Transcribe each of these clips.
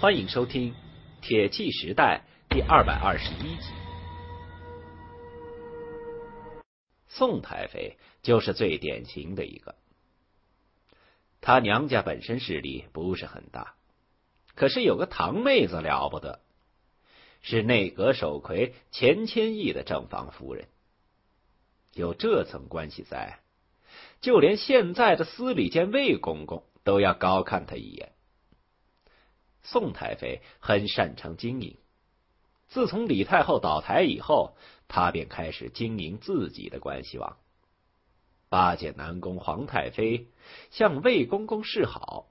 欢迎收听《铁器时代》第二百二十一集。宋太妃就是最典型的一个，她娘家本身势力不是很大，可是有个堂妹子了不得，是内阁首魁钱谦益的正房夫人。有这层关系在，就连现在的司礼监魏公公都要高看他一眼。宋太妃很擅长经营，自从李太后倒台以后，她便开始经营自己的关系网，巴结南宫皇太妃，向魏公公示好，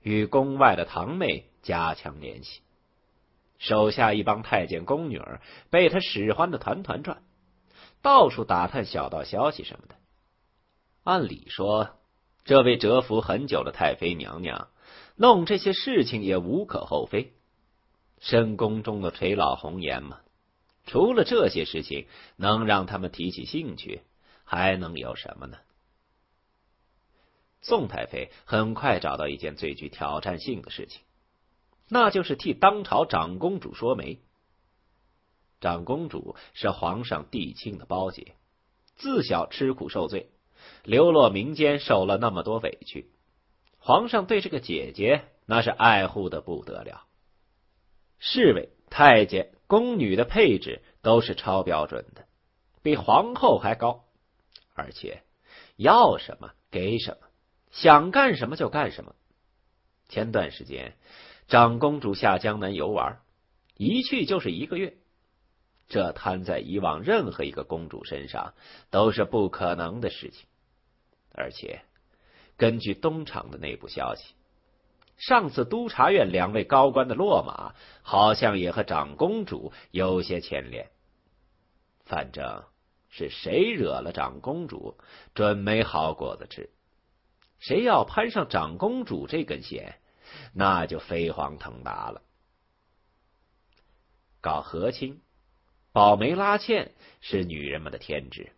与宫外的堂妹加强联系，手下一帮太监宫女儿被他使唤的团团转，到处打探小道消息什么的。按理说，这位蛰伏很久的太妃娘娘。弄这些事情也无可厚非，深宫中的垂老红颜嘛，除了这些事情能让他们提起兴趣，还能有什么呢？宋太妃很快找到一件最具挑战性的事情，那就是替当朝长公主说媒。长公主是皇上帝亲的胞姐，自小吃苦受罪，流落民间，受了那么多委屈。皇上对这个姐姐那是爱护的不得了，侍卫、太监、宫女的配置都是超标准的，比皇后还高，而且要什么给什么，想干什么就干什么。前段时间，长公主下江南游玩，一去就是一个月，这摊在以往任何一个公主身上都是不可能的事情，而且。根据东厂的内部消息，上次督察院两位高官的落马，好像也和长公主有些牵连。反正是谁惹了长公主，准没好果子吃。谁要攀上长公主这根弦，那就飞黄腾达了。搞和亲、保媒拉纤是女人们的天职。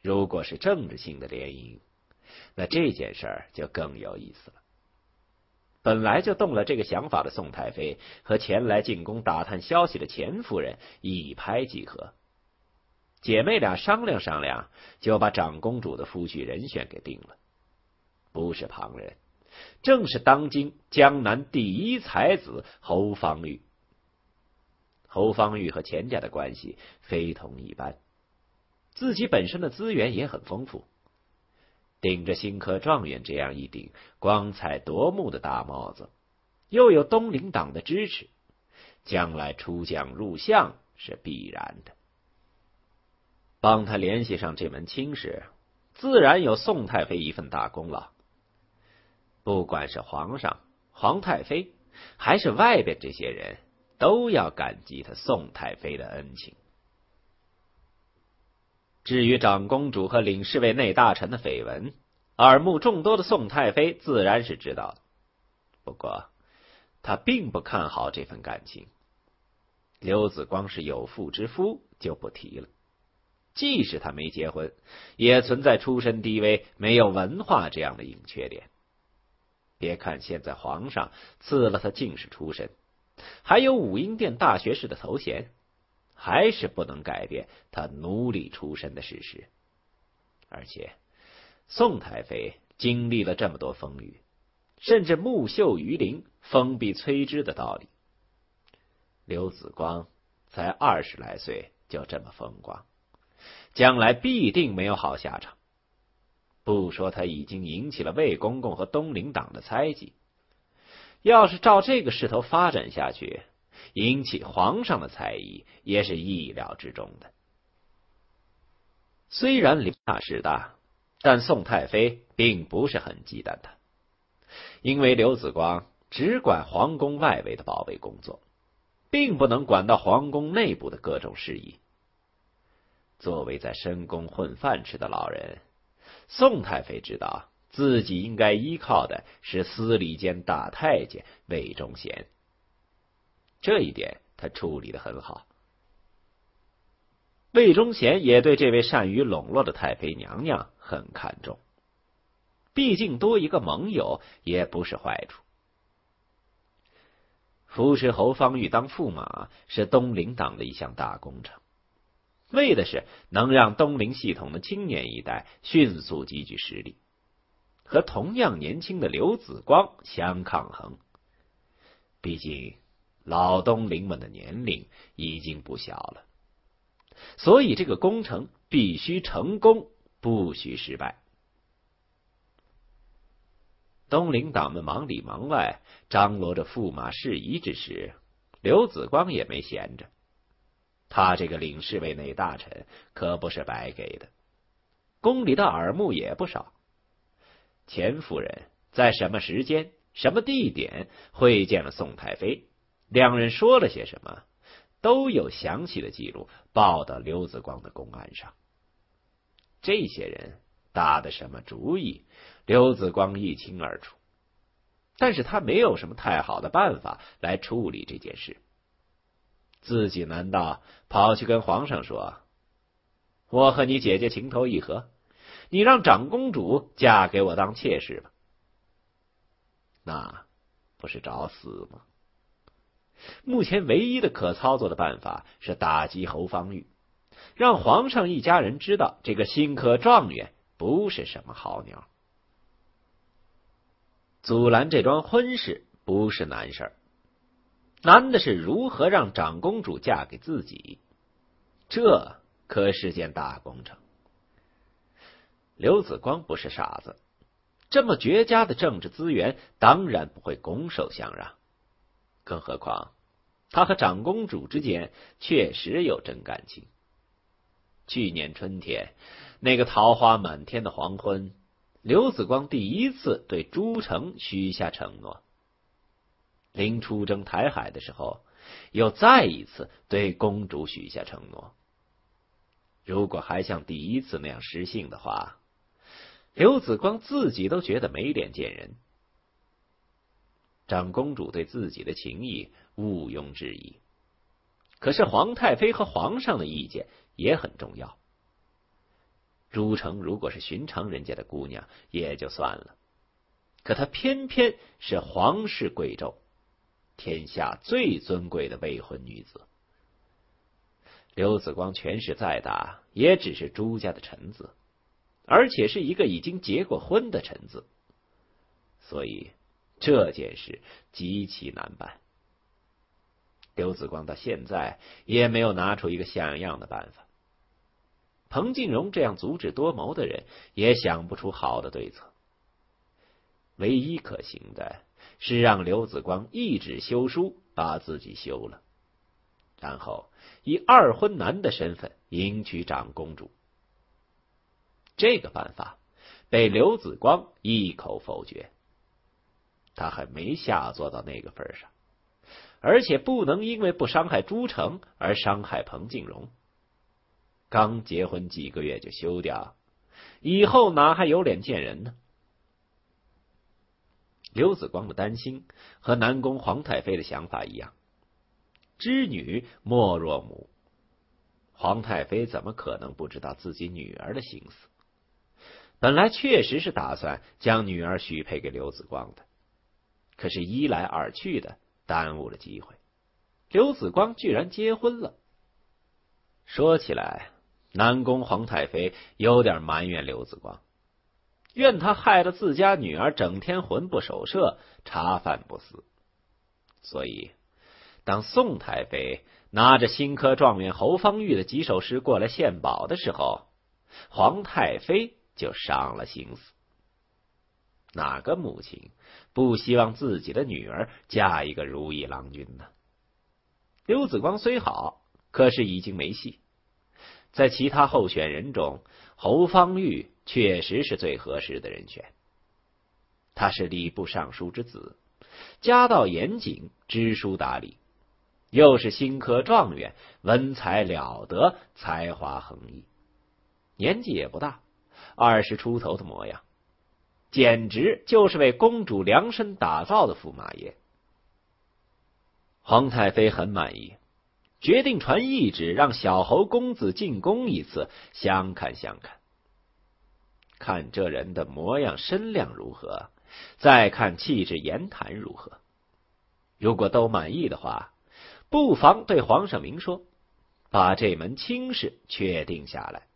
如果是政治性的联姻，那这件事儿就更有意思了。本来就动了这个想法的宋太妃和前来进宫打探消息的钱夫人一拍即合，姐妹俩商量商量，就把长公主的夫婿人选给定了。不是旁人，正是当今江南第一才子侯方域。侯方域和钱家的关系非同一般，自己本身的资源也很丰富。顶着新科状元这样一顶光彩夺目的大帽子，又有东林党的支持，将来出将入相是必然的。帮他联系上这门亲事，自然有宋太妃一份大功劳。不管是皇上、皇太妃，还是外边这些人，都要感激他宋太妃的恩情。至于长公主和领侍卫内大臣的绯闻，耳目众多的宋太妃自然是知道的。不过，她并不看好这份感情。刘子光是有妇之夫，就不提了；即使他没结婚，也存在出身低微、没有文化这样的隐缺点。别看现在皇上赐了他进士出身，还有武英殿大学士的头衔。还是不能改变他奴隶出身的事实，而且宋太妃经历了这么多风雨，甚至木秀于林、风必摧之的道理。刘子光才二十来岁就这么风光，将来必定没有好下场。不说他已经引起了魏公公和东林党的猜忌，要是照这个势头发展下去。引起皇上的猜疑也是意料之中的。虽然林大势大，但宋太妃并不是很忌惮他，因为刘子光只管皇宫外围的保卫工作，并不能管到皇宫内部的各种事宜。作为在深宫混饭吃的老人，宋太妃知道自己应该依靠的是司礼监大太监魏忠贤。这一点他处理的很好。魏忠贤也对这位善于笼络的太妃娘娘很看重，毕竟多一个盟友也不是坏处。扶持侯方域当驸马是东林党的一项大工程，为的是能让东林系统的青年一代迅速积聚实力，和同样年轻的刘子光相抗衡。毕竟老东林们的年龄已经不小了，所以这个工程必须成功，不许失败。东林党们忙里忙外，张罗着驸马事宜之时，刘子光也没闲着。他这个领侍卫内大臣可不是白给的，宫里的耳目也不少。钱夫人在什么时间、什么地点会见了宋太妃，两人说了些什么，都有详细的记录报到刘子光的公案上。这些人打的什么主意？刘子光一清二楚，但是他没有什么太好的办法来处理这件事。自己难道跑去跟皇上说：“我和你姐姐情投意合，你让长公主嫁给我当妾室吧？”那不是找死吗？目前唯一的可操作的办法是打击侯方域，让皇上一家人知道这个新科状元不是什么好鸟。阻拦这桩婚事不是难事儿，难的是如何让长公主嫁给自己，这可是件大工程。刘子光不是傻子，这么绝佳的政治资源，当然不会拱手相让。更何况，他和长公主之间确实有真感情。去年春天，那个桃花满天的黄昏。刘子光第一次对朱成许下承诺，临出征台海的时候，又再一次对公主许下承诺。如果还像第一次那样失信的话，刘子光自己都觉得没脸见人。长公主对自己的情谊毋庸置疑，可是皇太妃和皇上的意见也很重要。朱成如果是寻常人家的姑娘也就算了，可她偏偏是皇室贵胄，天下最尊贵的未婚女子。刘子光权势再大，也只是朱家的臣子，而且是一个已经结过婚的臣子，所以这件事极其难办。刘子光到现在也没有拿出一个像样的办法。彭敬荣这样足智多谋的人也想不出好的对策，唯一可行的是让刘子光一纸休书把自己休了，然后以二婚男的身份迎娶长公主。这个办法被刘子光一口否决，他还没下作到那个份上，而且不能因为不伤害朱成而伤害彭静荣。刚结婚几个月就休掉，以后哪还有脸见人呢？刘子光的担心和南宫皇太妃的想法一样，知女莫若母。皇太妃怎么可能不知道自己女儿的心思？本来确实是打算将女儿许配给刘子光的，可是，一来二去的耽误了机会。刘子光居然结婚了，说起来。南宫皇太妃有点埋怨刘子光，怨他害得自家女儿，整天魂不守舍，茶饭不思。所以，当宋太妃拿着新科状元侯方域的几首诗过来献宝的时候，皇太妃就伤了心思。哪个母亲不希望自己的女儿嫁一个如意郎君呢？刘子光虽好，可是已经没戏。在其他候选人中，侯方域确实是最合适的人选。他是礼部尚书之子，家道严谨，知书达理，又是新科状元，文采了得，才华横溢，年纪也不大，二十出头的模样，简直就是为公主量身打造的驸马爷。皇太妃很满意。决定传懿旨，让小侯公子进宫一次，相看相看。看这人的模样身量如何，再看气质言谈如何。如果都满意的话，不妨对皇上明说，把这门亲事确定下来，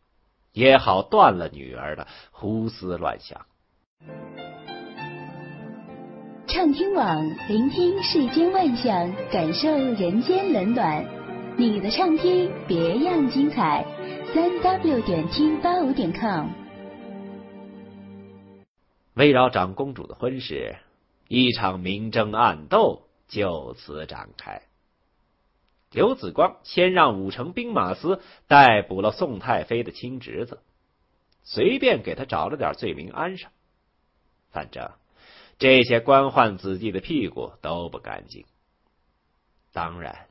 也好断了女儿的胡思乱想。畅听网，聆听世间万象，感受人间冷暖。你的畅听别样精彩，三 w 点听八五点 com。围绕长公主的婚事，一场明争暗斗就此展开。刘子光先让五城兵马司逮捕了宋太妃的亲侄子，随便给他找了点罪名安上，反正。这些官宦子弟的屁股都不干净。当然，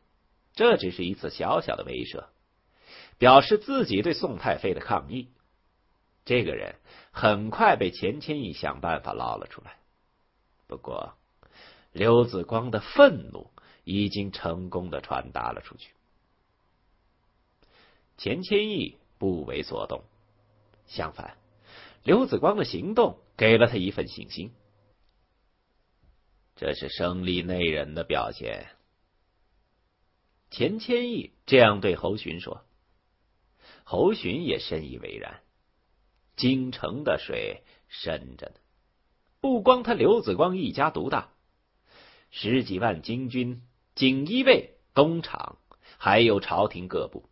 这只是一次小小的威慑，表示自己对宋太妃的抗议。这个人很快被钱谦益想办法捞了出来。不过，刘子光的愤怒已经成功的传达了出去。钱谦益不为所动，相反，刘子光的行动给了他一份信心。这是生力内人的表现。钱谦益这样对侯洵说，侯洵也深以为然。京城的水深着呢，不光他刘子光一家独大，十几万京军、锦衣卫、东厂，还有朝廷各部，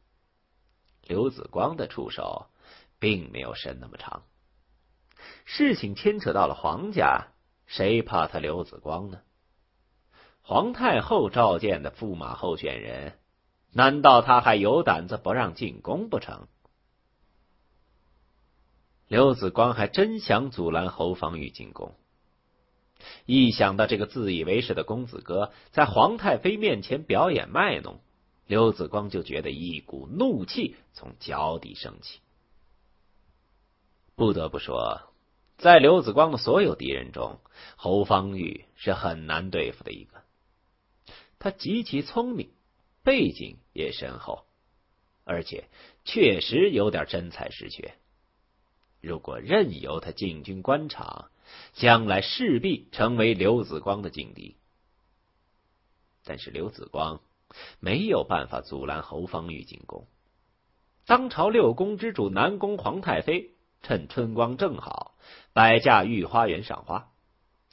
刘子光的触手并没有伸那么长。事情牵扯到了皇家。谁怕他刘子光呢？皇太后召见的驸马候选人，难道他还有胆子不让进宫不成？刘子光还真想阻拦侯方域进宫。一想到这个自以为是的公子哥在皇太妃面前表演卖弄，刘子光就觉得一股怒气从脚底升起。不得不说。在刘子光的所有敌人中，侯方域是很难对付的一个。他极其聪明，背景也深厚，而且确实有点真才实学。如果任由他进军官场，将来势必成为刘子光的劲敌。但是刘子光没有办法阻拦侯方域进攻。当朝六宫之主南宫皇太妃趁春光正好。摆驾御花园赏花，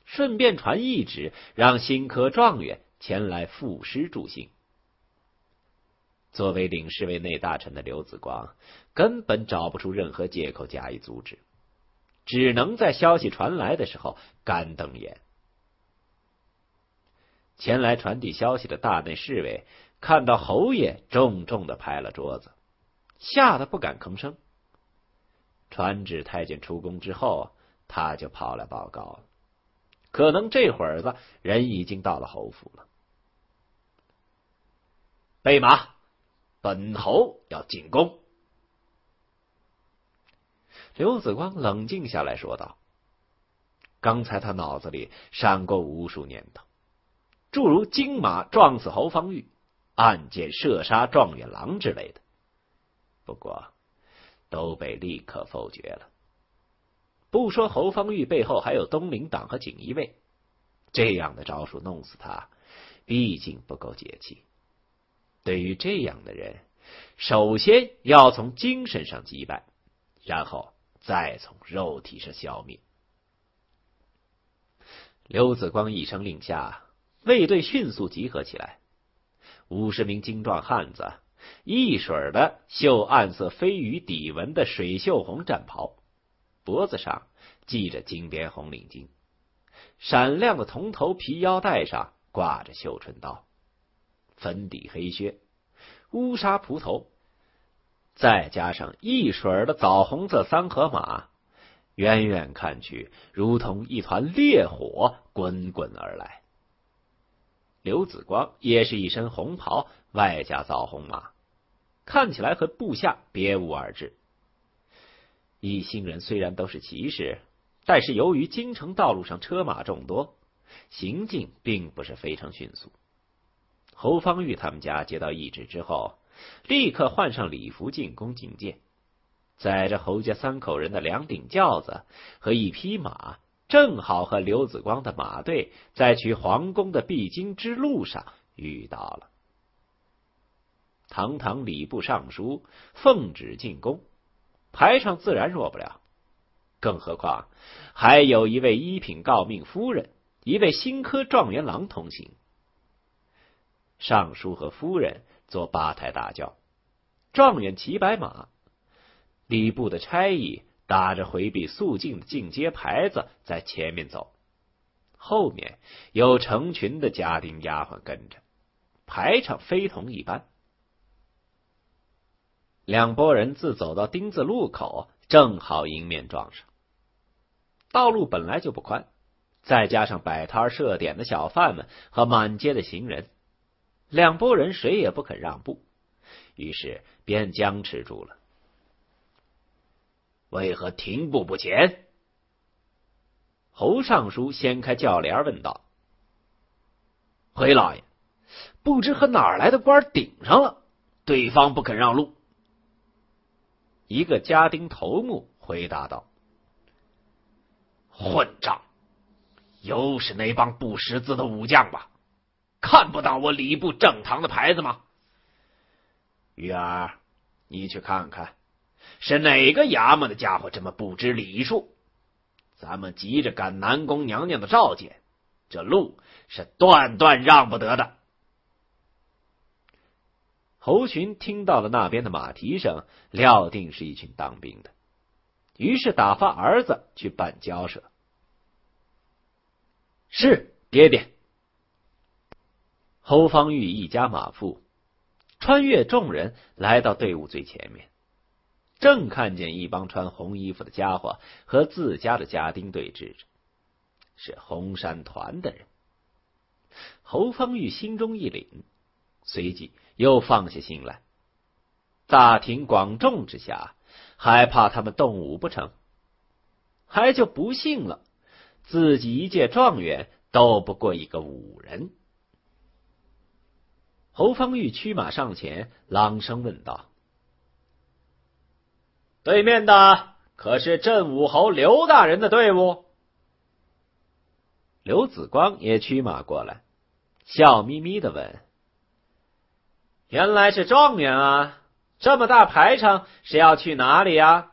顺便传懿旨，让新科状元前来赋诗助兴。作为领侍卫内大臣的刘子光，根本找不出任何借口加以阻止，只能在消息传来的时候干瞪眼。前来传递消息的大内侍卫看到侯爷，重重的拍了桌子，吓得不敢吭声。传旨太监出宫之后。他就跑来报告了，可能这会儿子人已经到了侯府了。备马，本侯要进宫。刘子光冷静下来说道：“刚才他脑子里闪过无数念头，诸如金马撞死侯方域、暗箭射杀状元郎之类的，不过都被立刻否决了。”不说侯方域背后还有东林党和锦衣卫，这样的招数弄死他，毕竟不够解气。对于这样的人，首先要从精神上击败，然后再从肉体上消灭。刘子光一声令下，卫队迅速集合起来，五十名精壮汉子，一水的绣暗色飞鱼底纹的水袖红战袍。脖子上系着金边红领巾，闪亮的铜头皮腰带上挂着绣春刀，粉底黑靴，乌纱蒲头，再加上一水的枣红色三河马，远远看去如同一团烈火滚滚而来。刘子光也是一身红袍，外加枣红马，看起来和部下别无二致。一行人虽然都是骑士，但是由于京城道路上车马众多，行进并不是非常迅速。侯方域他们家接到懿旨之后，立刻换上礼服进宫觐见，载着侯家三口人的两顶轿子和一匹马，正好和刘子光的马队在去皇宫的必经之路上遇到了。堂堂礼部尚书奉旨进宫，排场自然弱不了。更何况还有一位一品诰命夫人，一位新科状元郎同行。尚书和夫人坐八抬大轿，状元骑白马，礼部的差役打着回避肃静的进阶牌子在前面走，后面有成群的家丁丫鬟跟着，排场非同一般。两拨人自走到丁字路口，正好迎面撞上。道路本来就不宽，再加上摆摊设点的小贩们和满街的行人，两拨人谁也不肯让步，于是便僵持住了。为何停步不前？侯尚书掀开轿帘问道：“回老爷，不知和哪儿来的官顶上了，对方不肯让路。”一个家丁头目回答道：“混账！又是那帮不识字的武将吧？看不到我礼部正堂的牌子吗？玉儿，你去看看，是哪个衙门的家伙这么不知礼数？咱们急着赶南宫娘娘的召见，这路是断断让不得的。”侯群听到了那边的马蹄声，料定是一群当兵的，于是打发儿子去办交涉。是爹爹。侯方域一家马夫穿越众人来到队伍最前面，正看见一帮穿红衣服的家伙和自家的家丁对峙着，是红山团的人。侯方域心中一凛，随即。又放下心来，大庭广众之下，还怕他们动武不成？还就不信了，自己一介状元斗不过一个武人。侯方域驱马上前，朗声问道：“对面的可是镇武侯刘大人的队伍？”刘子光也驱马过来，笑眯眯的问。原来是状元啊！这么大排场是要去哪里呀？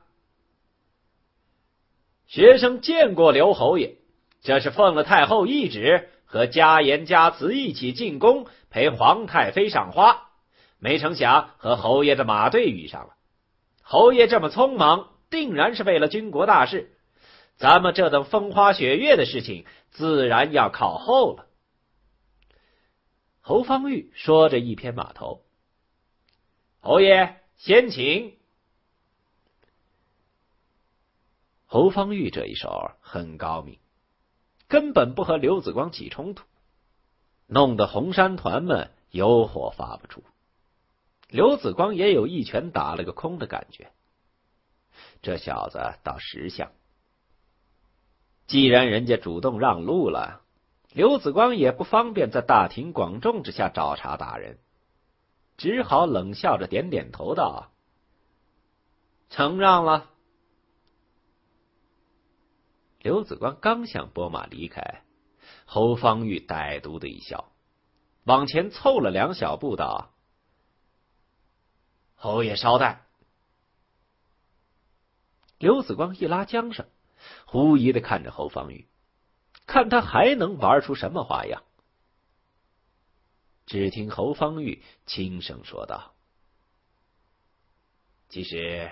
学生见过刘侯爷，这是奉了太后懿旨，和家言家慈一起进宫陪皇太妃赏花。没成想和侯爷的马队遇上了。侯爷这么匆忙，定然是为了军国大事。咱们这等风花雪月的事情，自然要靠后了。侯方域说着，一偏马头。侯爷，先请。侯方域这一手很高明，根本不和刘子光起冲突，弄得红山团们有火发不出。刘子光也有一拳打了个空的感觉。这小子倒识相，既然人家主动让路了，刘子光也不方便在大庭广众之下找茬打人。只好冷笑着点点头，道：“承让了。”刘子光刚想拨马离开，侯方域歹毒的一笑，往前凑了两小步，道：“侯爷稍待。”刘子光一拉缰绳，狐疑的看着侯方域，看他还能玩出什么花样。只听侯方域轻声说道：“其实，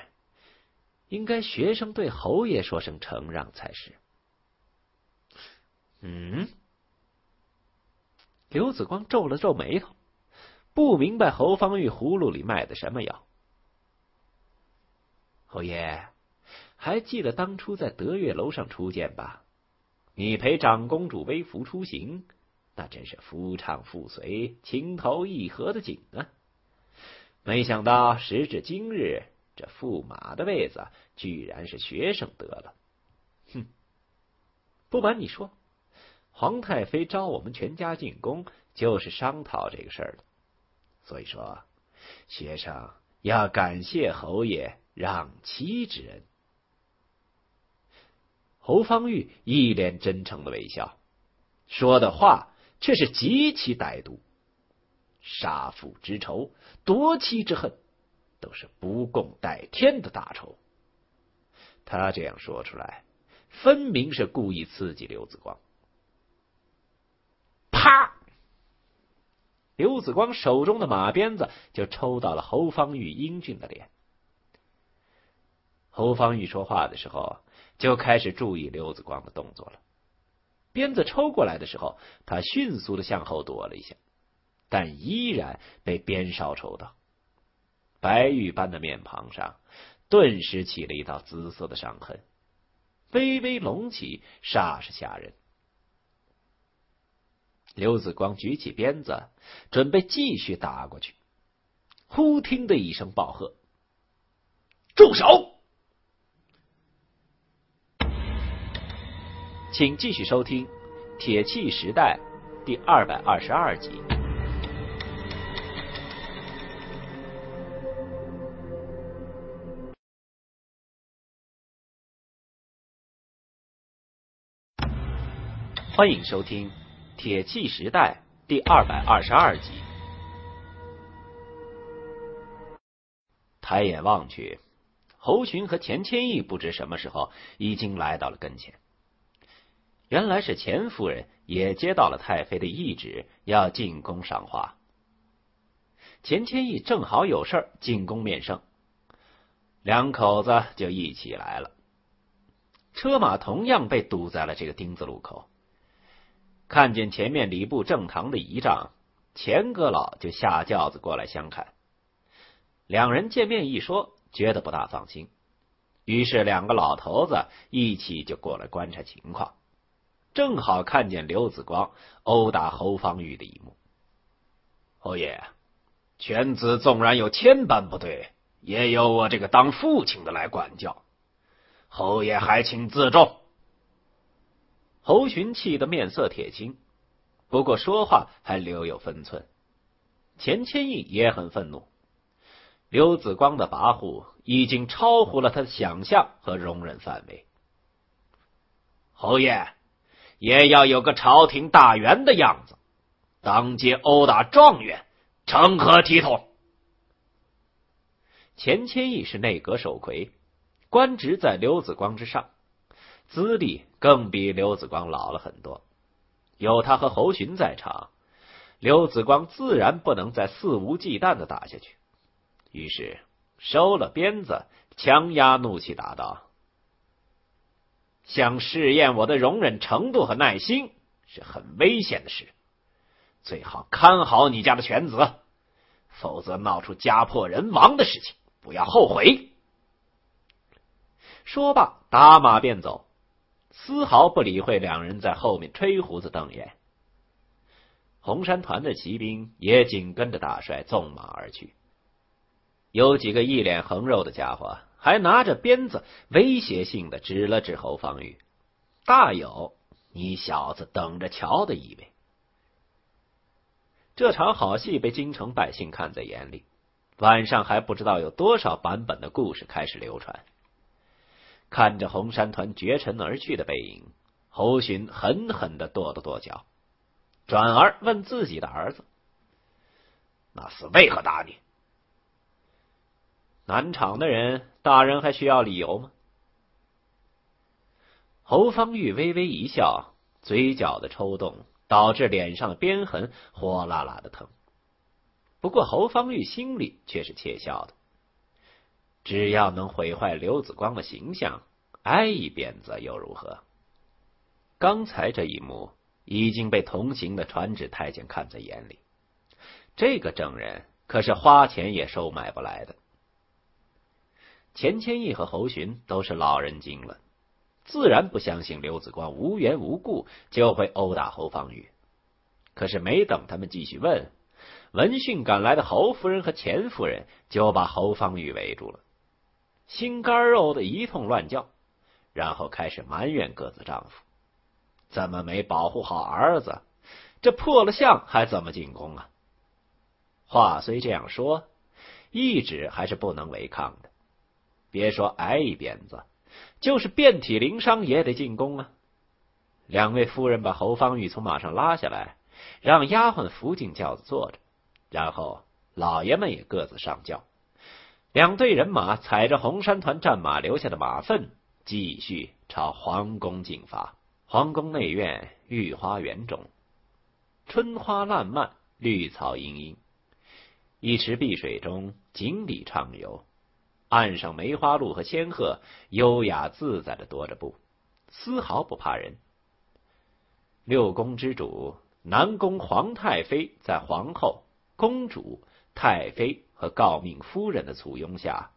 应该学生对侯爷说声承让才是。”嗯，刘子光皱了皱眉头，不明白侯方域葫芦里卖的什么药。侯爷，还记得当初在德月楼上初见吧？你陪长公主微服出行。那真是夫唱妇随、情投意合的景啊！没想到时至今日，这驸马的位子居然是学生得了。哼！不瞒你说，皇太妃招我们全家进宫，就是商讨这个事儿的。所以说，学生要感谢侯爷让妻之恩。侯方域一脸真诚的微笑，说的话却是极其歹毒。杀父之仇，夺妻之恨，都是不共戴天的大仇。他这样说出来，分明是故意刺激刘子光。啪！刘子光手中的马鞭子就抽到了侯方域英俊的脸。侯方域说话的时候，就开始注意刘子光的动作了。鞭子抽过来的时候，他迅速的向后躲了一下。但依然被鞭梢抽到，白玉般的面庞上顿时起了一道紫色的伤痕，微微隆起，煞是吓人。刘子光举起鞭子，准备继续打过去。忽听的一声暴喝：“住手！”请继续收听《铁器时代》第二百二十二集。欢迎收听《铁器时代》第二百二十二集。抬眼望去，侯群和钱谦益不知什么时候已经来到了跟前。原来是钱夫人也接到了太妃的懿旨，要进宫赏花。钱谦益正好有事进宫面圣，两口子就一起来了。车马同样被堵在了这个丁字路口。看见前面礼部正堂的仪仗，钱阁老就下轿子过来相看。两人见面一说，觉得不大放心，于是两个老头子一起就过来观察情况。正好看见刘子光殴打侯方域的一幕。侯爷，犬子纵然有千般不对，也有我这个当父亲的来管教。侯爷还请自重。侯寻气得面色铁青，不过说话还留有分寸。钱谦益也很愤怒，刘子光的跋扈已经超乎了他的想象和容忍范围。侯爷也要有个朝廷大员的样子，当街殴打状元，成何体统？钱谦益是内阁首魁，官职在刘子光之上。资历更比刘子光老了很多，有他和侯寻在场，刘子光自然不能再肆无忌惮的打下去。于是收了鞭子，强压怒气答道：“想试验我的容忍程度和耐心是很危险的事，最好看好你家的犬子，否则闹出家破人亡的事情，不要后悔。”说罢，打马便走。丝毫不理会两人在后面吹胡子瞪眼，红山团的骑兵也紧跟着大帅纵马而去。有几个一脸横肉的家伙还拿着鞭子威胁性的指了指侯方域，大有你小子等着瞧的意味。这场好戏被京城百姓看在眼里，晚上还不知道有多少版本的故事开始流传。看着红山团绝尘而去的背影，侯寻狠狠的跺了跺脚，转而问自己的儿子：“那厮为何打你？”南厂的人，大人还需要理由吗？侯方域微微一笑，嘴角的抽动导致脸上的鞭痕火辣辣的疼。不过侯方域心里却是窃笑的。只要能毁坏刘子光的形象，挨一鞭子又如何？刚才这一幕已经被同行的传旨太监看在眼里，这个证人可是花钱也收买不来的。钱谦益和侯寻都是老人精了，自然不相信刘子光无缘无故就会殴打侯方宇。可是没等他们继续问，闻讯赶来的侯夫人和钱夫人就把侯方宇围住了。心肝肉的一通乱叫，然后开始埋怨各自丈夫怎么没保护好儿子，这破了相还怎么进宫啊？话虽这样说，懿旨还是不能违抗的。别说挨一鞭子，就是遍体鳞伤也得进宫啊！两位夫人把侯方域从马上拉下来，让丫鬟扶进轿子坐着，然后老爷们也各自上轿。两队人马踩着红山团战马留下的马粪，继续朝皇宫进发。皇宫内院御花园中，春花烂漫，绿草茵茵。一池碧水中，锦鲤畅游。岸上梅花鹿和仙鹤优雅自在的踱着步，丝毫不怕人。六宫之主南宫皇太妃在皇后、公主、太妃和诰命夫人的簇拥下，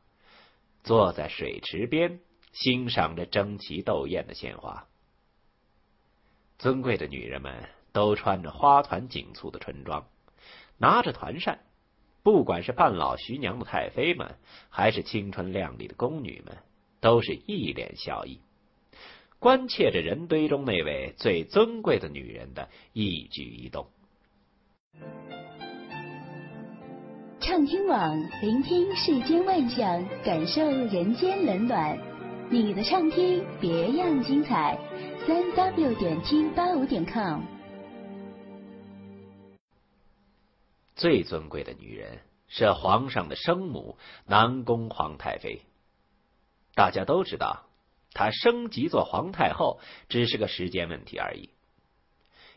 坐在水池边，欣赏着争奇斗艳的鲜花。尊贵的女人们都穿着花团锦簇的春装，拿着团扇。不管是半老徐娘的太妃们，还是青春靓丽的宫女们，都是一脸笑意，关切着人堆中那位最尊贵的女人的一举一动。畅听网，聆听世间万象，感受人间冷暖。你的畅听别样精彩，三 w 点听八五点 com。最尊贵的女人是皇上的生母南宫皇太妃。大家都知道，她升级做皇太后只是个时间问题而已。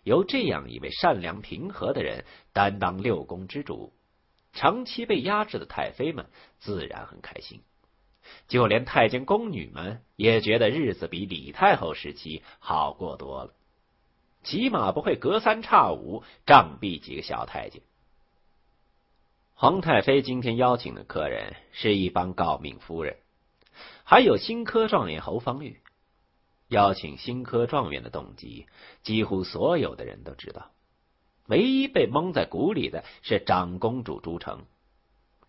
由这样一位善良平和的人担当六宫之主，长期被压制的太妃们自然很开心。就连太监宫女们也觉得日子比李太后时期好过多了，起码不会隔三差五杖毙几个小太监。皇太妃今天邀请的客人是一帮诰命夫人，还有新科状元侯方域。邀请新科状元的动机，几乎所有的人都知道。唯一被蒙在鼓里的是长公主朱成。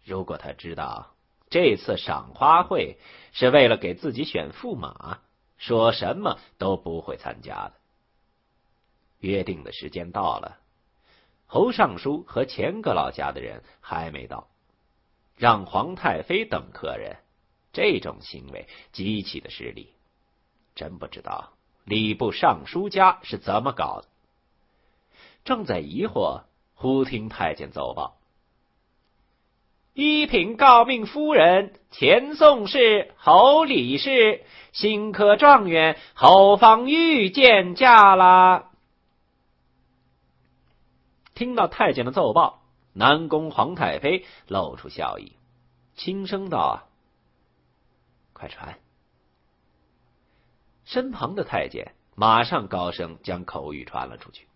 如果他知道这次赏花会是为了给自己选驸马，说什么都不会参加的。约定的时间到了。侯尚书和钱阁老家的人还没到，让皇太妃等客人，这种行为极其的失礼。真不知道礼部尚书家是怎么搞的。正在疑惑，忽听太监奏报：一品诰命夫人钱宋氏、侯李氏、新科状元侯方玉见驾啦。听到太监的奏报，南宫皇太妃露出笑意，轻声道：“快传。”身旁的太监马上高声将口谕传了出去。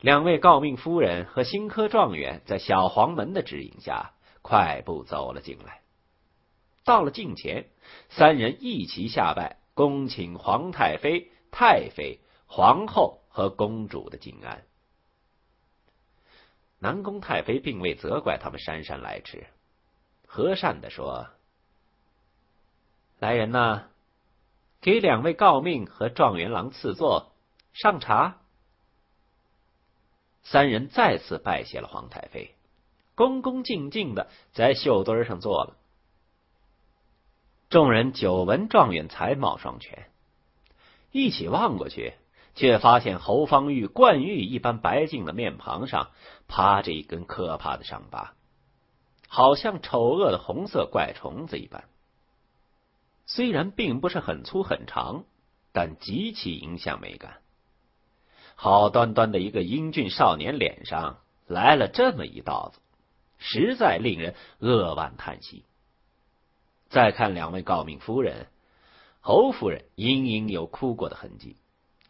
两位诰命夫人和新科状元在小黄门的指引下，快步走了进来。到了近前，三人一齐下拜，恭请皇太妃、太妃、皇后和公主的敬安。南宫太妃并未责怪他们姗姗来迟，和善的说：“来人呐，给两位诰命和状元郎赐座，上茶。”三人再次拜谢了皇太妃，恭恭敬敬的在绣墩上坐了。众人久闻状元才貌双全，一起望过去。却发现侯方域冠玉一般白净的面庞上趴着一根可怕的伤疤，好像丑恶的红色怪虫子一般。虽然并不是很粗很长，但极其影响美感。好端端的一个英俊少年脸上来了这么一道子，实在令人扼腕叹息。再看两位诰命夫人，侯夫人隐隐有哭过的痕迹。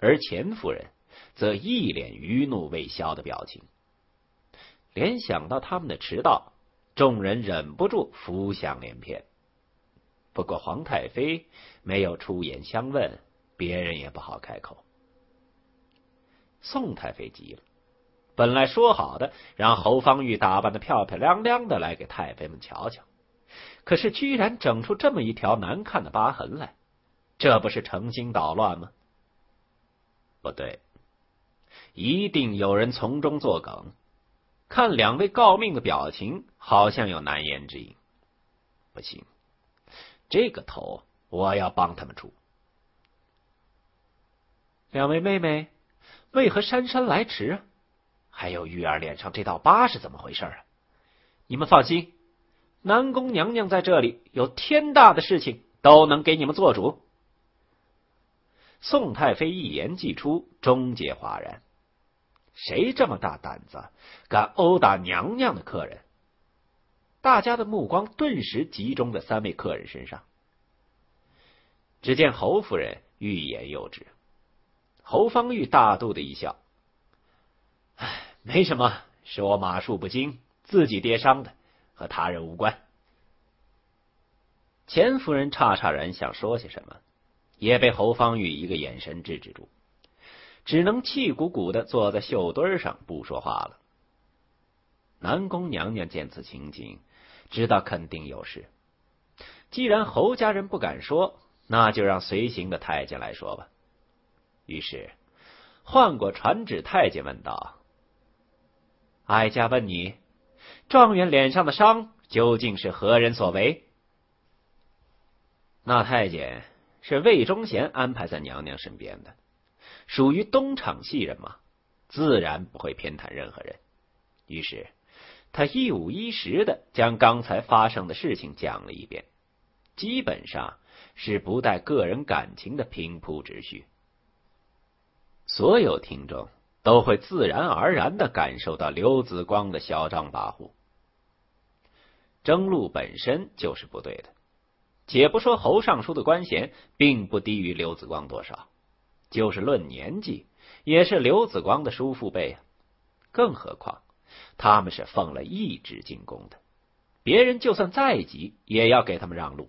而钱夫人则一脸余怒未消的表情。联想到他们的迟到，众人忍不住浮想联翩。不过皇太妃没有出言相问，别人也不好开口。宋太妃急了，本来说好的让侯方域打扮的漂漂亮亮的来给太妃们瞧瞧，可是居然整出这么一条难看的疤痕来，这不是诚心捣乱吗？不对，一定有人从中作梗。看两位诰命的表情，好像有难言之隐。不行，这个头我要帮他们出。两位妹妹，为何姗姗来迟啊？还有玉儿脸上这道疤是怎么回事啊？你们放心，南宫娘娘在这里，有天大的事情都能给你们做主。宋太妃一言既出，终结哗然。谁这么大胆子，敢殴打娘娘的客人？大家的目光顿时集中在三位客人身上。只见侯夫人欲言又止，侯方域大度的一笑：“唉，没什么，是我马术不精，自己跌伤的，和他人无关。”钱夫人诧诧然想说些什么，也被侯方域一个眼神制止住。只能气鼓鼓的坐在绣墩上不说话了。南宫娘娘见此情景，知道肯定有事。既然侯家人不敢说，那就让随行的太监来说吧。于是换过传旨，太监问道：“哀家问你，状元脸上的伤究竟是何人所为？”那太监是魏忠贤安排在娘娘身边的。属于东厂戏人嘛，自然不会偏袒任何人。于是他一五一十的将刚才发生的事情讲了一遍，基本上是不带个人感情的平铺直叙。所有听众都会自然而然的感受到刘子光的嚣张跋扈。征路本身就是不对的，且不说侯尚书的官衔并不低于刘子光多少。就是论年纪，也是刘子光的叔父辈啊。更何况他们是奉了懿旨进宫的，别人就算再急，也要给他们让路。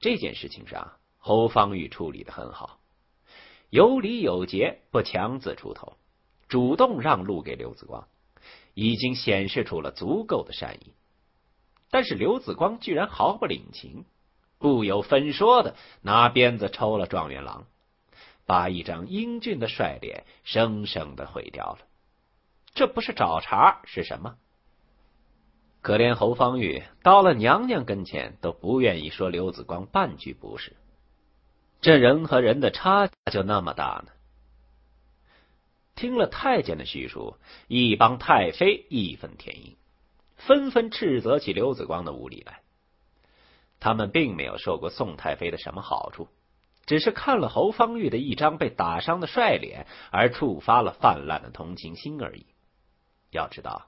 这件事情上，侯方域处理的很好，有礼有节，不强自出头，主动让路给刘子光，已经显示出了足够的善意。但是刘子光居然毫不领情，不由分说的拿鞭子抽了状元郎。把一张英俊的帅脸生生的毁掉了，这不是找茬是什么？可怜侯方玉到了娘娘跟前都不愿意说刘子光半句不是，这人和人的差就那么大呢？听了太监的叙述，一帮太妃义愤填膺，纷纷斥责起刘子光的无礼来。他们并没有受过宋太妃的什么好处。只是看了侯方域的一张被打伤的帅脸，而触发了泛滥的同情心而已。要知道，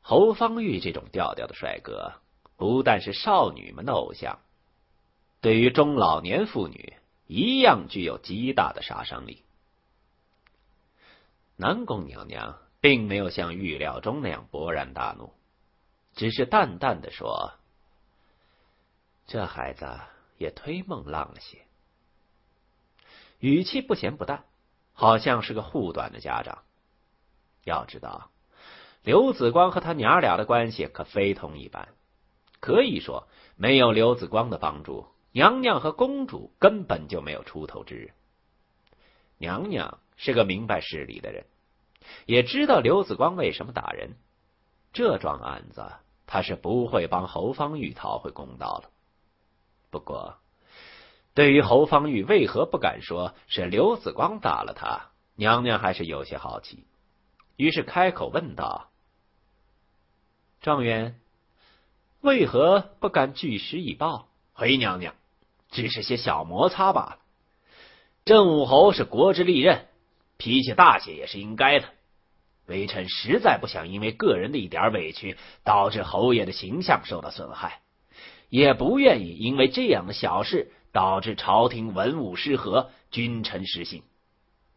侯方域这种调调的帅哥，不但是少女们的偶像，对于中老年妇女一样具有极大的杀伤力。南宫娘娘并没有像预料中那样勃然大怒，只是淡淡的说：“这孩子也忒梦浪了些。”语气不咸不淡，好像是个护短的家长。要知道，刘子光和他娘俩的关系可非同一般。可以说，没有刘子光的帮助，娘娘和公主根本就没有出头之日。娘娘是个明白事理的人，也知道刘子光为什么打人。这桩案子，他是不会帮侯方域讨回公道了。不过，对于侯方域为何不敢说是刘子光打了他，娘娘还是有些好奇，于是开口问道：“状元，为何不敢据实以报？”回娘娘，只是些小摩擦罢了。郑武侯是国之利刃，脾气大些也是应该的。微臣实在不想因为个人的一点委屈，导致侯爷的形象受到损害，也不愿意因为这样的小事。导致朝廷文武失和，君臣失信。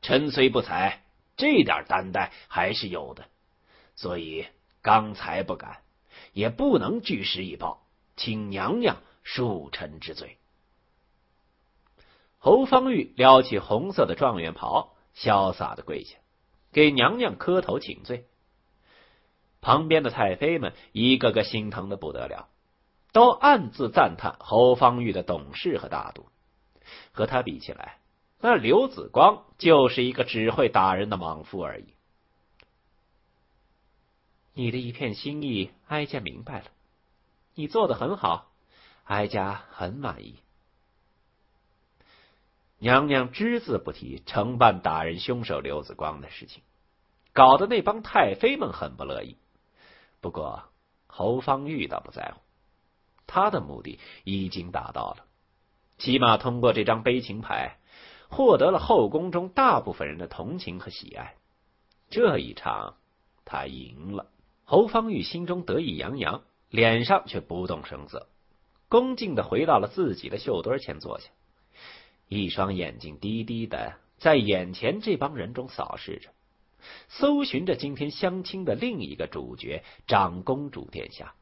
臣虽不才，这点担待还是有的，所以刚才不敢，也不能据实以报，请娘娘恕臣之罪。侯方域撩起红色的状元袍，潇洒的跪下，给娘娘磕头请罪。旁边的太妃们一个个心疼的不得了。都暗自赞叹侯方域的懂事和大度，和他比起来，那刘子光就是一个只会打人的莽夫而已。你的一片心意，哀家明白了，你做的很好，哀家很满意。娘娘只字不提承办打人凶手刘子光的事情，搞得那帮太妃们很不乐意。不过侯方域倒不在乎，他的目的已经达到了，起码通过这张悲情牌，获得了后宫中大部分人的同情和喜爱。这一场他赢了。侯方域心中得意洋洋，脸上却不动声色，恭敬的回到了自己的绣墩前坐下，一双眼睛低低的在眼前这帮人中扫视着，搜寻着今天相亲的另一个主角长公主殿下。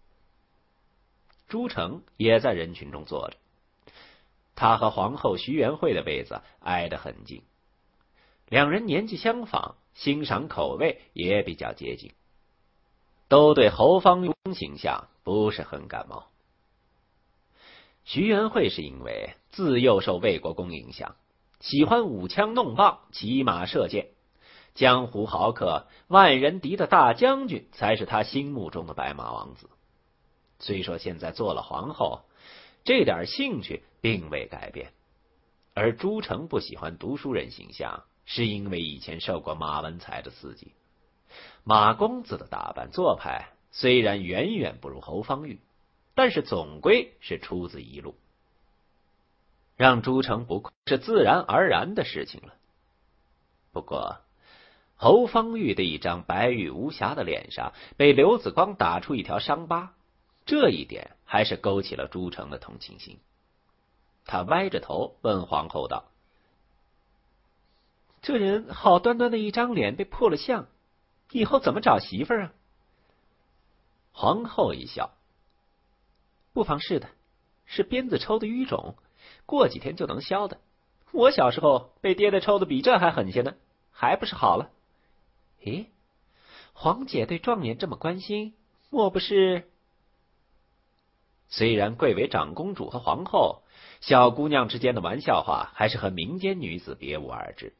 朱成也在人群中坐着，他和皇后徐元惠的位子挨得很近，两人年纪相仿，欣赏口味也比较接近。都对侯方域形象不是很感冒。徐元惠是因为自幼受魏国公影响，喜欢舞枪弄棒、骑马射箭，江湖豪客、万人敌的大将军才是他心目中的白马王子。虽说现在做了皇后，这点兴趣并未改变。而朱成不喜欢读书人形象，是因为以前受过马文才的刺激。马公子的打扮做派虽然远远不如侯方域，但是总归是出自一路，让朱成不愧是自然而然的事情了。不过，侯方域的一张白玉无瑕的脸上被刘子光打出一条伤疤，这一点还是勾起了朱成的同情心。他歪着头问皇后道：“这人好端端的一张脸被破了相。”以后怎么找媳妇儿啊？皇后一笑，不妨事的，是鞭子抽的淤肿，过几天就能消的。我小时候被爹爹抽的比这还狠些呢，还不是好了？咦，皇姐对状元这么关心，莫不是？虽然贵为长公主和皇后，小姑娘之间的玩笑话还是和民间女子别无二致。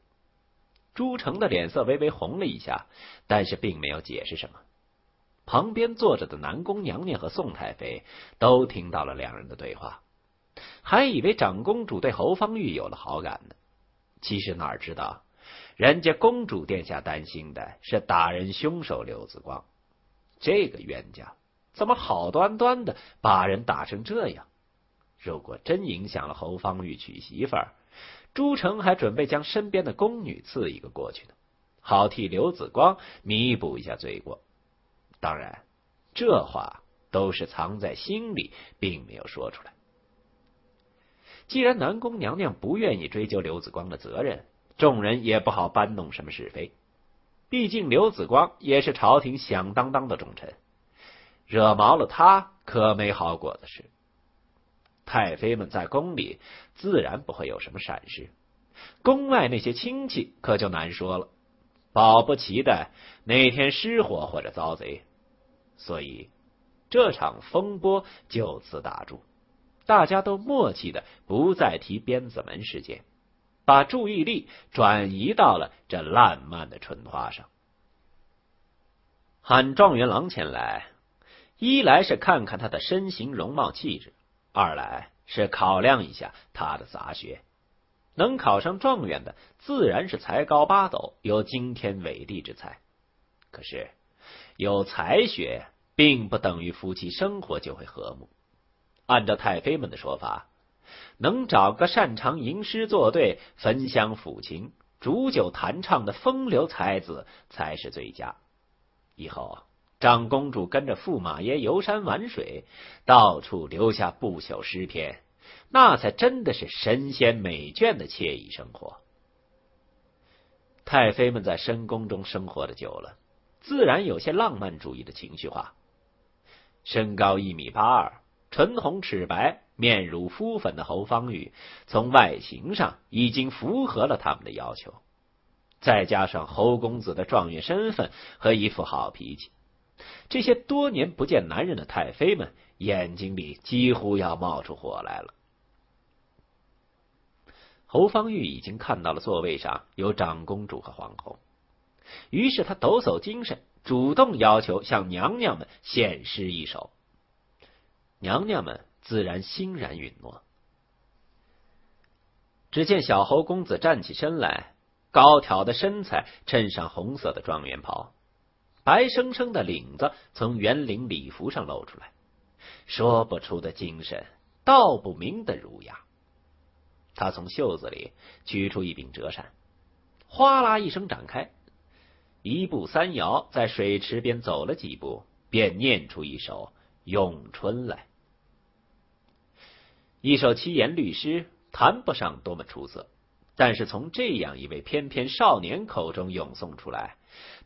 朱成的脸色微微红了一下，但是并没有解释什么。旁边坐着的南宫娘娘和宋太妃都听到了两人的对话，还以为长公主对侯方域有了好感呢。其实哪知道，人家公主殿下担心的是打人凶手刘子光。这个冤家怎么好端端的把人打成这样？如果真影响了侯方域娶媳妇儿，朱成还准备将身边的宫女赐一个过去呢，好替刘子光弥补一下罪过。当然，这话都是藏在心里，并没有说出来。既然南宫娘娘不愿意追究刘子光的责任，众人也不好搬弄什么是非。毕竟刘子光也是朝廷响当当的重臣，惹毛了他可没好果子吃。太妃们在宫里自然不会有什么闪失，宫外那些亲戚可就难说了，保不齐的哪天失火或者遭贼，所以这场风波就此打住，大家都默契的不再提鞭子门事件，把注意力转移到了这烂漫的春花上。喊状元郎前来，一来是看看他的身形容貌气质。二来是考量一下他的杂学，能考上状元的自然是才高八斗、有惊天伟地之才。可是有才学，并不等于夫妻生活就会和睦。按照太妃们的说法，能找个擅长吟诗作对、焚香抚琴、煮酒弹唱的风流才子才是最佳。以后。长公主跟着驸马爷游山玩水，到处留下不朽诗篇，那才真的是神仙美眷的惬意生活。太妃们在深宫中生活的久了，自然有些浪漫主义的情绪化。身高一米八二、唇红齿白、面如敷粉的侯方域，从外形上已经符合了他们的要求。再加上侯公子的状元身份和一副好脾气。这些多年不见男人的太妃们眼睛里几乎要冒出火来了。侯方域已经看到了座位上有长公主和皇后，于是他抖擞精神，主动要求向娘娘们献诗一首。娘娘们自然欣然允诺。只见小侯公子站起身来，高挑的身材衬上红色的状元袍，白生生的领子从圆领礼服上露出来，说不出的精神，道不明的儒雅。他从袖子里取出一柄折扇，哗啦一声展开，一步三摇，在水池边走了几步，便念出一首《咏春》来。一首七言律诗，谈不上多么出色，但是从这样一位翩翩少年口中咏诵出来，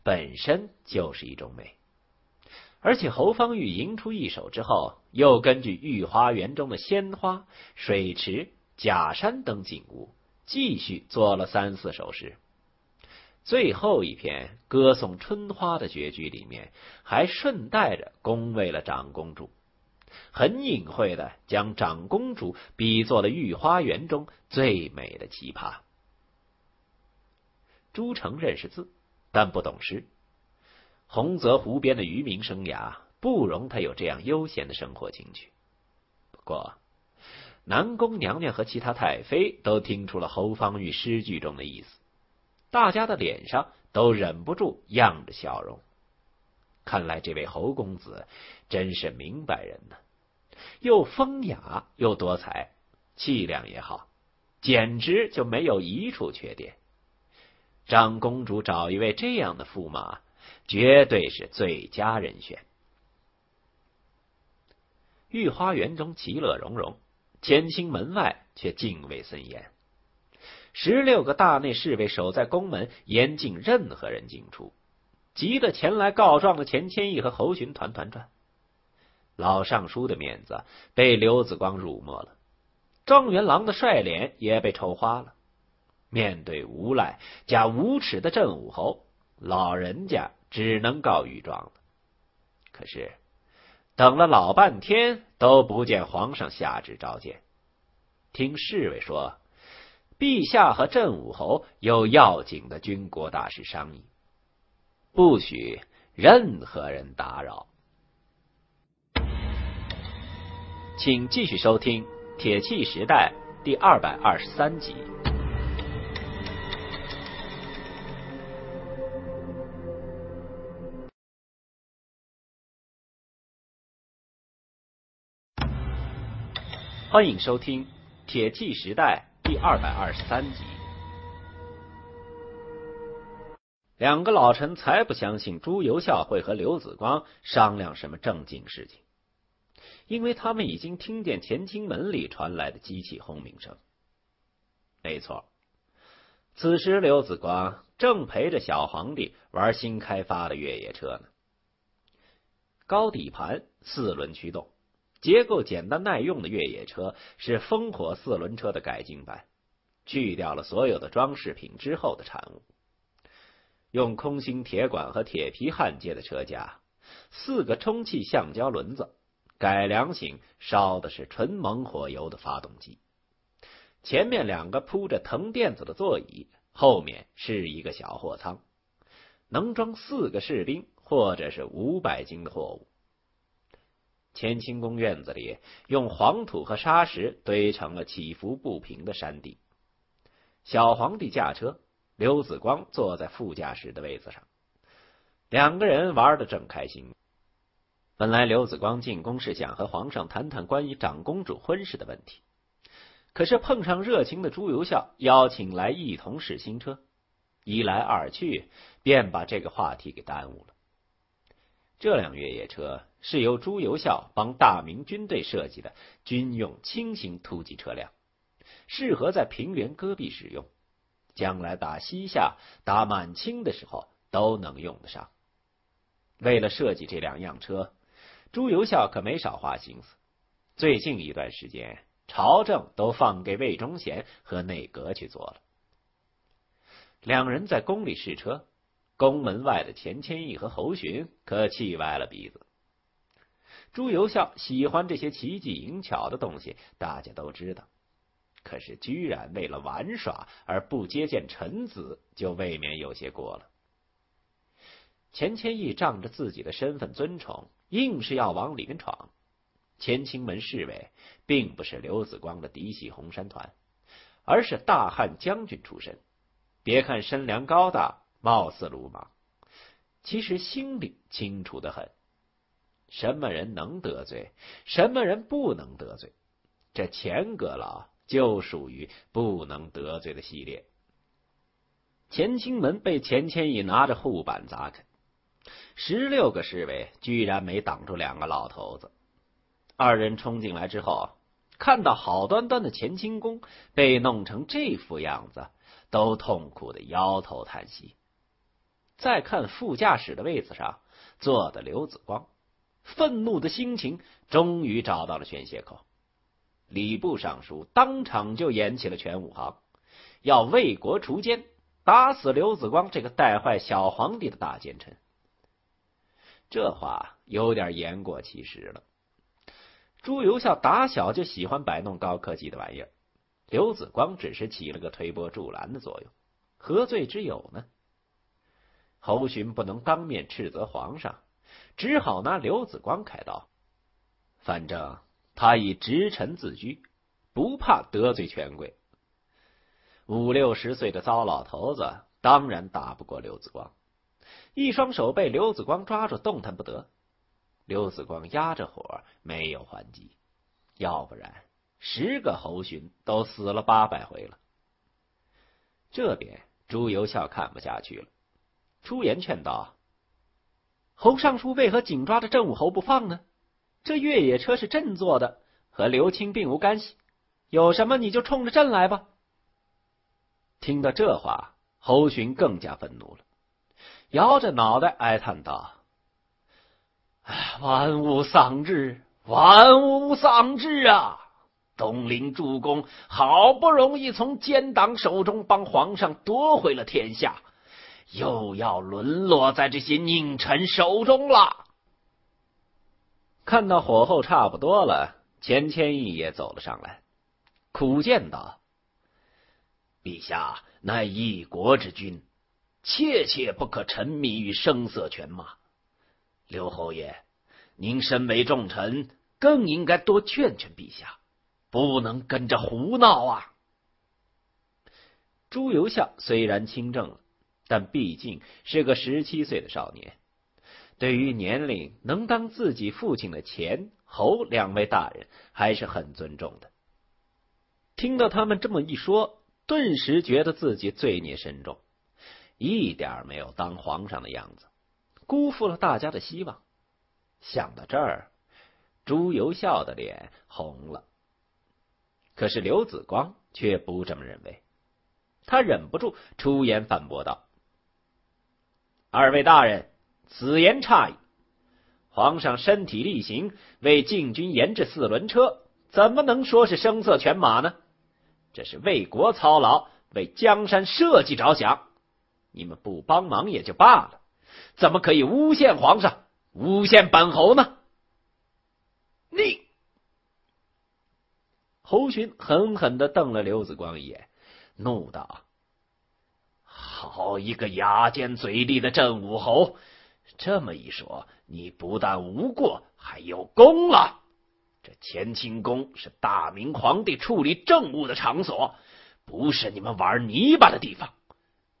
本身就是一种美。而且侯方域吟出一首之后，又根据御花园中的鲜花、水池、假山等景物，继续作了三四首诗。最后一篇歌颂春花的绝句里面，还顺带着恭维了长公主。很隐晦的将长公主比作了御花园中最美的奇葩。朱成认识字，但不懂诗。洪泽湖边的渔民生涯不容他有这样悠闲的生活情趣。不过，南宫娘娘和其他太妃都听出了侯方域诗句中的意思，大家的脸上都忍不住漾着笑容。看来这位侯公子真是明白人呢。又风雅又多才，气量也好，简直就没有一处缺点。张公主找一位这样的驸马，绝对是最佳人选。御花园中其乐融融，乾清门外却敬畏森严。十六个大内侍卫守在宫门，严禁任何人进出，急得前来告状的钱谦益和侯巡团团转。老尚书的面子被刘子光辱没了，状元郎的帅脸也被丑花了。面对无赖加无耻的镇武侯，老人家只能告御状了。可是等了老半天，都不见皇上下旨召见。听侍卫说，陛下和镇武侯有要紧的军国大事商议，不许任何人打扰。请继续收听《铁器时代》第二百二十三集。欢迎收听《铁器时代》第二百二十三集。两个老臣才不相信朱由校会和刘子光商量什么正经事情。因为他们已经听见乾清门里传来的机器轰鸣声。没错，此时刘子光正陪着小皇帝玩新开发的越野车呢。高底盘，四轮驱动，结构简单耐用的越野车是烽火四轮车的改进版，去掉了所有的装饰品之后的产物。用空心铁管和铁皮焊接的车架，四个充气橡胶轮子。改良型烧的是纯猛火油的发动机，前面两个铺着藤垫子的座椅，后面是一个小货仓，能装四个士兵或者是五百斤的货物。乾清宫院子里用黄土和沙石堆成了起伏不平的山地。小皇帝驾车，刘子光坐在副驾驶的位子上，两个人玩的正开心。本来刘子光进宫是想和皇上谈谈关于长公主婚事的问题，可是碰上热情的朱由校邀请来一同试新车，一来二去便把这个话题给耽误了。这辆越野车是由朱由校帮大明军队设计的军用轻型突击车辆，适合在平原戈壁使用，将来打西夏、打满清的时候都能用得上。为了设计这两样车。朱由校可没少花心思，最近一段时间，朝政都放给魏忠贤和内阁去做了。两人在宫里试车，宫门外的钱谦益和侯巡可气歪了鼻子。朱由校喜欢这些奇技淫巧的东西，大家都知道，可是居然为了玩耍而不接见臣子，就未免有些过了。钱谦益仗着自己的身份尊崇。硬是要往里面闯，乾清门侍卫并不是刘子光的嫡系红山团，而是大汉将军出身。别看身量高大，貌似鲁莽，其实心里清楚的很。什么人能得罪，什么人不能得罪？这钱阁老就属于不能得罪的系列。乾清门被钱谦益拿着护板砸开，十六个侍卫居然没挡住两个老头子。二人冲进来之后，看到好端端的乾清宫被弄成这副样子，都痛苦的摇头叹息。再看副驾驶的位子上坐的刘子光。愤怒的心情终于找到了宣泄口，礼部尚书当场就演起了全武行，要为国除奸，打死刘子光这个带坏小皇帝的大奸臣。这话有点言过其实了。朱由校打小就喜欢摆弄高科技的玩意儿，刘子光只是起了个推波助澜的作用，何罪之有呢？侯洵不能当面斥责皇上。只好拿刘子光开刀，反正他以直臣自居，不怕得罪权贵。五六十岁的糟老头子当然打不过刘子光，一双手被刘子光抓住，动弹不得。刘子光压着火，没有还击，要不然十个侯勋都死了八百回了。这边朱由校看不下去了，出言劝道。侯尚书为何紧抓着郑武侯不放呢？这越野车是朕做的，和刘清并无干系。有什么你就冲着朕来吧。听到这话，侯洵更加愤怒了，摇着脑袋哀叹道：“哎，玩物丧志，玩物丧志啊！东陵主公好不容易从奸党手中帮皇上夺回了天下。”又要沦落在这些佞臣手中了。看到火候差不多了，钱谦益也走了上来，苦谏道：“陛下乃一国之君，切切不可沉迷于声色犬马。刘侯爷，您身为重臣，更应该多劝劝陛下，不能跟着胡闹啊。”朱由校虽然亲政了。但毕竟是个十七岁的少年，对于年龄能当自己父亲的钱侯两位大人还是很尊重的。听到他们这么一说，顿时觉得自己罪孽深重，一点没有当皇上的样子，辜负了大家的希望。想到这儿，朱由校的脸红了。可是刘子光却不这么认为，他忍不住出言反驳道。二位大人，此言差矣。皇上身体力行，为禁军研制四轮车，怎么能说是声色犬马呢？这是为国操劳，为江山社稷着想。你们不帮忙也就罢了，怎么可以诬陷皇上、诬陷本侯呢？你！侯洵狠狠的瞪了刘子光一眼，怒道。好一个牙尖嘴利的镇武侯！这么一说，你不但无过，还有功了。这乾清宫是大明皇帝处理政务的场所，不是你们玩泥巴的地方。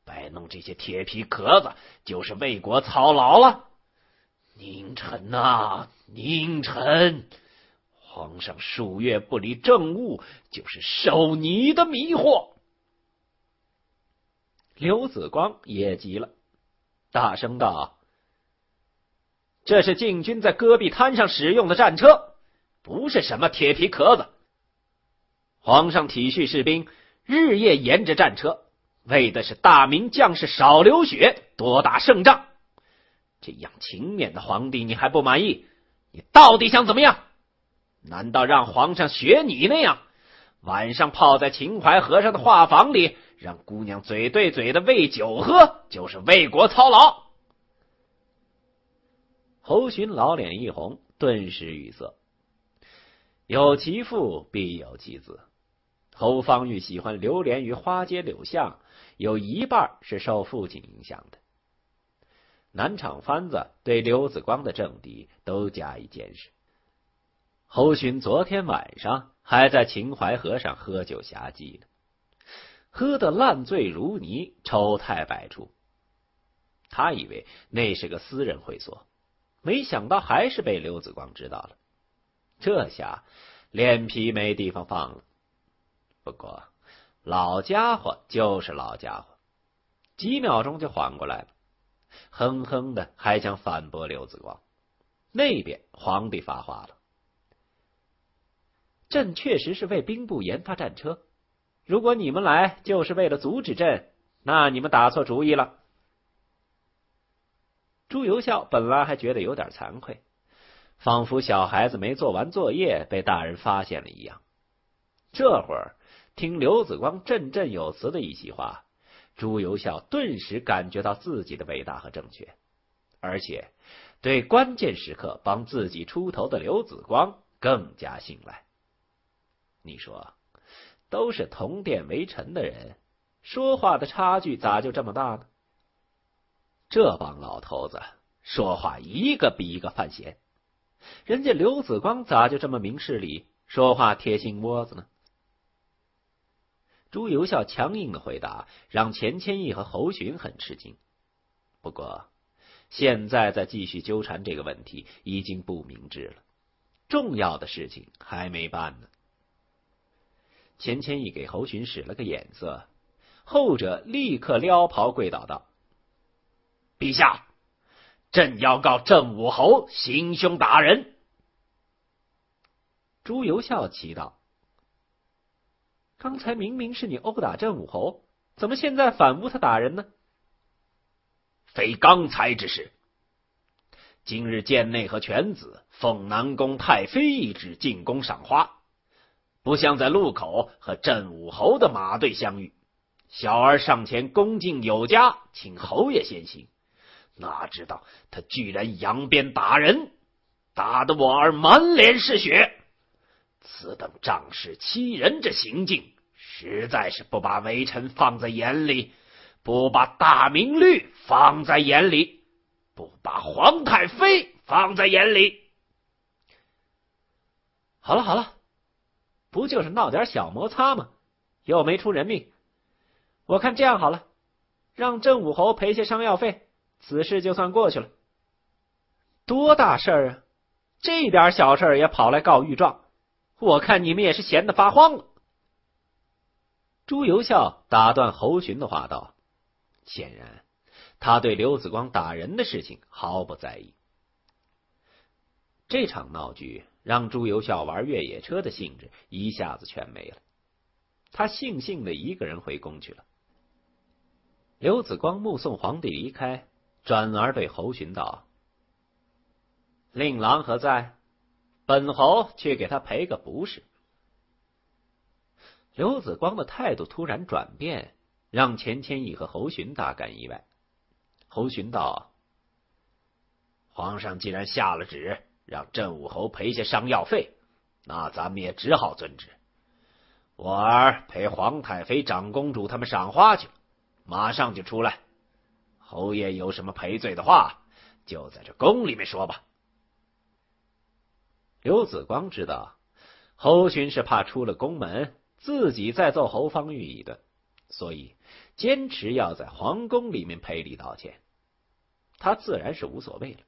摆弄这些铁皮壳子，就是为国操劳了。宁臣呐，宁臣！皇上数月不理政务，就是受你的迷惑。刘子光也急了，大声道：“这是禁军在戈壁滩上使用的战车，不是什么铁皮壳子。皇上体恤士兵，日夜沿着战车，为的是大明将士少流血，多打胜仗。这样勤勉的皇帝，你还不满意？你到底想怎么样？难道让皇上学你那样，晚上泡在秦淮河上的画舫里？”让姑娘嘴对嘴的喂酒喝，就是为国操劳。侯洵老脸一红，顿时语塞。有其父必有其子。侯方域喜欢流连于花街柳巷，有一半是受父亲影响的。南厂番子对刘子光的政敌都加以监视。侯洵昨天晚上还在秦淮河上喝酒侠妓呢。喝得烂醉如泥，丑态百出。他以为那是个私人会所，没想到还是被刘子光知道了。这下脸皮没地方放了。不过老家伙就是老家伙，几秒钟就缓过来了，哼哼的还想反驳刘子光。那边皇帝发话了：“朕确实是为兵部研发战车。”如果你们来就是为了阻止朕，那你们打错主意了。朱由校本来还觉得有点惭愧，仿佛小孩子没做完作业被大人发现了一样。这会儿听刘子光振振有词的一席话，朱由校顿时感觉到自己的伟大和正确，而且对关键时刻帮自己出头的刘子光更加信赖。你说？都是同殿为臣的人，说话的差距咋就这么大呢？这帮老头子说话一个比一个犯闲，人家刘子光咋就这么明事理，说话贴心窝子呢？朱由校强硬的回答让钱谦益和侯寻很吃惊。不过现在再继续纠缠这个问题已经不明智了，重要的事情还没办呢。钱谦益给侯巡使了个眼色，后者立刻撩袍跪倒道：“陛下，朕要告郑武侯行凶打人。”朱由校祈祷：“刚才明明是你殴打郑武侯，怎么现在反诬他打人呢？”“非刚才之事。今日剑内和犬子奉南宫太妃懿旨进宫赏花。”不像在路口和镇武侯的马队相遇，小儿上前恭敬有加，请侯爷先行。哪知道他居然扬鞭打人，打得我儿满脸是血。此等仗势欺人之行径，实在是不把微臣放在眼里，不把大明律放在眼里，不把皇太妃放在眼里。好了，好了。不就是闹点小摩擦吗？又没出人命。我看这样好了，让郑武侯赔些伤药费，此事就算过去了。多大事儿啊！这点小事也跑来告御状，我看你们也是闲得发慌了。朱由校打断侯寻的话道：“显然，他对刘子光打人的事情毫不在意。这场闹剧。”让朱由校玩越野车的兴致一下子全没了，他悻悻的一个人回宫去了。刘子光目送皇帝离开，转而对侯寻道：“令郎何在？本侯去给他赔个不是。”刘子光的态度突然转变，让钱谦益和侯寻大感意外。侯寻道：“皇上既然下了旨。”让镇武侯赔些伤药费，那咱们也只好遵旨。我儿陪皇太妃、长公主他们赏花去了，马上就出来。侯爷有什么赔罪的话，就在这宫里面说吧。刘子光知道侯勋是怕出了宫门，自己再揍侯方域一顿，所以坚持要在皇宫里面赔礼道歉。他自然是无所谓了。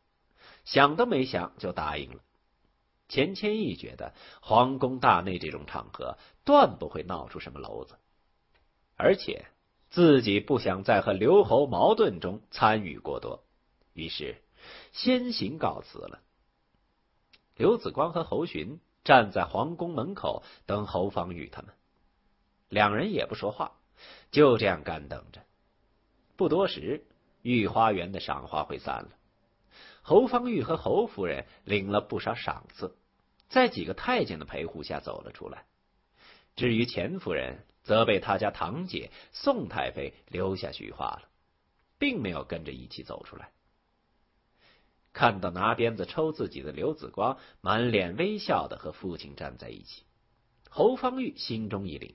想都没想就答应了。钱谦益觉得皇宫大内这种场合断不会闹出什么娄子，而且自己不想再和刘侯矛盾中参与过多，于是先行告辞了。刘子光和侯寻站在皇宫门口等侯方域他们，两人也不说话，就这样干等着。不多时，御花园的赏花会散了。侯方域和侯夫人领了不少赏赐，在几个太监的陪护下走了出来。至于钱夫人，则被他家堂姐宋太妃留下菊花了，并没有跟着一起走出来。看到拿鞭子抽自己的刘子光满脸微笑的和父亲站在一起，侯方域心中一凛，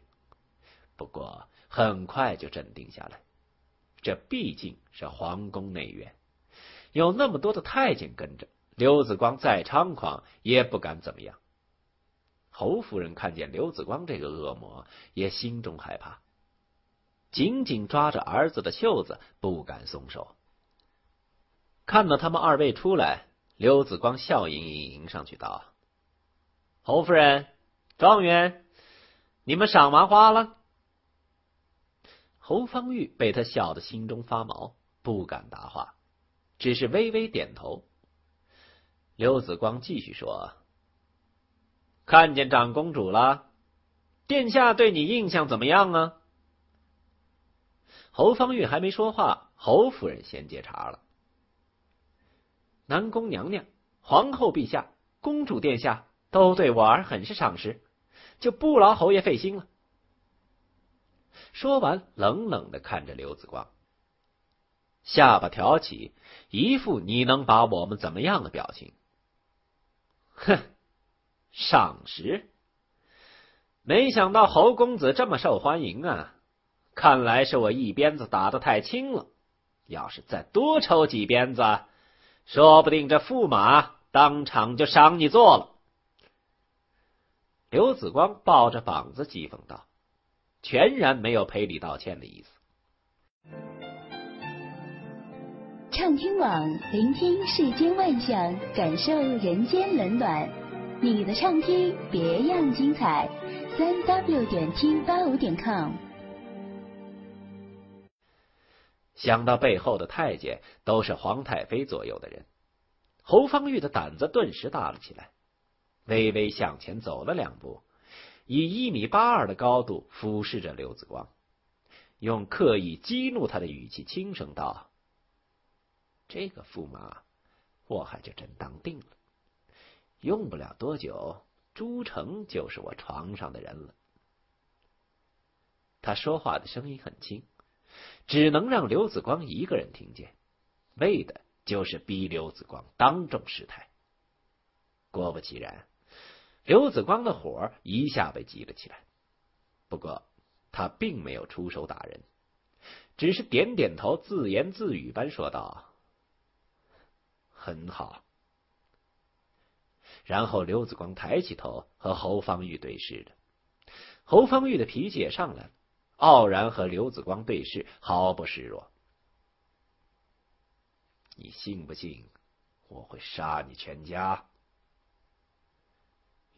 不过很快就镇定下来。这毕竟是皇宫内院。有那么多的太监跟着，刘子光再猖狂也不敢怎么样。侯夫人看见刘子光这个恶魔，也心中害怕。紧紧抓着儿子的袖子，不敢松手。看到他们二位出来，刘子光笑盈盈迎上去道：“侯夫人，状元，你们赏完花了？”侯方域被他笑得心中发毛，不敢答话，只是微微点头。刘子光继续说：“看见长公主了，殿下对你印象怎么样啊？”侯方域还没说话，侯夫人先接茬了。南宫娘娘、皇后陛下、公主殿下都对我儿很是赏识，就不劳侯爷费心了。说完，冷冷的看着刘子光，下巴挑起，一副你能把我们怎么样的表情。哼，赏识？没想到侯公子这么受欢迎啊！看来是我一鞭子打的太轻了，要是再多抽几鞭子。说不定这驸马当场就赏你做了。刘子光抱着膀子讥讽道，全然没有赔礼道歉的意思。畅听网，聆听世间万象，感受人间冷暖。你的畅听别样精彩，三 w 点听八五点 com。想到背后的太监都是皇太妃左右的人，侯方域的胆子顿时大了起来，微微向前走了两步，以一米八二的高度俯视着刘子光，用刻意激怒他的语气轻声道：“这个驸马，我还就真当定了，用不了多久，朱成就是我床上的人了。”他说话的声音很轻。只能让刘子光一个人听见，为的就是逼刘子光当众失态。果不其然，刘子光的火一下被激了起来。不过他并没有出手打人，只是点点头，自言自语般说道：“很好。”然后刘子光抬起头和侯方域对视着，侯方域的脾气也上来了。傲然和刘子光对视，毫不示弱。你信不信我会杀你全家？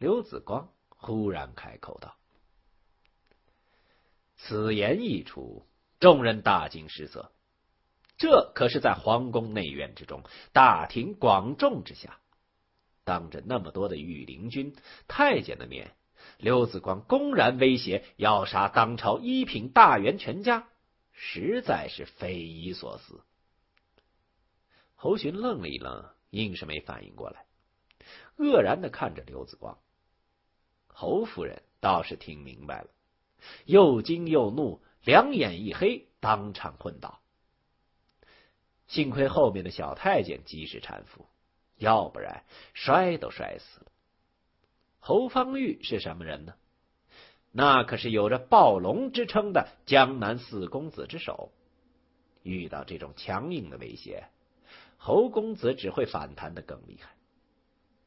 刘子光忽然开口道。此言一出，众人大惊失色。这可是在皇宫内院之中，大庭广众之下，当着那么多的御林军、太监的面。刘子光公然威胁要杀当朝一品大员全家，实在是匪夷所思。侯寻愣了一愣，硬是没反应过来，愕然的看着刘子光。侯夫人倒是听明白了，又惊又怒，两眼一黑，当场昏倒。幸亏后面的小太监及时搀扶，要不然摔都摔死了。侯方域是什么人呢？那可是有着暴龙之称的江南四公子之首。遇到这种强硬的威胁，侯公子只会反弹的更厉害。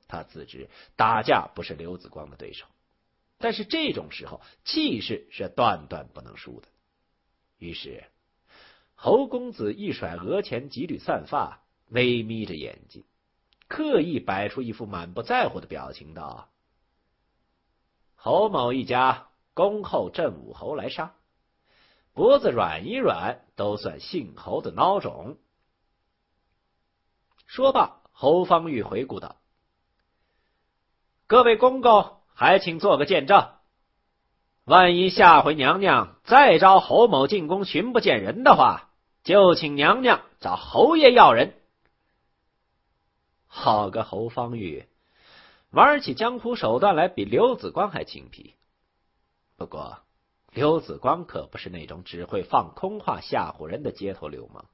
他自知打架不是刘子光的对手，但是这种时候气势是断断不能输的。于是，侯公子一甩额前几缕散发，微眯着眼睛，刻意摆出一副满不在乎的表情，道。侯某一家恭候镇武侯来杀，脖子软一软都算姓侯的孬种。说罢，侯方域回顾道：“各位公公，还请做个见证。万一下回娘娘再招侯某进宫寻不见人的话，就请娘娘找侯爷要人。”好个侯方域！玩起江湖手段来比刘子光还精辟，不过刘子光可不是那种只会放空话吓唬人的街头流氓。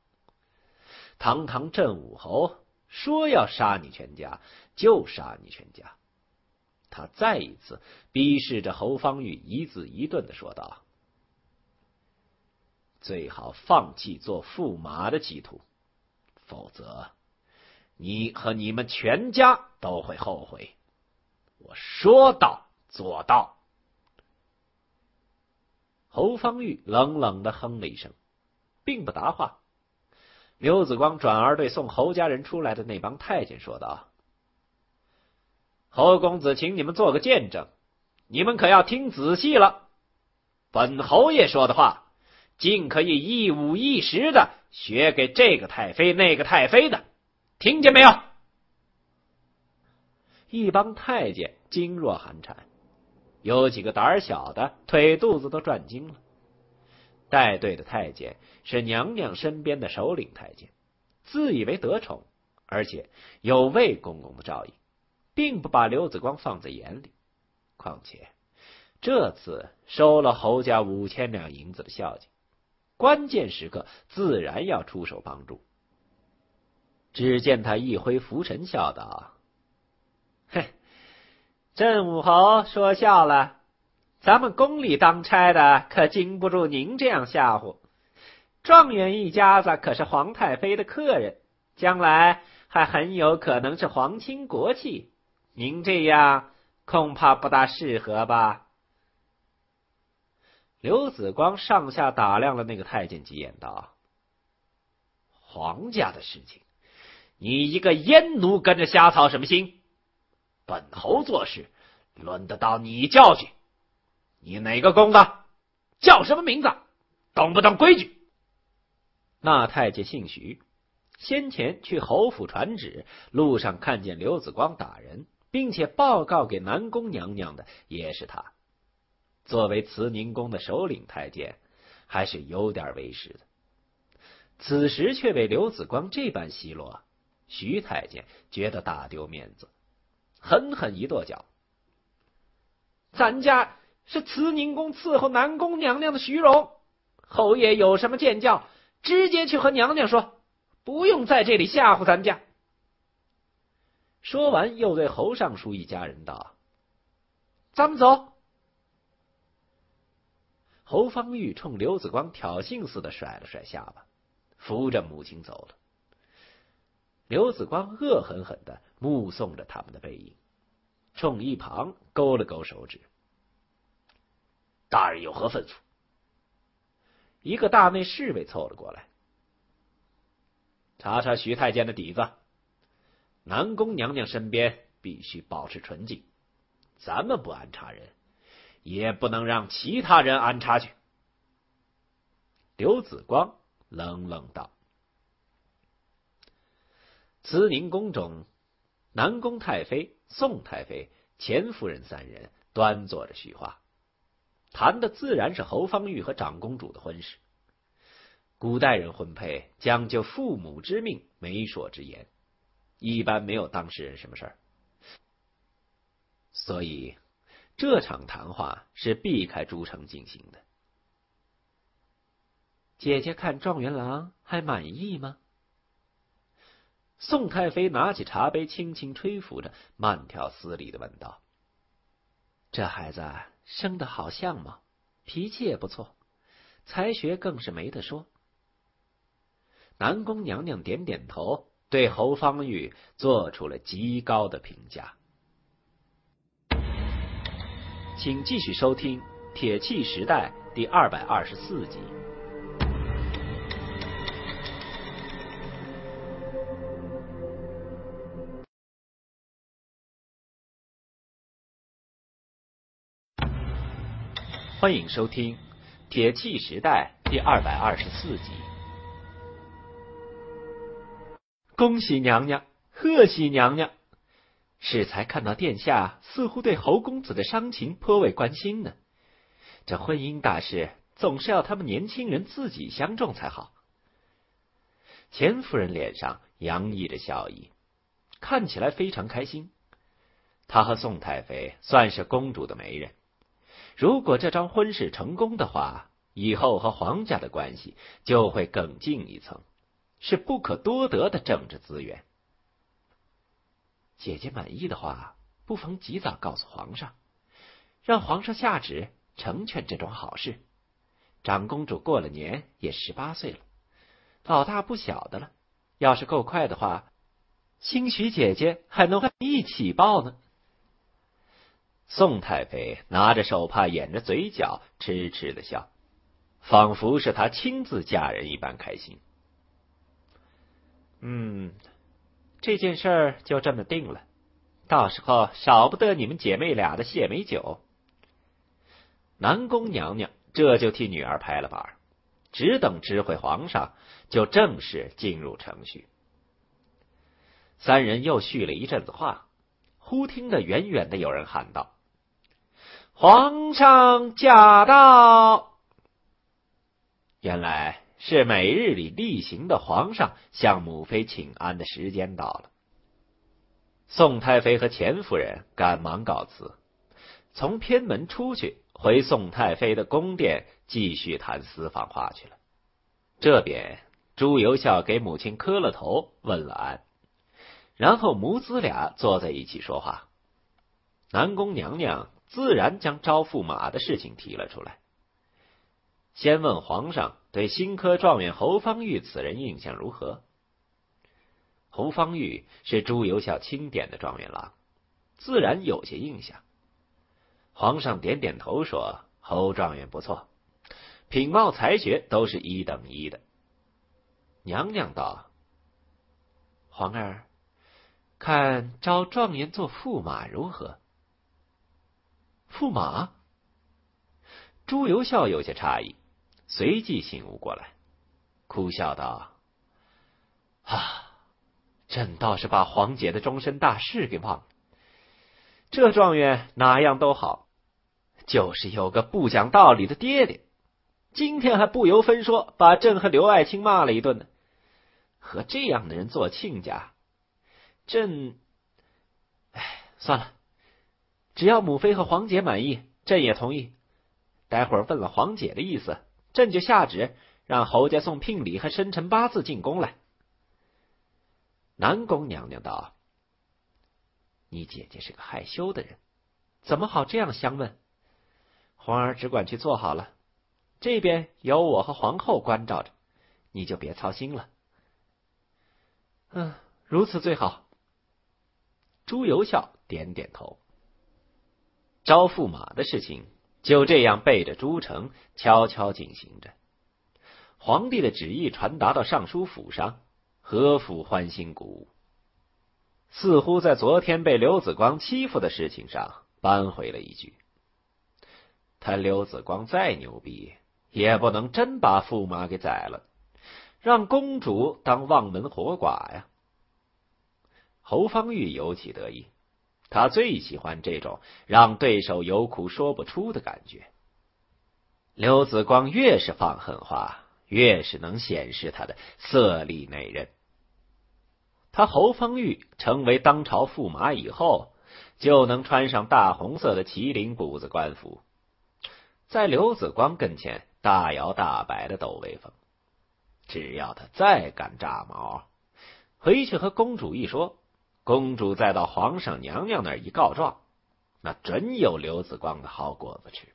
堂堂镇武侯说要杀你全家就杀你全家，他再一次逼视着侯方域，一字一顿的说道：“最好放弃做驸马的企图，否则你和你们全家都会后悔。”我说到做到。侯方域冷冷的哼了一声，并不答话。刘子光转而对送侯家人出来的那帮太监说道：“侯公子，请你们做个见证，你们可要听仔细了。本侯爷说的话，尽可以一五一十的学给这个太妃、那个太妃的，听见没有？”一帮太监噤若寒蝉。有几个胆小的，腿肚子都转筋了。带队的太监是娘娘身边的首领太监，自以为得宠，而且有魏公公的照应，并不把刘子光放在眼里。况且这次收了侯家五千两银子的孝敬，关键时刻自然要出手帮助。只见他一挥拂尘，笑道：“嘿。”郑武侯说笑了，咱们宫里当差的可经不住您这样吓唬。状元一家子可是皇太妃的客人，将来还很有可能是皇亲国戚，您这样恐怕不大适合吧？刘子光上下打量了那个太监几眼，道：“皇家的事情，你一个阉奴跟着瞎操什么心？”本侯做事，轮得到你教训？你哪个宫的？叫什么名字？懂不懂规矩？那太监姓徐，先前去侯府传旨，路上看见刘子光打人，并且报告给南宫娘娘的也是他。作为慈宁宫的首领太监，还是有点威势的。此时却被刘子光这般奚落，徐太监觉得大丢面子。狠狠一跺脚，咱家是慈宁宫伺候南宫娘娘的徐荣，侯爷有什么见教，直接去和娘娘说，不用在这里吓唬咱家。说完，又对侯尚书一家人道：“咱们走。”侯方域冲刘子光挑衅似的甩了甩下巴，扶着母亲走了。刘子光恶狠狠的目送着他们的背影，冲一旁勾了勾手指：“大人有何吩咐？”一个大内侍卫凑了过来：“查查徐太监的底子。南宫娘娘身边必须保持纯净，咱们不安插人，也不能让其他人安插去。”刘子光冷冷道。慈宁宫中，南宫太妃、宋太妃、钱夫人三人端坐着叙话，谈的自然是侯方域和长公主的婚事。古代人婚配讲究父母之命、媒妁之言，一般没有当事人什么事儿，所以这场谈话是避开朱城进行的。姐姐看状元郎还满意吗？宋太妃拿起茶杯，轻轻吹拂着，慢条斯理的问道：“这孩子生的好相貌，脾气也不错，才学更是没得说。”南宫娘娘点点头，对侯方域做出了极高的评价。请继续收听《铁器时代》第二百二十四集。欢迎收听《铁器时代》第二百二十四集。恭喜娘娘，贺喜娘娘！适才看到殿下似乎对侯公子的伤情颇为关心呢。这婚姻大事总是要他们年轻人自己相中才好。钱夫人脸上洋溢着笑意，看起来非常开心。她和宋太妃算是公主的媒人。如果这桩婚事成功的话，以后和皇家的关系就会更进一层，是不可多得的政治资源。姐姐满意的话，不妨及早告诉皇上，让皇上下旨成全这桩好事。长公主过了年也十八岁了，老大不小的了，要是够快的话，兴许姐姐还能和你一起报呢。宋太妃拿着手帕掩着嘴角，痴痴的笑。仿佛是她亲自嫁人一般开心。嗯，这件事儿就这么定了，到时候少不得你们姐妹俩的谢美酒。南宫娘娘这就替女儿拍了板，只等知会皇上，就正式进入程序。三人又叙了一阵子话，忽听得远远的有人喊道：“皇上驾到！”原来是每日里例行的皇上向母妃请安的时间到了。宋太妃和钱夫人赶忙告辞，从偏门出去。回宋太妃的宫殿，继续谈私房话去了。这边朱由校给母亲磕了头，问了安，然后母子俩坐在一起说话。南宫娘娘自然将招驸马的事情提了出来，先问皇上对新科状元侯方域此人印象如何。侯方域是朱由校钦点的状元郎，自然有些印象。皇上点点头说：“侯状元不错，品貌才学都是一等一的。”娘娘道：“皇儿，看招状元做驸马如何？”驸马，朱由校有些诧异，随即醒悟过来，哭笑道：“啊，朕倒是把皇姐的终身大事给忘了。”这状元哪样都好，就是有个不讲道理的爹爹。今天还不由分说把朕和刘爱卿骂了一顿呢。和这样的人做亲家，朕，哎，算了，只要母妃和皇姐满意，朕也同意。待会儿问了皇姐的意思，朕就下旨让侯家送聘礼和生辰八字进宫来。南宫娘娘道。你姐姐是个害羞的人，怎么好这样相问？皇儿只管去做好了，这边有我和皇后关照着，你就别操心了。嗯，如此最好。朱由校点点头。招驸马的事情就这样背着朱成悄悄进行着。皇帝的旨意传达到尚书府上，何府欢欣鼓舞。似乎在昨天被刘子光欺负的事情上扳回了一局。他刘子光再牛逼，也不能真把驸马给宰了，让公主当望门活寡呀。侯方域尤其得意，他最喜欢这种让对手有苦说不出的感觉。刘子光越是放狠话，越是能显示他的色厉内荏。他侯方域成为当朝驸马以后，就能穿上大红色的麒麟补子官服，在刘子光跟前大摇大摆的抖威风。只要他再敢炸毛，回去和公主一说，公主再到皇上娘娘那儿一告状，那准有刘子光的好果子吃。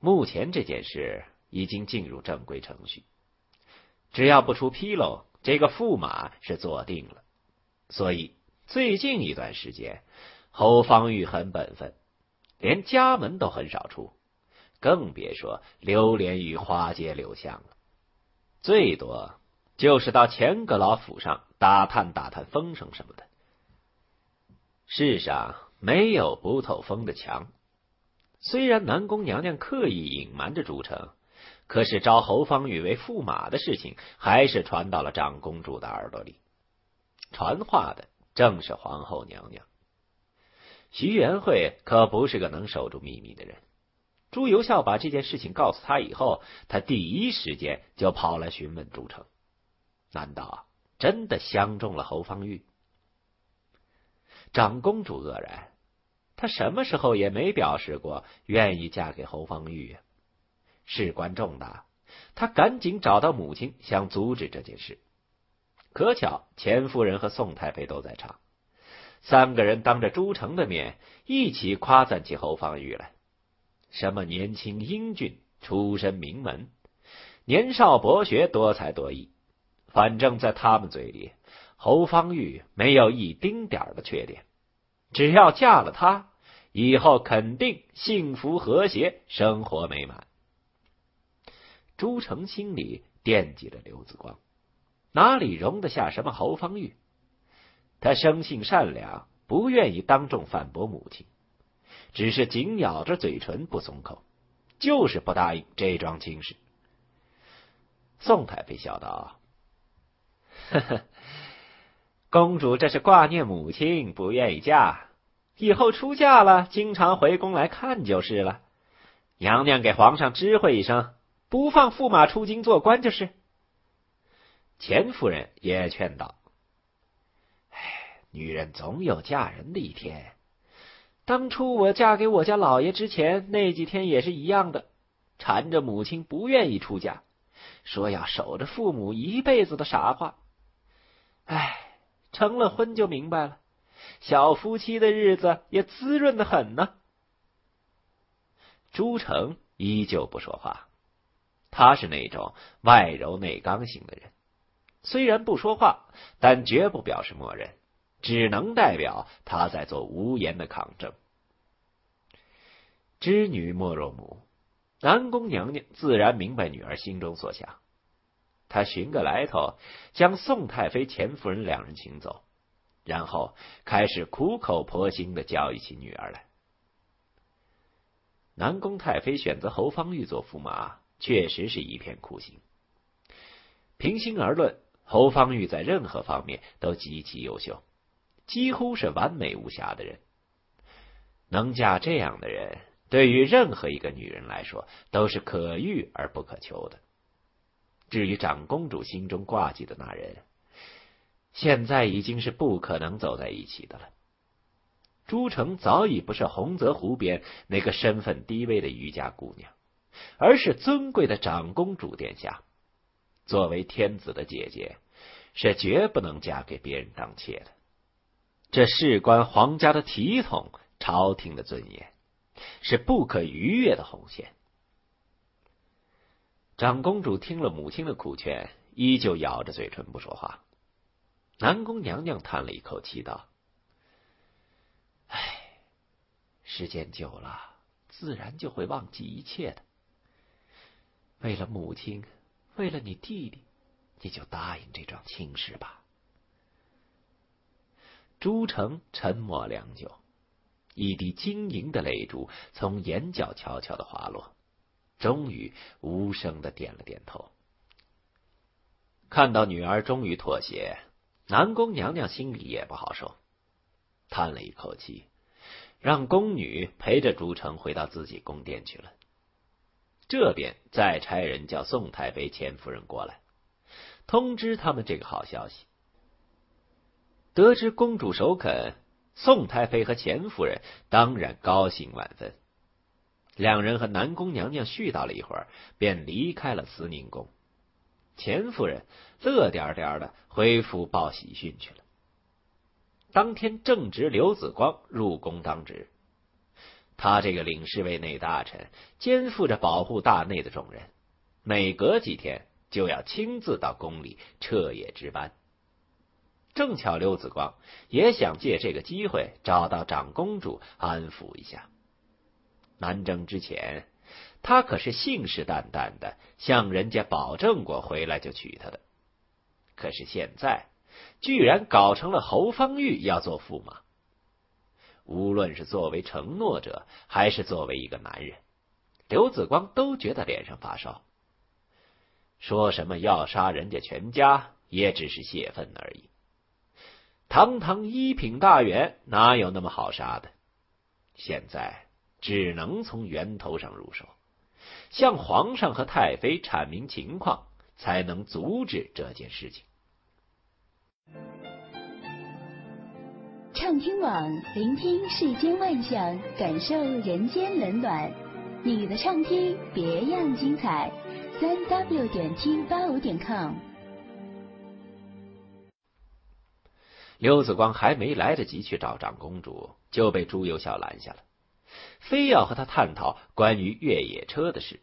目前这件事已经进入正规程序，只要不出纰漏。这个驸马是坐定了，所以最近一段时间，侯方域很本分，连家门都很少出，更别说流连于花街柳巷了。最多就是到钱阁老府上打探打探风声什么的。世上没有不透风的墙，虽然南宫娘娘刻意隐瞒着朱成。可是招侯方宇为驸马的事情，还是传到了长公主的耳朵里。传话的正是皇后娘娘。徐元惠可不是个能守住秘密的人。朱由校把这件事情告诉他以后，他第一时间就跑来询问朱成：难道真的相中了侯方域？长公主愕然，她什么时候也没表示过愿意嫁给侯方域啊？事关重大，她赶紧找到母亲，想阻止这件事。可巧钱夫人和宋太妃都在场，三个人当着朱成的面一起夸赞起侯方域来：什么年轻英俊，出身名门，年少博学，多才多艺。反正，在他们嘴里，侯方域没有一丁点儿的缺点。只要嫁了他，以后肯定幸福和谐，生活美满。朱成心里惦记着刘子光，哪里容得下什么侯方域？他生性善良，不愿意当众反驳母亲，只是紧咬着嘴唇不松口，就是不答应这桩亲事。宋太妃笑道：“，呵 呵公主这是挂念母亲，不愿意嫁。以后出嫁了，经常回宫来看就是了。娘娘给皇上知会一声，不放驸马出京做官就是。”钱夫人也劝道：“哎，女人总有嫁人的一天。当初我嫁给我家老爷之前，那几天也是一样的，缠着母亲不愿意出嫁。”说要守着父母一辈子的傻话，哎，成了婚就明白了，小夫妻的日子也滋润的很呢。朱成依旧不说话，他是那种外柔内刚型的人，虽然不说话，但绝不表示默认，只能代表他在做无言的抗争。知女莫若母。南宫娘娘自然明白女儿心中所想，他寻个来头，将宋太妃、钱夫人两人请走，然后开始苦口婆心的教育起女儿来。南宫太妃选择侯方域做驸马，确实是一片苦心。平心而论，侯方域在任何方面都极其优秀，几乎是完美无瑕的人，能嫁这样的人。对于任何一个女人来说，都是可遇而不可求的。至于长公主心中挂记的那人，现在已经是不可能走在一起的了。朱成早已不是洪泽湖边那个身份低微的渔家姑娘，而是尊贵的长公主殿下。作为天子的姐姐，是绝不能嫁给别人当妾的。这事关皇家的体统，朝廷的尊严。是不可逾越的红线。长公主听了母亲的苦劝，依旧咬着嘴唇不说话。南宫娘娘叹了一口气道：“唉，时间久了，自然就会忘记一切的。为了母亲，为了你弟弟，你就答应这桩亲事吧。”朱成沉默良久。一滴晶莹的泪珠从眼角悄悄的滑落，终于无声的点了点头。看到女儿终于妥协，南宫娘娘心里也不好受，叹了一口气，让宫女陪着朱成回到自己宫殿去了。这边再差人叫宋太妃、钱夫人过来，通知他们这个好消息。得知公主首肯。宋太妃和钱夫人当然高兴万分，两人和南宫娘娘絮叨了一会儿，便离开了慈宁宫。钱夫人乐颠颠的回府报喜讯去了。当天正值刘子光入宫当值，他这个领侍卫内大臣，肩负着保护大内的重任，每隔几天就要亲自到宫里彻夜值班。正巧刘子光也想借这个机会找到长公主安抚一下。南征之前，他可是信誓旦旦的向人家保证过回来就娶她的。可是现在，居然搞成了侯方域要做驸马。无论是作为承诺者，还是作为一个男人，刘子光都觉得脸上发烧。说什么要杀人家全家，也只是泄愤而已。堂堂一品大员，哪有那么好杀的？现在只能从源头上入手，向皇上和太妃阐明情况，才能阻止这件事情。畅听网，聆听世间万象，感受人间冷暖。你的畅听别样精彩，三 w 点听八五点 com。刘子光还没来得及去找长公主，就被朱由校拦下了，非要和他探讨关于越野车的事。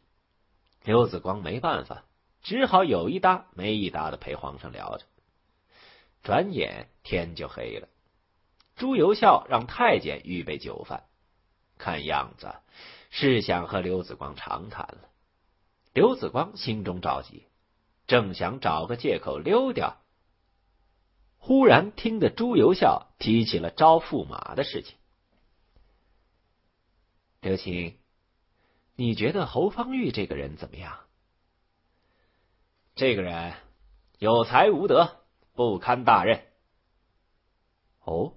刘子光没办法，只好有一搭没一搭的陪皇上聊着。转眼天就黑了，朱由校让太监预备酒饭，看样子是想和刘子光长谈了。刘子光心中着急，正想找个借口溜掉，忽然听得朱由校提起了招驸马的事情。刘青，你觉得侯方域这个人怎么样？这个人有才无德，不堪大任。哦，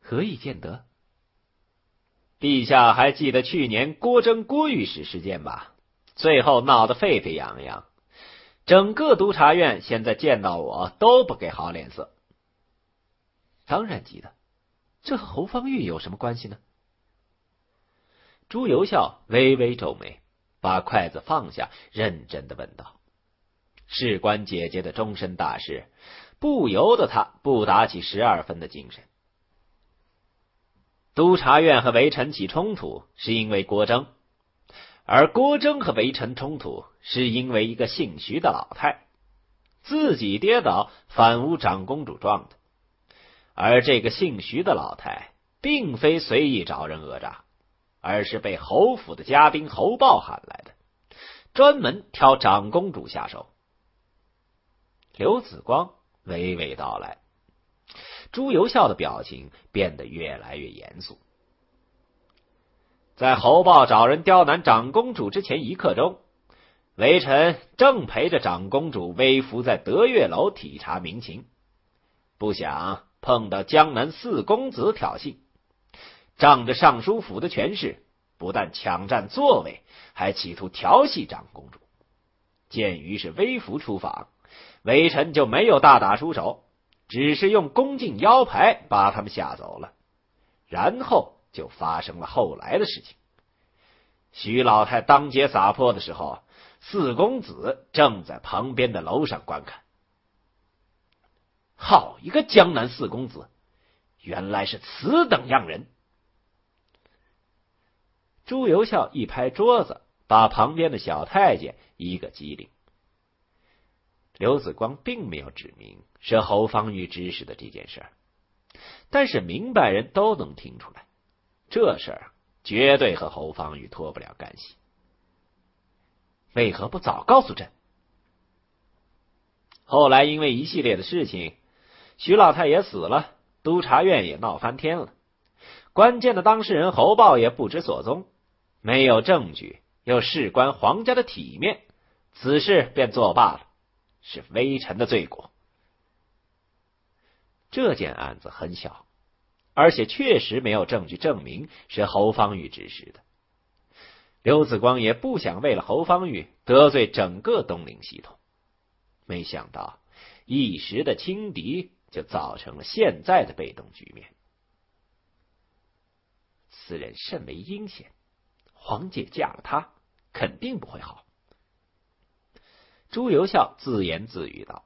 何以见得？陛下还记得去年郭征郭御史事件吧？最后闹得沸沸扬扬，整个督察院现在见到我都不给好脸色。当然记得，这和侯方域有什么关系呢？朱由校微微皱眉，把筷子放下，认真的问道：“事关姐姐的终身大事，不由得他不打起十二分的精神。”督察院和围臣起冲突，是因为郭征；而郭征和围臣冲突，是因为一个姓徐的老太自己跌倒，反诬长公主撞的。而这个姓徐的老太，并非随意找人讹诈，而是被侯府的家丁侯豹喊来的，专门挑长公主下手。刘子光娓娓道来。朱由校的表情变得越来越严肃。在侯豹找人刁难长公主之前一刻钟，微臣正陪着长公主微服在德月楼体察民情，不想碰到江南四公子挑衅，仗着尚书府的权势，不但抢占座位，还企图调戏长公主。鉴于是微服出访，微臣就没有大打出手。只是用恭敬腰牌把他们吓走了，然后就发生了后来的事情。徐老太当街撒泼的时候，四公子正在旁边的楼上观看。好一个江南四公子，原来是此等样人！朱由校一拍桌子，把旁边的小太监一个机灵。刘子光并没有指明是侯方域指使的这件事儿，但是明白人都能听出来，这事儿绝对和侯方域脱不了干系。为何不早告诉朕？后来因为一系列的事情，徐老太也死了，督察院也闹翻天了，关键的当事人侯豹也不知所踪，没有证据，又事关皇家的体面，此事便作罢了。是微臣的罪过。这件案子很小，而且确实没有证据证明是侯方域指使的。刘子光也不想为了侯方域得罪整个东陵系统，没想到一时的轻敌就造成了现在的被动局面。此人甚为阴险，皇姐嫁了他，肯定不会好。朱由校自言自语道：“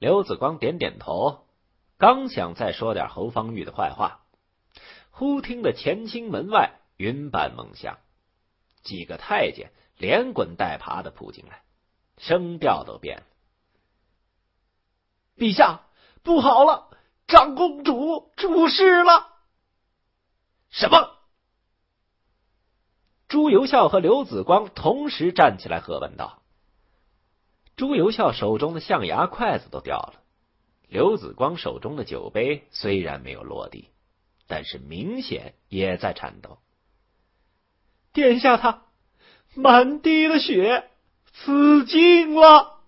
刘子光点点头，刚想再说点侯方域的坏话，忽听得前清门外云板猛响，几个太监连滚带爬的扑进来，声调都变了。陛下，不好了，长公主出事了！什么？”朱由校和刘子光同时站起来喝问道。朱由校手中的象牙筷子都掉了，刘子光手中的酒杯虽然没有落地，但是明显也在颤抖。殿下，他满地的血，死尽了。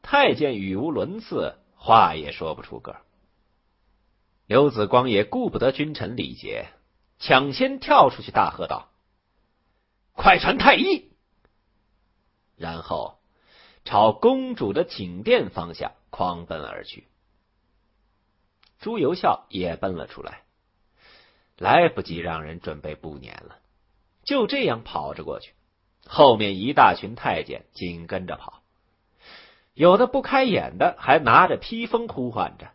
太监语无伦次，话也说不出个儿。刘子光也顾不得君臣礼节，抢先跳出去大喝道：“快传太医！”然后朝公主的寝殿方向狂奔而去。朱由校也奔了出来，来不及让人准备布撵了，就这样跑着过去。后面一大群太监紧跟着跑，有的不开眼的还拿着披风呼唤着：“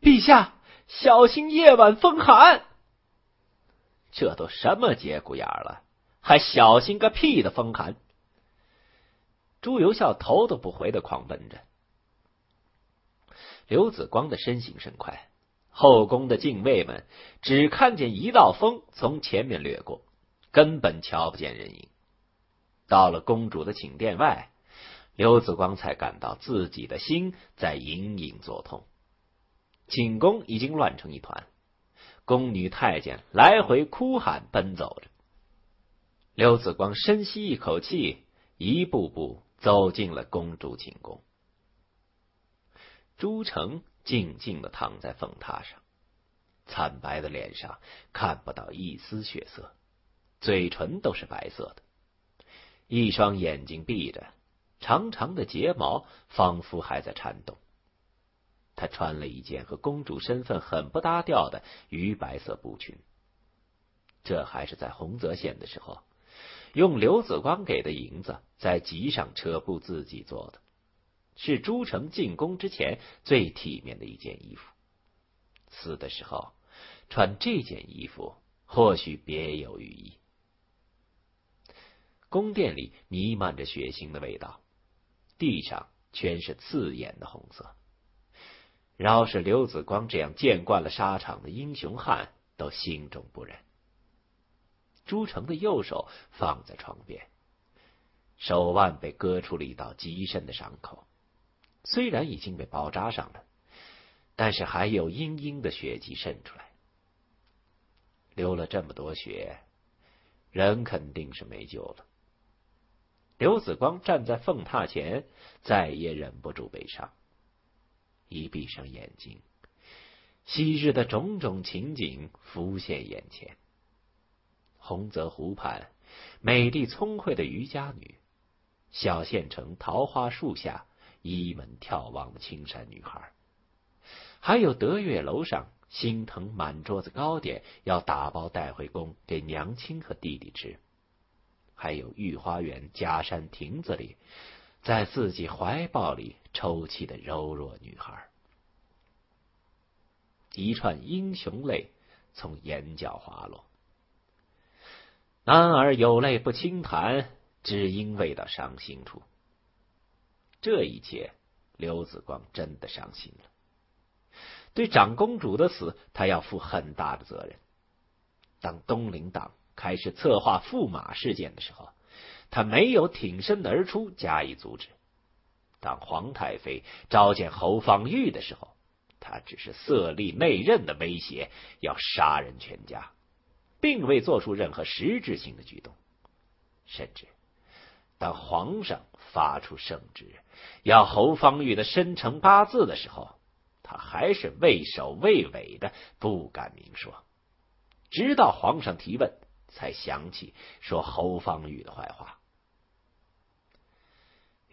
陛下，小心夜晚风寒！”这都什么节骨眼了，还小心个屁的风寒！朱由校头都不回的狂奔着，刘子光的身形甚快，后宫的禁卫们只看见一道风从前面掠过，根本瞧不见人影。到了公主的寝殿外，刘子光才感到自己的心在隐隐作痛。寝宫已经乱成一团，宫女太监来回哭喊奔走着。刘子光深吸一口气，一步步走进了公主寝宫。朱成静静的躺在凤榻上，惨白的脸上看不到一丝血色，嘴唇都是白色的，一双眼睛闭着，长长的睫毛仿佛还在颤动。他穿了一件和公主身份很不搭调的鱼白色布裙，这还是在洪泽县的时候，用刘子光给的银子在集上车布自己做的，是朱成进宫之前最体面的一件衣服。死的时候穿这件衣服，或许别有寓意。宫殿里弥漫着血腥的味道，地上全是刺眼的红色。饶是刘子光这样见惯了沙场的英雄汉，都心中不忍。朱成的右手放在床边，手腕被割出了一道极深的伤口，虽然已经被包扎上了，但是还有殷殷的血迹渗出来。流了这么多血，人肯定是没救了。刘子光站在凤榻前，再也忍不住悲伤。一闭上眼睛，昔日的种种情景浮现眼前。洪泽湖畔，美丽聪慧的渔家女；小县城桃花树下，倚门眺望的青山女孩；还有德月楼上心疼满桌子糕点，要打包带回宫给娘亲和弟弟吃；还有御花园假山亭子里。在自己怀抱里抽泣的柔弱女孩，一串英雄泪从眼角滑落。男儿有泪不轻弹，只因未到伤心处。这一切，刘子光真的伤心了。对长公主的死，他要负很大的责任。当东林党开始策划驸马事件的时候。他没有挺身而出加以阻止。当皇太妃召见侯方域的时候，他只是色厉内荏的威胁，要杀人全家，并未做出任何实质性的举动。甚至当皇上发出圣旨，要侯方域的生辰八字的时候，他还是畏首畏尾的，不敢明说。直到皇上提问，才想起说侯方域的坏话。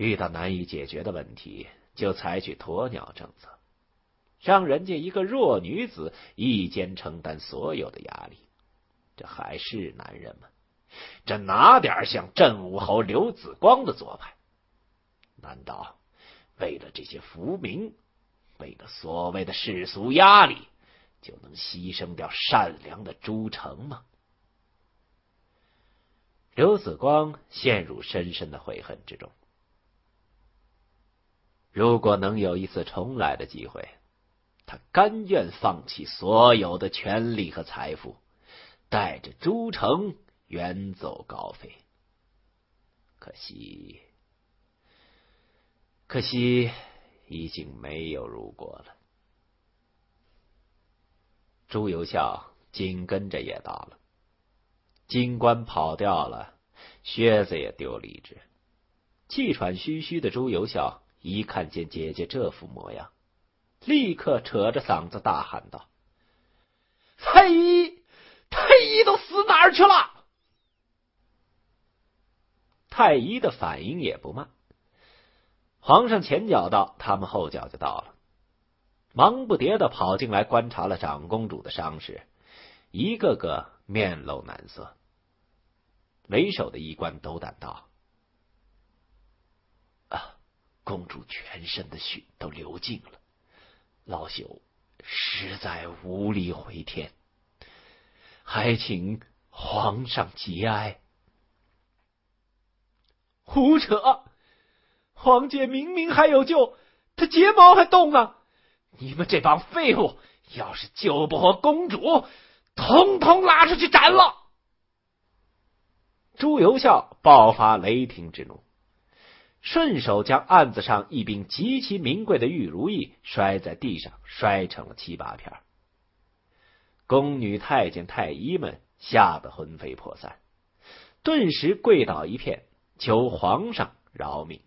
遇到难以解决的问题，就采取鸵鸟政策，让人家一个弱女子一肩承担所有的压力，这还是男人吗？这哪点像镇武侯刘子光的做派？难道为了这些浮名，为了所谓的世俗压力，就能牺牲掉善良的朱成吗？刘子光陷入深深的悔恨之中。如果能有一次重来的机会，他甘愿放弃所有的权利和财富，带着朱成远走高飞。可惜，可惜，已经没有如果了。朱由校紧跟着也到了，金冠跑掉了，靴子也丢了一只，气喘吁吁的朱由校。一看见姐姐这副模样，立刻扯着嗓子大喊道：“太医，太医都死哪儿去了？”太医的反应也不慢，皇上前脚到，他们后脚就到了，忙不迭的跑进来观察了长公主的伤势，一个个面露难色。为首的医官斗胆道。公主全身的血都流尽了，老朽实在无力回天，还请皇上节哀。胡扯！皇姐明明还有救，她睫毛还动呢。你们这帮废物，要是救不活公主，统统拉出去斩了！朱由校爆发雷霆之怒，顺手将案子上一柄极其名贵的玉如意摔在地上，摔成了七八片。宫女、太监、太医们吓得魂飞魄散，顿时跪倒一片，求皇上饶命。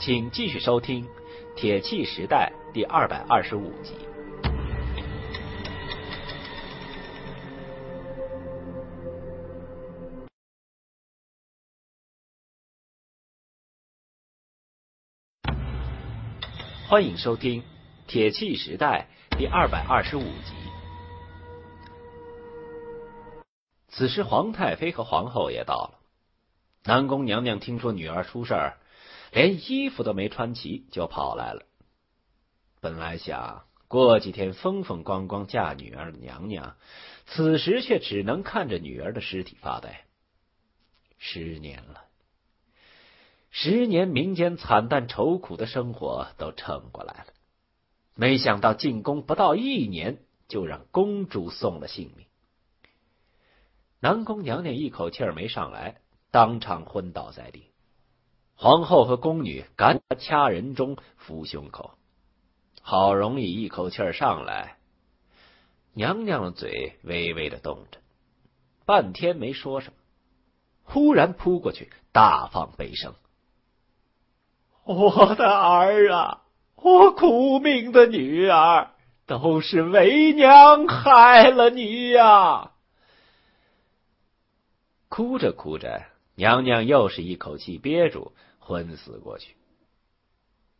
请继续收听《铁器时代》第二百二十五集。欢迎收听《铁器时代》第二百二十五集。此时，皇太妃和皇后也到了。南宫娘娘听说女儿出事儿。连衣服都没穿齐就跑来了。本来想过几天风风光光嫁女儿的娘娘，此时却只能看着女儿的尸体发呆。十年了，十年民间惨淡愁苦的生活都撑过来了，没想到进宫不到一年，就让公主送了性命。南宫娘娘一口气儿没上来，当场昏倒在地。皇后和宫女赶掐人中、扶胸口，好容易一口气儿上来，娘娘的嘴微微的动着，半天没说什么，忽然扑过去大放悲声：“我的儿啊，我苦命的女儿，都是为娘害了你呀！”哭着哭着，娘娘又是一口气憋住。昏死过去，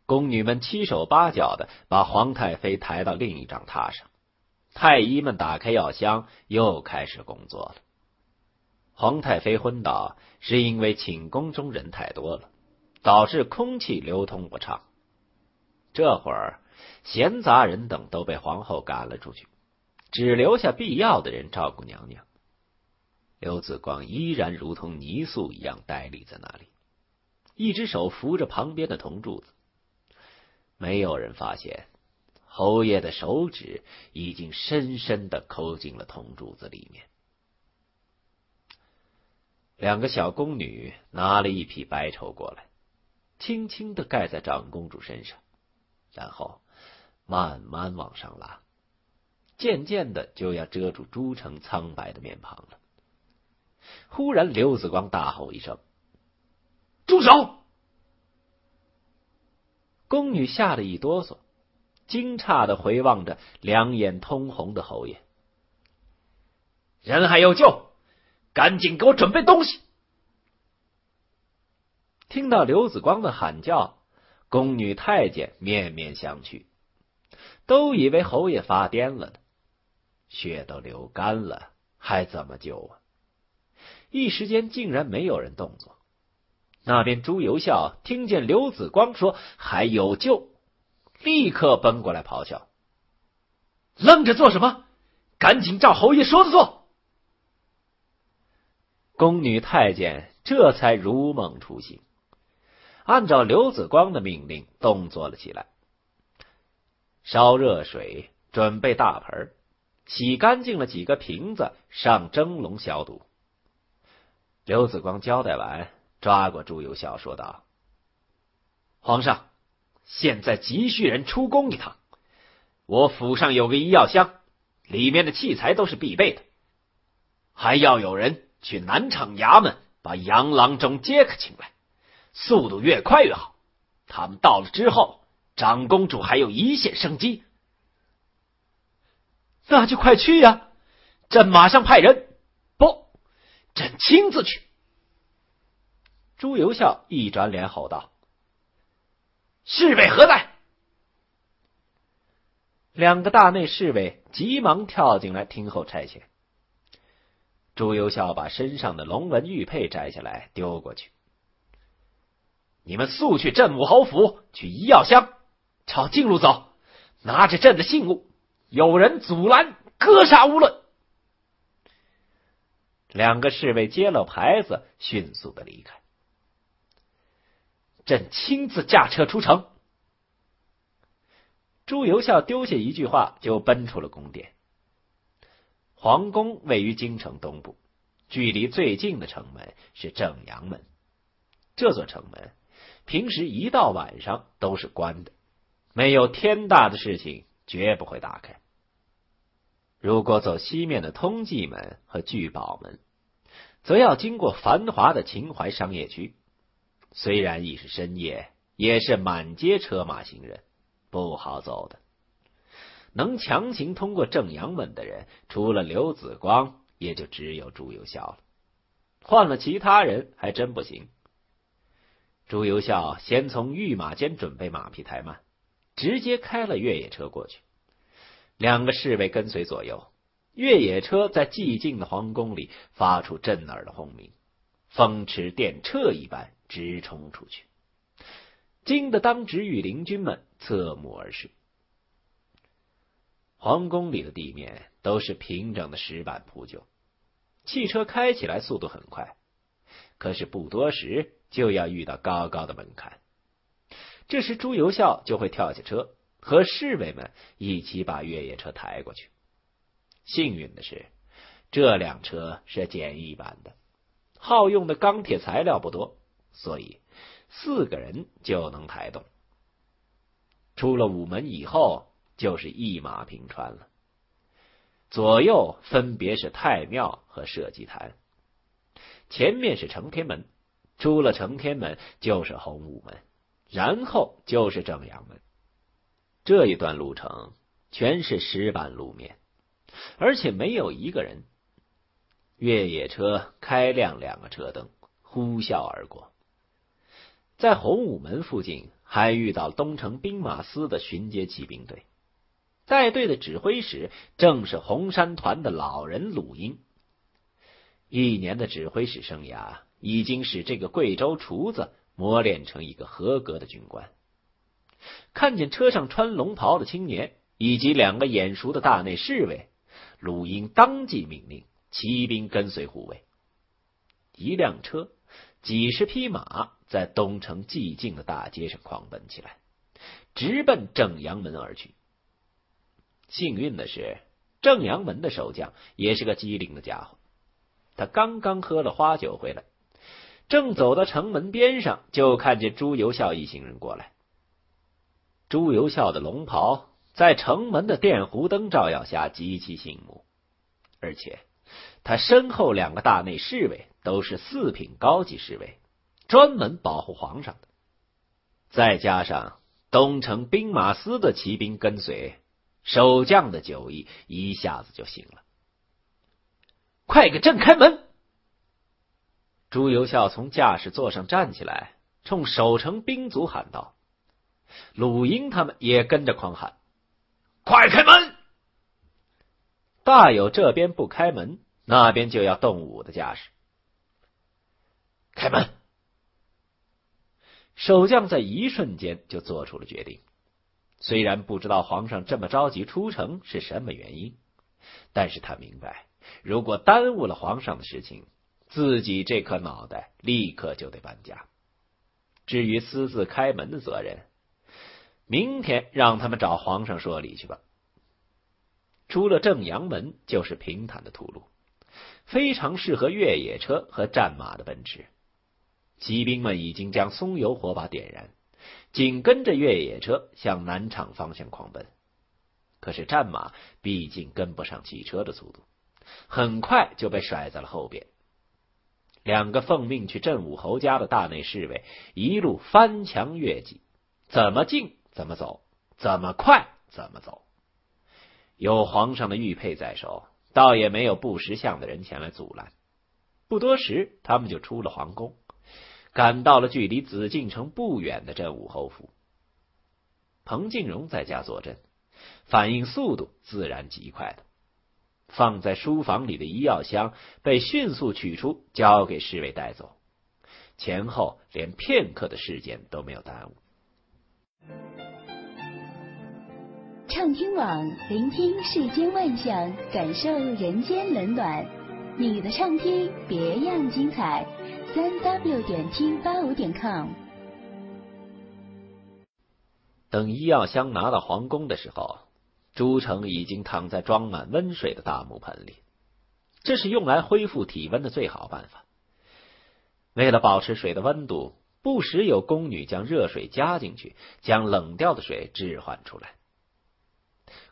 宫女们七手八脚的把皇太妃抬到另一张榻上，太医们打开药箱，又开始工作了。皇太妃昏倒是因为寝宫中人太多了，导致空气流通不畅。这会儿，闲杂人等都被皇后赶了出去，只留下必要的人照顾娘娘。刘子光依然如同泥塑一样呆立在那里。一只手扶着旁边的铜柱子，没有人发现侯爷的手指已经深深的抠进了铜柱子里面。两个小宫女拿了一匹白绸过来，轻轻的盖在长公主身上，然后慢慢往上拉，渐渐的就要遮住朱成苍白的面庞了。忽然，刘子光大吼一声。住手！宫女吓得一哆嗦，惊诧的回望着两眼通红的侯爷。人还有救，赶紧给我准备东西！听到刘子光的喊叫，宫女太监面面相觑，都以为侯爷发癫了呢，血都流干了，还怎么救啊？一时间竟然没有人动作。那边朱由校听见刘子光说还有救，立刻奔过来咆哮：“愣着做什么？赶紧照侯爷说的做！”宫女太监这才如梦初醒，按照刘子光的命令动作了起来。烧热水，准备大盆，洗干净了几个瓶子，上蒸笼消毒。刘子光交代完。抓过朱由校，说道：“皇上，现在急需人出宫一趟。我府上有个医药箱，里面的器材都是必备的。还要有人去南厂衙门把杨郎中、杰克请来，速度越快越好。他们到了之后，长公主还有一线生机。那就快去呀！朕马上派人，不，朕亲自去。”朱由校一转脸吼道：“侍卫何在？”两个大内侍卫急忙跳进来听候差遣。朱由校把身上的龙纹玉佩摘下来丢过去：“你们速去镇武侯府，去医药箱，朝近路走，拿着朕的信物，有人阻拦，格杀勿论。”两个侍卫接了牌子，迅速的离开。朕亲自驾车出城。朱由校丢下一句话，就奔出了宫殿。皇宫位于京城东部，距离最近的城门是正阳门。这座城门平时一到晚上都是关的，没有天大的事情绝不会打开。如果走西面的通济门和聚宝门，则要经过繁华的秦淮商业区。虽然已是深夜，也是满街车马行人，不好走的。能强行通过正阳门的人，除了刘子光，也就只有朱由校了。换了其他人，还真不行。朱由校先从御马监准备马匹太慢，直接开了越野车过去。两个侍卫跟随左右，越野车在寂静的皇宫里发出震耳的轰鸣，风驰电掣一般直冲出去，惊得当值御林军们侧目而视。皇宫里的地面都是平整的石板铺就，汽车开起来速度很快，可是不多时就要遇到高高的门槛。这时朱由校就会跳下车，和侍卫们一起把越野车抬过去。幸运的是，这辆车是简易版的，耗用的钢铁材料不多，所以四个人就能抬动。出了午门以后。就是一马平川了，左右分别是太庙和社稷坛，前面是承天门，出了承天门就是洪武门，然后就是正阳门。这一段路程全是石板路面，而且没有一个人。越野车开亮两个车灯，呼啸而过，在洪武门附近还遇到东城兵马司的巡街骑兵队。带队的指挥使正是红山团的老人鲁英。一年的指挥使生涯，已经使这个贵州厨子磨练成一个合格的军官。看见车上穿龙袍的青年以及两个眼熟的大内侍卫，鲁英当即命令骑兵跟随护卫。一辆车，几十匹马，在东城寂静的大街上狂奔起来，直奔正阳门而去。幸运的是，正阳门的守将也是个机灵的家伙。他刚刚喝了花酒回来，正走到城门边上，就看见朱由校一行人过来。朱由校的龙袍在城门的电弧灯照耀下极其醒目，而且他身后两个大内侍卫都是四品高级侍卫，专门保护皇上的。再加上东城兵马司的骑兵跟随。守将的酒意一下子就醒了，快给朕开门！朱由校从驾驶座上站起来，冲守城兵卒喊道：“鲁英他们也跟着狂喊：‘快开门！’大有这边不开门，那边就要动武的架势。开门！守将在一瞬间就做出了决定。虽然不知道皇上这么着急出城是什么原因，但是他明白，如果耽误了皇上的事情，自己这颗脑袋立刻就得搬家。至于私自开门的责任，明天让他们找皇上说理去吧。出了正阳门，就是平坦的土路，非常适合越野车和战马的奔驰。骑兵们已经将松油火把点燃。紧跟着越野车向南厂方向狂奔，可是战马毕竟跟不上汽车的速度，很快就被甩在了后边。两个奉命去镇武侯家的大内侍卫一路翻墙越脊，怎么进怎么走，怎么快怎么走。有皇上的玉佩在手，倒也没有不识相的人前来阻拦。不多时，他们就出了皇宫。赶到了距离紫禁城不远的镇武侯府，彭敬荣在家坐镇，反应速度自然极快的。放在书房里的医药箱被迅速取出，交给侍卫带走，前后连片刻的时间都没有耽误。畅听网，聆听世间万象，感受人间冷暖。你的畅听别样精彩。三 w 点听八五点 com。等医药箱拿到皇宫的时候，朱成已经躺在装满温水的大木盆里，这是用来恢复体温的最好办法。为了保持水的温度，不时有宫女将热水加进去，将冷掉的水置换出来。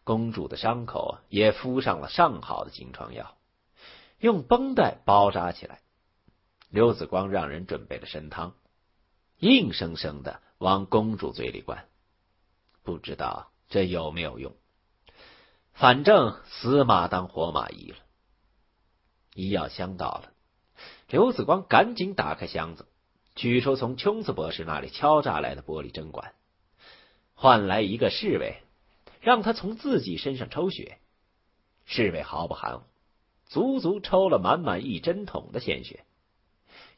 公主的伤口也敷上了上好的金疮药，用绷带包扎起来。刘子光让人准备了参汤，硬生生的往公主嘴里灌，不知道这有没有用。反正死马当活马医了。医药箱到了，刘子光赶紧打开箱子，取出从琼斯博士那里敲诈来的玻璃针管，换来一个侍卫。让他从自己身上抽血，侍卫毫不含糊，足足抽了满满一针筒的鲜血。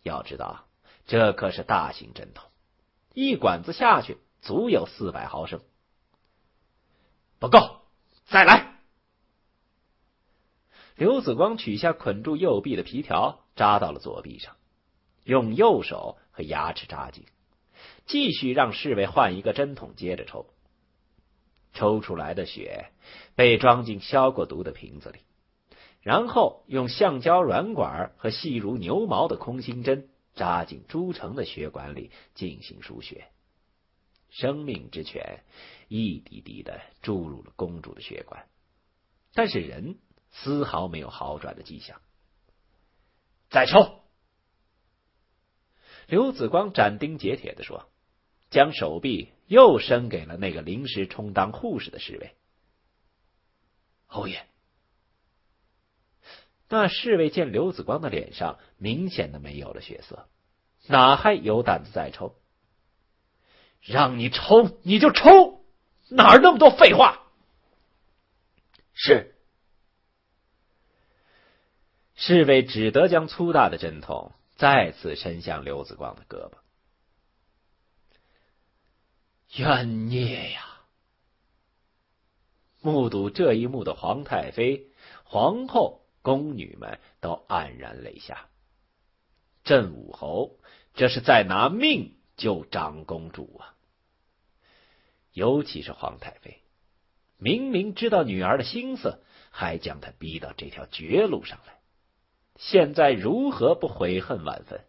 要知道，这可是大型针筒，一管子下去足有四百毫升。不够，再来！刘子光取下捆住右臂的皮条，扎到了左臂上，用右手和牙齿扎紧，继续让侍卫换一个针筒，接着抽。抽出来的血被装进消过毒的瓶子里，然后用橡胶软管和细如牛毛的空心针扎进朱成的血管里进行输血。生命之泉一滴滴的注入了公主的血管，但是人丝毫没有好转的迹象。再抽！刘子光斩钉截铁的说。将手臂又伸给了那个临时充当护士的侍卫。侯爷，那侍卫见刘子光的脸上明显的没有了血色，哪还有胆子再抽？让你抽你就抽，哪儿那么多废话？是。侍卫只得将粗大的针筒再次伸向刘子光的胳膊。冤孽呀！目睹这一幕的皇太妃、皇后、宫女们都黯然泪下。镇武侯这是在拿命救长公主啊！尤其是皇太妃，明明知道女儿的心思，还将她逼到这条绝路上来，现在如何不悔恨万分？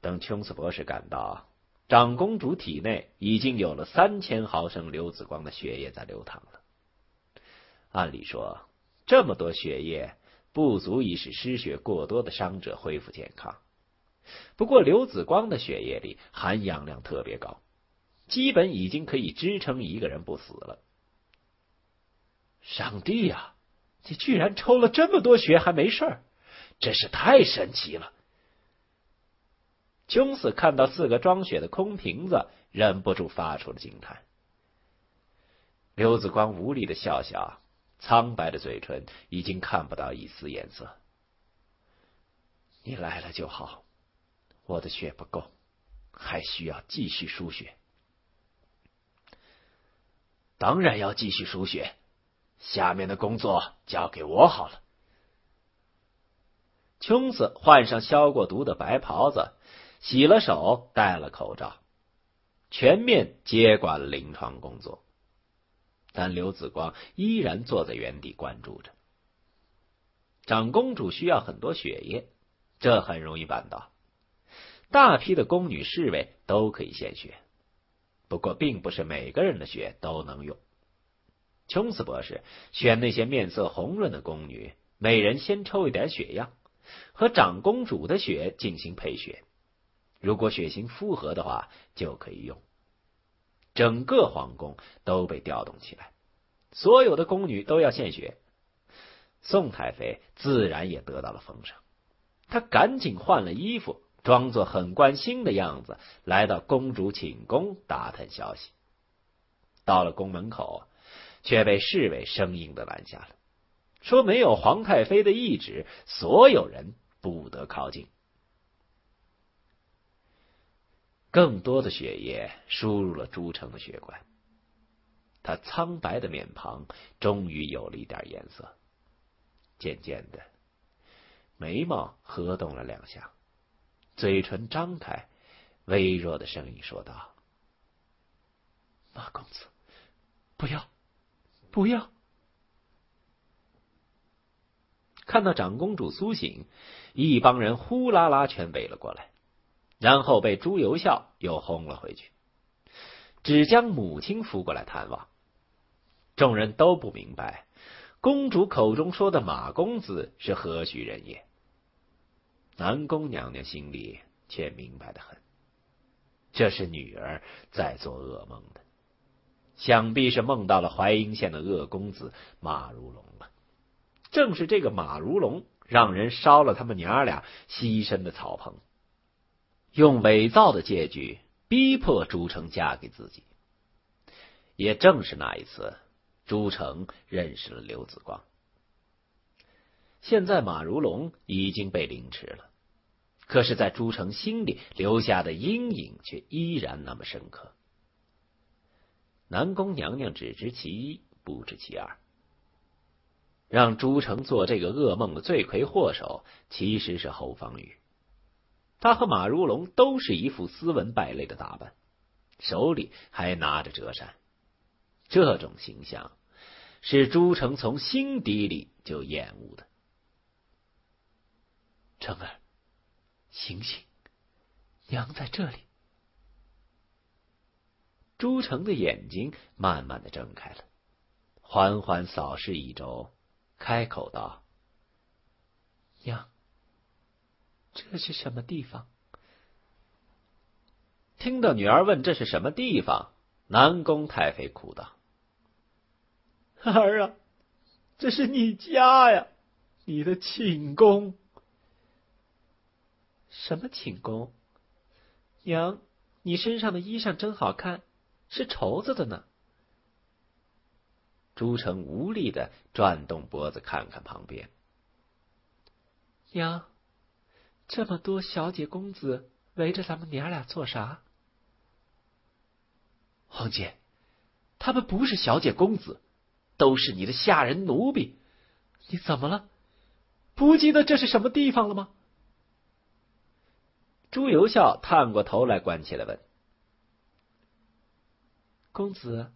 等琼斯博士赶到。长公主体内已经有了三千毫升刘子光的血液在流淌了。按理说，这么多血液不足以使失血过多的伤者恢复健康。不过，刘子光的血液里含氧量特别高，基本已经可以支撑一个人不死了。上帝呀，你居然抽了这么多血还没事儿，真是太神奇了！琼斯看到四个装血的空瓶子，忍不住发出了惊叹。刘子光无力的笑笑，苍白的嘴唇已经看不到一丝颜色。你来了就好，我的血不够，还需要继续输血。当然要继续输血，下面的工作交给我好了。琼斯换上消过毒的白袍子。洗了手，戴了口罩，全面接管了临床工作。但刘子光依然坐在原地关注着。长公主需要很多血液，这很容易办到。大批的宫女侍卫都可以献血，不过并不是每个人的血都能用。琼斯博士选那些面色红润的宫女，每人先抽一点血样，和长公主的血进行配血。如果血型符合的话，就可以用。整个皇宫都被调动起来，所有的宫女都要献血。宋太妃自然也得到了封赏，她赶紧换了衣服，装作很关心的样子，来到公主寝宫打探消息。到了宫门口，却被侍卫生硬的拦下了，说没有皇太妃的懿旨，所有人不得靠近。更多的血液输入了朱成的血管，他苍白的面庞终于有了一点颜色。渐渐的，眉毛合动了两下，嘴唇张开，微弱的声音说道：“马公子，不要，不要。”看到长公主苏醒，一帮人呼啦啦全围了过来，然后被朱由校又轰了回去，只将母亲扶过来探望。众人都不明白，公主口中说的马公子是何许人也。南宫娘娘心里却明白的很，这是女儿在做噩梦的，想必是梦到了淮阴县的恶公子马如龙了。正是这个马如龙，让人烧了他们娘俩栖身的草棚，用伪造的借据逼迫朱成嫁给自己。也正是那一次，朱成认识了刘子光。现在马如龙已经被凌迟了。可是，在朱成心里留下的阴影却依然那么深刻。南宫娘娘只知其一，不知其二。让朱成做这个噩梦的罪魁祸首，其实是侯方宇。他和马如龙都是一副斯文败类的打扮，手里还拿着折扇。这种形象，是朱成从心底里就厌恶的。成儿。醒醒，娘在这里。朱成的眼睛慢慢的睁开了，缓缓扫视一周，开口道：“娘，这是什么地方？”听到女儿问这是什么地方，南宫太妃哭道：“ 儿啊，这是你家呀，你的寝宫。”什么寝宫？娘，你身上的衣裳真好看，是绸子的呢。朱成无力的转动脖子，看看旁边。娘，这么多小姐公子围着咱们娘俩做啥？皇姐，他们不是小姐公子，都是你的下人奴婢。你怎么了？不记得这是什么地方了吗？朱由校探过头来，关切的问：“公子，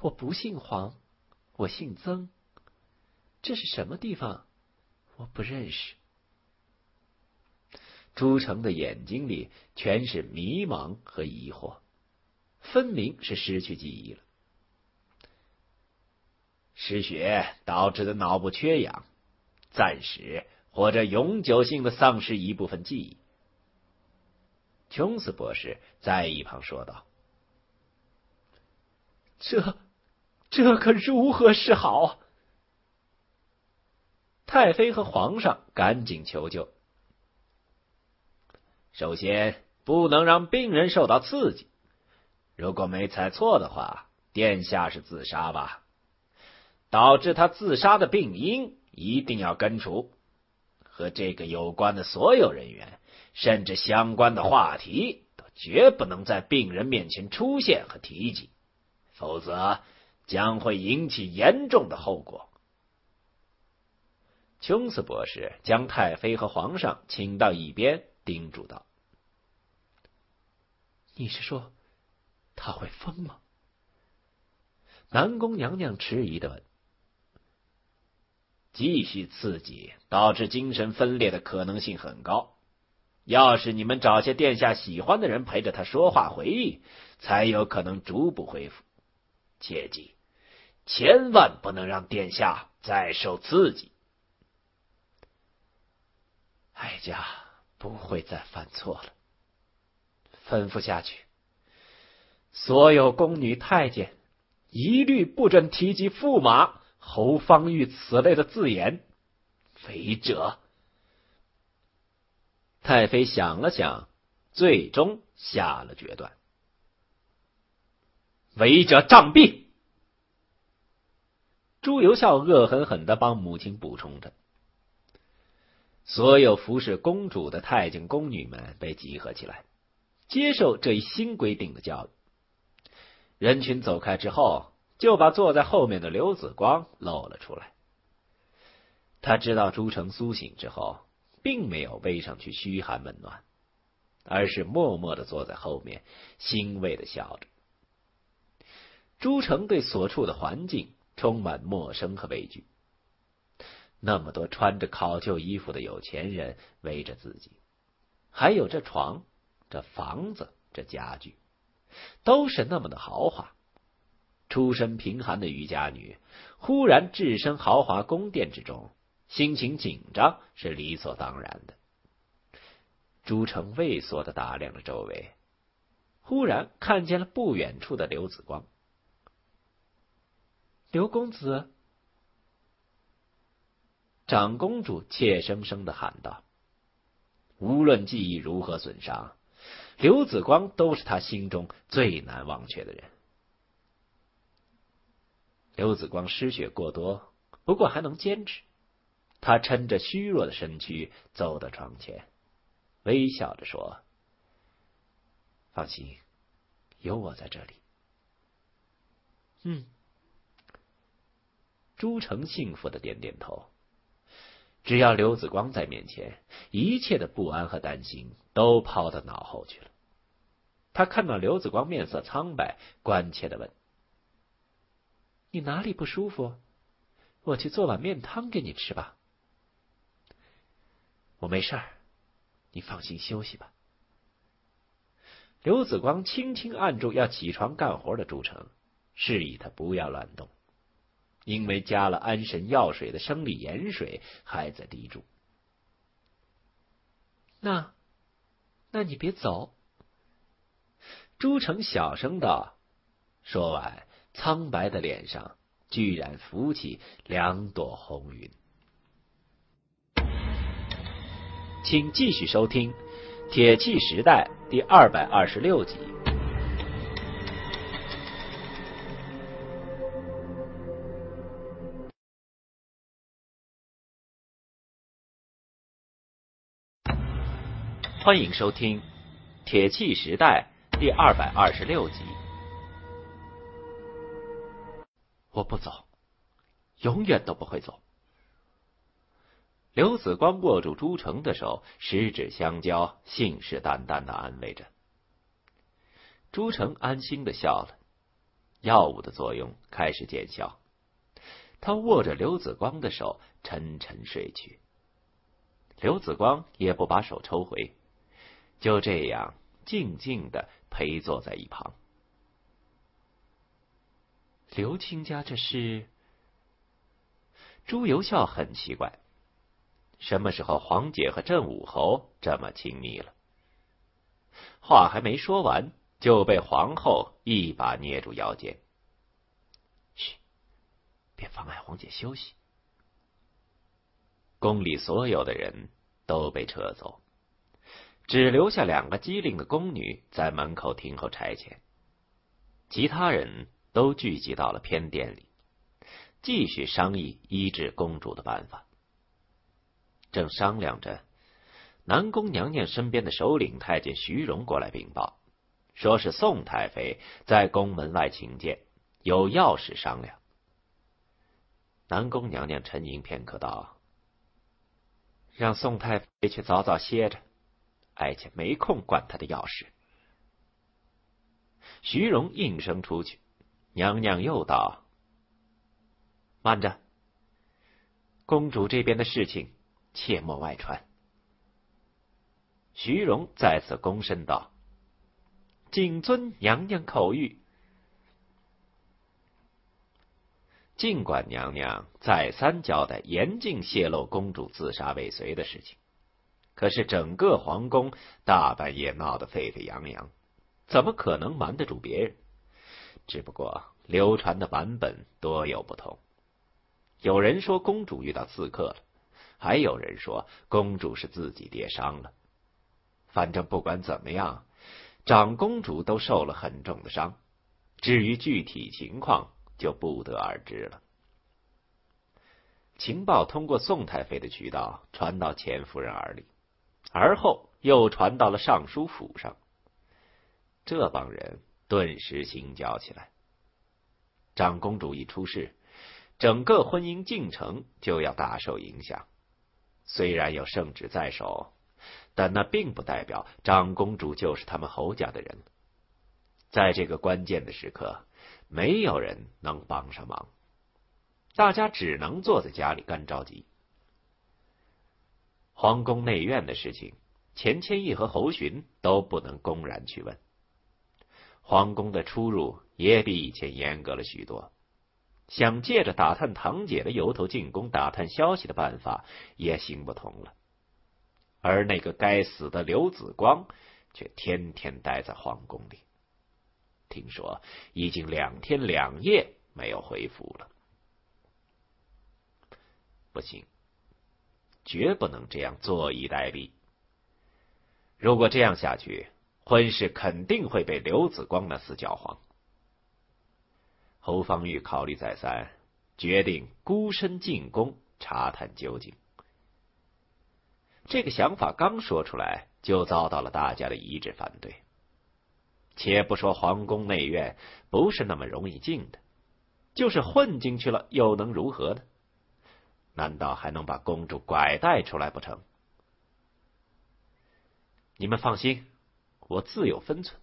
我不姓黄，我姓曾。这是什么地方？我不认识。”朱成的眼睛里全是迷茫和疑惑，分明是失去记忆了。失血导致的脑部缺氧，暂时或者永久性的丧失一部分记忆。琼斯博士在一旁说道：“这，这可如何是好？”太妃和皇上赶紧求救。首先，不能让病人受到刺激。如果没猜错的话，殿下是自杀吧？导致他自杀的病因一定要根除，和这个有关的所有人员。甚至相关的话题都绝不能在病人面前出现和提及，否则将会引起严重的后果。琼斯博士将太妃和皇上请到一边，叮嘱道：“你是说他会疯吗？”南宫娘娘迟疑的问：“继续刺激导致精神分裂的可能性很高。”要是你们找些殿下喜欢的人陪着他说话回忆，才有可能逐步恢复。切记，千万不能让殿下再受刺激。哀家不会再犯错了。吩咐下去，所有宫女太监一律不准提及驸马侯方域此类的字眼。违者。太妃想了想，最终下了决断：违者杖毙。朱由校恶狠狠的帮母亲补充着。所有服侍公主的太监宫女们被集合起来，接受这一新规定的教育。人群走开之后，就把坐在后面的刘子光露了出来。他知道朱成苏醒之后。并没有围上去嘘寒问暖，而是默默的坐在后面，欣慰的笑着。朱成对所处的环境充满陌生和畏惧，那么多穿着考究衣服的有钱人围着自己，还有这床、这房子、这家具，都是那么的豪华。出身贫寒的渔家女，忽然置身豪华宫殿之中，心情紧张是理所当然的。朱成畏缩的打量着周围，忽然看见了不远处的刘子光。刘公子，长公主怯生生的喊道：“无论记忆如何损伤，刘子光都是他心中最难忘却的人。”刘子光失血过多，不过还能坚持。他撑着虚弱的身躯走到床前，微笑着说：“放心，有我在这里。”嗯。朱成幸福的点点头。只要刘子光在面前，一切的不安和担心都抛到脑后去了。他看到刘子光面色苍白，关切的问。你哪里不舒服？我去做碗面汤给你吃吧。我没事，你放心休息吧。刘子光轻轻按住要起床干活的朱成，示意他不要乱动，因为加了安神药水的生理盐水还在滴注。那，那你别走。朱成小声道，说完。苍白的脸上居然浮起两朵红云。请继续收听《铁器时代》第二百二十六集。欢迎收听《铁器时代》第二百二十六集。我不走，永远都不会走。刘子光握住朱成的手，十指相交，信誓旦旦的安慰着。朱成安心的笑了，药物的作用开始见效，他握着刘子光的手，沉沉睡去。刘子光也不把手抽回，就这样静静的陪坐在一旁。刘亲家这是？朱由校很奇怪，什么时候黄姐和镇武侯这么亲密了？话还没说完，就被皇后一把捏住腰间。嘘，别妨碍黄姐休息。宫里所有的人都被撤走，只留下两个机灵的宫女在门口听候差遣，其他人。都聚集到了偏殿里，继续商议医治公主的办法。正商量着，南宫娘娘身边的首领太监徐荣过来禀报，说是宋太妃在宫门外请见，有要事商量。南宫娘娘沉吟片刻，道：“让宋太妃去早早歇着，哀妾没空管她的要事。”徐荣应声出去。娘娘又道：“慢着，公主这边的事情切莫外传。”徐荣再次躬身道：“谨遵娘娘口谕。”尽管娘娘再三交代严禁泄露公主自杀未遂的事情，可是整个皇宫大半夜闹得沸沸扬扬，怎么可能瞒得住别人？只不过流传的版本多有不同，有人说公主遇到刺客了，还有人说公主是自己跌伤了。反正不管怎么样，长公主都受了很重的伤，至于具体情况就不得而知了。情报通过宋太妃的渠道传到钱夫人耳里，而后又传到了尚书府上，这帮人。顿时心焦起来。长公主一出事，整个婚姻进程就要大受影响。虽然有圣旨在手，但那并不代表长公主就是他们侯家的人。在这个关键的时刻，没有人能帮上忙，大家只能坐在家里干着急，皇宫内院的事情，钱谦益和侯洵都不能公然去问。皇宫的出入也比以前严格了许多，想借着打探堂姐的由头进宫打探消息的办法也行不通了。而那个该死的刘子光却天天待在皇宫里，听说已经两天两夜没有回府了。不行，绝不能这样坐以待毙。如果这样下去，婚事肯定会被刘子光那厮搅黄。侯方域考虑再三，决定孤身进宫查探究竟。这个想法刚说出来，就遭到了大家的一致反对。且不说皇宫内院不是那么容易进的，就是混进去了，又能如何呢？难道还能把公主拐带出来不成？你们放心，我自有分寸。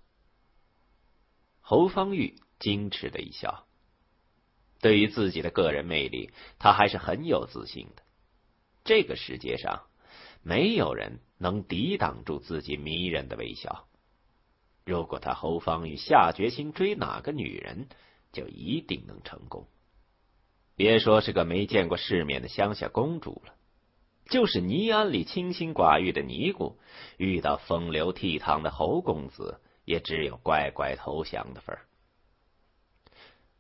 侯方域矜持的一笑，对于自己的个人魅力，他还是很有自信的。这个世界上，没有人能抵挡住自己迷人的微笑。如果他侯方域下决心追哪个女人，就一定能成功。别说是个没见过世面的乡下公主了，就是尼庵里清心寡欲的尼姑，遇到风流倜傥的侯公子，也只有乖乖投降的份儿。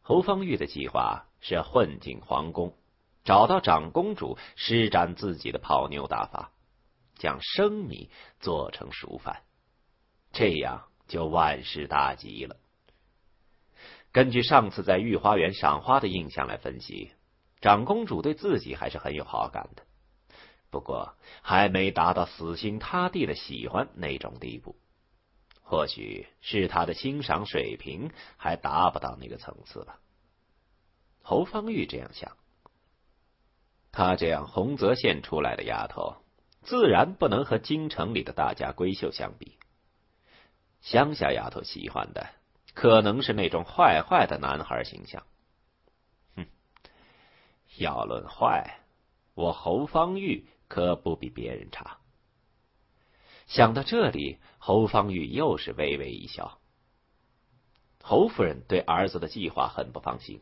侯方域的计划是混进皇宫，找到长公主，施展自己的泡妞大法，将生米做成熟饭，这样就万事大吉了。根据上次在御花园赏花的印象来分析，长公主对自己还是很有好感的，不过还没达到死心塌地的喜欢那种地步。或许是他的欣赏水平还达不到那个层次吧。侯方域这样想。他这样洪泽县出来的丫头，自然不能和京城里的大家闺秀相比。乡下丫头喜欢的。可能是那种坏坏的男孩形象，哼！要论坏，我侯方域可不比别人差。想到这里，侯方域又是微微一笑。侯夫人对儿子的计划很不放心，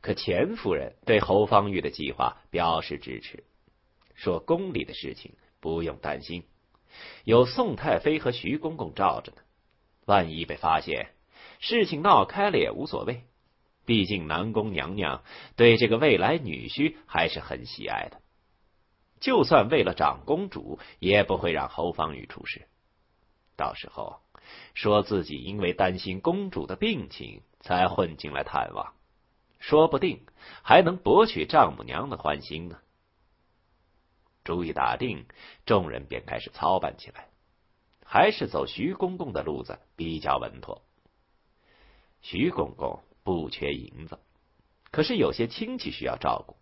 可钱夫人对侯方域的计划表示支持，说宫里的事情不用担心，有宋太妃和徐公公罩着呢，万一被发现。事情闹开了也无所谓，毕竟南宫娘娘对这个未来女婿还是很喜爱的。就算为了长公主，也不会让侯方域出事。到时候说自己因为担心公主的病情才混进来探望，说不定还能博取丈母娘的欢心呢。主意打定，众人便开始操办起来，还是走徐公公的路子比较稳妥。徐公公不缺银子，可是有些亲戚需要照顾。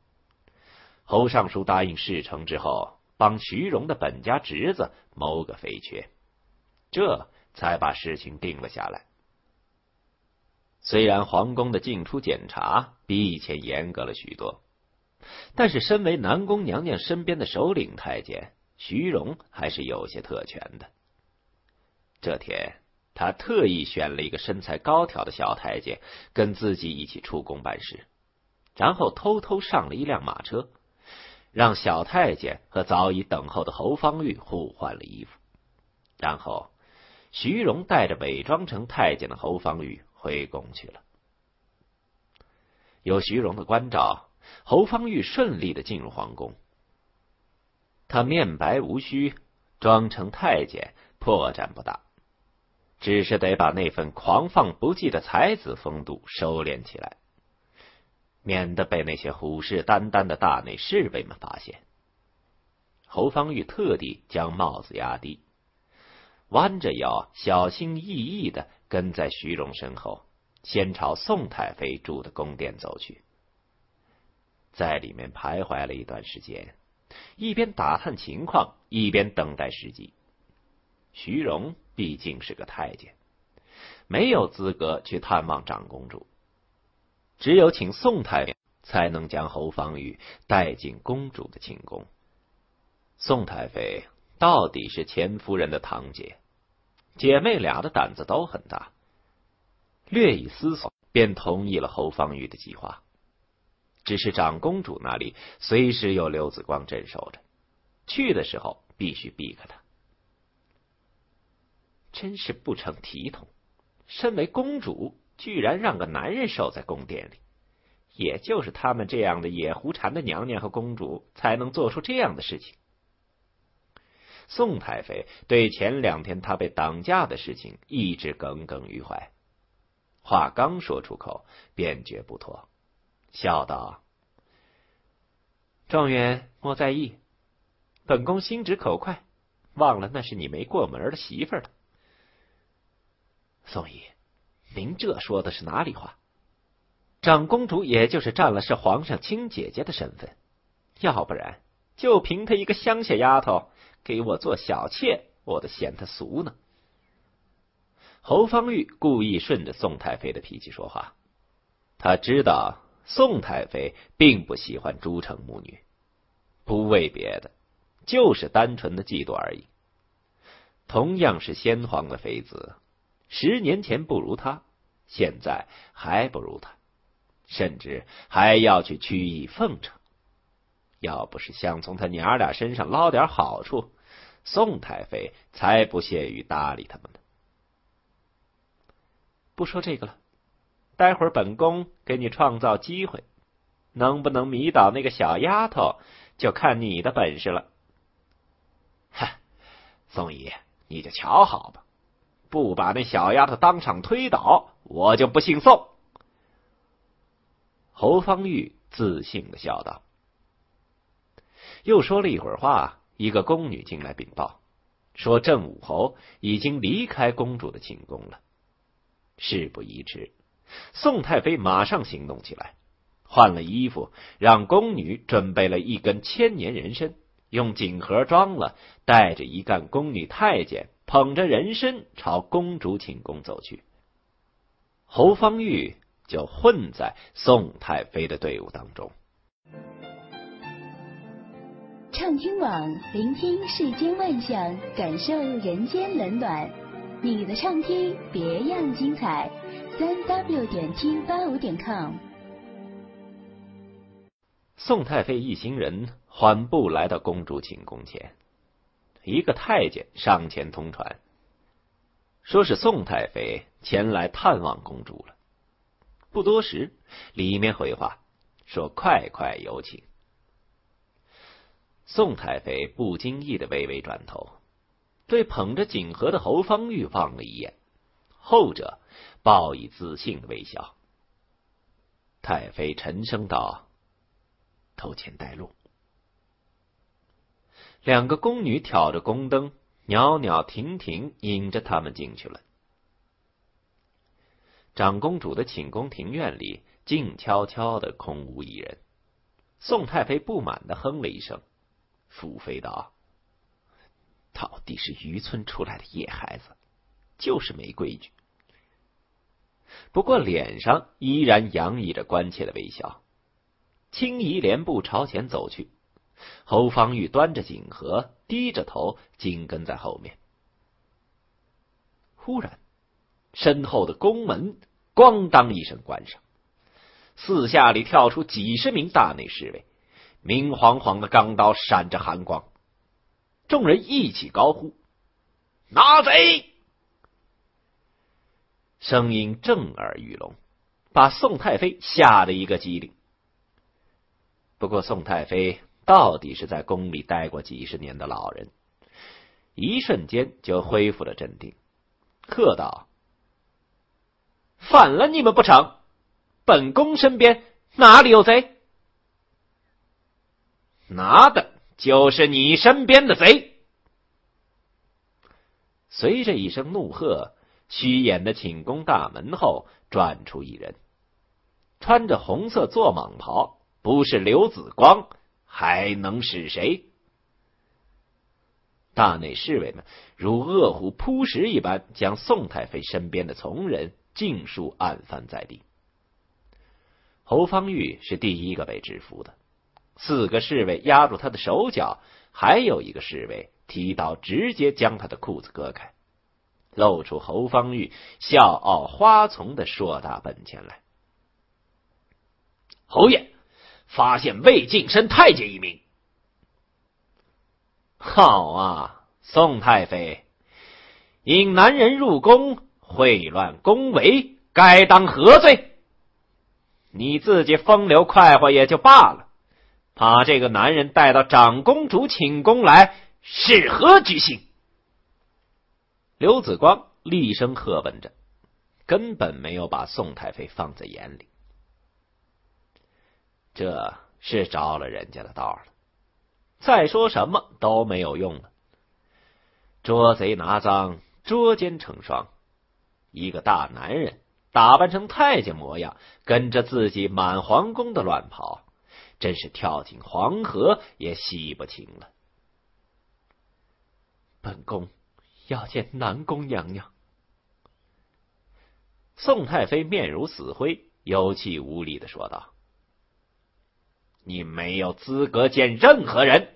侯尚书答应事成之后，帮徐荣的本家侄子谋个肥缺，这才把事情定了下来。虽然皇宫的进出检查比以前严格了许多，但是身为南宫娘娘身边的首领太监，徐荣还是有些特权的。这天。他特意选了一个身材高挑的小太监，跟自己一起出宫办事，然后偷偷上了一辆马车，让小太监和早已等候的侯方域互换了衣服，然后徐荣带着伪装成太监的侯方域回宫去了。有徐荣的关照，侯方域顺利的进入皇宫。他面白无须，装成太监，破绽不大。只是得把那份狂放不羁的才子风度收敛起来，免得被那些虎视眈眈的大内侍卫们发现。侯方域特地将帽子压低，弯着腰，小心翼翼的跟在徐荣身后，先朝宋太妃住的宫殿走去，在里面徘徊了一段时间，一边打探情况，一边等待时机。徐荣。毕竟是个太监，没有资格去探望长公主。只有请宋太妃才能将侯方域带进公主的寝宫。宋太妃到底是钱夫人的堂姐，姐妹俩的胆子都很大。略一思索，便同意了侯方域的计划。只是长公主那里随时有刘子光镇守着，去的时候必须避开他。真是不成体统！身为公主，居然让个男人守在宫殿里。也就是他们这样的野狐禅的娘娘和公主，才能做出这样的事情。宋太妃对前两天她被挡驾的事情一直耿耿于怀，话刚说出口，便觉不妥，笑道：“状元莫在意，本宫心直口快，忘了那是你没过门的媳妇了。”宋姨，您这说的是哪里话？长公主也就是占了是皇上亲姐姐的身份，要不然就凭她一个乡下丫头给我做小妾，我都嫌她俗呢。侯方域故意顺着宋太妃的脾气说话，他知道宋太妃并不喜欢朱城母女，不为别的，就是单纯的嫉妒而已。同样是先皇的妃子。十年前不如他，现在还不如他，甚至还要去曲意奉承。要不是想从他娘俩身上捞点好处，宋太妃才不屑于搭理他们呢。不说这个了，待会儿本宫给你创造机会，能不能迷倒那个小丫头，就看你的本事了。哼，宋姨，你就瞧好吧。不把那小丫头当场推倒，我就不姓宋。侯方域自信的笑道。又说了一会儿话，一个宫女进来禀报，说郑武侯已经离开公主的寝宫了。事不宜迟，宋太妃马上行动起来，换了衣服，让宫女准备了一根千年人参，用锦盒装了，带着一干宫女太监。捧着人参朝公主寝宫走去，侯方域就混在宋太妃的队伍当中。畅听网聆听世间万象，感受人间冷暖。你的畅听别样精彩，三 w 点听八五点 com。宋太妃一行人缓步来到公主寝宫前。一个太监上前通传，说是宋太妃前来探望公主了。不多时，里面回话说：“快快有请。”宋太妃不经意的微微转头，对捧着锦盒的侯方玉望了一眼，后者报以自信的微笑。太妃沉声道：“头前带路。”两个宫女挑着宫灯，袅袅婷婷引着他们进去了。长公主的寝宫庭院里静悄悄的，空无一人。宋太妃不满的哼了一声，腹诽道：“到底是渔村出来的野孩子，就是没规矩。”不过脸上依然洋溢着关切的微笑，轻移莲步朝前走去。侯方玉端着锦盒，低着头紧跟在后面。忽然，身后的宫门咣当一声关上，四下里跳出几十名大内侍卫，明晃晃的钢刀闪着寒光。众人一起高呼：“拿贼！”声音震耳欲聋，把宋太妃吓得一个机灵。不过宋太妃。到底是在宫里待过几十年的老人，一瞬间就恢复了镇定，喝道：“反了你们不成？本宫身边哪里有贼？拿的就是你身边的贼！”随着一声怒喝，虚掩的寝宫大门后转出一人，穿着红色坐蟒袍，不是刘子光。还能是谁？大内侍卫们如饿虎扑食一般，将宋太妃身边的从人尽数按翻在地。侯方域是第一个被制服的，四个侍卫压住他的手脚，还有一个侍卫提刀直接将他的裤子割开，露出侯方域笑傲花丛的硕大本钱来。侯爷，发现未晋升太监一名。好啊，宋太妃，引男人入宫，秽乱宫闱，该当何罪？你自己风流快活也就罢了，把这个男人带到长公主寝宫来，是何居心？刘子光厉声喝问着，根本没有把宋太妃放在眼里。这是着了人家的道了，再说什么都没有用了。捉贼拿赃，捉奸成双，一个大男人。打扮成太监模样，跟着自己满皇宫的乱跑，真是跳进黄河也洗不清了。本宫要见南宫娘娘。宋太妃面如死灰，有气无力的说道：“你没有资格见任何人。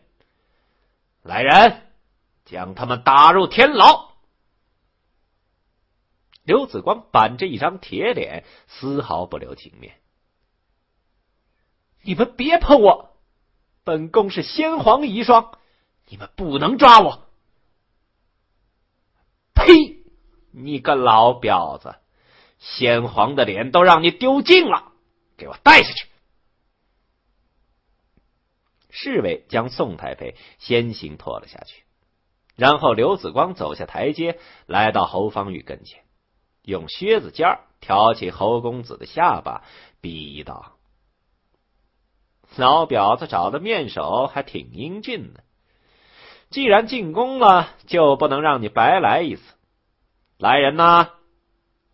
来人，将他们打入天牢。”刘子光板着一张铁脸，丝毫不留情面。你们别碰我，本宫是先皇遗孀，你们不能抓我。呸！你个老婊子，先皇的脸都让你丢尽了，给我带下去！侍卫将宋太妃先行拖了下去，然后刘子光走下台阶，来到侯方玉跟前。用靴子尖挑起侯公子的下巴，鄙夷道：“老婊子找的面首还挺英俊的。既然进宫了，就不能让你白来一次。来人呐，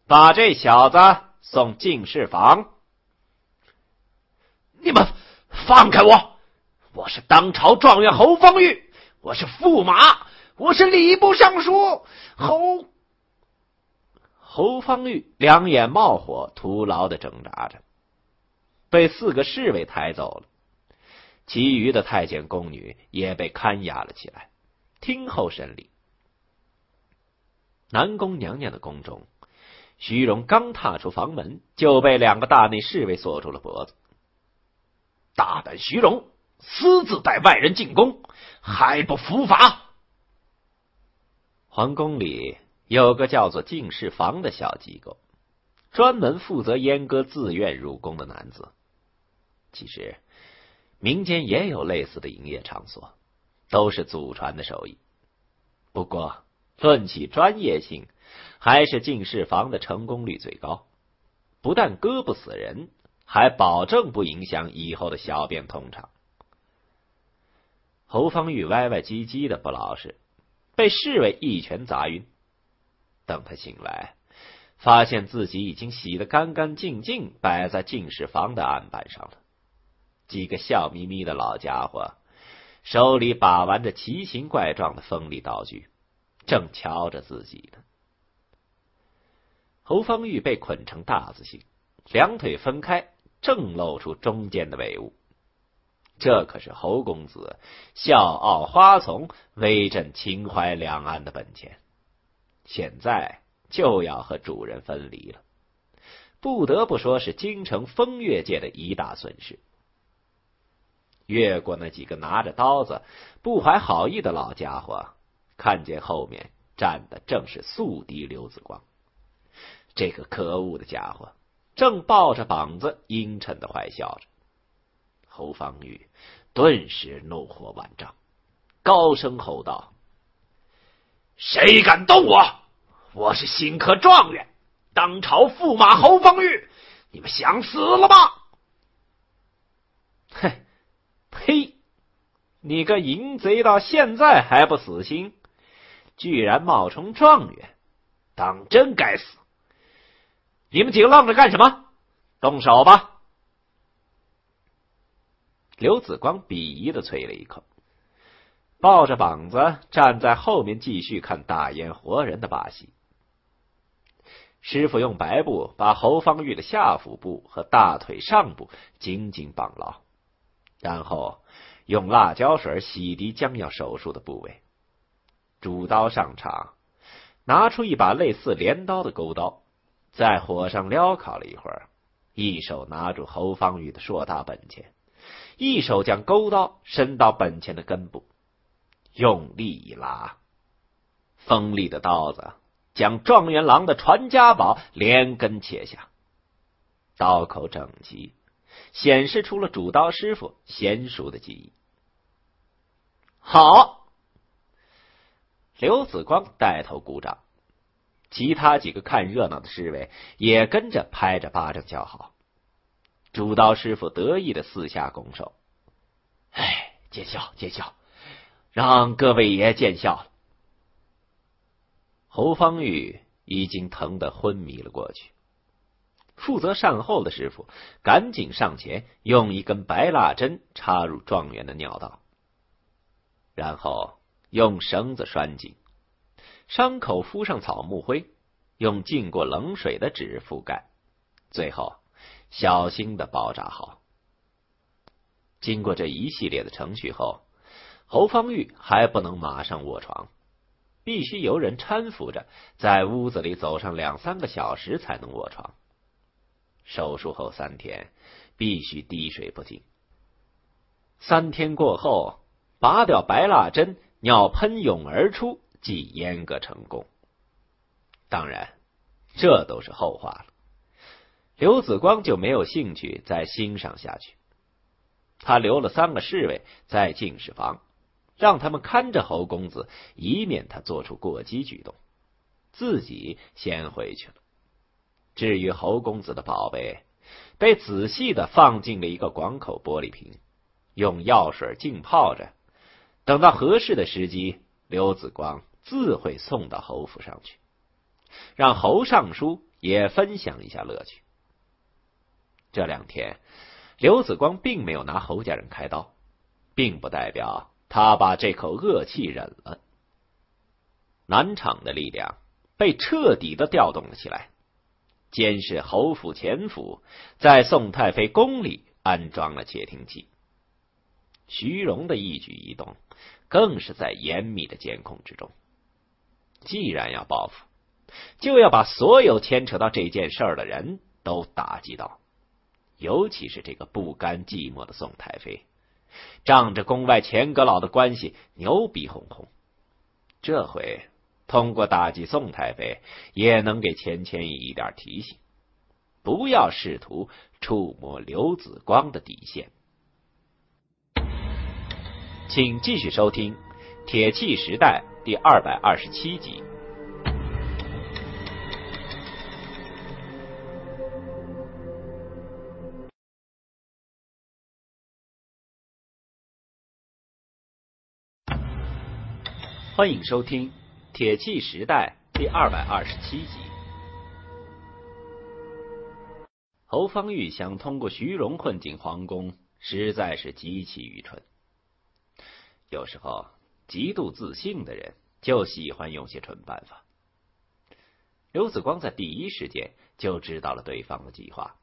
把这小子送进士房。你们放开我！我是当朝状元侯方域，我是驸马，我是礼部尚书侯。”侯方域两眼冒火，徒劳的挣扎着，被四个侍卫抬走了。其余的太监宫女也被看押了起来，听候审理。南宫娘娘的宫中，徐荣刚踏出房门，就被两个大内侍卫锁住了脖子。大胆徐荣，私自带外人进宫，还不伏法？皇宫里。有个叫做进士房的小机构，专门负责阉割自愿入宫的男子。其实，民间也有类似的营业场所，都是祖传的手艺。不过，论起专业性，还是进士房的成功率最高。不但割不死人，还保证不影响以后的小便通畅。侯方域歪歪唧唧的不老实，被侍卫一拳砸晕。等他醒来，发现自己已经洗得干干净净，摆在进士房的案板上了。几个笑眯眯的老家伙，手里把玩着奇形怪状的锋利道具，正瞧着自己呢。侯方域被捆成大字形，两腿分开，正露出中间的尾物。这可是侯公子笑傲花丛、威震秦淮两岸的本钱。现在就要和主人分离了，不得不说是京城风月界的一大损失。越过那几个拿着刀子、不怀好意的老家伙，看见后面站的正是宿敌刘子光。这个可恶的家伙正抱着膀子，阴沉的坏笑着。侯方域顿时怒火万丈，高声吼道。谁敢动我？我是新科状元，当朝驸马侯方域，你们想死了吗？哼，呸！你个淫贼，到现在还不死心，居然冒充状元，当真该死！你们几个愣着干什么？动手吧！刘子光鄙夷的啐了一口。抱着膀子站在后面，继续看大烟活人的把戏。师傅用白布把侯方域的下腹部和大腿上部紧紧绑牢，然后用辣椒水洗涤将要手术的部位。主刀上场，拿出一把类似镰刀的钩刀，在火上燎烤了一会儿，一手拿住侯方宇的硕大本钱，一手将钩刀伸到本钱的根部，用力一拉，锋利的刀子将状元郎的传家宝连根切下，刀口整齐，显示出了主刀师傅娴熟的技艺。好。刘子光带头鼓掌，其他几个看热闹的侍卫也跟着拍着巴掌叫好。主刀师傅得意的四下拱手：“哎，见笑见笑，让各位爷见笑了。”侯方域已经疼得昏迷了过去。负责善后的师傅赶紧上前，用一根白蜡针插入状元的尿道，然后。用绳子拴紧，伤口敷上草木灰，用浸过冷水的纸覆盖，最后小心的包扎好。经过这一系列的程序后，侯方玉还不能马上卧床，必须由人搀扶着在屋子里走上两三个小时才能卧床。手术后三天必须滴水不进。三天过后，拔掉白蜡针。尿喷涌而出，即阉割成功。当然，这都是后话了。刘子光就没有兴趣再欣赏下去。他留了三个侍卫在进士房，让他们看着侯公子，以免他做出过激举动。自己先回去了。至于侯公子的宝贝，被仔细的放进了一个广口玻璃瓶，用药水浸泡着。等到合适的时机，刘子光自会送到侯府上去，让侯尚书也分享一下乐趣。这两天，刘子光并没有拿侯家人开刀，并不代表他把这口恶气忍了。南厂的力量被彻底的调动了起来，监视侯府前府，在宋太妃宫里安装了窃听器。徐荣的一举一动，更是在严密的监控之中。既然要报复，就要把所有牵扯到这件事儿的人都打击到，尤其是这个不甘寂寞的宋太妃，仗着宫外钱阁老的关系，牛逼哄哄。这回通过打击宋太妃，也能给钱谦益一点提醒，不要试图触摸刘子光的底线。请继续收听《铁器时代》第二百二十七集。欢迎收听《铁器时代》第二百二十七集。侯方域想通过徐荣混进皇宫，实在是极其愚蠢。有时候，极度自信的人就喜欢用些蠢办法。刘子光在第一时间就知道了对方的计划，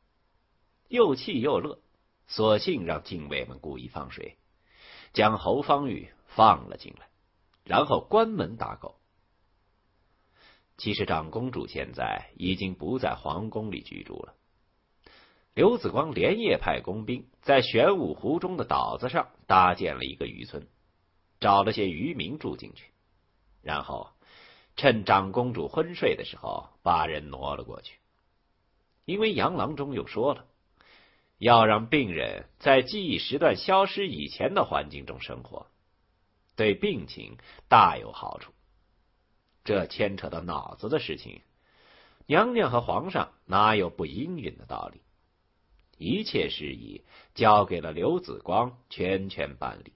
又气又乐，索性让禁卫们故意放水，将侯方域放了进来，然后关门打狗。其实长公主现在已经不在皇宫里居住了。刘子光连夜派工兵在玄武湖中的岛子上搭建了一个渔村。找了些渔民住进去，然后趁长公主昏睡的时候，把人挪了过去。因为杨郎中又说了，要让病人在记忆时段消失以前的环境中生活，对病情大有好处。这牵扯到脑子的事情，娘娘和皇上哪有不应允的道理？一切事宜交给了刘子光全权办理。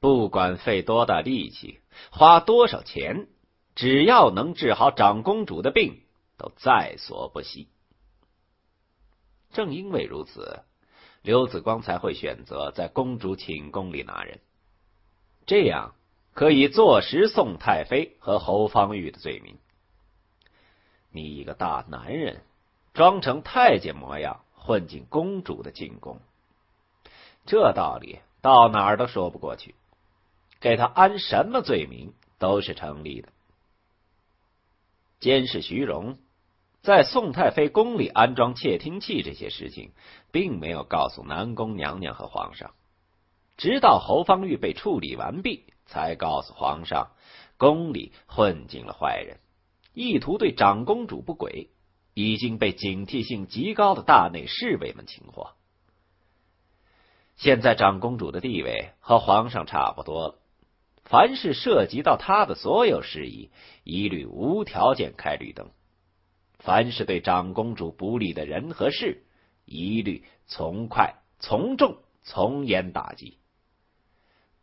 不管费多大力气，花多少钱，只要能治好长公主的病，都在所不惜。正因为如此，刘子光才会选择在公主寝宫里拿人，这样可以坐实宋太妃和侯方域的罪名。你一个大男人，装成太监模样混进公主的进宫，这道理。到哪儿都说不过去，给他安什么罪名都是成立的。监视徐荣在宋太妃宫里安装窃听器这些事情，并没有告诉南宫娘娘和皇上，直到侯方域被处理完毕，才告诉皇上，宫里混进了坏人，意图对长公主不轨，已经被警惕性极高的大内侍卫们擒获。现在长公主的地位和皇上差不多了。凡是涉及到他的所有事宜，一律无条件开绿灯；凡是对长公主不利的人和事，一律从快、从重、从严打击。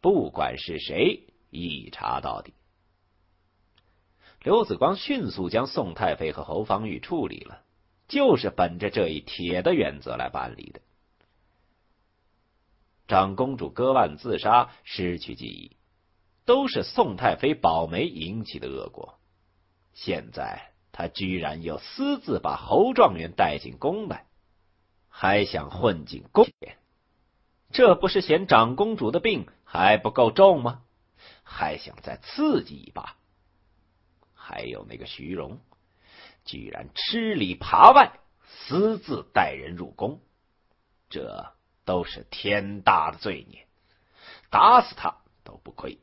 不管是谁，一查到底。刘子光迅速将宋太妃和侯方域处理了，就是本着这一铁的原则来办理的。长公主割腕自杀，失去记忆。都是宋太妃保媒引起的恶果，现在他居然又私自把侯状元带进宫来，还想混进宫这不是嫌长公主的病还不够重吗？还想再刺激一把？还有那个徐荣，居然吃里扒外，私自带人入宫，这都是天大的罪孽，打死他都不亏。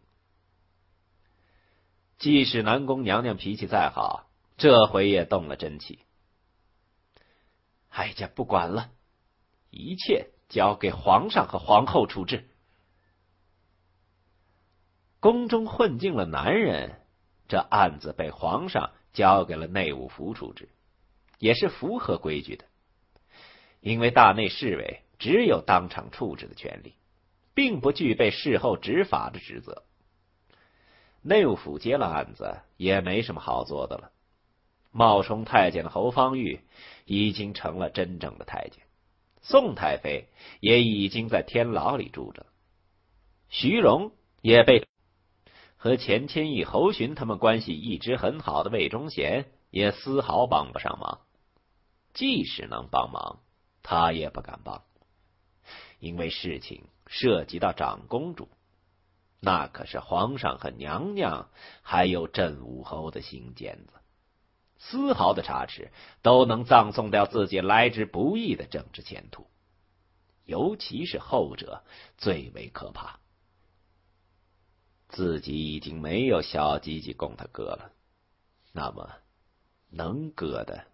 即使南宫娘娘脾气再好，这回也动了真气。哀家不管了，一切交给皇上和皇后处置。宫中混进了男人，这案子被皇上交给了内务府处置，也是符合规矩的。因为大内侍卫只有当场处置的权利，并不具备事后执法的职责。内务府接了案子，也没什么好做的了。冒充太监的侯方域已经成了真正的太监，宋太妃也已经在天牢里住着，徐荣也被和钱谦益、侯寻他们关系一直很好的魏忠贤也丝毫帮不上忙。即使能帮忙，他也不敢帮，因为事情涉及到长公主。那可是皇上和娘娘，还有镇武侯的心尖子，丝毫的差池都能葬送掉自己来之不易的政治前途，尤其是后者最为可怕。自己已经没有小鸡鸡供他割了，那么能割的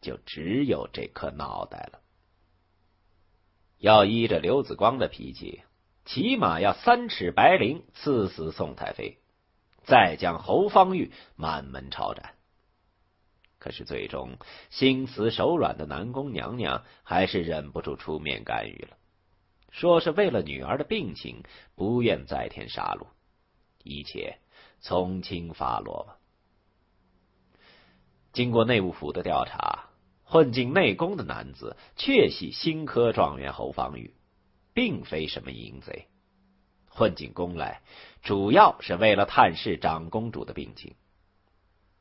就只有这颗脑袋了。要依着刘子光的脾气。起码要三尺白绫刺死宋太妃，再将侯方域满门抄斩。可是最终心慈手软的南宫娘娘还是忍不住出面干预了，说是为了女儿的病情，不愿再添杀戮，一切从轻发落吧。经过内务府的调查，混进内宫的男子确系新科状元侯方域。并非什么淫贼，混进宫来主要是为了探视长公主的病情。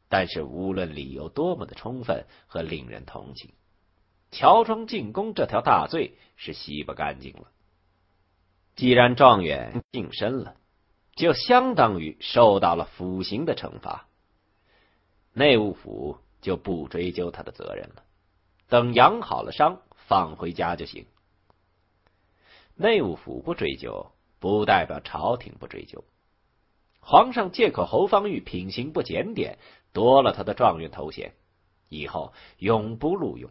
但是无论理由多么的充分和令人同情，乔装进宫这条大罪是洗不干净了。既然状元净身了，就相当于受到了腐刑的惩罚，内务府就不追究他的责任了，等养好了伤，放回家就行。内务府不追究，不代表朝廷不追究。皇上借口侯方域品行不检点，夺了他的状元头衔，以后永不录用。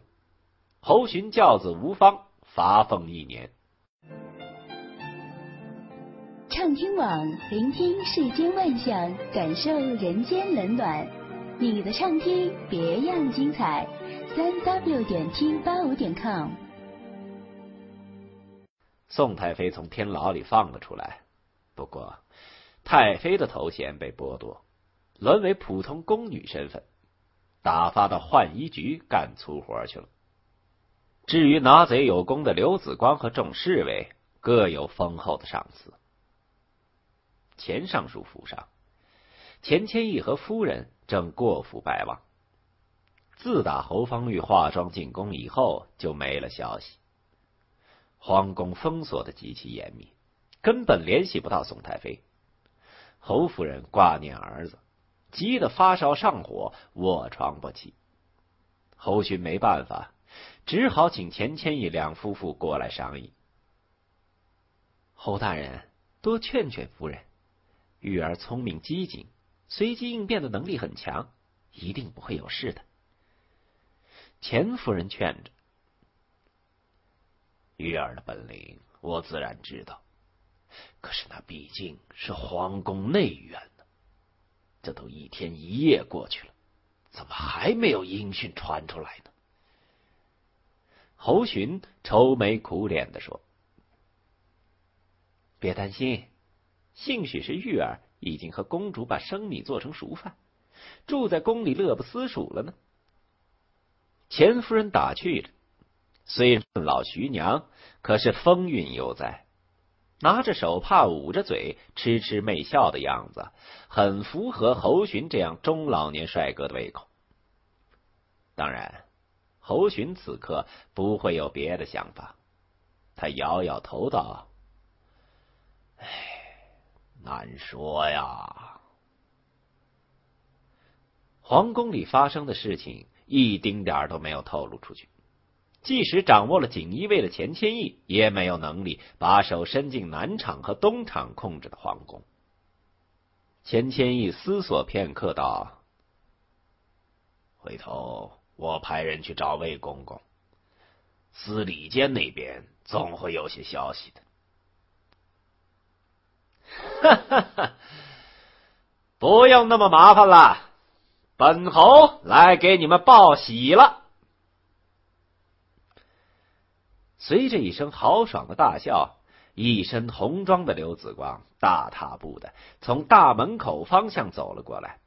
侯寻教子无方，罚俸一年。畅听网，聆听世间万象，感受人间冷暖。你的畅听别样精彩，三 w 点听八五点 com。宋太妃从天牢里放了出来，不过太妃的头衔被剥夺，沦为普通宫女身份，打发到浣衣局干粗活去了。至于拿贼有功的刘子光和众侍卫，各有丰厚的赏赐。前尚书府上，钱谦益和夫人正过府拜望。自打侯方域化妆进宫以后，就没了消息。皇宫封锁的极其严密，根本联系不到宋太妃。侯夫人挂念儿子，急得发烧上火，卧床不起。侯勋没办法，只好请钱谦益两夫妇过来商议。侯大人，多劝劝夫人，玉儿聪明机警，随机应变的能力很强，一定不会有事的。钱夫人劝着：“玉儿的本领，我自然知道。”可是那毕竟是皇宫内院，这都一天一夜过去了，怎么还没有音讯传出来呢？侯寻愁眉苦脸的说：“别担心，兴许是玉儿已经和公主把生米做成熟饭，住在宫里乐不思蜀了呢。”钱夫人打趣着：“虽然老徐娘，可是风韵犹在。”拿着手帕捂着嘴，痴痴媚笑的样子，很符合侯寻这样中老年帅哥的胃口。当然，侯寻此刻不会有别的想法。他摇摇头道：“哎，难说呀。皇宫里发生的事情，一丁点儿都没有透露出去。”即使掌握了锦衣卫的钱谦益，也没有能力把手伸进南厂和东厂控制的皇宫。钱谦益思索片刻，道：“回头我派人去找魏公公，司礼监那边总会有些消息的。”哈哈哈！不用那么麻烦了，本侯来给你们报喜了。随着一声豪爽的大笑，一身红装的刘子光大踏步的从大门口方向走了过来。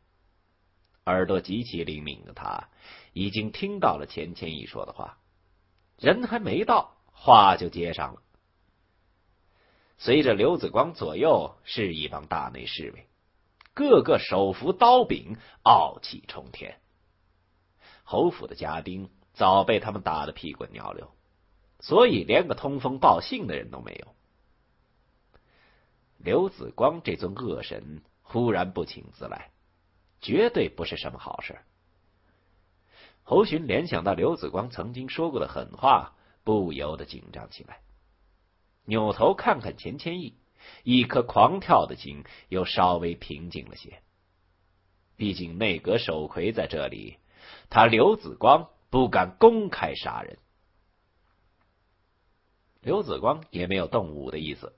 耳朵极其灵敏的他，已经听到了钱谦益说的话，人还没到，话就接上了。随着刘子光左右是一帮大内侍卫，个个手扶刀柄，傲气冲天。侯府的家丁早被他们打得屁滚尿流。所以，连个通风报信的人都没有。刘子光这尊恶神忽然不请自来，绝对不是什么好事。侯寻联想到刘子光曾经说过的狠话，不由得紧张起来。扭头看看钱谦益，一颗狂跳的心又稍微平静了些。毕竟内阁首魁在这里，他刘子光不敢公开杀人。刘子光也没有动武的意思，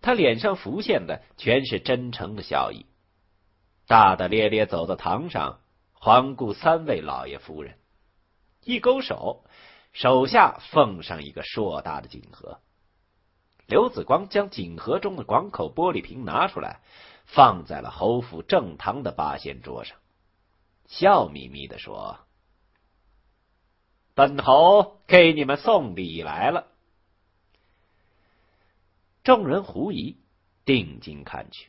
他脸上浮现的全是真诚的笑意，大大咧咧走到堂上，环顾三位老爷夫人，一勾手，手下奉上一个硕大的锦盒。刘子光将锦盒中的广口玻璃瓶拿出来，放在了侯府正堂的八仙桌上，笑眯眯的说：“本侯给你们送礼来了。”众人狐疑，定睛看去，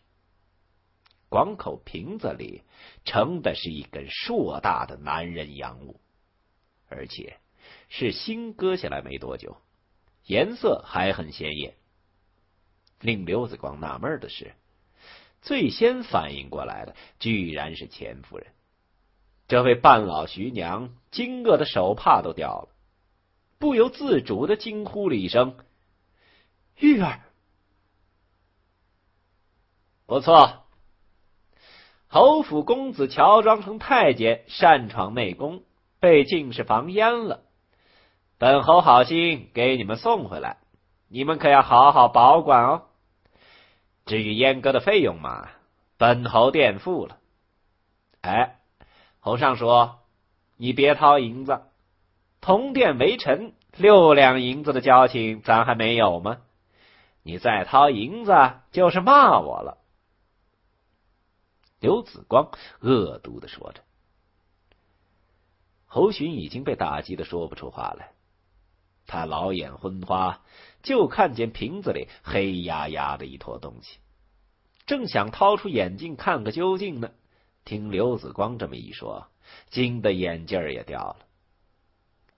广口瓶子里盛的是一根硕大的男人阳物，而且是新割下来没多久，颜色还很鲜艳。令刘子光纳闷的是，最先反应过来的居然是钱夫人。这位半老徐娘惊愕的手帕都掉了，不由自主的惊呼了一声：“玉儿！”不错，侯府公子乔装成太监擅闯内宫，被进士房阉了。本侯好心给你们送回来，你们可要好好保管哦。至于阉割的费用嘛，本侯垫付了。哎，侯尚书，你别掏银子，同殿为臣六两银子的交情，咱还没有吗？你再掏银子，就是骂我了。刘子光恶毒的说着，侯寻已经被打击的说不出话来。他老眼昏花，就看见瓶子里黑压压的一坨东西，正想掏出眼镜看个究竟呢。听刘子光这么一说，惊得眼镜也掉了，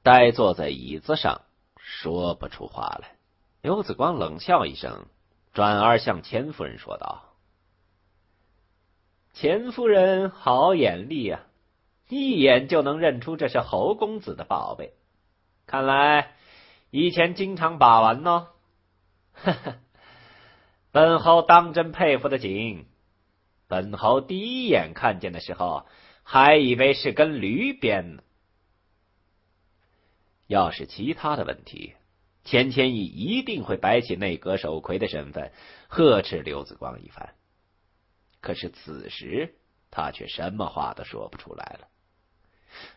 呆坐在椅子上，说不出话来。刘子光冷笑一声，转而向钱夫人说道：“钱夫人好眼力啊，一眼就能认出这是侯公子的宝贝。看来以前经常把玩呢。呵呵，本侯当真佩服的紧。本侯第一眼看见的时候，还以为是根驴鞭呢。要是其他的问题。”钱谦益一定会摆起内阁首魁的身份，呵斥刘子光一番。可是此时他却什么话都说不出来了，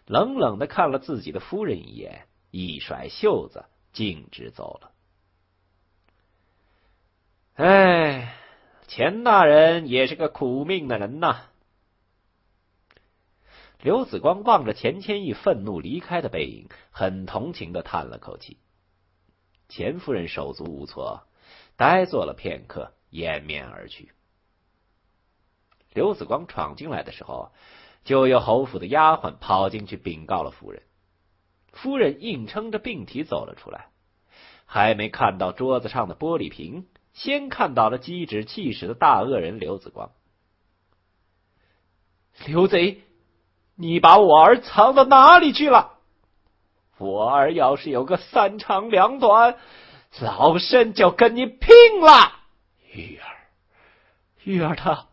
冷冷的看了自己的夫人一眼，一甩袖子，径直走了。哎，钱大人也是个苦命的人呐。刘子光望着钱谦益愤怒离开的背影，很同情的叹了口气。钱夫人手足无措，呆坐了片刻，掩面而去。刘子光闯进来的时候，就有侯府的丫鬟跑进去禀告了夫人。夫人硬撑着病体走了出来，还没看到桌子上的玻璃瓶，先看到了机智气使的大恶人刘子光。刘贼，你把我儿藏到哪里去了？我儿要是有个三长两短，老身就跟你拼了！玉儿，玉儿，他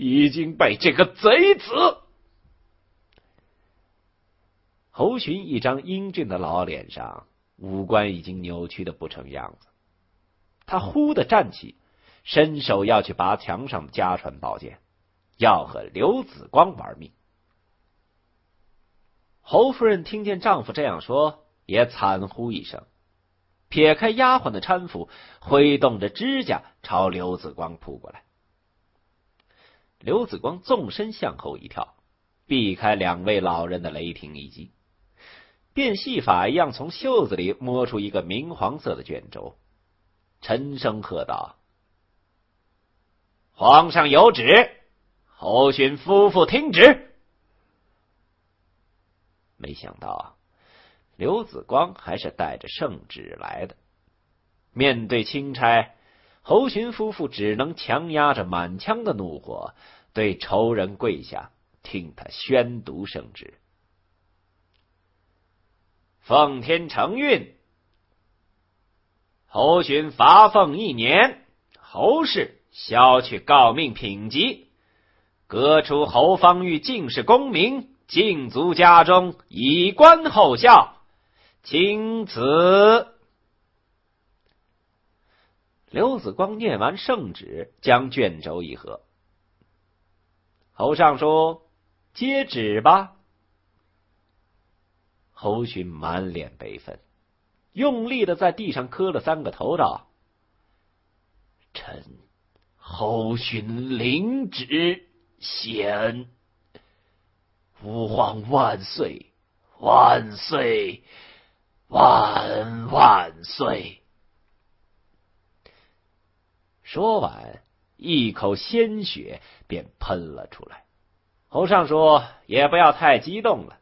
已经被这个贼子侯寻一张英俊的老脸上，五官已经扭曲的不成样子。他忽的站起，伸手要去拔墙上的家传宝剑，要和刘子光玩命。侯夫人听见丈夫这样说，也惨呼一声，撇开丫鬟的搀扶，挥动着指甲朝刘子光扑过来。刘子光纵身向后一跳，避开两位老人的雷霆一击，变戏法一样从袖子里摸出一个明黄色的卷轴，沉声喝道：“皇上有旨，侯勋夫妇听旨。”没想到啊，刘子光还是带着圣旨来的。面对钦差，侯寻夫妇只能强压着满腔的怒火，对仇人跪下，听他宣读圣旨。奉天承运，侯寻罚俸一年，侯氏削去诰命品级，革除侯方域进士功名。禁足家中，以观后效。钦此。刘子光念完圣旨，将卷轴一合。侯尚书，接旨吧。侯勋满脸悲愤，用力的在地上磕了三个头，道：“臣侯勋领旨，显。”吾皇万岁！万岁！万万岁！说完，一口鲜血便喷了出来。侯尚书也不要太激动了，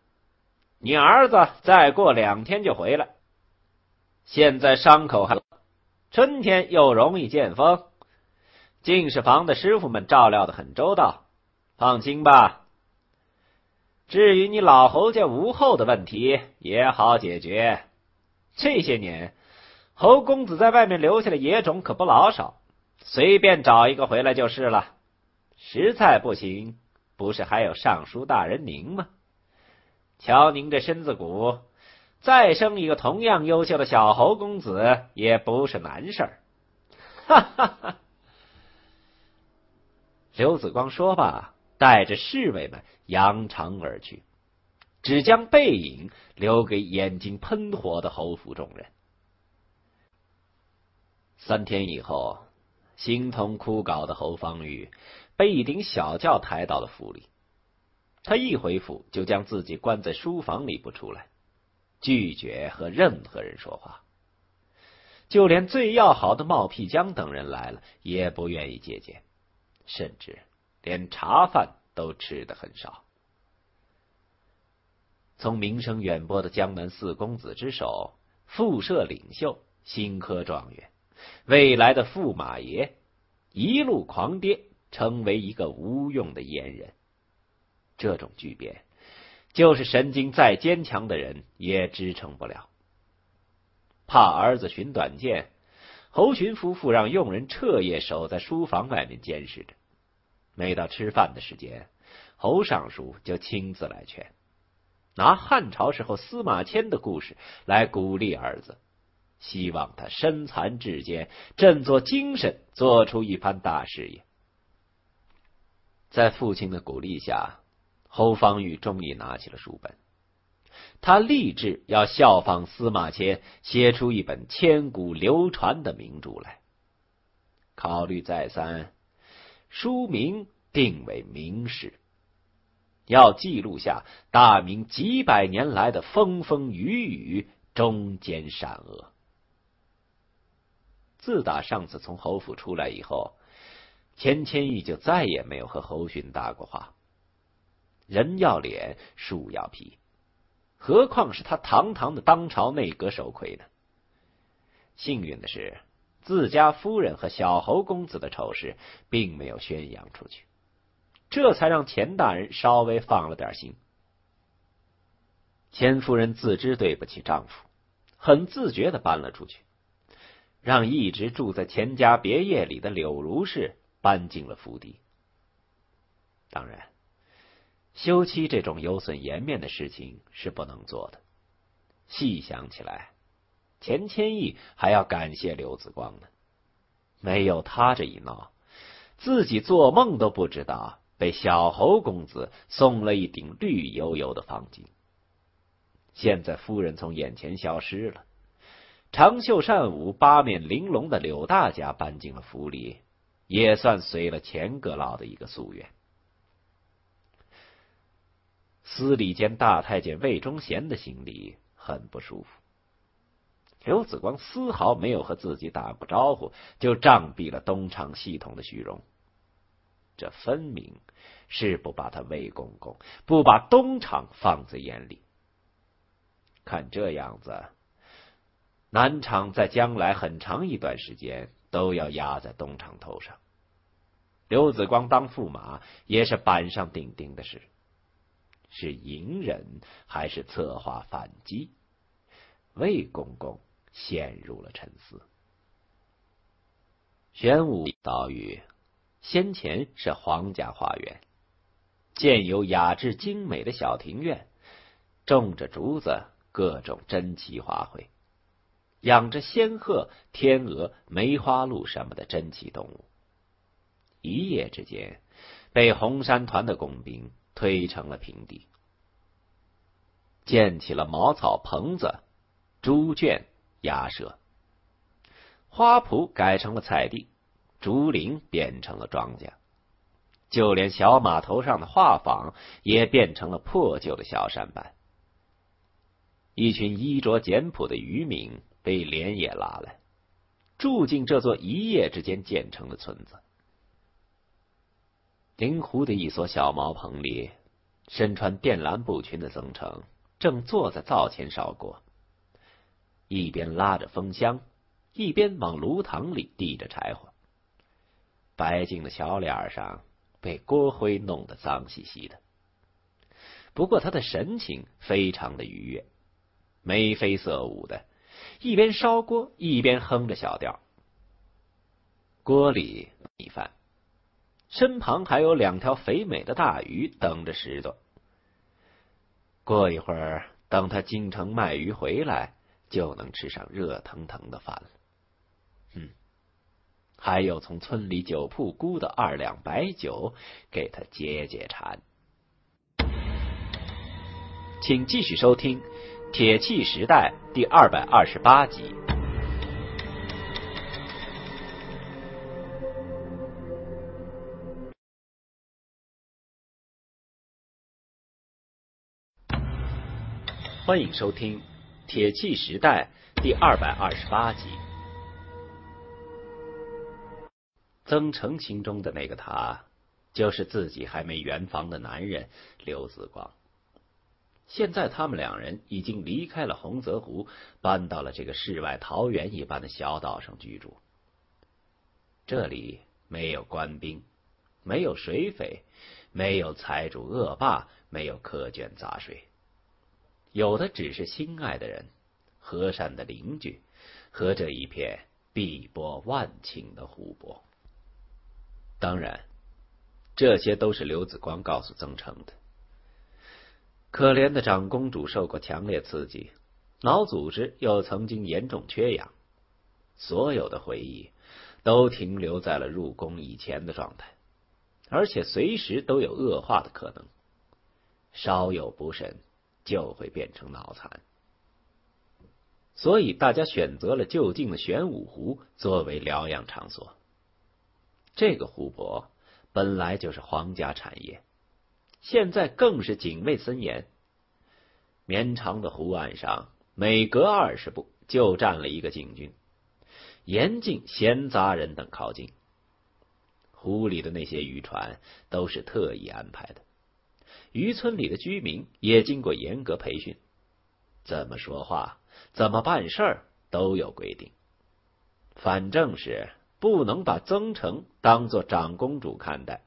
你儿子再过两天就回来。现在伤口还，春天又容易见风，进士房的师傅们照料的很周到，放心吧。至于你老侯家无后的问题，也好解决。这些年，侯公子在外面留下的野种可不老少，随便找一个回来就是了。实在不行，不是还有尚书大人您吗？瞧您这身子骨，再生一个同样优秀的小侯公子也不是难事儿。哈哈哈！刘子光说罢。带着侍卫们扬长而去，只将背影留给眼睛喷火的侯府众人。三天以后，形同枯槁的侯方域被一顶小轿抬到了府里。他一回府，就将自己关在书房里不出来，拒绝和任何人说话，就连最要好的冒辟疆等人来了，也不愿意接见，甚至。连茶饭都吃得很少。从名声远播的江南四公子之首，复社领袖，新科状元，未来的驸马爷一路狂跌，成为一个无用的阉人。这种巨变，就是神经再坚强的人也支撑不了。怕儿子寻短见，侯寻夫妇让佣人彻夜守在书房外面监视着。每到吃饭的时间，侯尚书就亲自来劝，拿汉朝时候司马迁的故事来鼓励儿子。希望他身残志坚，振作精神，做出一番大事业。在父亲的鼓励下，侯方域终于拿起了书本。他立志要效仿司马迁，写出一本千古流传的名著来。考虑再三，书名定为《明史》，要记录下大明几百年来的风风雨雨、忠奸善恶。自打上次从侯府出来以后，钱谦益就再也没有和侯勋搭过话。人要脸，树要皮，何况是他堂堂的当朝内阁首魁呢？幸运的是，自家夫人和小侯公子的丑事并没有宣扬出去，这才让钱大人稍微放了点心。钱夫人自知对不起丈夫，很自觉的搬了出去。让一直住在钱家别业里的柳如是搬进了府邸。当然，休妻这种有损颜面的事情是不能做的。细想起来，钱谦益还要感谢刘子光呢。没有他这一闹，自己做梦都不知道被小侯公子送了一顶绿油油的方巾。现在夫人从眼前消失了。长袖善舞、八面玲珑的柳大家搬进了府里，也算随了钱阁老的一个夙愿。司礼监大太监魏忠贤的心里很不舒服。刘子光丝毫没有和自己打过招呼，就仗毙了东厂系统的虚荣，这分明是不把他魏公公、不把东厂放在眼里。看这样子。南厂在将来很长一段时间都要压在东厂头上。刘子光当驸马也是板上钉钉的事，是隐忍还是策划反击？魏公公陷入了沉思。玄武岛屿先前是皇家花园，建有雅致精美的小庭院，种着竹子，各种珍奇花卉。养着仙鹤、天鹅、梅花鹿什么的珍奇动物，一夜之间被红山团的工兵推成了平地，建起了茅草棚子、猪圈、鸭舍，花圃改成了菜地，竹林变成了庄稼，就连小码头上的画舫也变成了破旧的小舢板。一群衣着简朴的渔民。被连夜拉来，住进这座一夜之间建成的村子。临湖的一所小茅棚里，身穿靛蓝布裙的曾成正坐在灶前烧锅，一边拉着风箱，一边往炉膛里递着柴火。白净的小脸上被锅灰弄得脏兮兮的，不过他的神情非常的愉悦，眉飞色舞的。一边烧锅，一边哼着小调。锅里米饭，身旁还有两条肥美的大鱼等着拾掇。过一会儿，等他京城卖鱼回来，就能吃上热腾腾的饭了。嗯，还有从村里酒铺沽的二两白酒，给他解解馋。请继续收听。《铁器时代》第二百二十八集，欢迎收听《铁器时代》第二百二十八集。曾成心中的那个他，就是自己还没圆房的男人刘子光。现在他们两人已经离开了洪泽湖，搬到了这个世外桃源一般的小岛上居住。这里没有官兵，没有水匪，没有财主恶霸，没有苛捐杂税，有的只是心爱的人、和善的邻居和这一片碧波万顷的湖泊。当然，这些都是刘子光告诉曾成的。可怜的长公主受过强烈刺激，脑组织又曾经严重缺氧，所有的回忆都停留在了入宫以前的状态，而且随时都有恶化的可能，稍有不慎就会变成脑残。所以大家选择了就近的玄武湖作为疗养场所。这个湖泊本来就是皇家产业。现在更是警卫森严，绵长的湖岸上，每隔二十步就站了一个警军，严禁闲杂人等靠近。湖里的那些渔船都是特意安排的，渔村里的居民也经过严格培训，怎么说话、怎么办事儿都有规定。反正是不能把曾成当做长公主看待。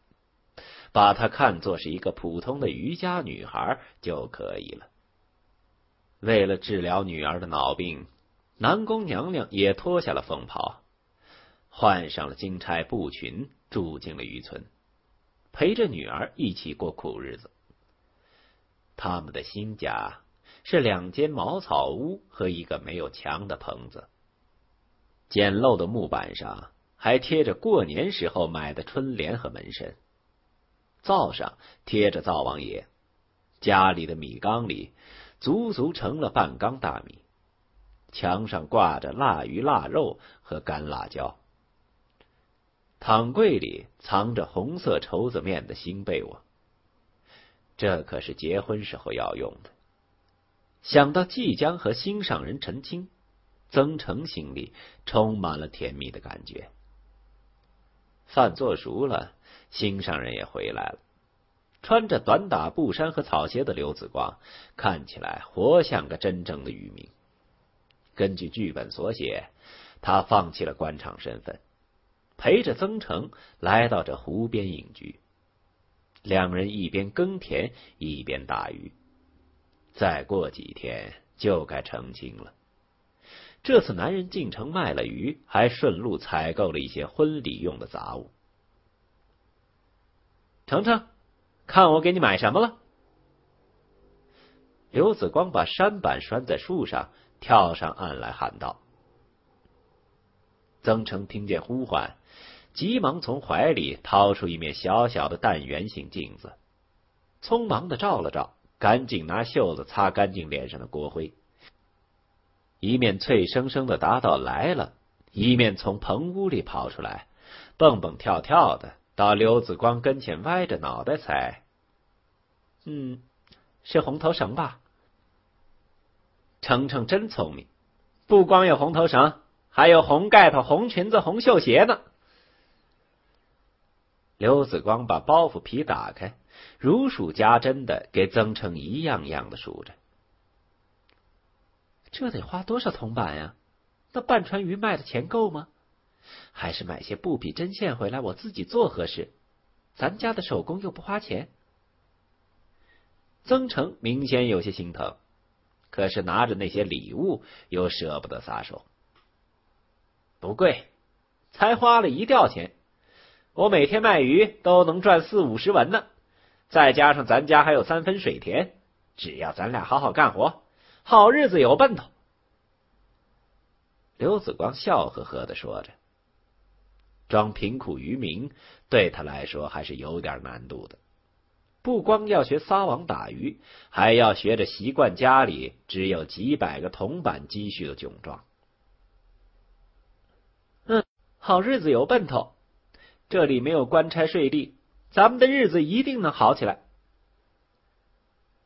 把她看作是一个普通的渔家女孩就可以了。为了治疗女儿的脑病，南宫娘娘也脱下了凤袍，换上了金钗布裙，住进了渔村，陪着女儿一起过苦日子。他们的新家是两间茅草屋和一个没有墙的棚子，简陋的木板上还贴着过年时候买的春联和门神。灶上贴着灶王爷，家里的米缸里足足盛了半缸大米，墙上挂着腊鱼、腊肉和干辣椒，躺柜里藏着红色绸子面的新被窝，这可是结婚时候要用的。想到即将和心上人成亲，曾成心里充满了甜蜜的感觉。饭做熟了。心上人也回来了，穿着短打布衫和草鞋的刘子光看起来活像个真正的渔民。根据剧本所写，他放弃了官场身份，陪着曾诚来到这湖边隐居。两人一边耕田一边打鱼，再过几天就该成亲了。这次男人进城卖了鱼，还顺路采购了一些婚礼用的杂物。程程，看我给你买什么了？刘子光把山板拴在树上，跳上岸来喊道。曾成听见呼唤，急忙从怀里掏出一面小小的半圆形镜子，匆忙的照了照，赶紧拿袖子擦干净脸上的锅灰，一面脆生生的答道：“来了。”一面从棚屋里跑出来，蹦蹦跳跳的。到刘子光跟前，歪着脑袋猜：“嗯，是红头绳吧？”程程真聪明，不光有红头绳，还有红盖头、红裙子、红绣鞋呢。刘子光把包袱皮打开，如数家珍的给曾成一样样的数着。这得花多少铜板呀？那半船鱼卖的钱够吗？还是买些布匹针线回来，我自己做合适。咱家的手工又不花钱。曾成明显有些心疼，可是拿着那些礼物又舍不得撒手。不贵，才花了一吊钱，我每天卖鱼都能赚四五十文呢。再加上咱家还有三分水田，只要咱俩好好干活，好日子有奔头。刘子光笑呵呵的说着。装贫苦渔民对他来说还是有点难度的，不光要学撒网打鱼，还要学着习惯家里只有几百个铜板积蓄的窘状。嗯，好日子有奔头，这里没有官差税吏，咱们的日子一定能好起来。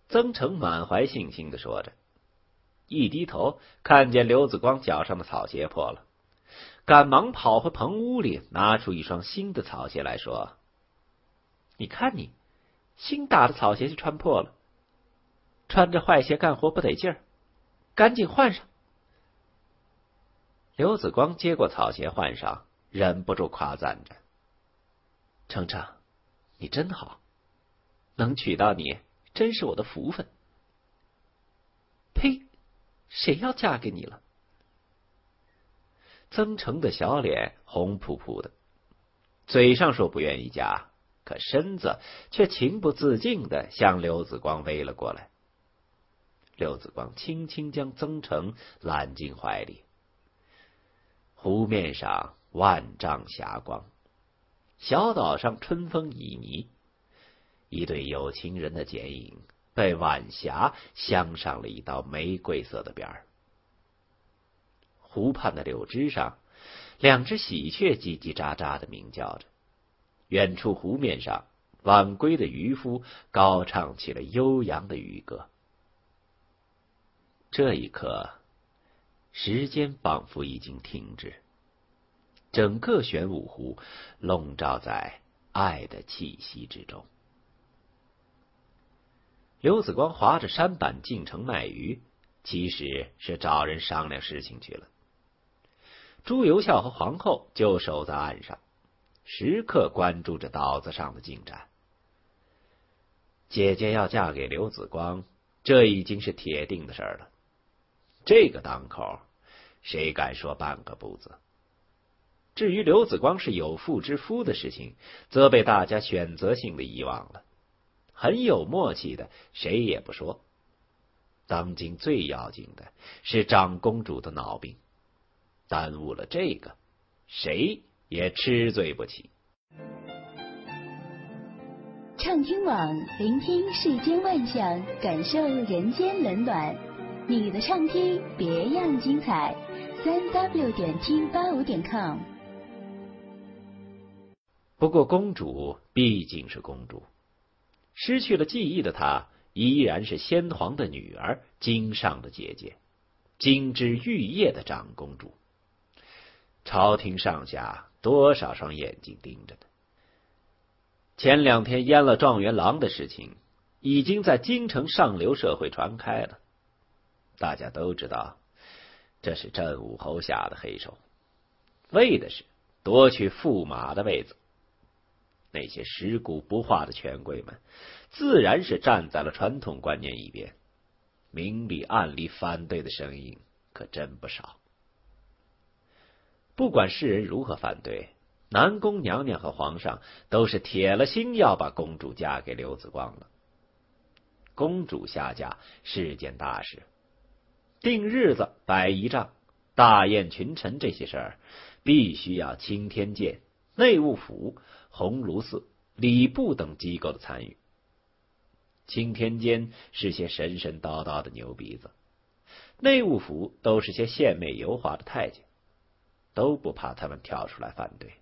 曾成满怀信心的说着，一低头看见刘子光脚上的草鞋破了。赶忙跑回棚屋里，拿出一双新的草鞋来说：“你看你，新打的草鞋就穿破了，穿着坏鞋干活不得劲儿，赶紧换上。”刘子光接过草鞋换上，忍不住夸赞着：“程程，你真好，能娶到你真是我的福分。”呸！谁要嫁给你了？曾成的小脸红扑扑的，嘴上说不愿意嫁，可身子却情不自禁的向刘子光围了过来。刘子光轻轻将曾成揽进怀里。湖面上万丈霞光，小岛上春风旖旎，一对有情人的剪影。被晚霞镶上了一道玫瑰色的边儿。湖畔的柳枝上，两只喜鹊叽叽喳喳的鸣叫着。远处湖面上，晚归的渔夫高唱起了悠扬的渔歌。这一刻，时间仿佛已经停止，整个玄武湖笼罩在爱的气息之中。刘子光划着舢板进城卖鱼，其实是找人商量事情去了。朱由校和皇后就守在岸上，时刻关注着岛子上的进展。姐姐要嫁给刘子光，这已经是铁定的事了。这个当口，谁敢说半个不字？至于刘子光是有妇之夫的事情，则被大家选择性的遗忘了。很有默契的，谁也不说。当今最要紧的是长公主的脑病，耽误了这个，谁也吃罪不起。畅听网，聆听世间万象，感受人间冷暖。你的畅听别样精彩，三 w 点听八五点 com。不过，公主毕竟是公主。失去了记忆的她，依然是先皇的女儿，金上的姐姐，金枝玉叶的长公主。朝廷上下多少双眼睛盯着呢？前两天阉了状元郎的事情，已经在京城上流社会传开了。大家都知道，这是镇武侯下的黑手，为的是夺取驸马的位子。那些尸骨不化的权贵们，自然是站在了传统观念一边，明里暗里反对的声音可真不少。不管世人如何反对，南宫娘娘和皇上都是铁了心要把公主嫁给刘子光了。公主下嫁是件大事，定日子、摆仪仗、大宴群臣这些事儿，必须要钦天监、内务府。鸿胪寺、礼部等机构的参与，钦天监是些神神叨叨的牛鼻子，内务府都是些献媚油滑的太监，都不怕他们跳出来反对。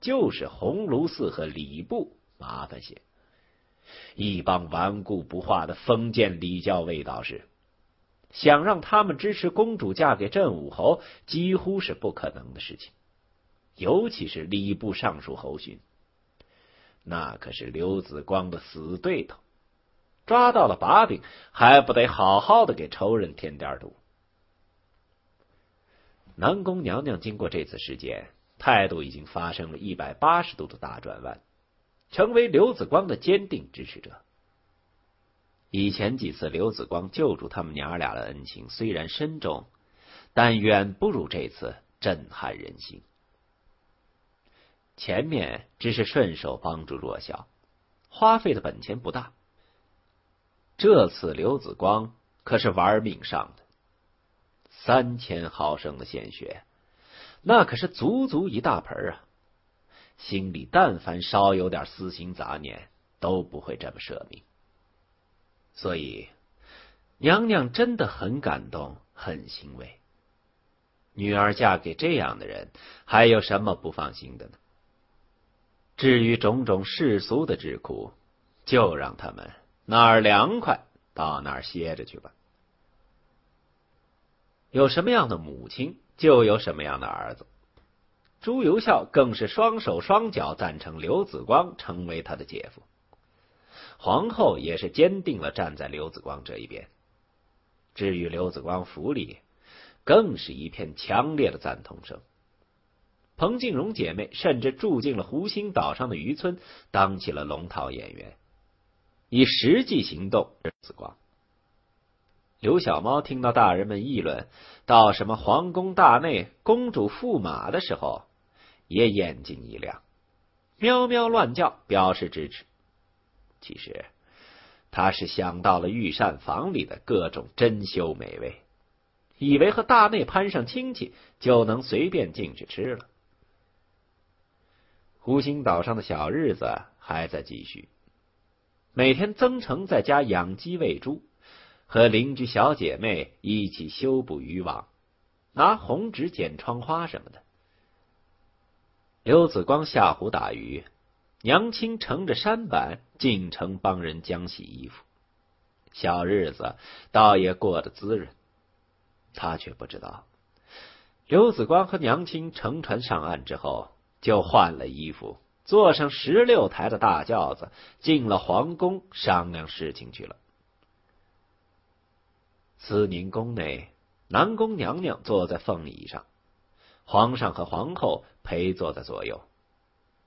就是鸿胪寺和礼部麻烦些，一帮顽固不化的封建礼教卫道士，想让他们支持公主嫁给镇武侯，几乎是不可能的事情。尤其是礼部尚书侯勋，那可是刘子光的死对头，抓到了把柄，还不得好好的给仇人添点堵？南宫娘娘经过这次事件，态度已经发生了一百八十度的大转弯，成为刘子光的坚定支持者。以前几次刘子光救助他们娘俩的恩情虽然深重，但远不如这次震撼人心。前面只是顺手帮助弱小，花费的本钱不大。这次刘子光可是玩命上的，三千毫升的鲜血，那可是足足一大盆啊！心里但凡稍有点私心杂念，都不会这么舍命。所以，娘娘真的很感动，很欣慰。女儿嫁给这样的人，还有什么不放心的呢？至于种种世俗的之苦，就让他们哪儿凉快到哪儿歇着去吧。有什么样的母亲，就有什么样的儿子。朱由校更是双手双脚赞成刘子光成为他的姐夫，皇后也是坚定了站在刘子光这一边。至于刘子光府里，更是一片强烈的赞同声。彭静荣姐妹甚至住进了湖心岛上的渔村，当起了龙套演员，以实际行动紫光。刘小猫听到大人们议论到什么皇宫大内公主驸马的时候，也眼睛一亮，喵喵乱叫表示支持。其实他是想到了御膳房里的各种珍馐美味，以为和大内攀上亲戚就能随便进去吃了。湖心岛上的小日子还在继续，每天曾成在家养鸡喂猪。和邻居小姐妹一起修补渔网，拿红纸剪窗花什么的。刘子光下湖打鱼，娘亲乘着舢板进城帮人浆洗衣服，小日子倒也过得滋润。他却不知道，刘子光和娘亲乘船上岸之后，就换了衣服，坐上十六台的大轿子，进了皇宫商量事情去了。慈宁宫内，南宫娘娘坐在凤椅上，皇上和皇后陪坐在左右，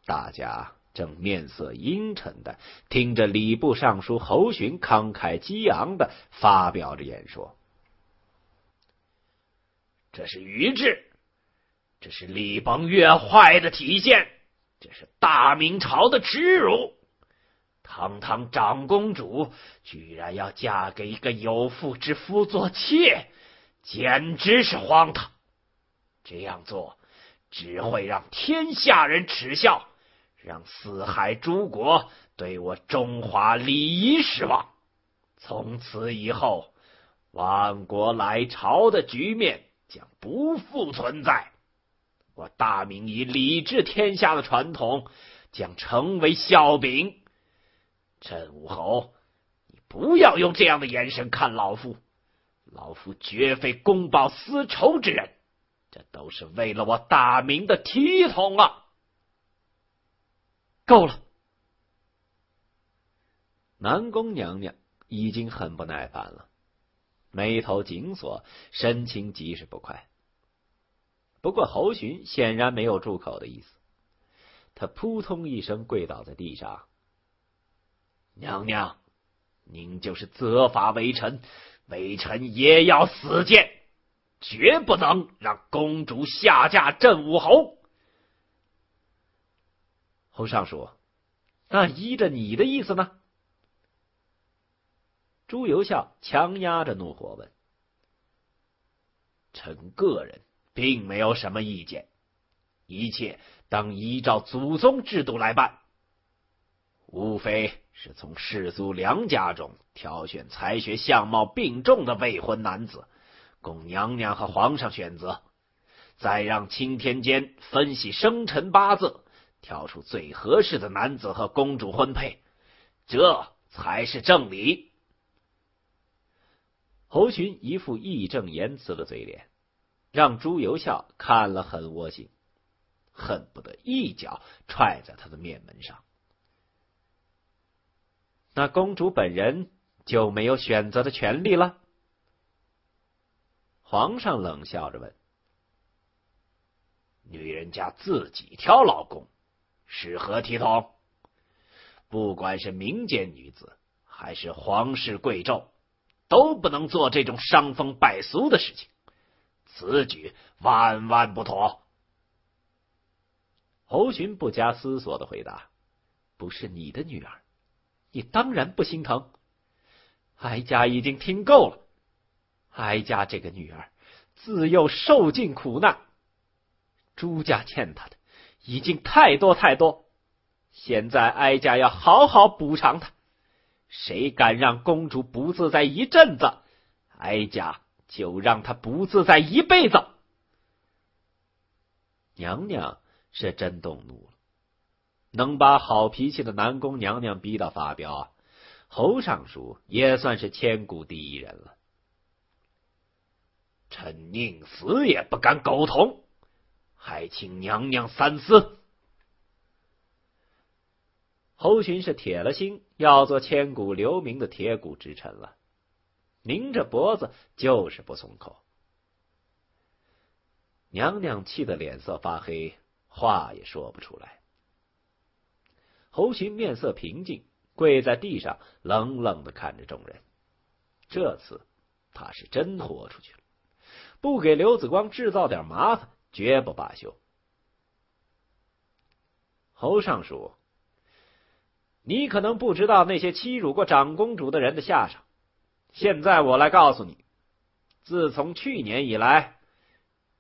大家正面色阴沉的听着礼部尚书侯洵慷慨激昂的发表着演说。这是愚智，这是礼崩乐坏的体现，这是大明朝的耻辱。堂堂长公主居然要嫁给一个有妇之夫做妾，简直是荒唐！这样做只会让天下人耻笑，让四海诸国对我中华礼仪失望。从此以后，万国来朝的局面将不复存在。我大明以礼治天下的传统将成为笑柄。陈武侯，你不要用这样的眼神看老夫，老夫绝非公报私仇之人，这都是为了我大明的体统啊！够了！南宫娘娘已经很不耐烦了，眉头紧锁，神情极是不快。不过侯洵显然没有住口的意思，他扑通一声跪倒在地上。娘娘，您就是责罚微臣，微臣也要死谏，绝不能让公主下嫁镇武侯。侯尚书，那依着你的意思呢？朱由校强压着怒火问：“臣个人并没有什么意见，一切当依照祖宗制度来办，无非。”是从世族良家中挑选才学相貌并重的未婚男子，供娘娘和皇上选择，再让钦天监分析生辰八字，挑出最合适的男子和公主婚配，这才是正理。侯群一副义正言辞的嘴脸，让朱由校看了很窝心，恨不得一脚踹在他的面门上。那公主本人就没有选择的权利了？皇上冷笑着问：“女人家自己挑老公，是何体统？不管是民间女子，还是皇室贵胄，都不能做这种伤风败俗的事情。此举万万不妥。”侯洵不加思索的回答：“不是你的女儿。”你当然不心疼，哀家已经听够了。哀家这个女儿自幼受尽苦难，朱家欠她的已经太多太多，现在哀家要好好补偿她。谁敢让公主不自在一阵子，哀家就让她不自在一辈子。娘娘是真动怒了。能把好脾气的南宫娘娘逼到发飙啊，侯尚书也算是千古第一人了。臣宁死也不敢苟同，还请娘娘三思。侯洵是铁了心要做千古留名的铁骨之臣了，拧着脖子就是不松口。娘娘气得脸色发黑。话也说不出来。侯寻面色平静，跪在地上，冷冷的看着众人。这次他是真豁出去了，不给刘子光制造点麻烦，绝不罢休。侯尚书，你可能不知道那些欺辱过长公主的人的下场。现在我来告诉你，自从去年以来，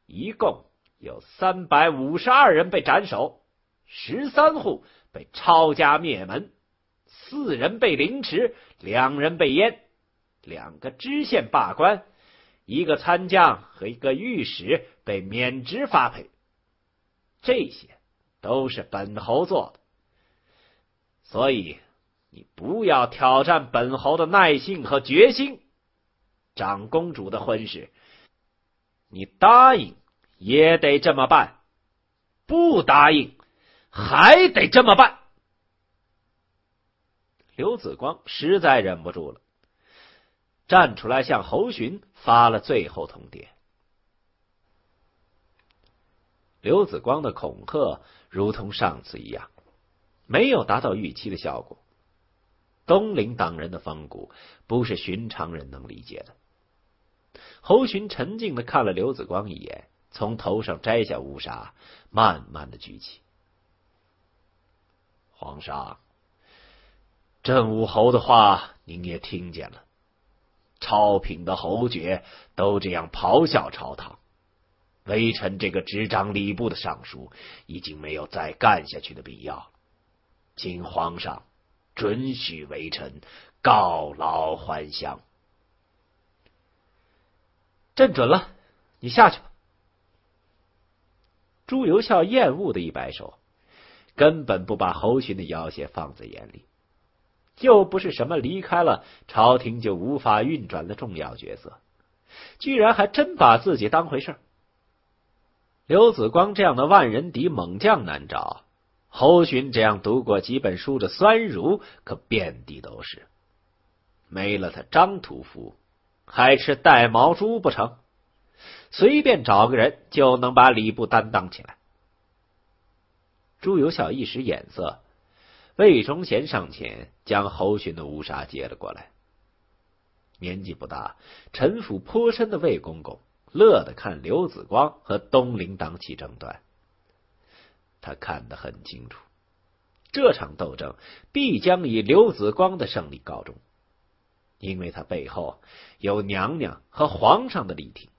一共有三百五十二人被斩首，十三户被抄家灭门，四人被凌迟，两人被阉。两个知县罢官，一个参将和一个御史被免职发配，这些都是本侯做的。所以你不要挑战本侯的耐性和决心。长公主的婚事，你答应也得这么办，不答应还得这么办。刘子光实在忍不住了。站出来向侯寻发了最后通牒。刘子光的恐吓如同上次一样，没有达到预期的效果。东陵党人的风骨不是寻常人能理解的。侯寻沉静的看了刘子光一眼，从头上摘下乌纱，慢慢的举起。皇上，郑武侯的话您也听见了。超品的侯爵都这样咆哮朝堂，微臣这个执掌礼部的尚书已经没有再干下去的必要了，请皇上准许微臣告老还乡。朕准了，你下去吧。朱由校厌恶的一摆手，根本不把侯寻的要挟放在眼里。又不是什么离开了朝廷就无法运转的重要角色，居然还真把自己当回事刘子光这样的万人敌猛将难找，侯寻这样读过几本书的酸儒可遍地都是。没了他张屠夫，还吃带毛猪不成？随便找个人就能把礼部担当起来。朱由校一时眼色。魏忠贤上前将侯寻的乌纱接了过来。年纪不大、城府颇深的魏公公乐得看刘子光和东陵党起争端。他看得很清楚，这场斗争必将以刘子光的胜利告终，因为他背后有娘娘和皇上的力挺。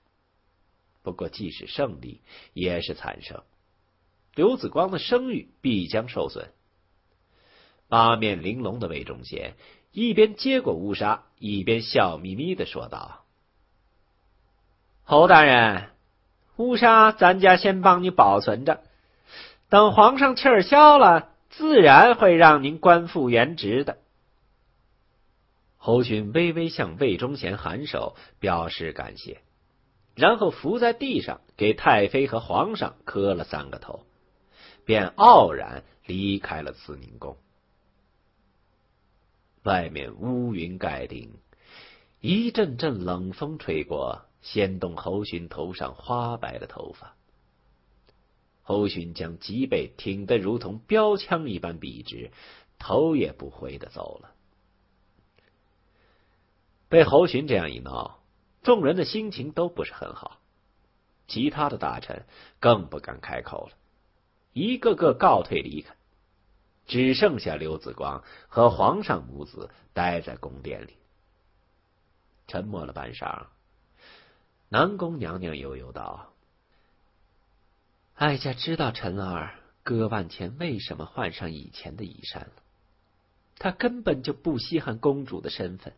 不过，即使胜利，也是惨胜，刘子光的声誉必将受损。八面玲珑的魏忠贤一边接过乌纱，一边笑眯眯的说道：“侯大人，乌纱咱家先帮你保存着，等皇上气儿消了，自然会让您官复原职的。”侯勋微微向魏忠贤颔首，表示感谢，然后伏在地上给太妃和皇上磕了三个头，便傲然离开了慈宁宫。外面乌云盖顶，一阵阵冷风吹过，掀动侯勋头上花白的头发。侯勋将脊背挺得如同标枪一般笔直，头也不回的走了。被侯勋这样一闹，众人的心情都不是很好，其他的大臣更不敢开口了，一个个告退离开。只剩下刘子光和皇上母子待在宫殿里，沉默了半晌。南宫娘娘悠悠道：“哀家知道陈儿割腕前为什么换上以前的衣衫了。他根本就不稀罕公主的身份，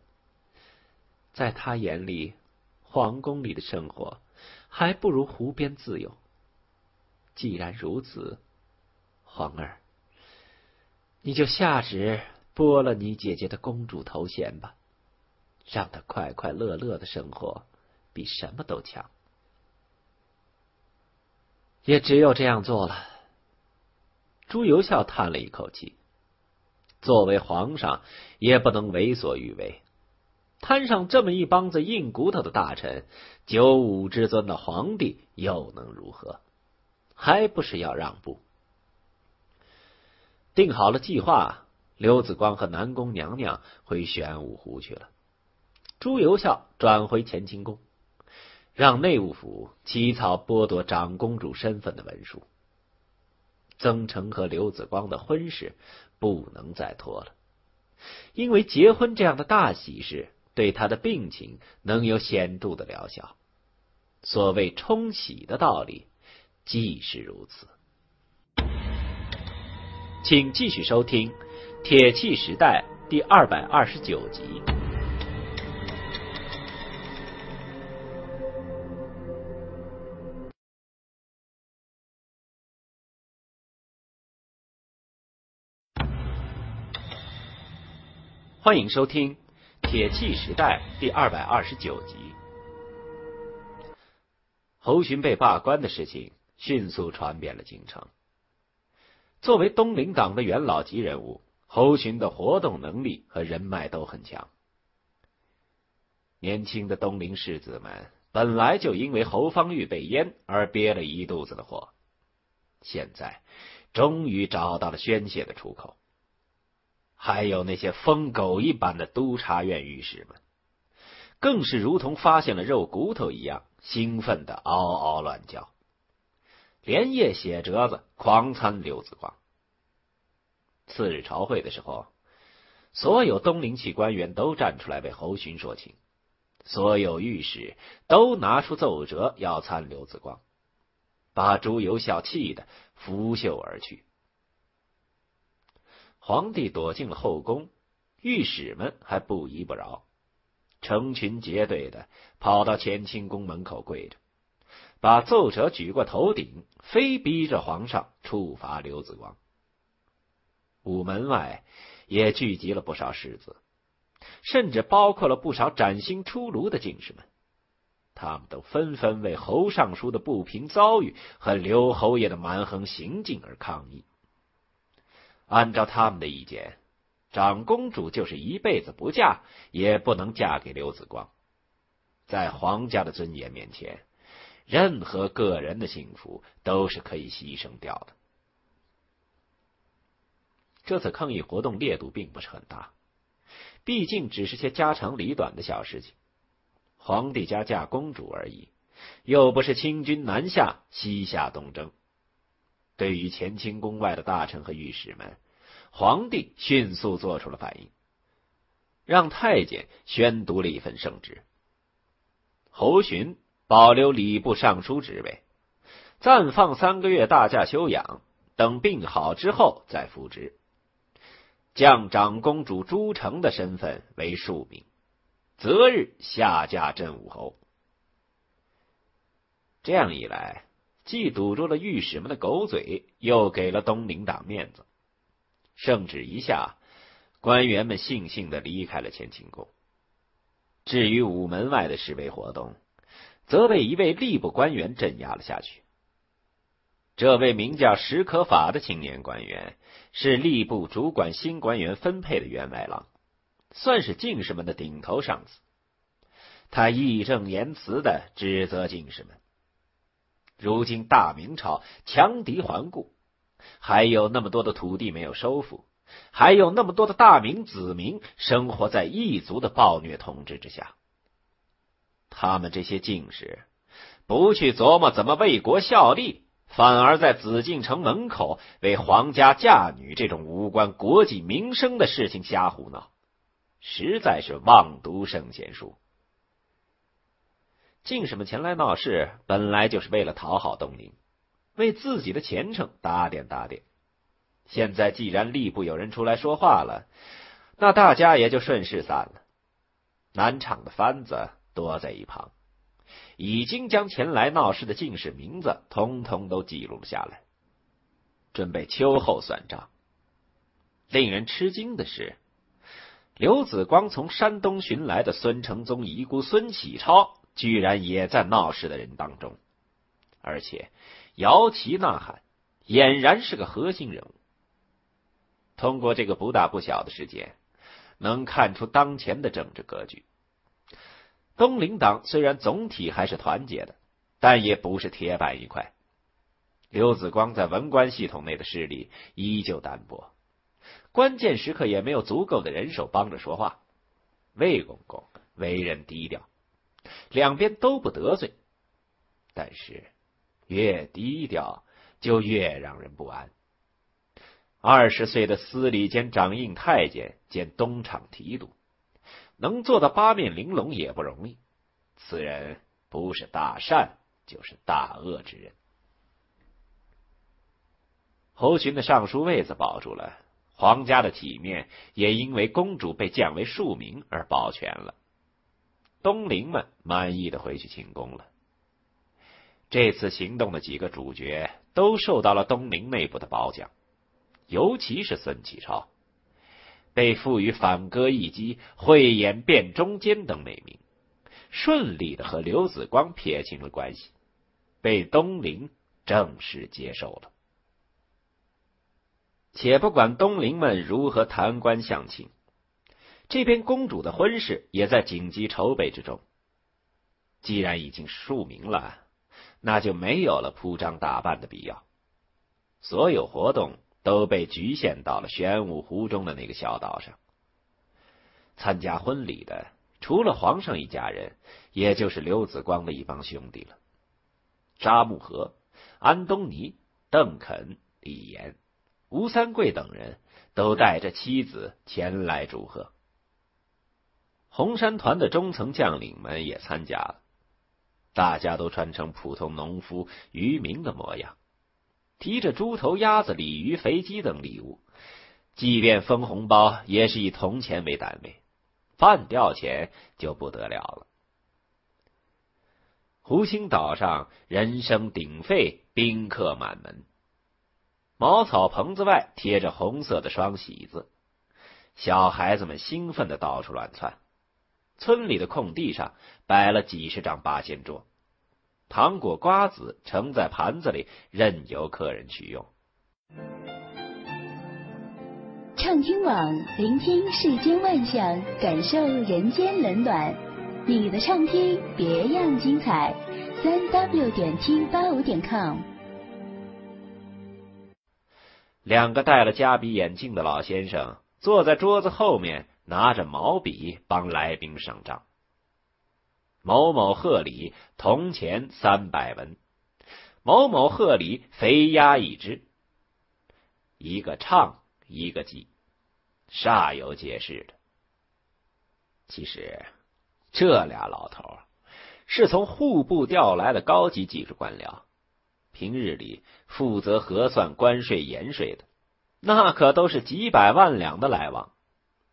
在他眼里，皇宫里的生活还不如湖边自由。既然如此，皇儿。”你就下旨剥了你姐姐的公主头衔吧，让她快快乐乐的生活，比什么都强。也只有这样做了。朱由校叹了一口气，作为皇上，也不能为所欲为。摊上这么一帮子硬骨头的大臣，九五之尊的皇帝又能如何？还不是要让步？定好了计划，刘子光和南宫娘娘回玄武湖去了。朱由校转回乾清宫，让内务府起草剥夺长公主身份的文书。曾成和刘子光的婚事不能再拖了，因为结婚这样的大喜事对他的病情能有显著的疗效。所谓冲喜的道理，既是如此。请继续收听《铁器时代》第二百二十九集。欢迎收听《铁器时代》第二百二十九集。侯勋被罢官的事情迅速传遍了京城。作为东林党的元老级人物，侯群的活动能力和人脉都很强。年轻的东林世子们本来就因为侯方域被阉而憋了一肚子的火，现在终于找到了宣泄的出口。还有那些疯狗一般的督察院御史们，更是如同发现了肉骨头一样，兴奋的嗷嗷乱叫，连夜写折子狂参刘子光。次日朝会的时候，所有东陵区官员都站出来为侯勋说情，所有御史都拿出奏折要参刘子光，把朱由校气得拂袖而去。皇帝躲进了后宫，御史们还不依不饶，成群结队的跑到乾清宫门口跪着，把奏折举过头顶，非逼着皇上处罚刘子光。午门外也聚集了不少士子，甚至包括了不少崭新出炉的进士们，他们都纷纷为侯尚书的不平遭遇和刘侯爷的蛮横行径而抗议。按照他们的意见，长公主就是一辈子不嫁，也不能嫁给刘子光。在皇家的尊严面前，任何个人的幸福都是可以牺牲掉的。这次抗议活动烈度并不是很大，毕竟只是些家长里短的小事情。皇帝家嫁公主而已，又不是清军南下西夏东征。对于乾清宫外的大臣和御史们，皇帝迅速做出了反应，让太监宣读了一份圣旨。侯洵保留礼部尚书职位，暂放三个月大假休养，等病好之后再复职。降长公主朱成的身份为庶民，择日下嫁镇武侯。这样一来。既堵住了御史们的狗嘴，又给了东林党面子。圣旨一下，官员们悻悻的离开了乾清宫。至于午门外的示威活动，则被一位吏部官员镇压了下去。这位名叫史可法的青年官员，是吏部主管新官员分配的员外郎，算是进士们的顶头上司。他义正言辞的指责进士们。如今大明朝强敌环顾，还有那么多的土地没有收复，还有那么多的大明子民生活在异族的暴虐统治之下。他们这些进士不去琢磨怎么为国效力，反而在紫禁城门口为皇家嫁女这种无关国计民生的事情瞎胡闹，实在是妄读圣贤书。进士们前来闹事，本来就是为了讨好东宁，为自己的前程打点打点。现在既然吏部有人出来说话了，那大家也就顺势散了。南厂的番子躲在一旁，已经将前来闹事的进士名字通通都记录了下来，准备秋后算账。令人吃惊的是，刘子光从山东寻来的孙承宗遗孤孙启超。居然也在闹事的人当中，而且摇旗呐喊，俨然是个核心人物。通过这个不大不小的事件，能看出当前的政治格局。东林党虽然总体还是团结的，但也不是铁板一块。刘子光在文官系统内的势力依旧单薄，关键时刻也没有足够的人手帮着说话。魏公公为人低调，两边都不得罪，但是越低调就越让人不安。二十岁的司礼监掌印太监兼东厂提督，能做到八面玲珑也不容易。此人不是大善就是大恶之人。侯群的尚书位子保住了，皇家的体面也因为公主被降为庶民而保全了。东陵们满意的回去寝宫了。这次行动的几个主角都受到了东陵内部的褒奖。尤其是孙启超，被赋予反戈一击、慧眼辨忠奸等美名，顺利的和刘子光撇清了关系，被东陵正式接受了。且不管东陵们如何谈官相亲，这边公主的婚事也在紧急筹备之中。既然已经庶名了，那就没有了铺张打扮的必要，所有活动。都被局限到了玄武湖中的那个小岛上。参加婚礼的除了皇上一家人，也就是刘子光的一帮兄弟了。扎木合、安东尼、邓肯、李岩、吴三桂等人都带着妻子前来祝贺。红山团的中层将领们也参加了，大家都穿成普通农夫、渔民的模样。提着猪头、鸭子、鲤鱼、肥鸡等礼物，即便分红包，也是以铜钱为单位，半吊钱就不得了了。湖心岛上人声鼎沸，宾客满门。茅草棚子外贴着红色的双喜字，小孩子们兴奋的到处乱窜。村里的空地上摆了几十张八仙桌。糖果、瓜子盛在盘子里，任由客人取用。畅听网，聆听世间万象，感受人间冷暖。你的畅听别样精彩。三 w 点听八五点 com。两个戴了夹鼻眼镜的老先生坐在桌子后面，拿着毛笔帮来宾上账。某某贺礼铜钱三百文，某某贺礼肥鸭一只。一个唱，一个记，煞有介事的。其实，这俩老头是从户部调来的高级技术官僚，平日里负责核算关税盐税的，那可都是几百万两的来往，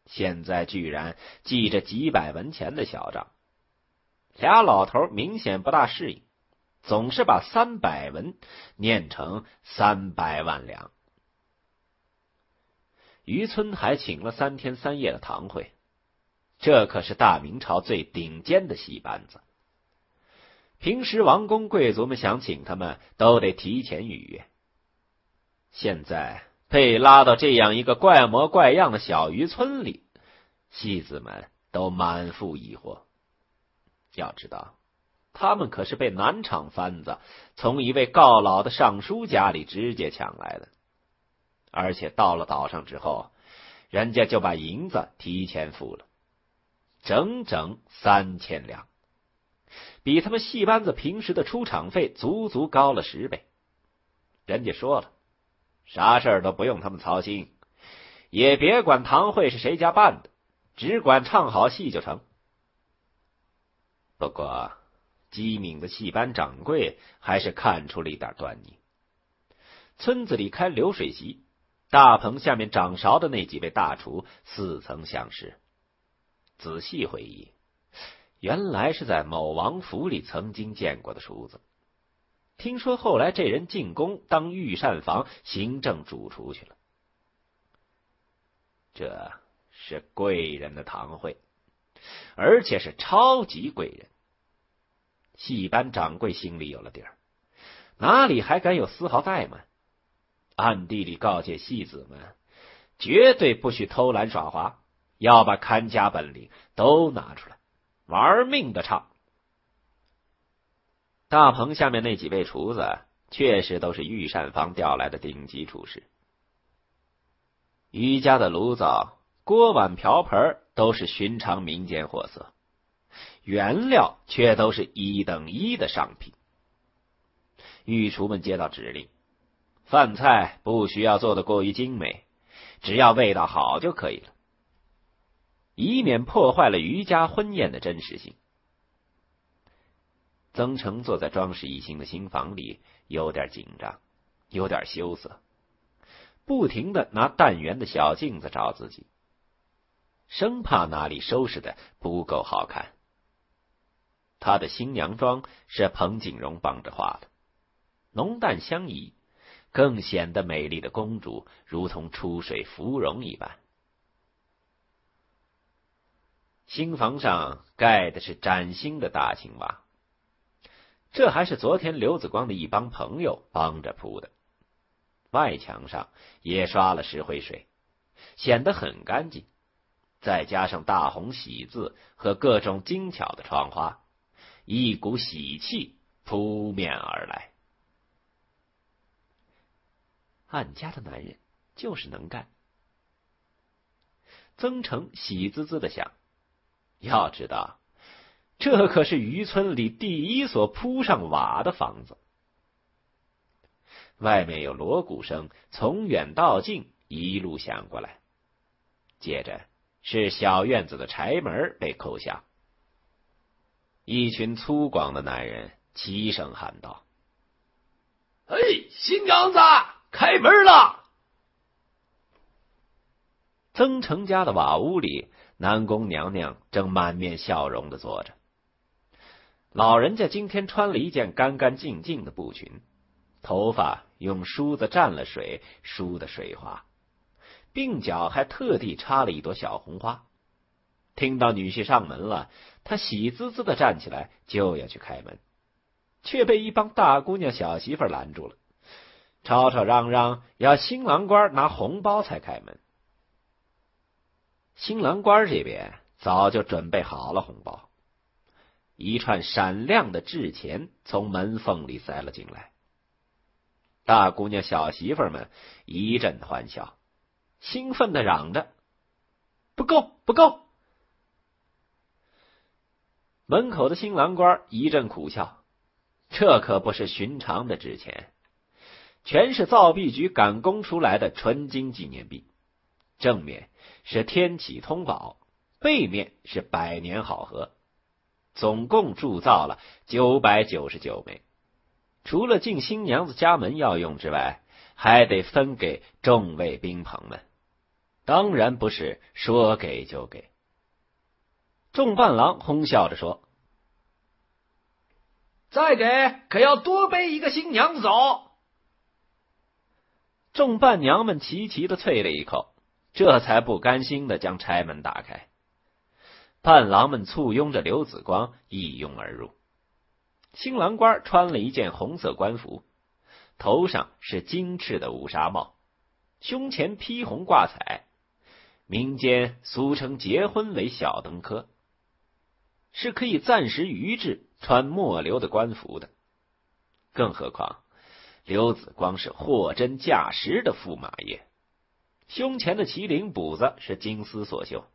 现在居然记着几百文钱的小账。俩老头明显不大适应，总是把三百文念成三百万两。渔村还请了三天三夜的堂会，这可是大明朝最顶尖的戏班子。平时王公贵族们想请他们，都得提前预约。现在被拉到这样一个怪模怪样的小渔村里，戏子们都满腹疑惑。要知道，他们可是被南厂番子从一位告老的尚书家里直接抢来的，而且到了岛上之后，人家就把银子提前付了，整整三千两，比他们戏班子平时的出场费足足高了十倍。人家说了，啥事儿都不用他们操心，也别管堂会是谁家办的，只管唱好戏就成。不过，机敏的戏班掌柜还是看出了一点端倪。村子里开流水席，大棚下面掌勺的那几位大厨似曾相识。仔细回忆，原来是在某王府里曾经见过的厨子。听说后来这人进宫当御膳房行政主厨去了。这是贵人的堂会。而且是超级贵人，戏班掌柜心里有了底儿，哪里还敢有丝毫怠慢？暗地里告诫戏子们，绝对不许偷懒耍滑，要把看家本领都拿出来，玩命的唱。大棚下面那几位厨子，确实都是御膳房调来的顶级厨师。于家的炉灶、锅碗瓢盆都是寻常民间货色，原料却都是一等一的上品。御厨们接到指令，饭菜不需要做的过于精美，只要味道好就可以了，以免破坏了余家婚宴的真实性。曾成坐在装饰一新的新房里，有点紧张，有点羞涩，不停的拿淡圆的小镜子照自己，生怕哪里收拾的不够好看。他的新娘妆是彭锦荣帮着画的，浓淡相宜，更显得美丽的公主如同出水芙蓉一般。新房上盖的是崭新的大青瓦。这还是昨天刘子光的一帮朋友帮着铺的，外墙上也刷了石灰水，显得很干净。再加上大红喜字和各种精巧的窗花，一股喜气扑面而来。俺家的男人就是能干。曾成喜滋滋的想，要知道。这可是渔村里第一所铺上瓦的房子，外面有锣鼓声从远到近一路响过来，接着是小院子的柴门被扣下，一群粗犷的男人齐声喊道：“哎，新娘子开门了！”曾成家的瓦屋里，南宫娘娘正满面笑容的坐着。老人家今天穿了一件干干净净的布裙，头发用梳子蘸了水梳的水滑，鬓角还特地插了一朵小红花。听到女婿上门了，他喜滋滋的站起来就要去开门，却被一帮大姑娘小媳妇拦住了，吵吵嚷嚷要新郎官拿红包才开门。新郎官这边早就准备好了红包。一串闪亮的纸钱从门缝里塞了进来，大姑娘、小媳妇们一阵欢笑，兴奋的嚷着：“不够，不够！”门口的新郎官一阵苦笑，这可不是寻常的纸钱，全是造币局赶工出来的纯金纪念币，正面是天启通宝，背面是百年好合。总共铸造了九百九十九枚，除了进新娘子家门要用之外，还得分给众位宾朋们。当然不是说给就给。众伴郎哄笑着说：“再给可要多背一个新娘子走。”众伴娘们齐齐的啐了一口，这才不甘心的将柴门打开。伴郎们簇拥着刘子光一拥而入。新郎官穿了一件红色官服，头上是金翅的乌纱帽，胸前披红挂彩，民间俗称结婚为小登科，是可以暂时余制穿末流的官服的。更何况刘子光是货真价实的驸马爷，胸前的麒麟补子是金丝所绣。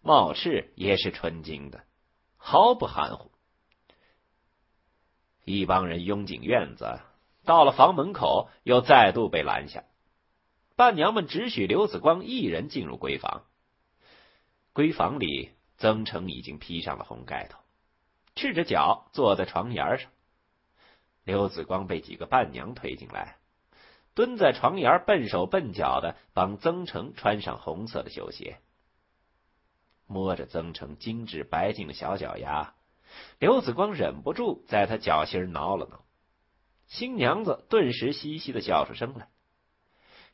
帽翅也是纯金的，毫不含糊。一帮人拥进院子，到了房门口，又再度被拦下。伴娘们只许刘子光一人进入闺房。闺房里，曾成已经披上了红盖头，赤着脚坐在床沿上。刘子光被几个伴娘推进来，蹲在床沿，笨手笨脚的帮曾成穿上红色的绣鞋。摸着曾成精致白净的小脚丫，刘子光忍不住在他脚心挠了挠。新娘子顿时嘻嘻的笑出声来，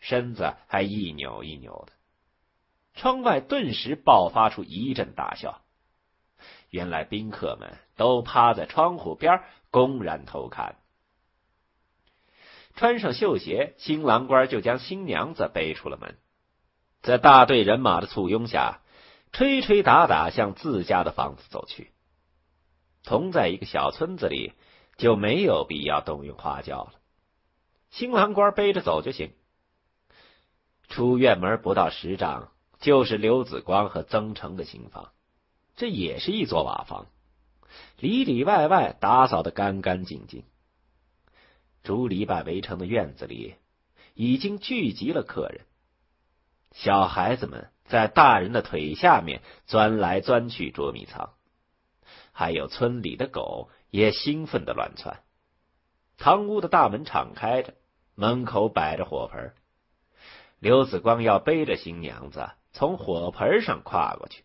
身子还一扭一扭的。窗外顿时爆发出一阵大笑。原来宾客们都趴在窗户边公然偷看。穿上绣鞋，新郎官就将新娘子背出了门，在大队人马的簇拥下。吹吹打打向自家的房子走去。同在一个小村子里，就没有必要动用花轿了。新郎官背着走就行。出院门不到十丈，就是刘子光和曾成的新房。这也是一座瓦房，里里外外打扫的干干净净。竹篱笆围成的院子里，已经聚集了客人。小孩子们在大人的腿下面钻来钻去捉迷藏，还有村里的狗也兴奋的乱窜。堂屋的大门敞开着，门口摆着火盆。刘子光要背着新娘子从火盆上跨过去，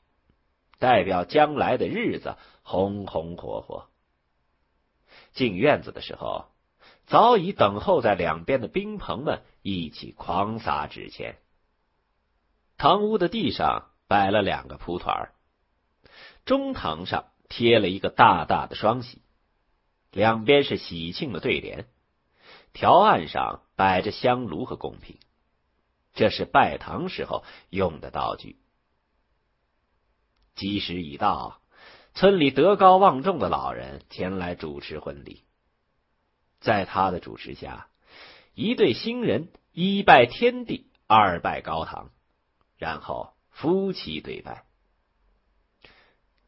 代表将来的日子红红火火。进院子的时候，早已等候在两边的宾朋们一起狂撒纸钱。堂屋的地上摆了两个蒲团，中堂上贴了一个大大的双喜。两边是喜庆的对联，条案上摆着香炉和贡品，这是拜堂时候用的道具。吉时已到，村里德高望重的老人前来主持婚礼。在他的主持下，一对新人一拜天地，二拜高堂，然后夫妻对拜。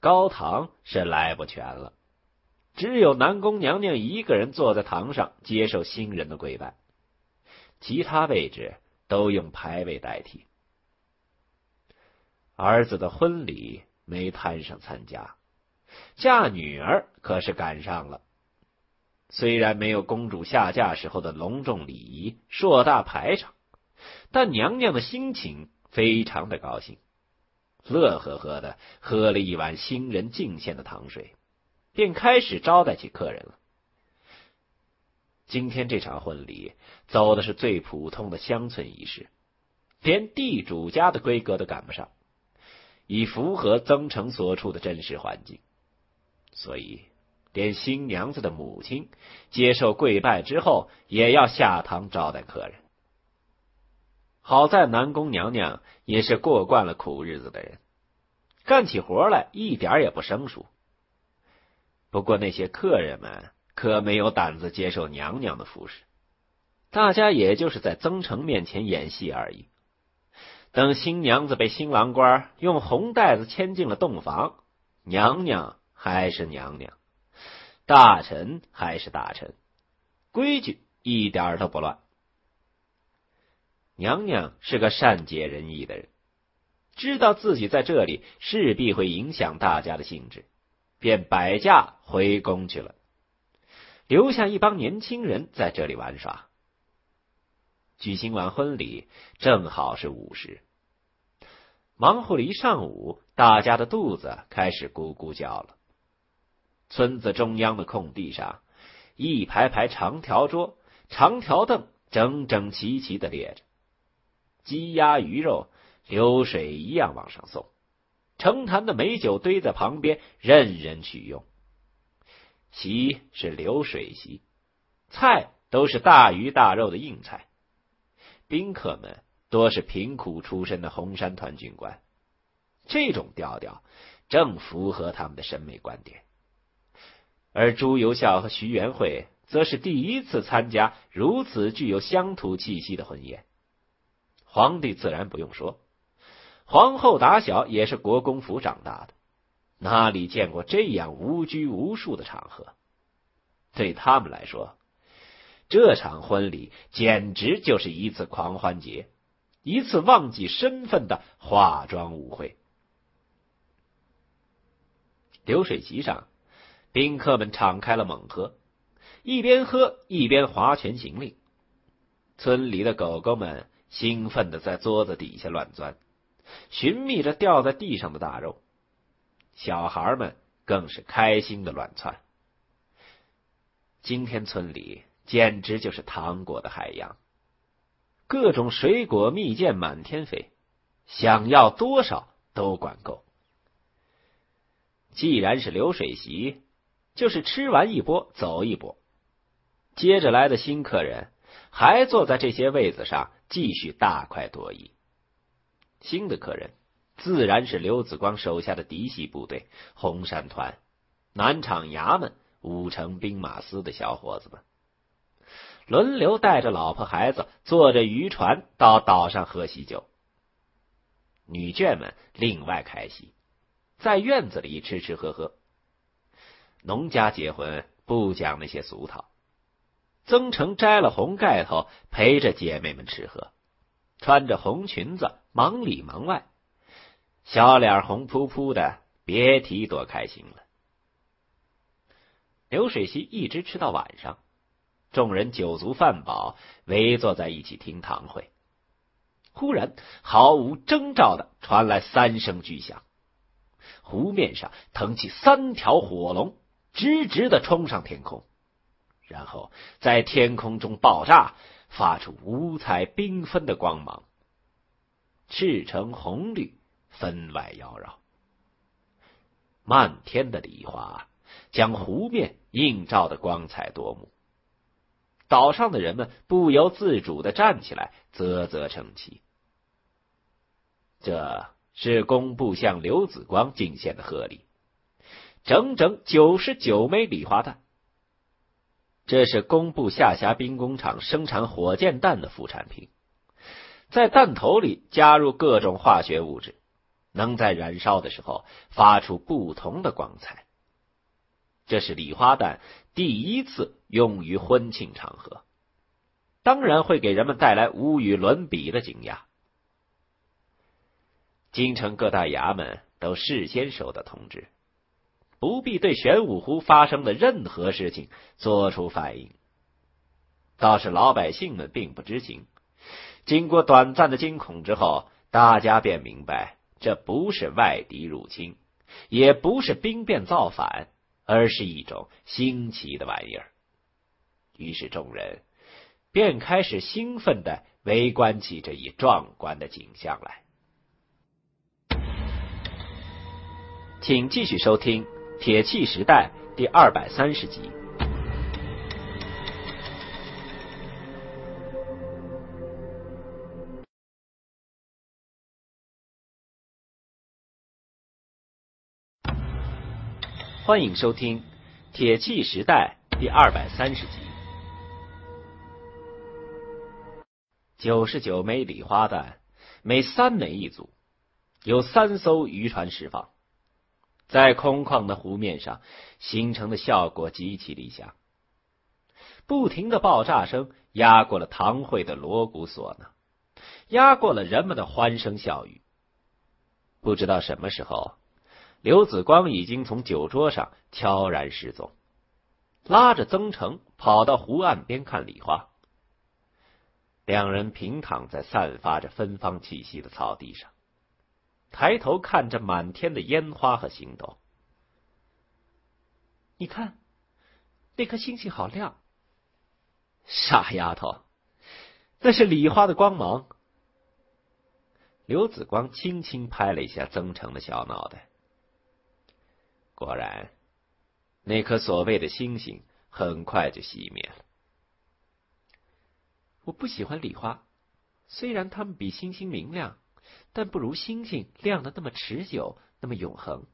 高堂是来不全了。只有南宫娘娘一个人坐在堂上接受新人的跪拜，其他位置都用牌位代替。儿子的婚礼没摊上参加，嫁女儿可是赶上了。虽然没有公主下嫁时候的隆重礼仪、硕大排场，但娘娘的心情非常的高兴，乐呵呵的喝了一碗新人敬献的糖水。便开始招待起客人了。今天这场婚礼走的是最普通的乡村仪式，连地主家的规格都赶不上，以符合曾成所处的真实环境，所以连新娘子的母亲接受跪拜之后，也要下堂招待客人。好在南宫娘娘也是过惯了苦日子的人，干起活来一点也不生疏。不过那些客人们可没有胆子接受娘娘的服侍，大家也就是在曾成面前演戏而已。等新娘子被新郎官用红带子牵进了洞房，娘娘还是娘娘，大臣还是大臣，规矩一点都不乱。娘娘是个善解人意的人，知道自己在这里势必会影响大家的兴致。便摆驾回宫去了，留下一帮年轻人在这里玩耍。举行完婚礼，正好是午时，忙活了一上午，大家的肚子开始咕咕叫了。村子中央的空地上，一排排长条桌、长条凳整整齐齐的列着，鸡鸭鱼肉流水一样往上送。成坛的美酒堆在旁边，任人取用。席是流水席，菜都是大鱼大肉的硬菜。宾客们多是贫苦出身的红山团军官，这种调调正符合他们的审美观点。而朱由校和徐元惠则是第一次参加如此具有乡土气息的婚宴。皇帝自然不用说。皇后打小也是国公府长大的，哪里见过这样无拘无束的场合？对他们来说，这场婚礼简直就是一次狂欢节，一次忘记身份的化妆舞会。流水席上，宾客们敞开了猛喝，一边喝一边划拳行令。村里的狗狗们兴奋的在桌子底下乱钻。寻觅着掉在地上的大肉，小孩们更是开心的乱窜。今天村里简直就是糖果的海洋，各种水果蜜饯满天飞，想要多少都管够。既然是流水席，就是吃完一波走一波，接着来的新客人还坐在这些位子上继续大快朵颐。新的客人自然是刘子光手下的嫡系部队——红山团、南厂衙门、五城兵马司的小伙子们。轮流带着老婆孩子，坐着渔船到岛上喝喜酒。女眷们另外开席，在院子里吃吃喝喝。农家结婚不讲那些俗套。曾成摘了红盖头，陪着姐妹们吃喝，穿着红裙子，忙里忙外，小脸红扑扑的，别提多开心了。流水席一直吃到晚上，众人酒足饭饱，围坐在一起听堂会。忽然，毫无征兆的传来三声巨响，湖面上腾起三条火龙，直直的冲上天空。然后在天空中爆炸，发出五彩缤纷的光芒，赤橙红绿分外妖娆。漫天的礼花将湖面映照的光彩夺目，岛上的人们不由自主的站起来，啧啧称奇。这是工部向刘子光敬献的贺礼，整整九十九枚礼花弹。这是工部下辖兵工厂生产火箭弹的副产品，在弹头里加入各种化学物质，能在燃烧的时候发出不同的光彩。这是礼花弹第一次用于婚庆场合，当然会给人们带来无与伦比的惊讶。京城各大衙门都事先收到通知。不必对玄武湖发生的任何事情做出反应。倒是老百姓们并不知情。经过短暂的惊恐之后，大家便明白，这不是外敌入侵，也不是兵变造反，而是一种新奇的玩意儿。于是众人便开始兴奋的围观起这一壮观的景象来。请继续收听。铁器时代第二百三十集，欢迎收听《铁器时代》第二百三十集。九十九枚礼花弹，每三枚一组，有三艘渔船释放。在空旷的湖面上形成的效果极其理想。不停的爆炸声压过了堂会的锣鼓唢呐，压过了人们的欢声笑语。不知道什么时候，刘子光已经从酒桌上悄然失踪，拉着曾成跑到湖岸边看礼花。两人平躺在散发着芬芳气息的草地上。抬头看着满天的烟花和星斗，你看，那颗星星好亮。傻丫头，那是礼花的光芒。刘子光轻轻拍了一下曾成的小脑袋，果然，那颗所谓的星星很快就熄灭了。我不喜欢礼花，虽然它们比星星明亮。但不如星星亮的那么持久，那么永恒。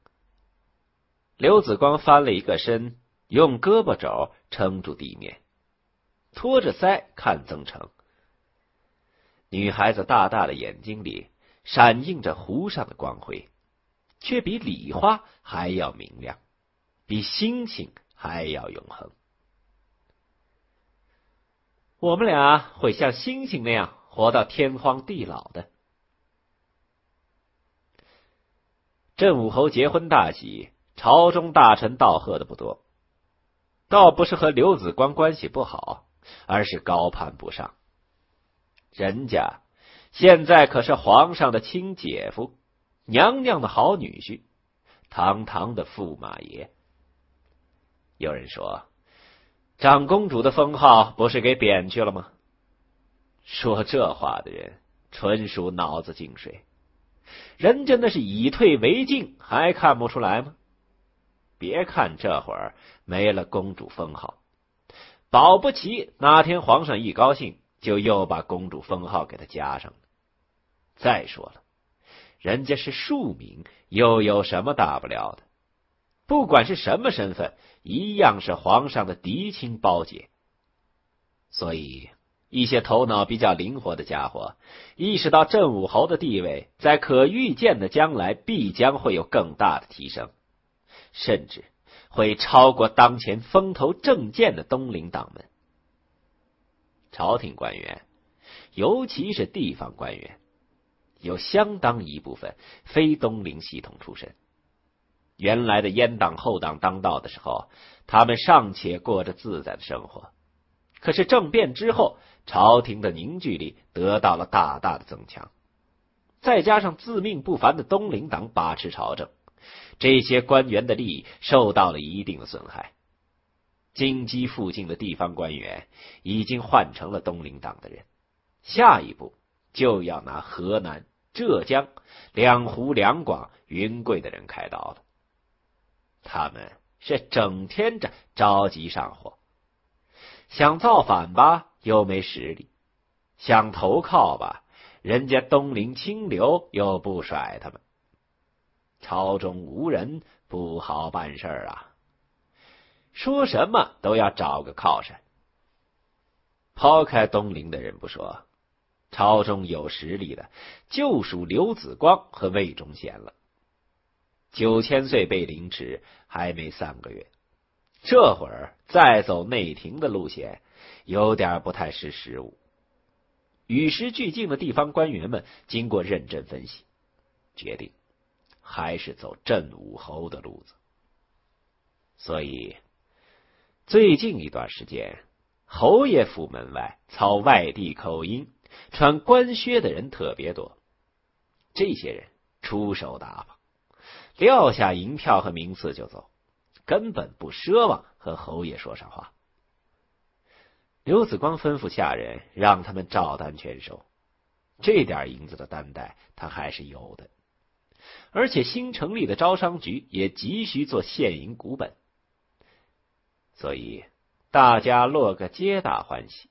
刘子光翻了一个身，用胳膊肘撑住地面，托着腮看曾成。女孩子大大的眼睛里闪映着湖上的光辉，却比礼花还要明亮，比星星还要永恒。我们俩会像星星那样活到天荒地老的。镇武侯结婚大喜，朝中大臣道贺的不多，倒不是和刘子光关系不好，而是高攀不上。人家现在可是皇上的亲姐夫，娘娘的好女婿，堂堂的驸马爷。有人说，长公主的封号不是给贬去了吗？说这话的人纯属脑子进水。人家那是以退为进，还看不出来吗？别看这会儿没了公主封号，保不齐哪天皇上一高兴，就又把公主封号给他加上了。再说了，人家是庶民，又有什么大不了的？不管是什么身份，一样是皇上的嫡亲胞姐。所以一些头脑比较灵活的家伙意识到镇武侯的地位在可预见的将来必将会有更大的提升，甚至会超过当前风头正健的东林党们。朝廷官员，尤其是地方官员。有相当一部分非东陵系统出身。原来的阉党后党当道的时候，他们尚且过着自在的生活。可是政变之后，朝廷的凝聚力得到了大大的增强，再加上自命不凡的东陵党把持朝政，这些官员的利益受到了一定的损害。京畿附近的地方官员已经换成了东陵党的人，下一步。就要拿河南、浙江、两湖、两广、云贵的人开刀了。他们是整天着着急上火，想造反吧又没实力，想投靠吧，人家东陵清流又不甩他们。朝中无人，不好办事儿啊！说什么都要找个靠山。抛开东陵的人不说。朝中有实力的，就属刘子光和魏忠贤了。九千岁被凌迟还没三个月，这会儿再走内廷的路线，有点不太识时务。与时俱进的地方官员们经过认真分析，决定还是走镇武侯的路子。所以，最近一段时间，侯爷府门外操外地口音。穿官靴的人特别多，这些人出手大方，撂下银票和名次就走，根本不奢望和侯爷说上话。刘子光吩咐下人让他们照单全收，这点银子的担待他还是有的，而且新成立的招商局也急需做现银股本，所以大家落个皆大欢喜。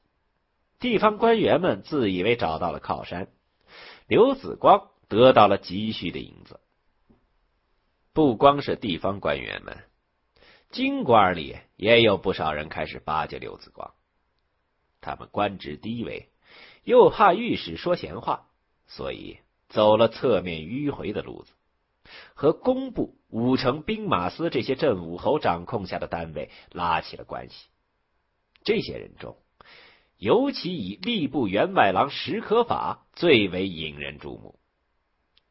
地方官员们自以为找到了靠山，刘子光得到了急需的银子。不光是地方官员们，京官里也有不少人开始巴结刘子光。他们官职低微，又怕御史说闲话，所以走了侧面迂回的路子，和工部、武城兵马司这些镇武侯掌控下的单位拉起了关系。这些人中，尤其以吏部员外郎石可法最为引人注目。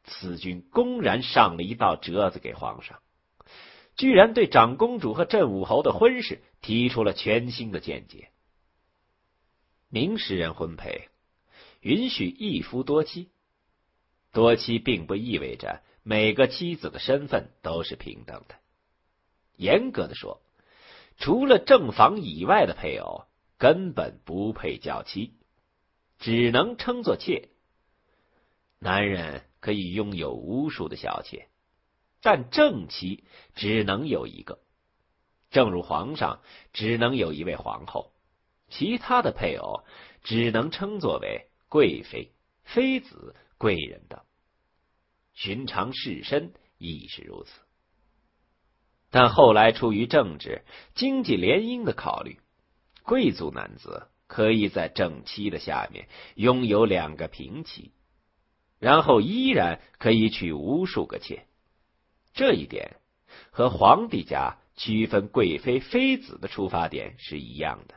此君公然上了一道折子给皇上，居然对长公主和镇武侯的婚事提出了全新的见解。明时人婚配允许一夫多妻，多妻并不意味着每个妻子的身份都是平等的。严格的说，除了正房以外的配偶。根本不配叫妻，只能称作妾。男人可以拥有无数的小妾，但正妻只能有一个。正如皇上只能有一位皇后，其他的配偶只能称作为贵妃、妃子、贵人等。寻常士绅亦是如此。但后来出于政治、经济联姻的考虑。贵族男子可以在正妻的下面拥有两个平妻，然后依然可以娶无数个妾。这一点和皇帝家区分贵妃妃子的出发点是一样的，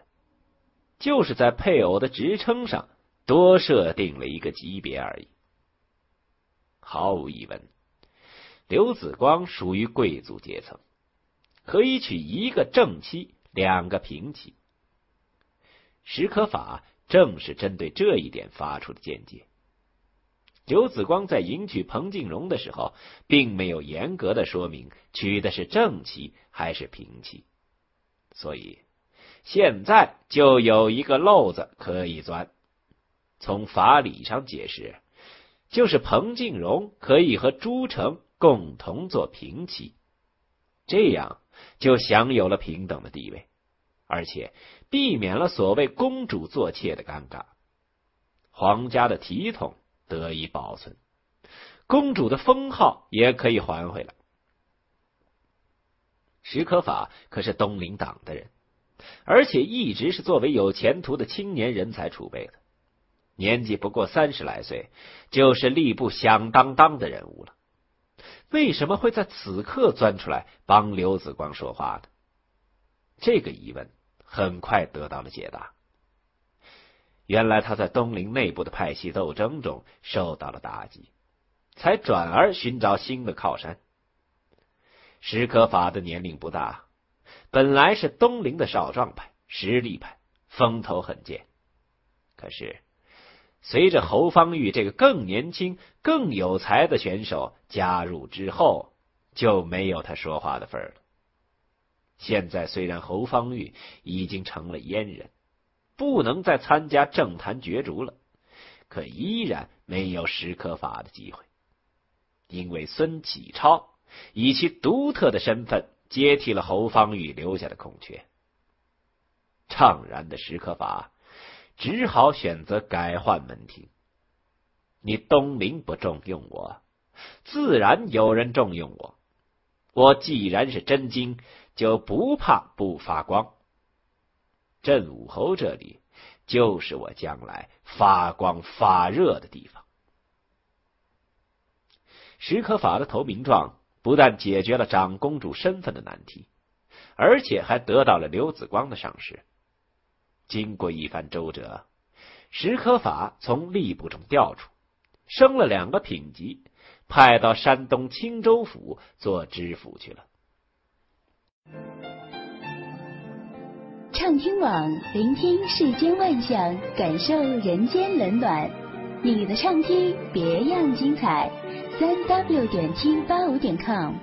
就是在配偶的职称上多设定了一个级别而已。毫无疑问，刘子光属于贵族阶层，可以娶一个正妻，两个平妻。史可法正是针对这一点发出的见解。刘子光在迎娶彭静荣的时候，并没有严格的说明娶的是正妻还是平妻，所以现在就有一个漏子可以钻。从法理上解释，就是彭静荣可以和朱成共同做平妻，这样就享有了平等的地位。而且避免了所谓公主做妾的尴尬，皇家的体统得以保存，公主的封号也可以还回来。史可法可是东林党的人，而且一直是作为有前途的青年人才储备的。年纪不过三十来岁，就是吏部响当当的人物了。为什么会在此刻钻出来帮刘子光说话呢？这个疑问很快得到了解答。原来他在东陵内部的派系斗争中受到了打击，才转而寻找新的靠山。石可法的年龄不大，本来是东陵的少壮派、实力派，风头很健。可是随着侯方域这个更年轻、更有才的选手加入之后，就没有他说话的份儿了。现在虽然侯方域已经成了阉人。不能再参加政坛角逐了，可依然没有石可法的机会，因为孙启超以其独特的身份接替了侯方域留下的空缺。怅然的石可法只好选择改换门庭。你东陵不重用我，自然有人重用我。我既然是真经，就不怕不发光。镇武侯这里就是我将来发光发热的地方。史可法的投名状不但解决了长公主身份的难题，而且还得到了刘子光的赏识。经过一番周折，史可法从吏部中调出，升了两个品级，派到山东青州府做知府去了。畅听网，聆听世间万象，感受人间冷暖。你的畅听别样精彩，三 w 点 t 八五点 com。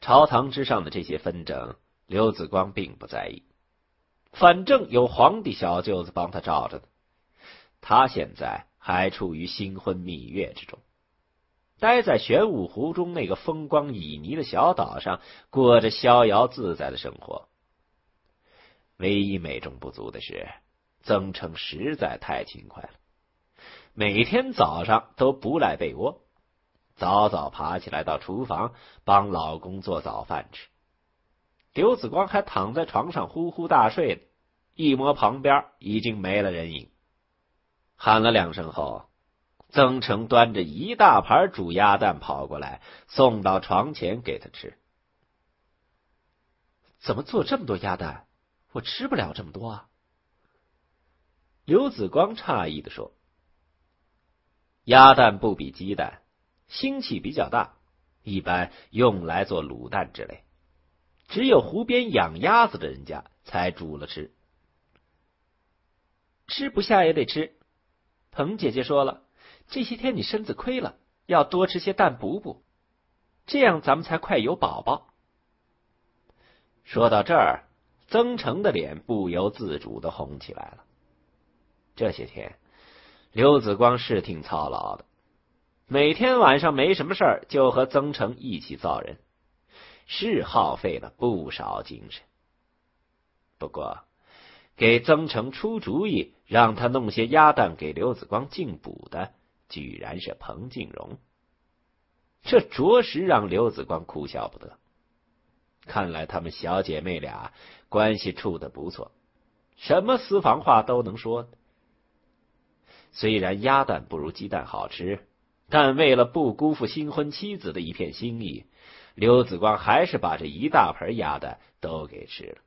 朝堂之上的这些纷争，刘子光并不在意，反正有皇帝小舅子帮他罩着呢。他现在还处于新婚蜜月之中。待在玄武湖中那个风光旖旎的小岛上，过着逍遥自在的生活。唯一美中不足的是，曾成实在太勤快了，每天早上都不赖被窝，早早爬起来到厨房帮老公做早饭吃。刘子光还躺在床上呼呼大睡呢，一摸旁边已经没了人影，喊了两声后。曾成端着一大盘煮鸭蛋跑过来，送到床前给他吃。怎么做这么多鸭蛋？我吃不了这么多啊！刘子光诧异的说：“鸭蛋不比鸡蛋，腥气比较大，一般用来做卤蛋之类。只有湖边养鸭子的人家才煮了吃。吃不下也得吃。彭姐姐说了。”这些天你身子亏了，要多吃些蛋补补，这样咱们才快有宝宝。说到这儿，曾成的脸不由自主的红起来了。这些天，刘子光是挺操劳的，每天晚上没什么事儿就和曾成一起造人，是耗费了不少精神。不过，给曾成出主意，让他弄些鸭蛋给刘子光进补的。居然是彭静荣，这着实让刘子光哭笑不得。看来他们小姐妹俩关系处的不错，什么私房话都能说。虽然鸭蛋不如鸡蛋好吃，但为了不辜负新婚妻子的一片心意，刘子光还是把这一大盆鸭蛋都给吃了，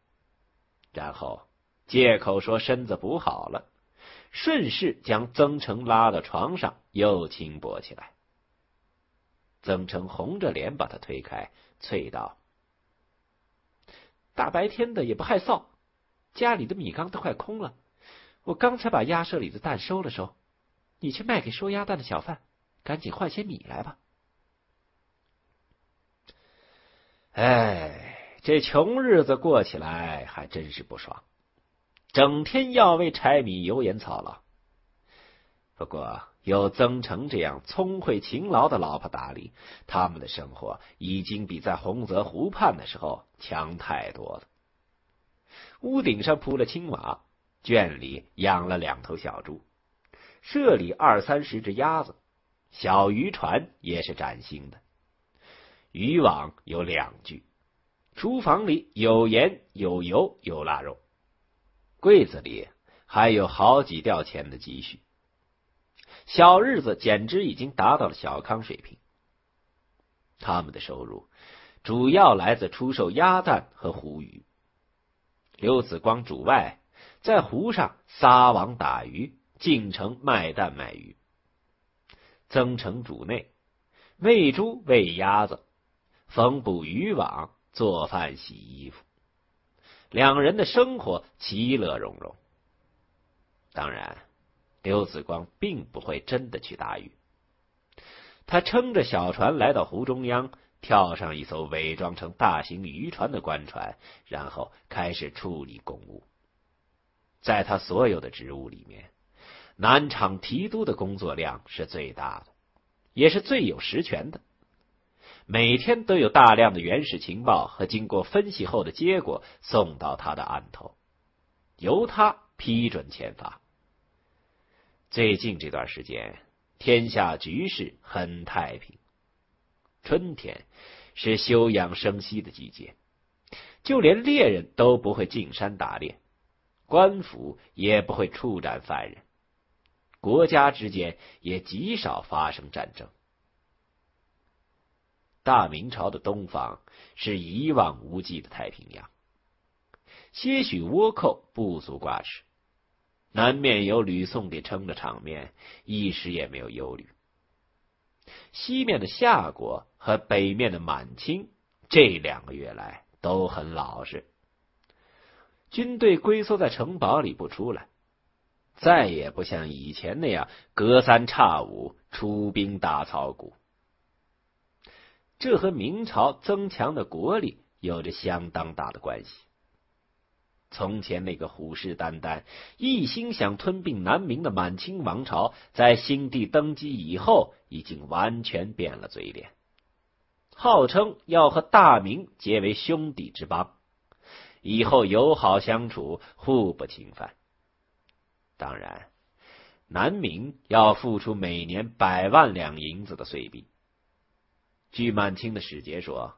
然后借口说身子不好了。顺势将曾成拉到床上，又轻薄起来。曾成红着脸把他推开，啐道：“大白天的也不害臊，家里的米缸都快空了。我刚才把鸭舍里的蛋收了收，你去卖给收鸭蛋的小贩，赶紧换些米来吧。”哎，这穷日子过起来还真是不爽。整天要为柴米油盐操劳，不过有曾成这样聪慧勤劳的老婆打理，他们的生活已经比在洪泽湖畔的时候强太多了。屋顶上铺了青瓦，圈里养了两头小猪，舍里二三十只鸭子，小渔船也是崭新的，渔网有两具，厨房里有盐有油有腊肉，柜子里还有好几吊钱的积蓄，小日子简直已经达到了小康水平。他们的收入主要来自出售鸭蛋和湖鱼。刘子光主外，在湖上撒网打鱼，进城卖蛋卖鱼；曾成主内，喂猪喂鸭子，缝补渔网，做饭洗衣服。两人的生活其乐融融。当然，刘子光并不会真的去打鱼。他撑着小船来到湖中央。跳上一艘伪装成大型渔船的官船，然后开始处理公务。在他所有的职务里面，南厂提督的工作量是最大的，也是最有实权的。每天都有大量的原始情报和经过分析后的结果送到他的案头，由他批准签发。最近这段时间，天下局势很太平。春天是休养生息的季节，就连猎人都不会进山打猎，官府也不会处斩犯人，国家之间也极少发生战争。大明朝的东方是一望无际的太平洋，些许倭寇不足挂齿，南面有吕宋给撑着场面，一时也没有忧虑。西面的夏国和北面的满清，这两个月来都很老实，军队龟缩在城堡里不出来，再也不像以前那样隔三差五出兵打草谷。这和明朝增强的国力有着相当大的关系。从前那个虎视眈眈、一心想吞并南明的满清王朝，在新帝登基以后，已经完全变了嘴脸，号称要和大明结为兄弟之邦，以后友好相处，互不侵犯。当然，南明要付出每年百万两银子的税币。据满清的使节说，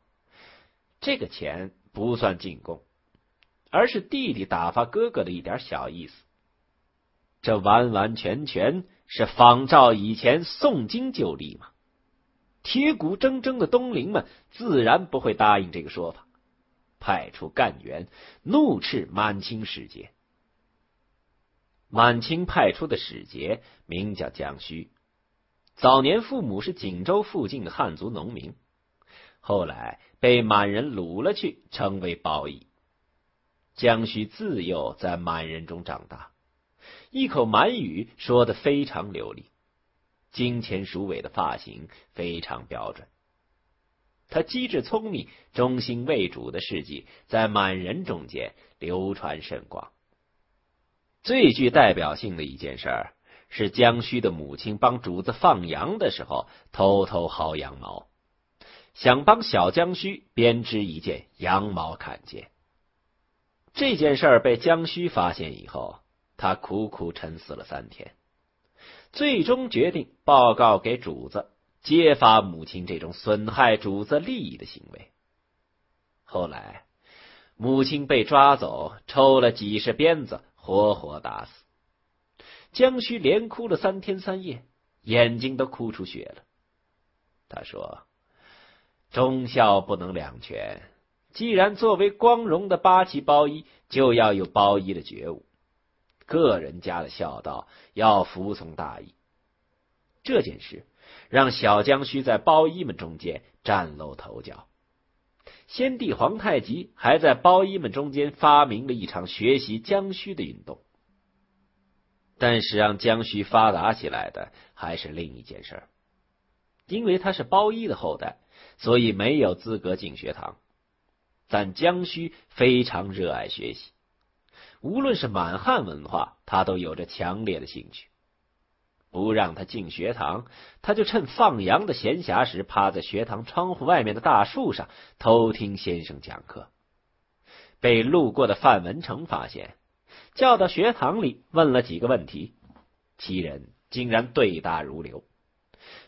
这个钱不算进贡。而是弟弟打发哥哥的一点小意思，这完完全全是仿照以前宋金旧例嘛。铁骨铮铮的东陵们自然不会答应这个说法，派出干员怒斥满清使节。满清派出的使节名叫江须，早年父母是锦州附近的汉族农民，后来被满人掳了去，成为包衣。江须自幼在满人中长大，一口满语说的非常流利，金钱鼠尾的发型非常标准。他机智聪明、忠心为主的事迹在满人中间流传甚广。最具代表性的一件事儿是江须的母亲帮主子放羊的时候偷偷薅羊毛，想帮小江须编织一件羊毛坎肩。这件事儿被江须发现以后，他苦苦沉思了三天，最终决定报告给主子，揭发母亲这种损害主子利益的行为。后来，母亲被抓走，抽了几十鞭子，活活打死。江须连哭了三天三夜，眼睛都哭出血了。他说：“忠孝不能两全。”既然作为光荣的八旗包衣，就要有包衣的觉悟，个人家的孝道要服从大义。这件事让小江须在包衣们中间崭露头角。先帝皇太极还在包衣们中间发明了一场学习江须的运动。但是让江须发达起来的还是另一件事儿，因为他是包衣的后代，所以没有资格进学堂。但江须非常热爱学习，无论是满汉文化，他都有着强烈的兴趣。不让他进学堂，他就趁放羊的闲暇时，趴在学堂窗户外面的大树上偷听先生讲课。被路过的范文成发现，叫到学堂里问了几个问题，七人竟然对答如流，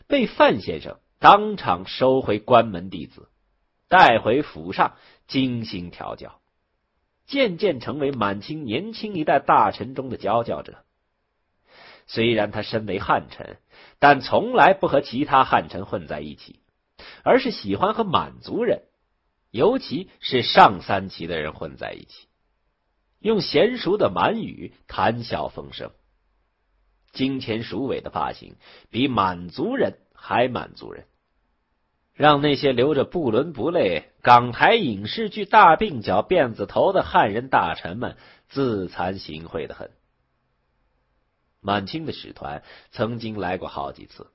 被范先生当场收回关门弟子。带回府上，精心调教，渐渐成为满清年轻一代大臣中的佼佼者。虽然他身为汉臣，但从来不和其他汉臣混在一起，而是喜欢和满族人，尤其是上三旗的人混在一起，用娴熟的满语谈笑风生。金钱鼠尾的发型比满族人还满族人，让那些留着不伦不类港台影视剧大鬓角辫子头的汉人大臣们自惭形秽的很。满清的使团曾经来过好几次，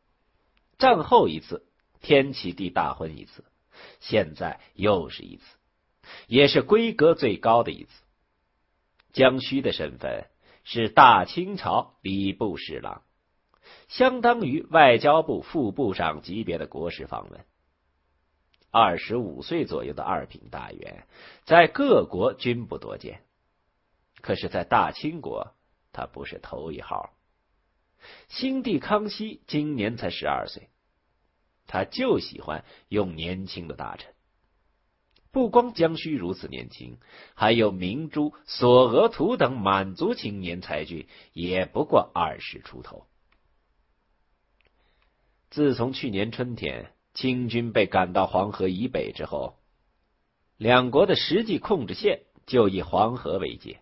战后一次，天启帝大婚一次，现在又是一次，也是规格最高的一次。江须的身份。是大清朝礼部侍郎，相当于外交部副部长级别的国事访问。二十五岁左右的二品大员，在各国均不多见，可是，在大清国，他不是头一号。新帝康熙今年才十二岁，他就喜欢用年轻的大臣。不光江须如此年轻，还有明珠、索额图等满族青年才俊，也不过二十出头。自从去年春天清军被赶到黄河以北之后，两国的实际控制线就以黄河为界，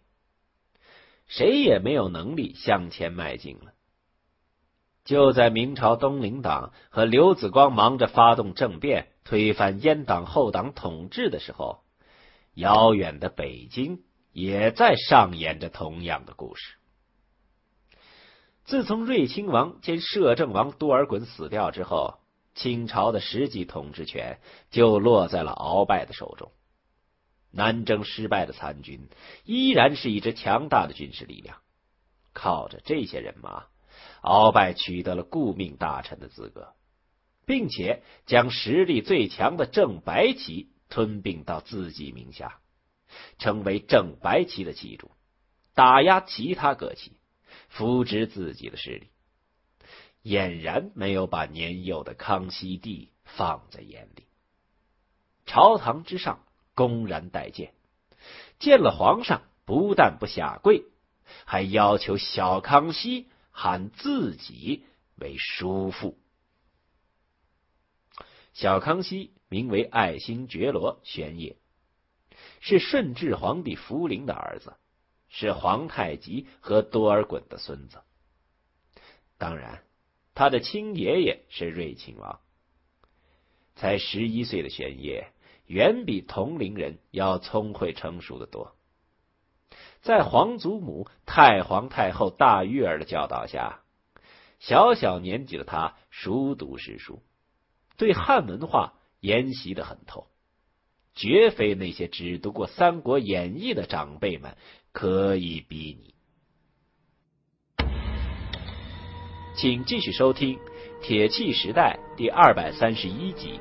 谁也没有能力向前迈进了。就在明朝东林党和刘子光忙着发动政变。推翻阉党后党统治的时候，遥远的北京也在上演着同样的故事。自从瑞亲王兼摄政王多尔衮死掉之后，清朝的实际统治权就落在了鳌拜的手中。南征失败的参军依然是一支强大的军事力量，靠着这些人马，鳌拜取得了顾命大臣的资格。并且将实力最强的正白旗吞并到自己名下，成为正白旗的旗主，打压其他各旗，扶植自己的势力，俨然没有把年幼的康熙帝放在眼里。朝堂之上公然待见，见了皇上不但不下跪，还要求小康熙喊自己为叔父。小康熙名为爱新觉罗玄烨，是顺治皇帝福临的儿子，是皇太极和多尔衮的孙子。当然，他的亲爷爷是瑞亲王。才十一岁的玄烨，远比同龄人要聪慧成熟的多。在皇祖母太皇太后大玉儿的教导下，小小年纪的他熟读诗书。对汉文化研习的很透，绝非那些只读过《三国演义》的长辈们可以比拟。请继续收听《铁器时代》第二百三十一集。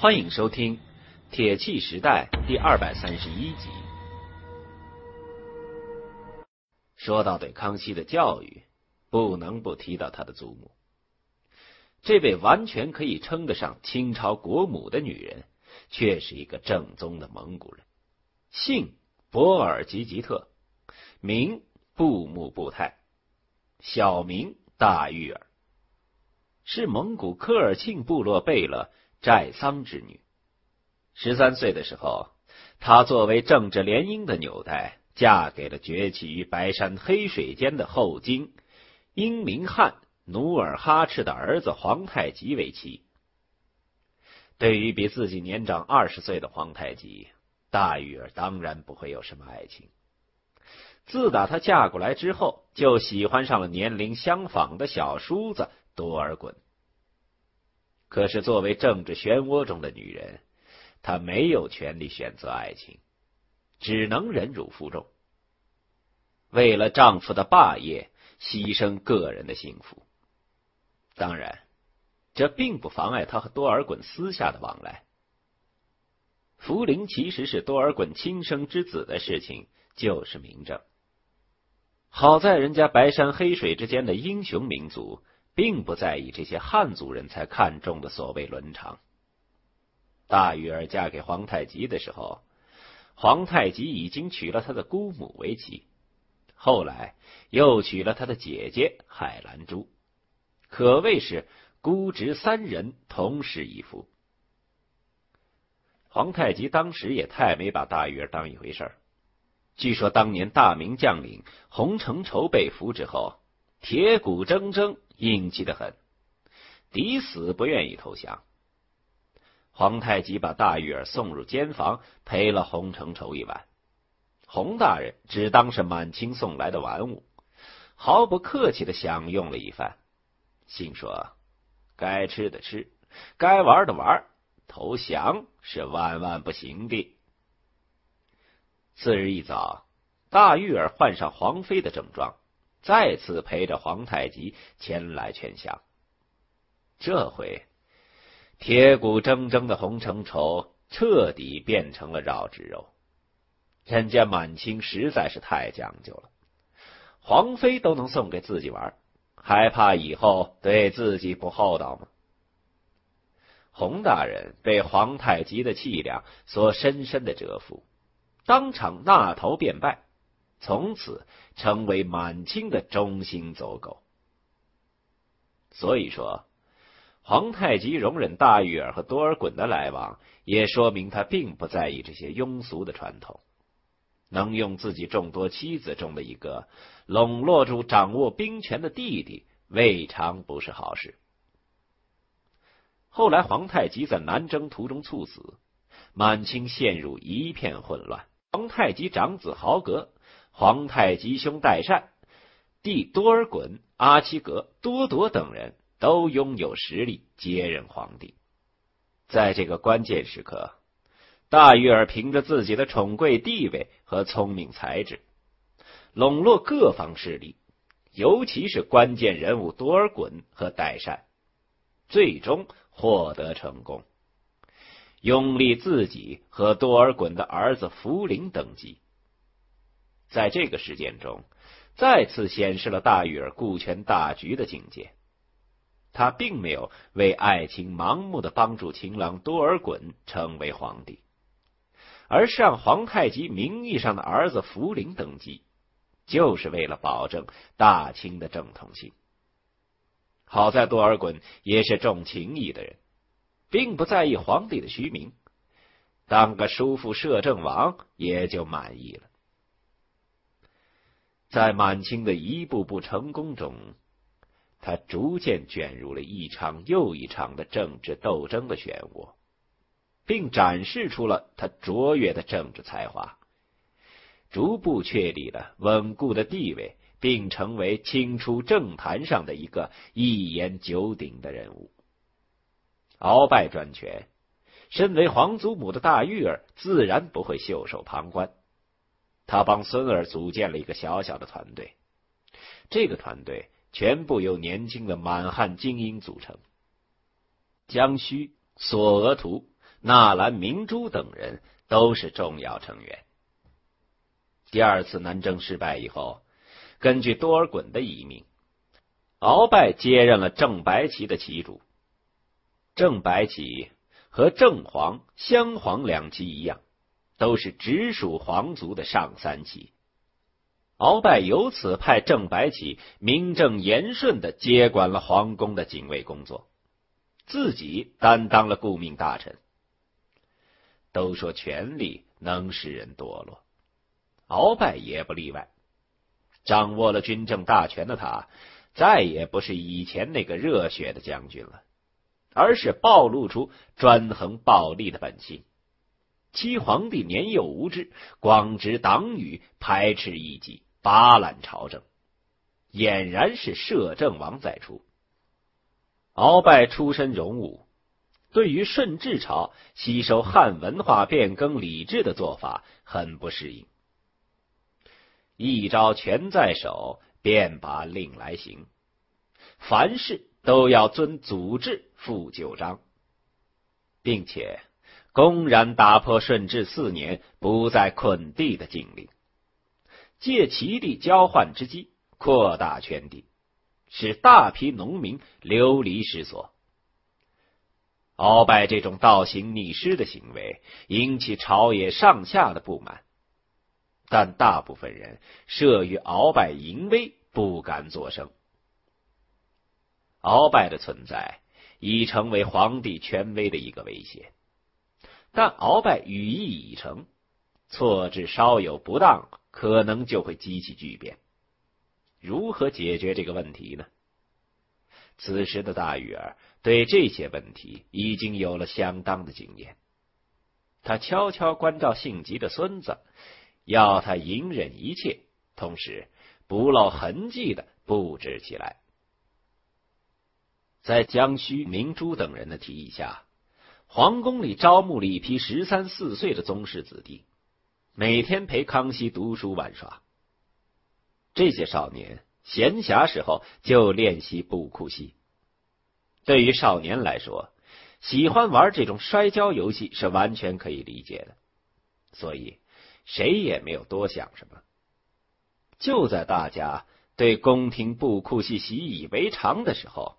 欢迎收听。铁器时代第二百三十一集，说到对康熙的教育，不能不提到他的祖母。这位完全可以称得上清朝国母的女人，却是一个正宗的蒙古人，姓博尔济吉特，名布木布泰，小名大玉儿，是蒙古科尔沁部落贝勒寨桑之女。十三岁的时候，她作为政治联姻的纽带，嫁给了崛起于白山黑水间的后金英明汗努尔哈赤的儿子皇太极为妻。对于比自己年长二十岁的皇太极，大玉儿当然不会有什么爱情。自打她嫁过来之后，就喜欢上了年龄相仿的小叔子多尔衮。可是作为政治漩涡中的女人，她没有权利选择爱情，只能忍辱负重，为了丈夫的霸业牺牲个人的幸福。当然，这并不妨碍她和多尔衮私下的往来。福临其实是多尔衮亲生之子的事情就是明证，好在人家白山黑水之间的英雄民族，并不在意这些汉族人才看重的所谓伦常。大玉儿嫁给皇太极的时候，皇太极已经娶了他的姑母为妻，后来又娶了他的姐姐海兰珠，可谓是姑侄三人同时一夫。皇太极当时也太没把大玉儿当一回事儿。据说当年大明将领洪承畴被俘之后，铁骨铮铮，硬气的很，抵死不愿意投降。皇太极把大玉儿送入监房，陪了洪承畴一晚。洪大人只当是满清送来的玩物，毫不客气的享用了一番，心说：该吃的吃，该玩的玩，投降是万万不行的。次日一早，大玉儿换上皇妃的正装，再次陪着皇太极前来劝降。这回。铁骨铮铮的洪承畴彻底变成了绕指柔，人家满清实在是太讲究了，皇妃都能送给自己玩，还怕以后对自己不厚道吗？洪大人被皇太极的气量所深深的折服，当场纳头便拜，从此成为满清的忠心走狗。所以说。皇太极容忍大玉儿和多尔衮的来往，也说明他并不在意这些庸俗的传统。能用自己众多妻子中的一个笼络住掌握兵权的弟弟，未尝不是好事。后来，皇太极在南征途中猝死，满清陷入一片混乱。皇太极长子豪格、皇太极兄代善、弟多尔衮、阿七格、多铎等人。都拥有实力接任皇帝，在这个关键时刻，大玉儿凭着自己的宠贵地位和聪明才智，笼络各方势力，尤其是关键人物多尔衮和代善，最终获得成功，拥立自己和多尔衮的儿子福临登基。在这个事件中，再次显示了大玉儿顾全大局的境界。他并没有为爱情盲目的帮助情郎多尔衮成为皇帝，而是让皇太极名义上的儿子福临登基，就是为了保证大清的正统性。好在多尔衮也是重情义的人，并不在意皇帝的虚名，当个叔父摄政王也就满意了。在满清的一步步成功中。他逐渐卷入了一场又一场的政治斗争的漩涡，并展示出了他卓越的政治才华，逐步确立了稳固的地位，并成为清初政坛上的一个一言九鼎的人物。鳌拜专权，身为皇祖母的大玉儿自然不会袖手旁观，他帮孙儿组建了一个小小的团队，这个团队。全部由年轻的满汉精英组成，江须、索额图、纳兰明珠等人都是重要成员。第二次南征失败以后，根据多尔衮的遗命，鳌拜接任了正白旗的旗主。正白旗和正黄、镶黄两旗一样，都是直属皇族的上三旗。鳌拜由此派郑白起名正言顺的接管了皇宫的警卫工作，自己担当了顾命大臣。都说权力能使人堕落，鳌拜也不例外。掌握了军政大权的他，再也不是以前那个热血的将军了，而是暴露出专横暴力的本性。七皇帝年幼无知，广执党羽，排斥异己。拔揽朝政，俨然是摄政王在出。鳌拜出身荣武，对于顺治朝吸收汉文化、变更礼制的做法很不适应。一招权在手，便把令来行，凡事都要遵祖制、复旧章，并且公然打破顺治四年不再捆地的禁令。借其地交换之机扩大圈地，使大批农民流离失所。鳌拜这种倒行逆施的行为引起朝野上下的不满，但大部分人慑于鳌拜淫威，不敢作声。鳌拜的存在已成为皇帝权威的一个威胁，但鳌拜羽翼已成，错置稍有不当，可能就会激起巨变。如何解决这个问题呢？此时的大玉儿对这些问题已经有了相当的经验，他悄悄关照性急的孙子，要他隐忍一切，同时不露痕迹的布置起来。在江须、明珠等人的提议下，皇宫里招募了一批十三四岁的宗室子弟，每天陪康熙读书玩耍。这些少年闲暇时候就练习布库戏。对于少年来说，喜欢玩这种摔跤游戏是完全可以理解的，所以谁也没有多想什么。就在大家对宫廷布库戏习以为常的时候。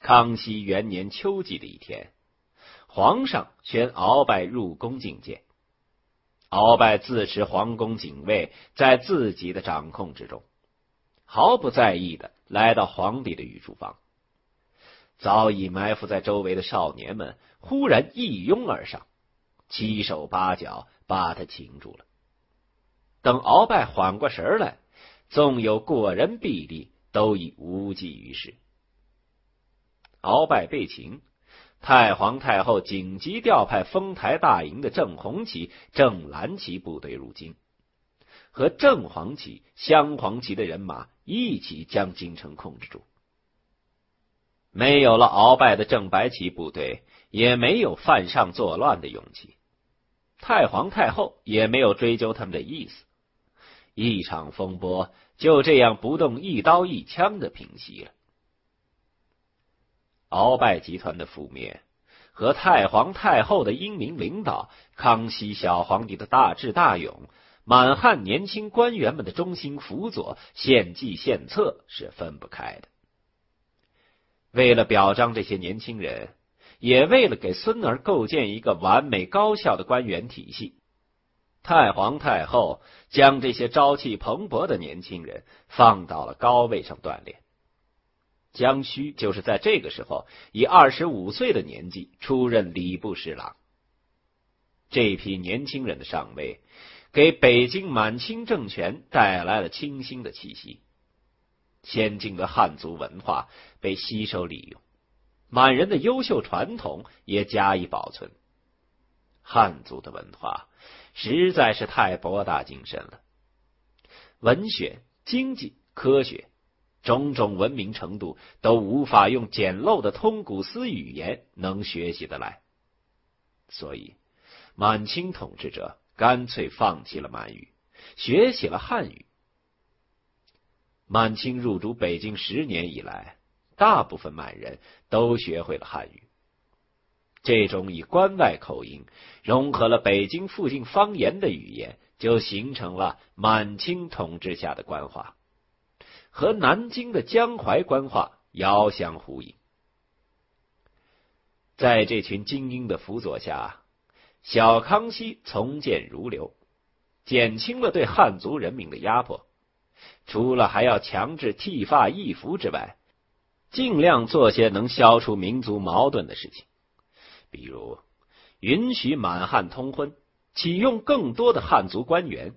康熙元年秋季的一天，皇上宣鳌拜入宫觐见。鳌拜自持皇宫警卫在自己的掌控之中，毫不在意的来到皇帝的御书房。早已埋伏在周围的少年们忽然一拥而上，七手八脚把他擒住了。等鳌拜缓过神来，纵有过人臂力，都已无济于事。鳌拜被擒，太皇太后紧急调派丰台大营的正红旗、正蓝旗部队入京，和正黄旗、镶黄旗的人马一起将京城控制住。没有了鳌拜的正白旗部队，也没有犯上作乱的勇气。太皇太后也没有追究他们的意思，一场风波就这样不动一刀一枪的平息了。鳌拜集团的覆灭，和太皇太后的英明领导，康熙小皇帝的大智大勇，满汉年轻官员们的忠心辅佐、献计献策是分不开的。为了表彰这些年轻人，也为了给孙儿构建一个完美高效的官员体系，太皇太后将这些朝气蓬勃的年轻人放到了高位上锻炼。江须就是在这个时候以二十五岁的年纪出任礼部侍郎。这批年轻人的上位，给北京满清政权带来了清新的气息。先进的汉族文化被吸收利用，满人的优秀传统也加以保存。汉族的文化实在是太博大精深了，文学、经济、科学。种种文明程度都无法用简陋的通古斯语言能学习得来，所以满清统治者干脆放弃了满语，学习了汉语。满清入主北京十年以来，大部分满人都学会了汉语。这种以关外口音融合了北京附近方言的语言，就形成了满清统治下的官话。和南京的江淮官话遥相呼应。在这群精英的辅佐下，小康熙从谏如流，减轻了对汉族人民的压迫。除了还要强制剃发易服之外，尽量做些能消除民族矛盾的事情，比如允许满汉通婚，启用更多的汉族官员，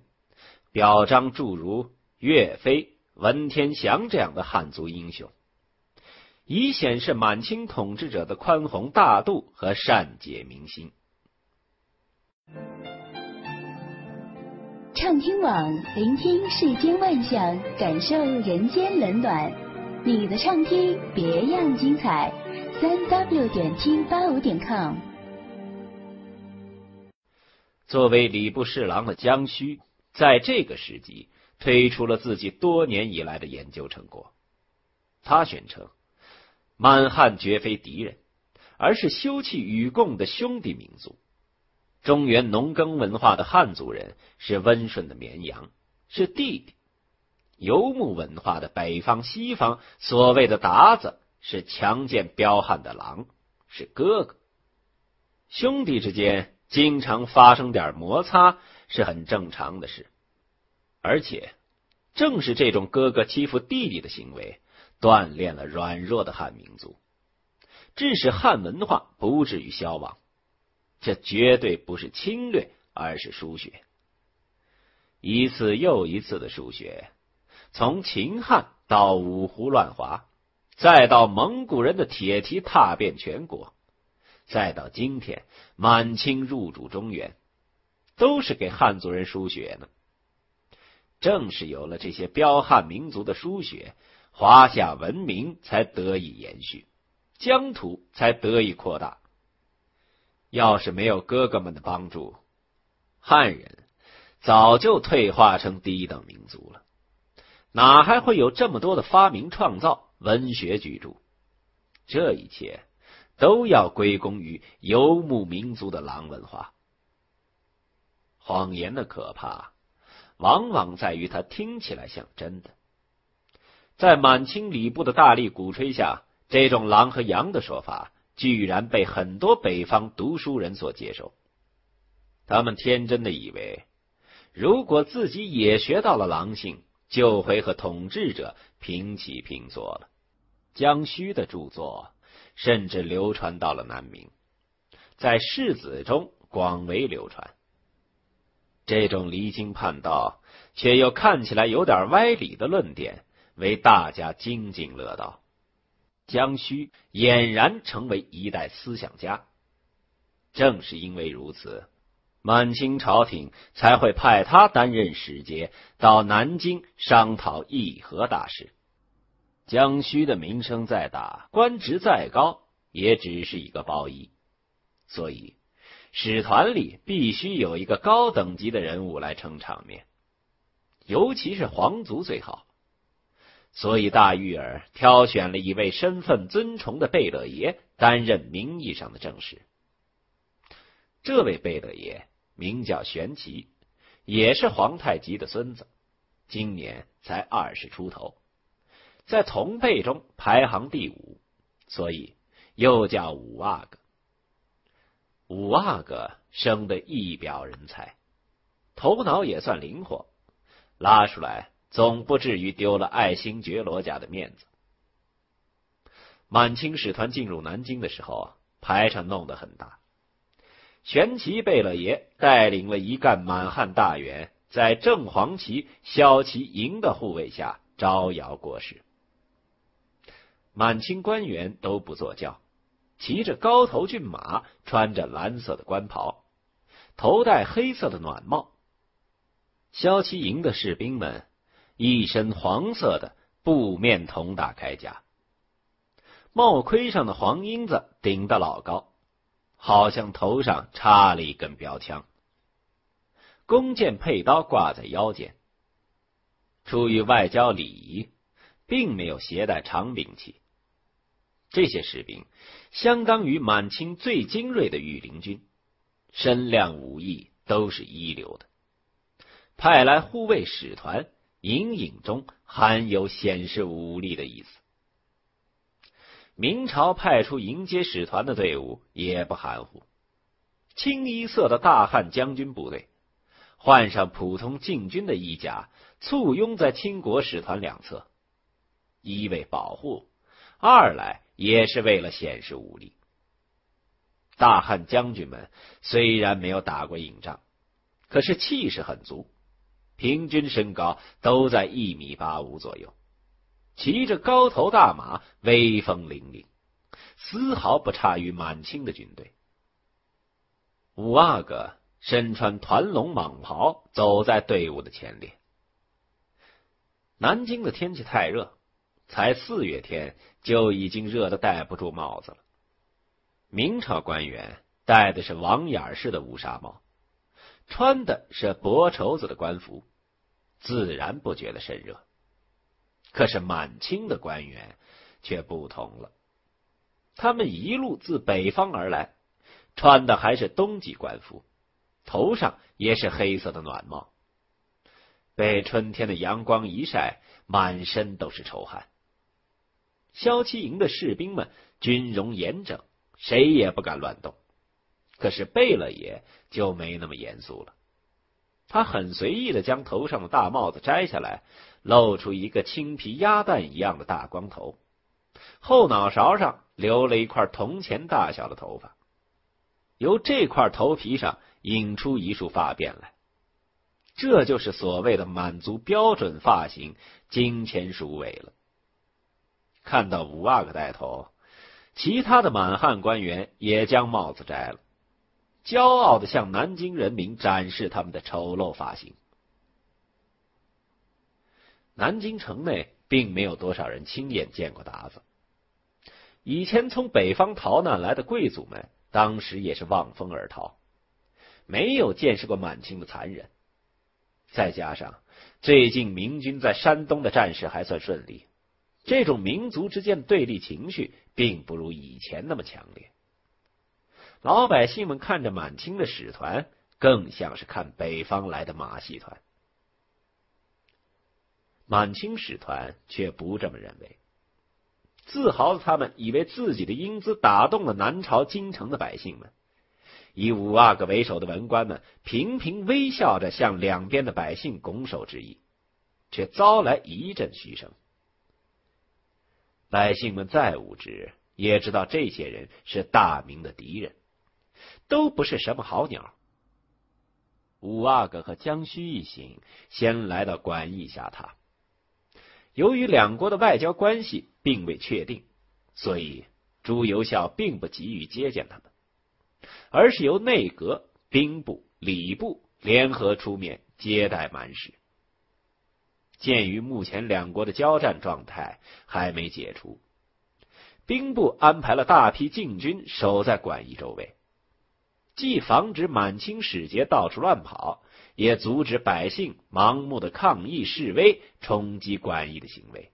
表彰诸如岳飞。文天祥这样的汉族英雄，以显示满清统治者的宽宏大度和善解民心。畅听网聆听世间万象，感受人间冷暖。你的畅听别样精彩，三 w 点听八五点 com。作为礼部侍郎的江须，在这个时机。推出了自己多年以来的研究成果。他宣称，满汉绝非敌人，而是休戚与共的兄弟民族。中原农耕文化的汉族人是温顺的绵羊，是弟弟；游牧文化的北方、西方，所谓的鞑子是强健彪悍的狼，是哥哥。兄弟之间经常发生点摩擦是很正常的事，而且正是这种哥哥欺负弟弟的行为，锻炼了软弱的汉民族，致使汉文化不至于消亡。这绝对不是侵略，而是输血。一次又一次的输血，从秦汉到五胡乱华，再到蒙古人的铁蹄踏遍全国，再到今天满清入主中原，都是给汉族人输血呢。正是有了这些彪悍民族的输血，华夏文明才得以延续，疆土才得以扩大。要是没有哥哥们的帮助，汉人早就退化成低等民族了，哪还会有这么多的发明创造、文学巨著？这一切都要归功于游牧民族的狼文化。谎言的可怕，往往在于它听起来像真的。在满清礼部的大力鼓吹下，这种“狼和羊”的说法。居然被很多北方读书人所接受，他们天真的以为，如果自己也学到了狼性，就会和统治者平起平坐了。江须的著作甚至流传到了南明，在世子中广为流传。这种离经叛道却又看起来有点歪理的论点，为大家津津乐道。江须俨然成为一代思想家。正是因为如此，满清朝廷才会派他担任使节，到南京商讨议和大事。江须的名声再大，官职再高，也只是一个包衣。所以，使团里必须有一个高等级的人物来撑场面，尤其是皇族最好。所以，大玉儿挑选了一位身份尊崇的贝勒爷担任名义上的正室。这位贝勒爷名叫玄奇，也是皇太极的孙子，今年才二十出头，在同辈中排行第五，所以又叫五阿哥。五阿哥生得一表人才，头脑也算灵活，拉出来。总不至于丢了爱新觉罗家的面子。满清使团进入南京的时候，排场弄得很大。玄奇贝勒爷带领了一干满汉大员，在正黄旗、骁骑营的护卫下招摇过市。满清官员都不坐轿，骑着高头骏马，穿着蓝色的官袍，头戴黑色的暖帽。萧骑营的士兵们。一身黄色的布面铜大铠甲，帽盔上的黄缨子顶得老高，好像头上插了一根标枪。弓箭佩刀挂在腰间。出于外交礼仪，并没有携带长兵器。这些士兵相当于满清最精锐的御林军，身量武艺都是一流的，派来护卫使团。隐隐中含有显示武力的意思。明朝派出迎接使团的队伍也不含糊，清一色的大汉将军部队，换上普通禁军的衣甲，簇拥在清国使团两侧，一为保护，二来也是为了显示武力。大汉将军们虽然没有打过硬仗，可是气势很足。平均身高都在一米八五左右，骑着高头大马，威风凛凛，丝毫不差于满清的军队。五阿哥身穿团龙蟒袍，走在队伍的前列。南京的天气太热，才四月天就已经热得戴不住帽子了。明朝官员戴的是网眼式的乌纱帽。穿的是薄绸子的官服，自然不觉得甚热。可是满清的官员却不同了，他们一路自北方而来，穿的还是冬季官服，头上也是黑色的暖帽。被春天的阳光一晒，满身都是臭汗。萧七营的士兵们军容严整，谁也不敢乱动。可是贝勒爷就没那么严肃了，他很随意的将头上的大帽子摘下来，露出一个青皮鸭蛋一样的大光头，后脑勺上留了一块铜钱大小的头发，由这块头皮上引出一束发辫来，这就是所谓的满族标准发型——金钱鼠尾了。看到五阿哥带头，其他的满汉官员也将帽子摘了，骄傲的向南京人民展示他们的丑陋发型。南京城内并没有多少人亲眼见过鞑子，以前从北方逃难来的贵族们，当时也是望风而逃，没有见识过满清的残忍。再加上最近明军在山东的战事还算顺利。这种民族之间的对立情绪，并不如以前那么强烈。老百姓们看着满清的使团，更像是看北方来的马戏团。满清使团却不这么认为，自豪的他们以为自己的英姿打动了南朝京城的百姓们。以五阿哥为首的文官们频频微笑着向两边的百姓拱手致意，却遭来一阵嘘声。百姓们再无知，也知道这些人是大明的敌人，都不是什么好鸟。五阿哥和江须一行先来到管驿下榻。由于两国的外交关系并未确定，所以朱由校并不急于接见他们，而是由内阁、兵部、礼部联合出面接待满使。鉴于目前两国的交战状态还没解除，兵部安排了大批禁军守在馆驿周围，既防止满清使节到处乱跑，也阻止百姓盲目的抗议示威、冲击馆驿的行为。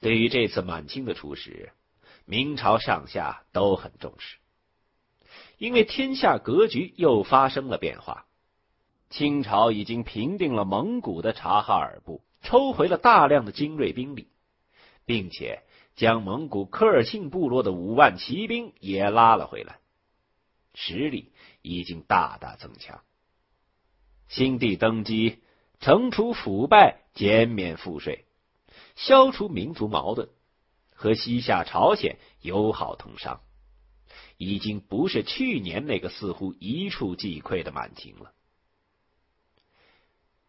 对于这次满清的出使，明朝上下都很重视，因为天下格局又发生了变化。清朝已经平定了蒙古的察哈尔部，抽回了大量的精锐兵力，并且将蒙古科尔沁部落的五万骑兵也拉了回来，实力已经大大增强。新帝登基，惩除腐败，减免赋税，消除民族矛盾，和西夏朝鲜友好通商，已经不是去年那个似乎一触即溃的满清了。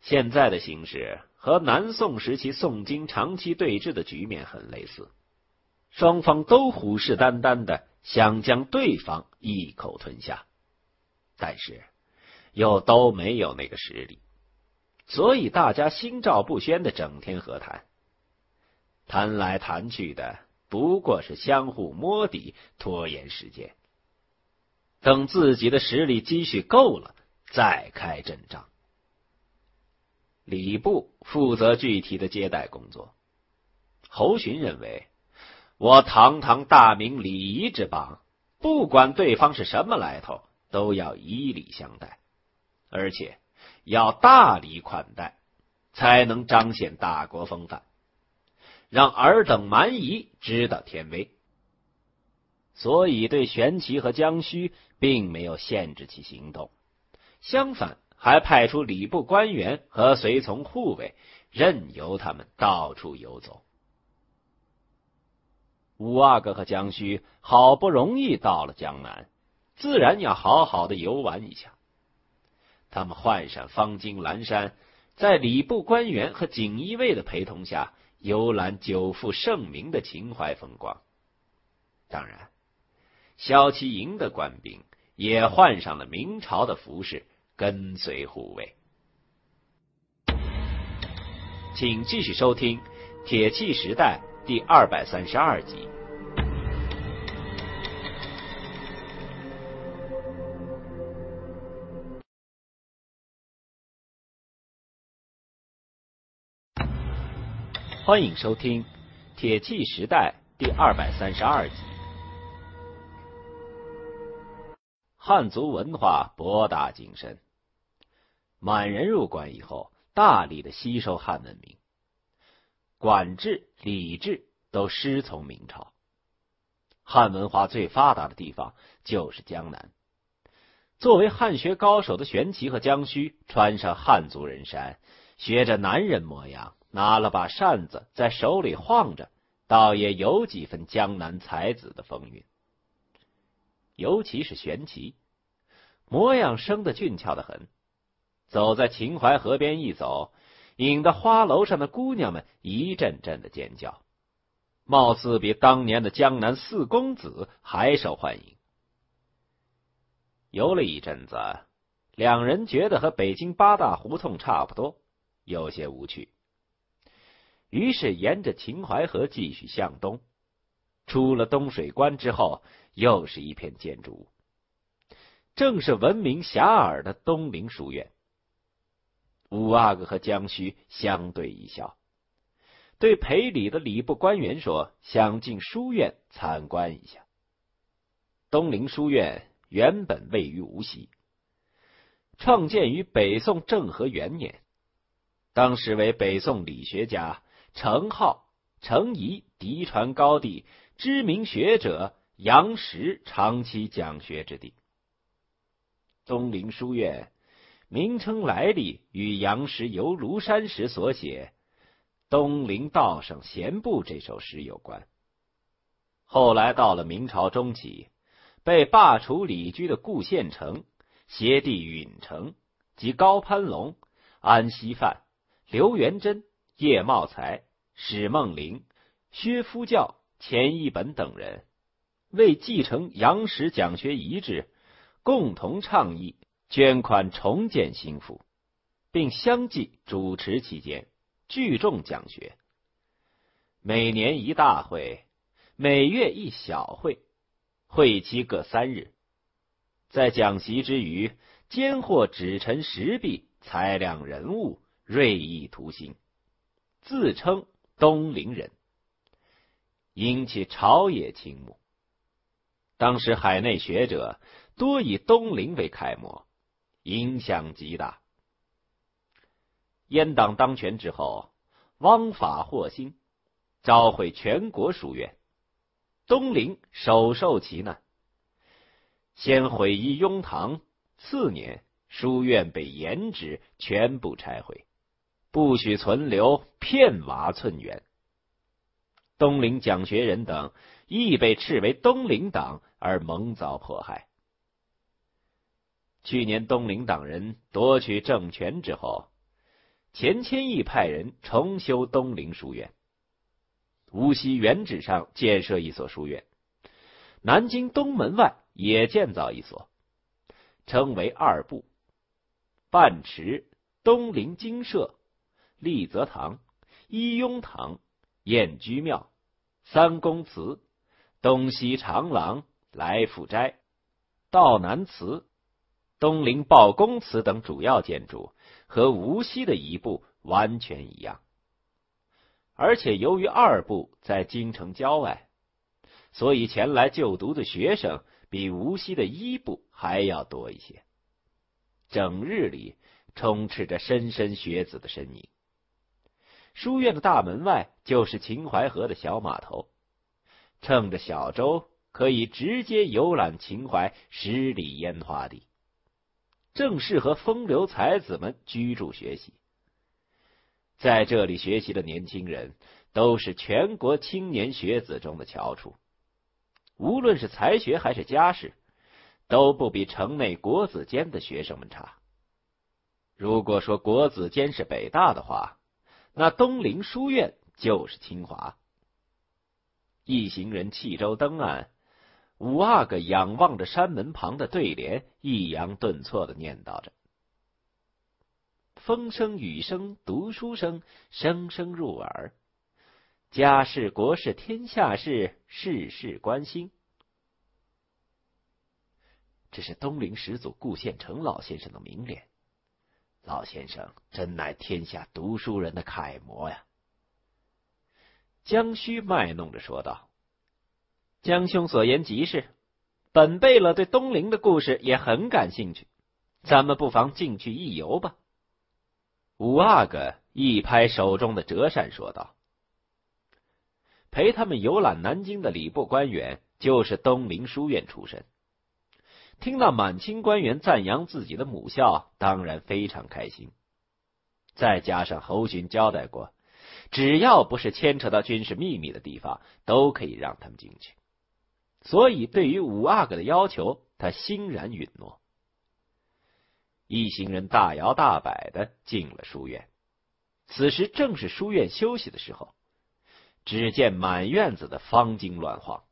现在的形势和南宋时期宋金长期对峙的局面很类似，双方都虎视眈眈的想将对方一口吞下，但是又都没有那个实力，所以大家心照不宣的整天和谈，谈来谈去的不过是相互摸底、拖延时间，等自己的实力积蓄够了再开阵仗。礼部负责具体的接待工作。侯恂认为，我堂堂大明礼仪之邦，不管对方是什么来头，都要以礼相待，而且要大礼款待，才能彰显大国风范，让尔等蛮夷知道天威。所以，对玄奇和江须并没有限制其行动，相反。还派出礼部官员和随从护卫，任由他们到处游走。五阿哥和江须好不容易到了江南，自然要好好的游玩一下。他们换上方巾蓝衫，在礼部官员和锦衣卫的陪同下，游览久负盛名的秦淮风光。当然，萧齐营的官兵也换上了明朝的服饰。跟随护卫，请继续收听《铁器时代》第二百三十二集。欢迎收听《铁器时代》第二百三十二集。汉族文化博大精深，满人入关以后，大力的吸收汉文明，管制、礼制都师从明朝。汉文化最发达的地方就是江南。作为汉学高手的玄奇和江须，穿上汉族人衫，学着男人模样，拿了把扇子在手里晃着，倒也有几分江南才子的风韵。尤其是玄奇，模样生得俊俏的很，走在秦淮河边一走，引得花楼上的姑娘们一阵阵的尖叫，貌似比当年的江南四公子还受欢迎。游了一阵子，两人觉得和北京八大胡同差不多，有些无趣。于是沿着秦淮河继续向东，出了东水关之后，又是一片建筑物，正是闻名遐迩的东陵书院。五阿哥和江须相对一笑，对陪礼的礼部官员说：“想进书院参观一下。”东陵书院。原本位于无锡，创建于北宋政和元年，当时为北宋理学家程颢、程颐嫡传高第、知名学者杨时长期讲学之地。东陵书院名称来历与杨时游庐山时所写《东陵道上闲步》这首诗有关。后来到了明朝中期。被罢黜李居的顾宪成、协弟允成及高攀龙、安锡范、刘元珍、叶茂才、史梦龄、薛夫教、钱一本等人，为继承杨时讲学遗志，共同倡议捐款重建新府，并相继主持期间，聚众讲学。每年一大会，每月一小会。会期各三日，在讲习之余，兼获纸陈石壁，裁量人物，锐意图新，自称东陵人，引起朝野倾慕。当时海内学者多以东陵为楷模，影响极大。阉党当权之后，汪法获新，召回全国书院。东陵首受其难，先毁一雍堂，次年书院被严制，全部拆毁，不许存留片瓦寸垣。东陵讲学人等亦被斥为东陵党而蒙遭迫害。去年东陵党人夺取政权之后，钱谦益派人重修东陵书院。无锡原址上建设一所书院，南京东门外也建造一所，称为二部：半池、东陵精舍、立泽堂、一庸堂、燕居庙、三公祠、东西长廊、来复斋、道南祠、东陵报公祠等主要建筑，和无锡的一部完全一样。而且由于二部在京城郊外，所以前来就读的学生比无锡的一部还要多一些。整日里充斥着莘莘学子的身影。书院的大门外就是秦淮河的小码头，乘着小舟可以直接游览秦淮十里烟花地，正适合风流才子们居住学习。在这里学习的年轻人都是全国青年学子中的翘楚，无论是才学还是家世，都不比城内国子监的学生们差。如果说国子监是北大的话，那东陵书院就是清华。一行人弃舟登岸，五阿哥仰望着山门旁的对联，抑扬顿挫的念叨着。风声雨声读书声，声声入耳。家事国事天下事，事事关心。这是东陵始祖顾宪成老先生的名联。老先生真乃天下读书人的楷模呀！江须卖弄着说道：“江兄所言极是，本贝勒对东陵的故事也很感兴趣，咱们不妨进去一游吧。”五阿哥一拍手中的折扇，说道：“陪他们游览南京的礼部官员，就是东陵书院出身。听到满清官员赞扬自己的母校，当然非常开心。再加上侯勋交代过，只要不是牵扯到军事秘密的地方，都可以让他们进去。所以，对于五阿哥的要求，他欣然允诺。”一行人大摇大摆的进了书院，此时正是书院休息的时候。只见满院子的方巾乱晃，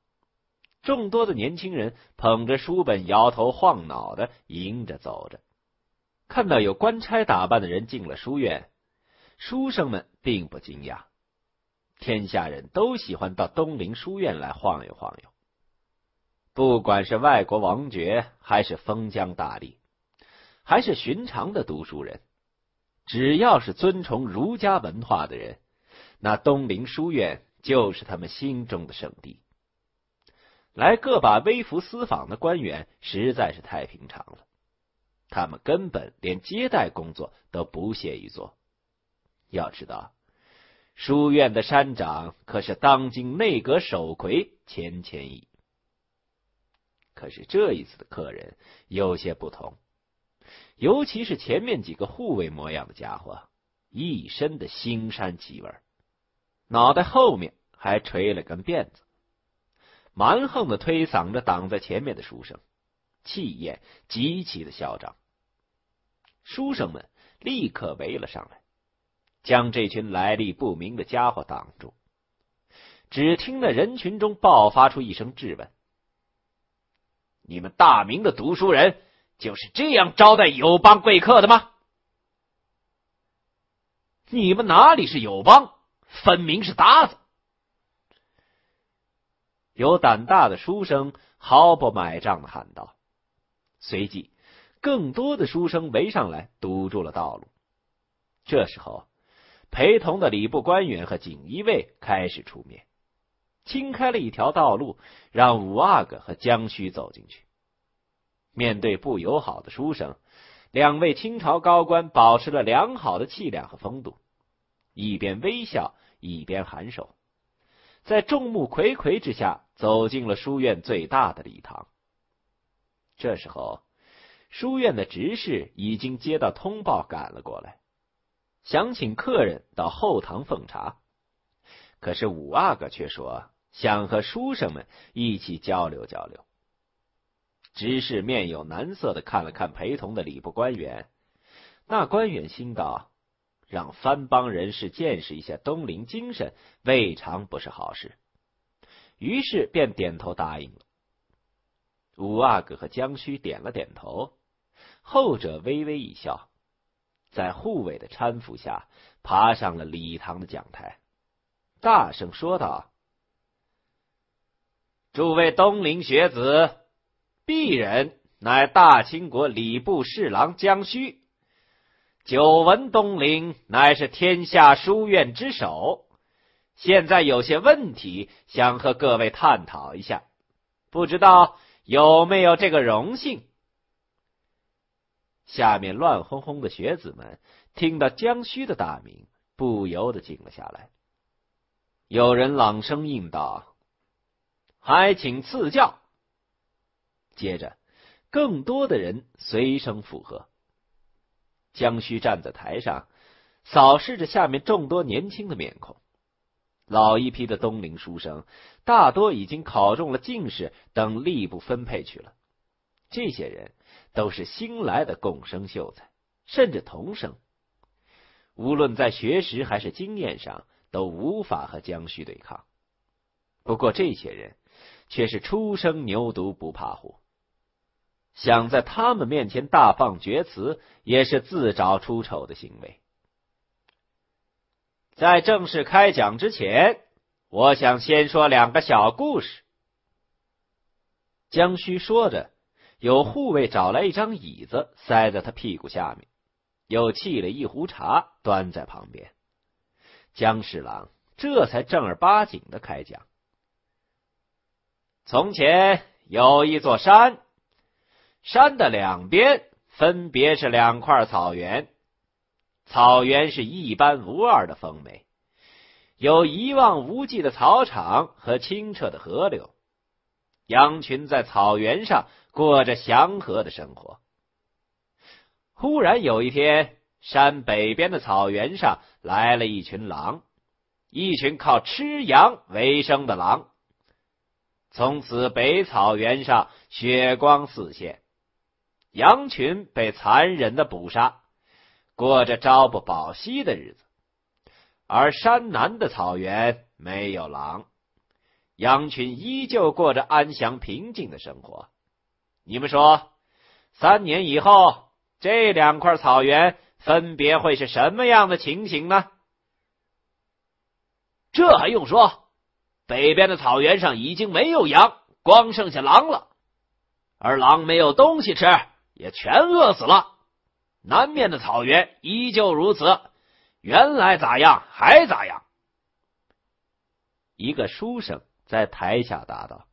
众多的年轻人捧着书本，摇头晃脑的迎着走着。看到有官差打扮的人进了书院，书生们并不惊讶。天下人都喜欢到东林书院来晃悠晃悠，不管是外国王爵，还是封疆大吏。还是寻常的读书人，只要是尊崇儒家文化的人，那东陵书院就是他们心中的圣地。来个把微服私访的官员实在是太平常了，他们根本连接待工作都不屑于做。要知道，书院的山长可是当今内阁首魁钱谦益。可是这一次的客人有些不同。尤其是前面几个护卫模样的家伙，一身的腥膻气味，脑袋后面还垂了根辫子，蛮横的推搡着挡在前面的书生，气焰极其的嚣张。书生们立刻围了上来，将这群来历不明的家伙挡住。只听那人群中爆发出一声质问：“你们大明的读书人？”就是这样招待友邦贵客的吗？你们哪里是友邦，分明是搭子！有胆大的书生毫不买账的喊道。随即，更多的书生围上来堵住了道路。这时候，陪同的礼部官员和锦衣卫开始出面，清开了一条道路，让五阿哥和江须走进去。面对不友好的书生，两位清朝高官保持了良好的气量和风度，一边微笑一边颔首，在众目睽睽之下走进了书院最大的礼堂。这时候，书院的执事已经接到通报赶了过来，想请客人到后堂奉茶。可是五阿哥却说想和书生们一起交流交流。执事面有难色的看了看陪同的礼部官员，那官员心道：让藩邦人士见识一下东陵精神，未尝不是好事。于是便点头答应了。五阿哥和江须点了点头，后者微微一笑，在护卫的搀扶下爬上了礼堂的讲台，大声说道：“诸位东陵学子。”鄙人乃大清国礼部侍郎江须，久闻东陵乃是天下书院之首，现在有些问题想和各位探讨一下，不知道有没有这个荣幸？下面乱哄哄的学子们听到江须的大名，不由得静了下来。有人朗声应道：“还请赐教。”接着，更多的人随声附和。江须站在台上，扫视着下面众多年轻的面孔。老一批的东陵书生，大多已经考中了进士等吏部分配去了。这些人都是新来的贡生秀才，甚至童生，无论在学识还是经验上，都无法和江须对抗。不过，这些人却是初生牛犊不怕虎。想在他们面前大放厥词，也是自找出丑的行为。在正式开讲之前，我想先说两个小故事。江须说着，有护卫找来一张椅子，塞在他屁股下面，又沏了一壶茶，端在旁边。江侍郎这才正儿八经的开讲。从前有一座山。山的两边分别是两块草原，草原是一般无二的丰美，有一望无际的草场和清澈的河流，羊群在草原上过着祥和的生活。忽然有一天，山北边的草原上来了一群狼，一群靠吃羊为生的狼。从此，北草原上血光四现，羊群被残忍的捕杀，过着朝不保夕的日子。而山南的草原没有狼，羊群依旧过着安详平静的生活。你们说，三年以后，这两块草原分别会是什么样的情形呢？这还用说？北边的草原上已经没有羊，光剩下狼了，而狼没有东西吃，也全饿死了。南面的草原依旧如此，原来咋样还咋样。一个书生在台下答道，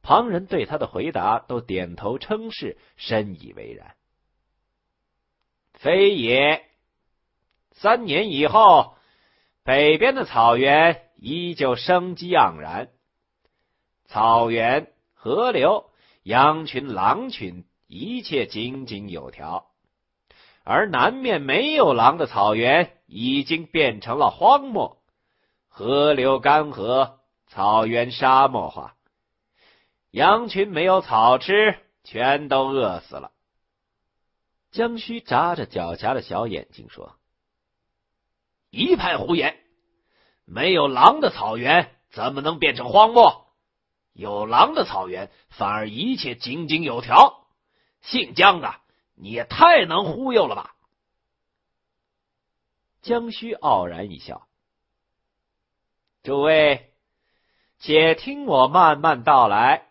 旁人对他的回答都点头称是，深以为然。非也，三年以后，北边的草原。依旧生机盎然，草原、河流、羊群、狼群，一切井井有条。而南面没有狼的草原，已经变成了荒漠，河流干涸，草原沙漠化，羊群没有草吃，全都饿死了。江须眨着狡黠的小眼睛说：“一派胡言。”没有狼的草原怎么能变成荒漠？有狼的草原反而一切井井有条。姓江的，你也太能忽悠了吧！江须傲然一笑：“诸位，且听我慢慢道来。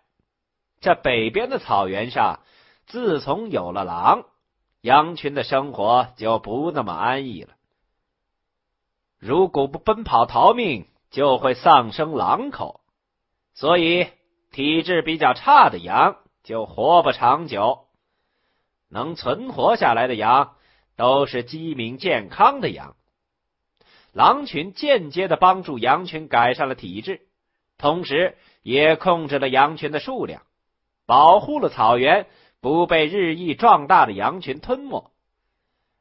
这北边的草原上，自从有了狼，羊群的生活就不那么安逸了。”如果不奔跑逃命，就会丧生狼口，所以体质比较差的羊就活不长久。能存活下来的羊，都是机敏健康的羊。狼群间接的帮助羊群改善了体质，同时也控制了羊群的数量，保护了草原不被日益壮大的羊群吞没。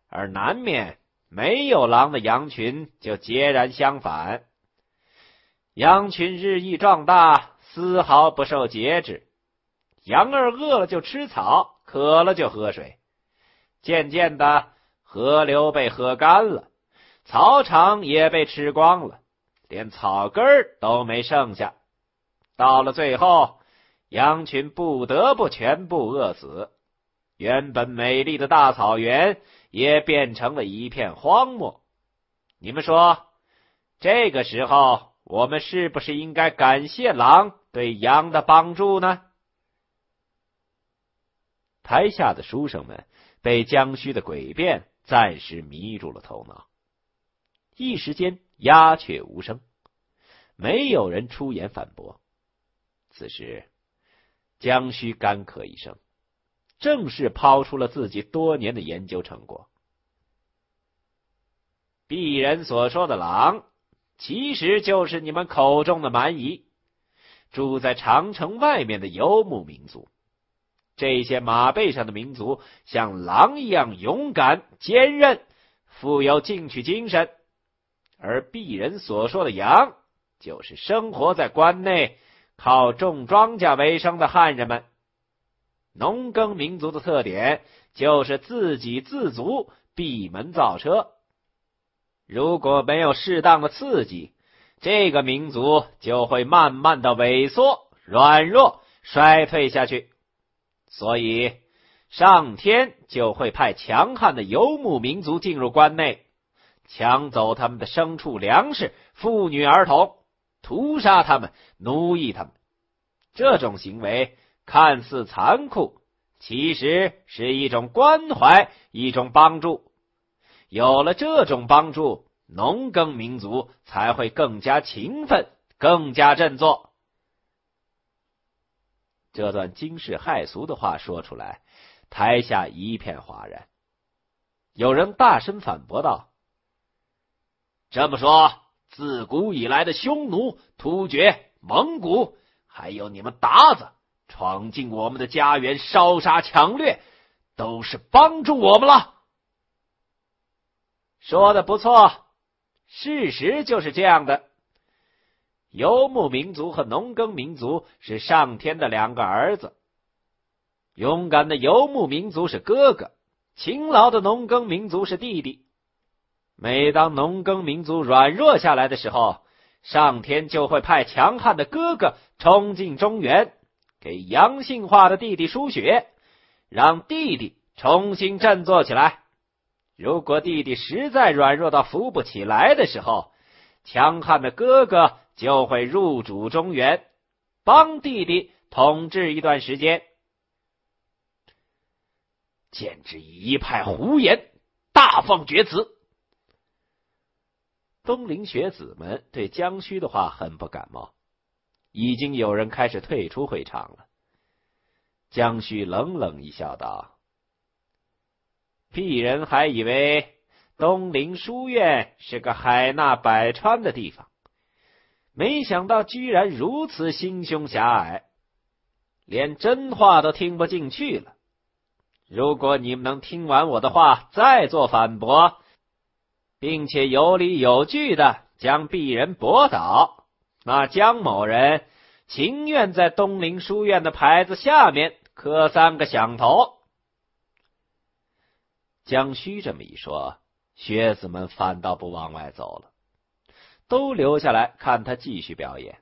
而南面。没有狼的羊群就截然相反，羊群日益壮大，丝毫不受节制。羊儿饿了就吃草，渴了就喝水。渐渐的，河流被喝干了，草场也被吃光了，连草根都没剩下。到了最后，羊群不得不全部饿死。原本美丽的大草原。也变成了一片荒漠。你们说，这个时候我们是不是应该感谢狼对羊的帮助呢？台下的书生们被江须的诡辩暂时迷住了头脑，一时间鸦雀无声，没有人出言反驳。此时，江须干咳一声。正式抛出了自己多年的研究成果。鄙人所说的狼，其实就是你们口中的蛮夷，住在长城外面的游牧民族。这些马背上的民族像狼一样勇敢、坚韧，富有进取精神。而鄙人所说的羊，就是生活在关内、靠种庄稼为生的汉人们。农耕民族的特点就是自给自足、闭门造车。如果没有适当的刺激，这个民族就会慢慢的萎缩、软弱、衰退下去。所以，上天就会派强悍的游牧民族进入关内，抢走他们的牲畜、粮食、妇女、儿童，屠杀他们，奴役他们。这种行为。看似残酷，其实是一种关怀，一种帮助。有了这种帮助，农耕民族才会更加勤奋，更加振作。这段惊世骇俗的话说出来，台下一片哗然。有人大声反驳道：“这么说，自古以来的匈奴、突厥、蒙古，还有你们鞑子，闯进我们的家园，烧杀抢掠，都是帮助我们了。”说的不错，事实就是这样的。游牧民族和农耕民族是上天的两个儿子，勇敢的游牧民族是哥哥。勤劳的农耕民族是弟弟。每当农耕民族软弱下来的时候，上天就会派强悍的哥哥冲进中原，给阳性化的弟弟输血，让弟弟重新振作起来。如果弟弟实在软弱到扶不起来的时候，强悍的哥哥就会入主中原，帮弟弟统治一段时间。简直一派胡言，大放厥词！东陵学子们对江须的话很不感冒，已经有人开始退出会场了。江须冷冷一笑，道：“鄙人还以为东陵书院是个海纳百川的地方，没想到居然如此心胸狭隘，连真话都听不进去了。”如果你们能听完我的话，再做反驳，并且有理有据的将鄙人驳倒，那江某人情愿在东陵书院的牌子下面磕三个响头。江须这么一说，学子们反倒不往外走了，都留下来看他继续表演。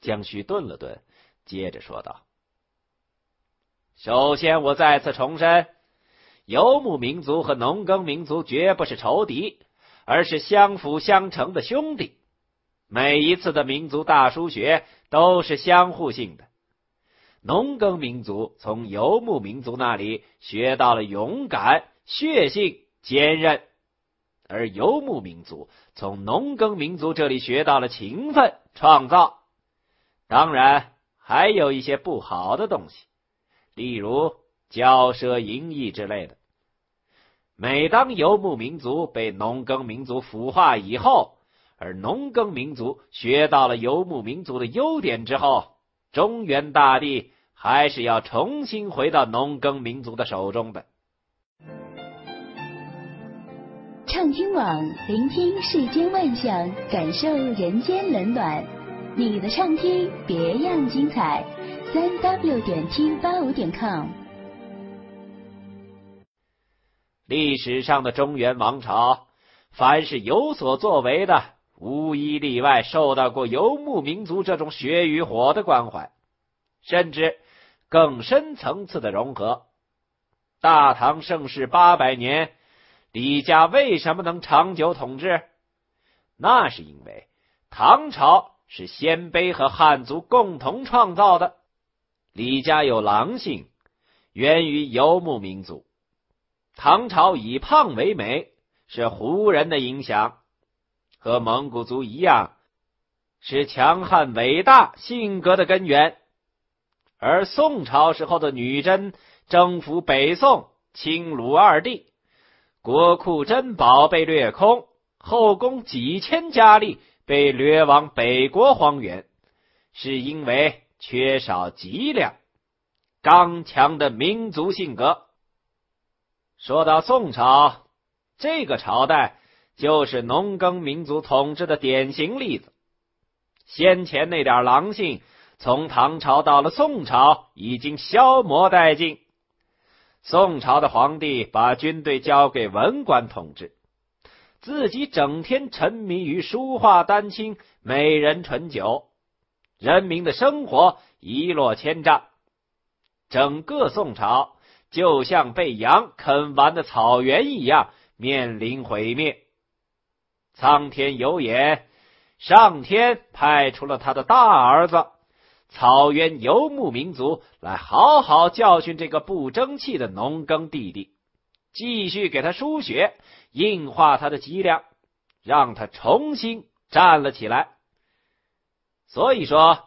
江须顿了顿，接着说道。首先，我再次重申，游牧民族和农耕民族绝不是仇敌，而是相辅相成的兄弟。每一次的民族大输血都是相互性的。农耕民族从游牧民族那里学到了勇敢、血性、坚韧，而游牧民族从农耕民族这里学到了勤奋、创造。当然，还有一些不好的东西。例如骄奢淫逸之类的。每当游牧民族被农耕民族腐化以后，而农耕民族学到了游牧民族的优点之后，中原大地还是要重新回到农耕民族的手中的。畅听网，聆听世间万象，感受人间冷暖。你的畅听别样精彩。三 w 点听八五点 com。历史上的中原王朝，凡是有所作为的，无一例外受到过游牧民族这种血与火的关怀，甚至更深层次的融合。大唐盛世八百年，李家为什么能长久统治？那是因为唐朝是鲜卑和汉族共同创造的。李家有狼性，源于游牧民族。唐朝以胖为美，是胡人的影响，和蒙古族一样，是强悍伟大性格的根源。而宋朝时候的女真征服北宋，侵鲁二帝，国库珍宝被掠空，后宫几千佳丽被掠往北国荒原，是因为。缺少脊梁、刚强的民族性格。说到宋朝，这个朝代就是农耕民族统治的典型例子。先前那点狼性，从唐朝到了宋朝已经消磨殆尽。宋朝的皇帝把军队交给文官统治，自己整天沉迷于书画丹青、美人醇酒。人民的生活一落千丈，整个宋朝就像被羊啃完的草原一样，面临毁灭。苍天有眼，上天派出了他的大儿子草原游牧民族来好好教训这个不争气的农耕弟弟，继续给他输血，硬化他的脊梁，让他重新站了起来。所以说，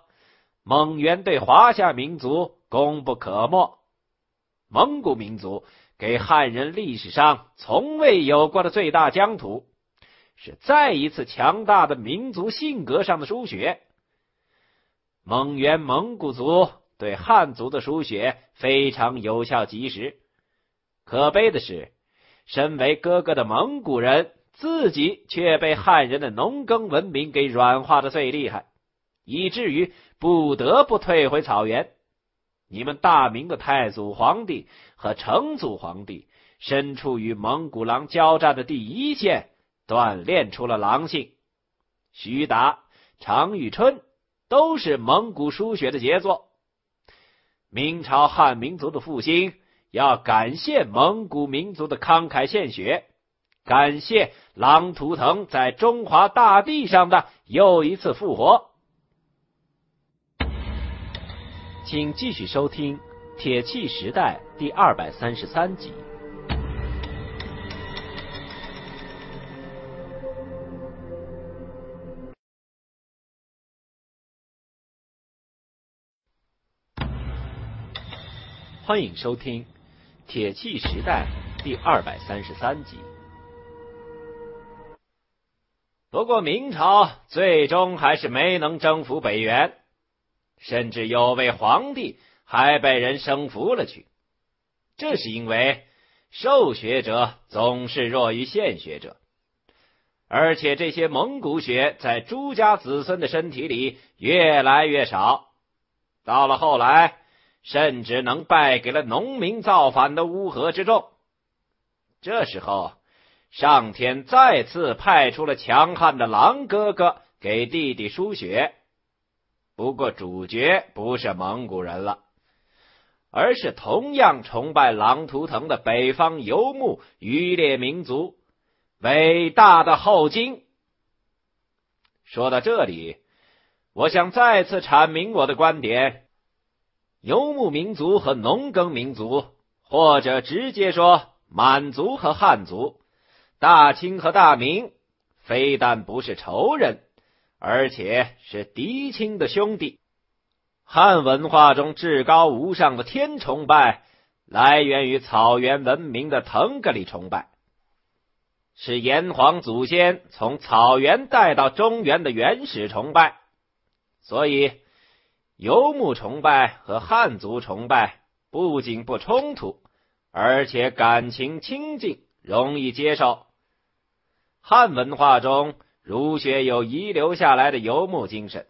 蒙元对华夏民族功不可没。蒙古民族给汉人历史上从未有过的最大疆土，是再一次强大的民族性格上的输血。蒙元蒙古族对汉族的输血非常有效及时，可悲的是，身为哥哥的蒙古人自己却被汉人的农耕文明给软化的最厉害，以至于不得不退回草原。你们大明的太祖皇帝和成祖皇帝身处与蒙古狼交战的第一线，锻炼出了狼性。徐达、常遇春。都是蒙古输血的杰作。明朝汉民族的复兴，要感谢蒙古民族的慷慨献血，感谢狼图腾在中华大地上的又一次复活。请继续收听《铁器时代》第二百三十三集。欢迎收听《铁器时代》第二百三十三集。不过，明朝最终还是没能征服北元，甚至有位皇帝还被人生俘了去。这是因为受学者总是弱于献血者，而且这些蒙古血在朱家子孙的身体里越来越少。到了后来。甚至能败给了农民造反的乌合之众。这时候，上天再次派出了强悍的狼哥哥给弟弟输血。不过，主角不是蒙古人了，而是同样崇拜狼图腾的北方游牧渔猎民族——伟大的后金。说到这里，我想再次阐明我的观点。游牧民族和农耕民族，或者直接说满族和汉族，大清和大明，非但不是仇人，而且是嫡亲的兄弟。汉文化中至高无上的天崇拜，来源于草原文明的腾格里崇拜，是炎黄祖先从草原带到中原的原始崇拜，所以。游牧崇拜和汉族崇拜不仅不冲突，而且感情亲近，容易接受。汉文化中儒学有遗留下来的游牧精神，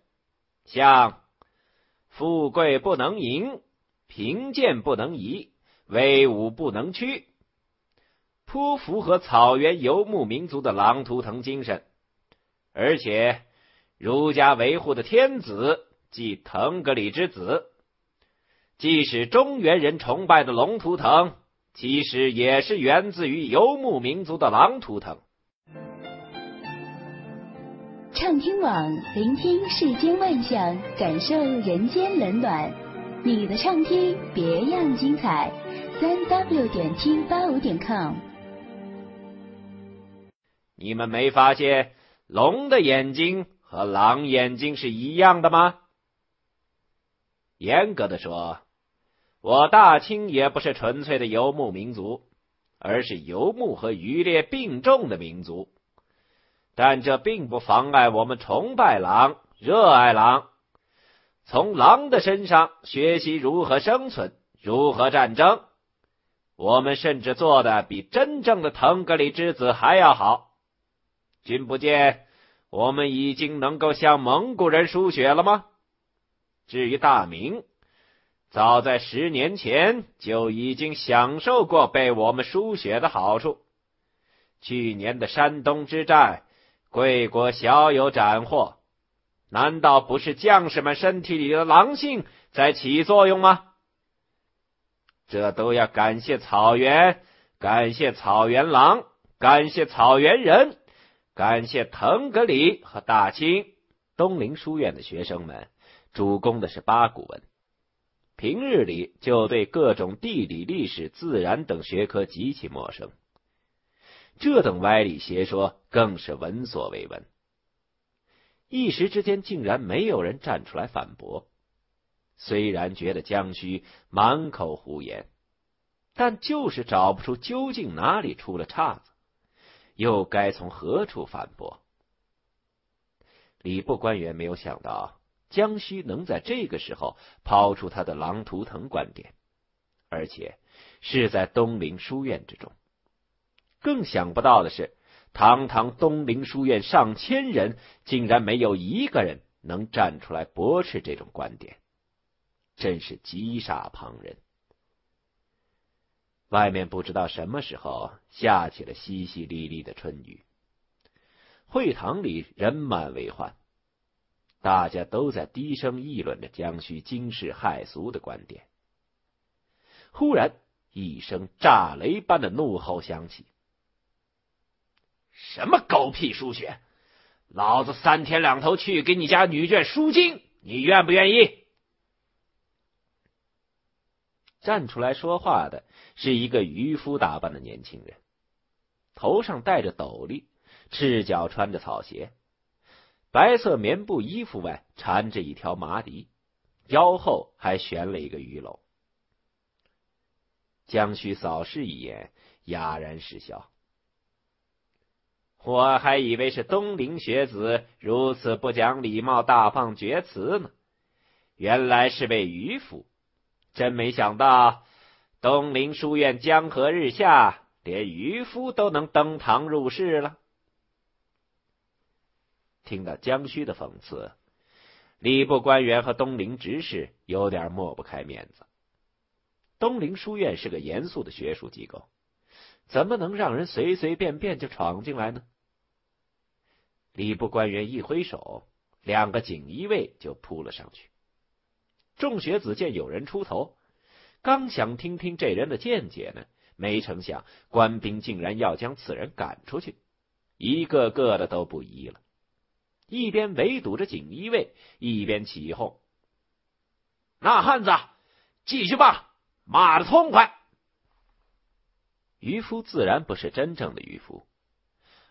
像“富贵不能淫，贫贱不能移，威武不能屈”，颇符合草原游牧民族的狼图腾精神。而且，儒家维护的天子。即腾格里之子，即使中原人崇拜的龙图腾，其实也是源自于游牧民族的狼图腾。畅听网，聆听世间万象，感受人间冷暖。你的畅听别样精彩，三 w 点听八五点 com。你们没发现龙的眼睛和狼眼睛是一样的吗？严格的说，我大清也不是纯粹的游牧民族，而是游牧和渔猎并重的民族。但这并不妨碍我们崇拜狼、热爱狼，从狼的身上学习如何生存、如何战争。我们甚至做的比真正的腾格里之子还要好。君不见，我们已经能够向蒙古人输血了吗？至于大明，早在十年前就已经享受过被我们输血的好处。去年的山东之战，贵国小有斩获，难道不是将士们身体里的狼性在起作用吗？这都要感谢草原，感谢草原狼，感谢草原人，感谢腾格里和大清东林书院的学生们。主攻的是八股文，平日里就对各种地理、历史、自然等学科极其陌生，这等歪理邪说更是闻所未闻。一时之间，竟然没有人站出来反驳。虽然觉得江虚满口胡言，但就是找不出究竟哪里出了岔子，又该从何处反驳？礼部官员没有想到江须能在这个时候抛出他的狼图腾观点，而且是在东陵书院之中。更想不到的是，堂堂东陵书院上千人，竟然没有一个人能站出来驳斥这种观点，真是击煞旁人。外面不知道什么时候下起了淅淅沥沥的春雨，会堂里人满为患，大家都在低声议论着江须惊世骇俗的观点。忽然，一声炸雷般的怒吼响起：“什么狗屁书学！老子三天两头去给你家女眷输精，你愿不愿意？”站出来说话的是一个渔夫打扮的年轻人，头上戴着斗笠，赤脚穿着草鞋，白色棉布衣服外缠着一条麻笛，腰后还悬了一个鱼篓。江须扫视一眼，哑然失笑。我还以为是东陵学子如此不讲礼貌、大放厥词呢，原来是位渔夫。真没想到，东陵书院江河日下，连渔夫都能登堂入室了。听到江须的讽刺，礼部官员和东陵执事有点抹不开面子。东陵书院是个严肃的学术机构，怎么能让人随随便便就闯进来呢？礼部官员一挥手，两个锦衣卫就扑了上去。众学子见有人出头，刚想听听这人的见解呢，没成想官兵竟然要将此人赶出去，一个个的都不依了，一边围堵着锦衣卫，一边起哄：“那汉子，继续骂，骂的痛快！”渔夫自然不是真正的渔夫，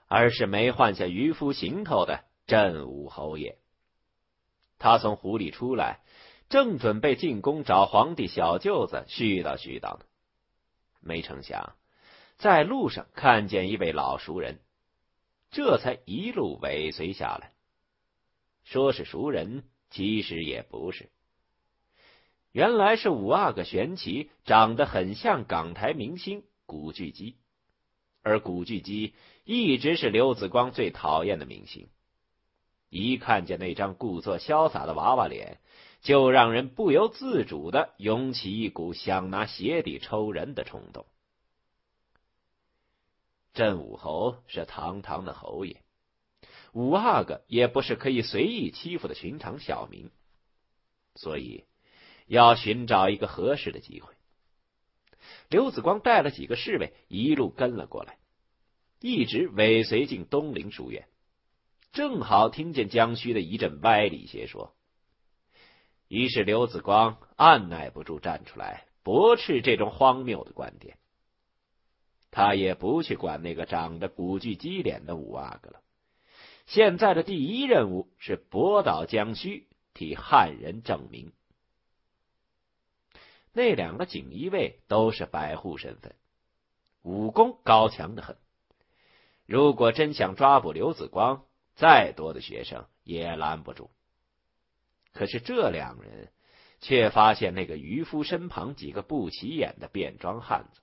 而是没换下渔夫行头的镇武侯爷。他从湖里出来。正准备进宫找皇帝小舅子絮叨絮叨呢，没成想在路上看见一位老熟人，这才一路尾随下来。说是熟人，其实也不是，原来是五阿哥玄奇，长得很像港台明星古巨基，而古巨基一直是刘子光最讨厌的明星，一看见那张故作潇洒的娃娃脸。就让人不由自主的涌起一股想拿鞋底抽人的冲动。镇武侯是堂堂的侯爷，五阿哥也不是可以随意欺负的寻常小民，所以要寻找一个合适的机会。刘子光带了几个侍卫一路跟了过来，一直尾随进东陵书院，正好听见江须的一阵歪理邪说。于是刘子光按耐不住站出来驳斥这种荒谬的观点。他也不去管那个长得古巨基脸的五阿哥了。现在的第一任务是驳倒江须，替汉人证明。那两个锦衣卫都是百户身份，武功高强的很。如果真想抓捕刘子光，再多的学生也拦不住。可是这两人却发现那个渔夫身旁几个不起眼的便装汉子，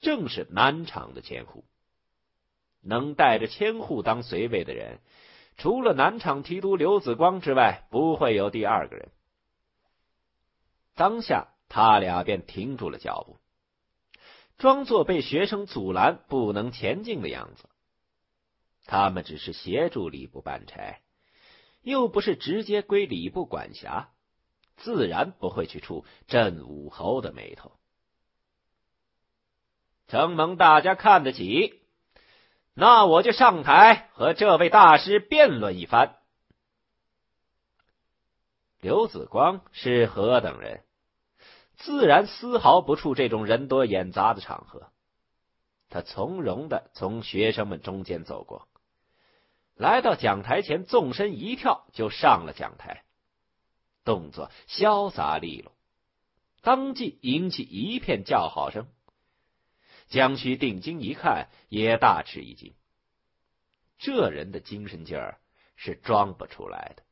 正是南厂的千户。能带着千户当随卫的人，除了南厂提督刘子光之外，不会有第二个人。当下他俩便停住了脚步，装作被学生阻拦不能前进的样子。他们只是协助礼部办差。又不是直接归礼部管辖，自然不会去触镇武侯的眉头。承蒙大家看得起，那我就上台和这位大师辩论一番。刘子光是何等人，自然丝毫不触这种人多眼杂的场合。他从容的从学生们中间走过。来到讲台前，纵身一跳就上了讲台，动作潇洒利落，当即引起一片叫好声，江须定睛一看，也大吃一惊。这人的精神劲儿是装不出来的。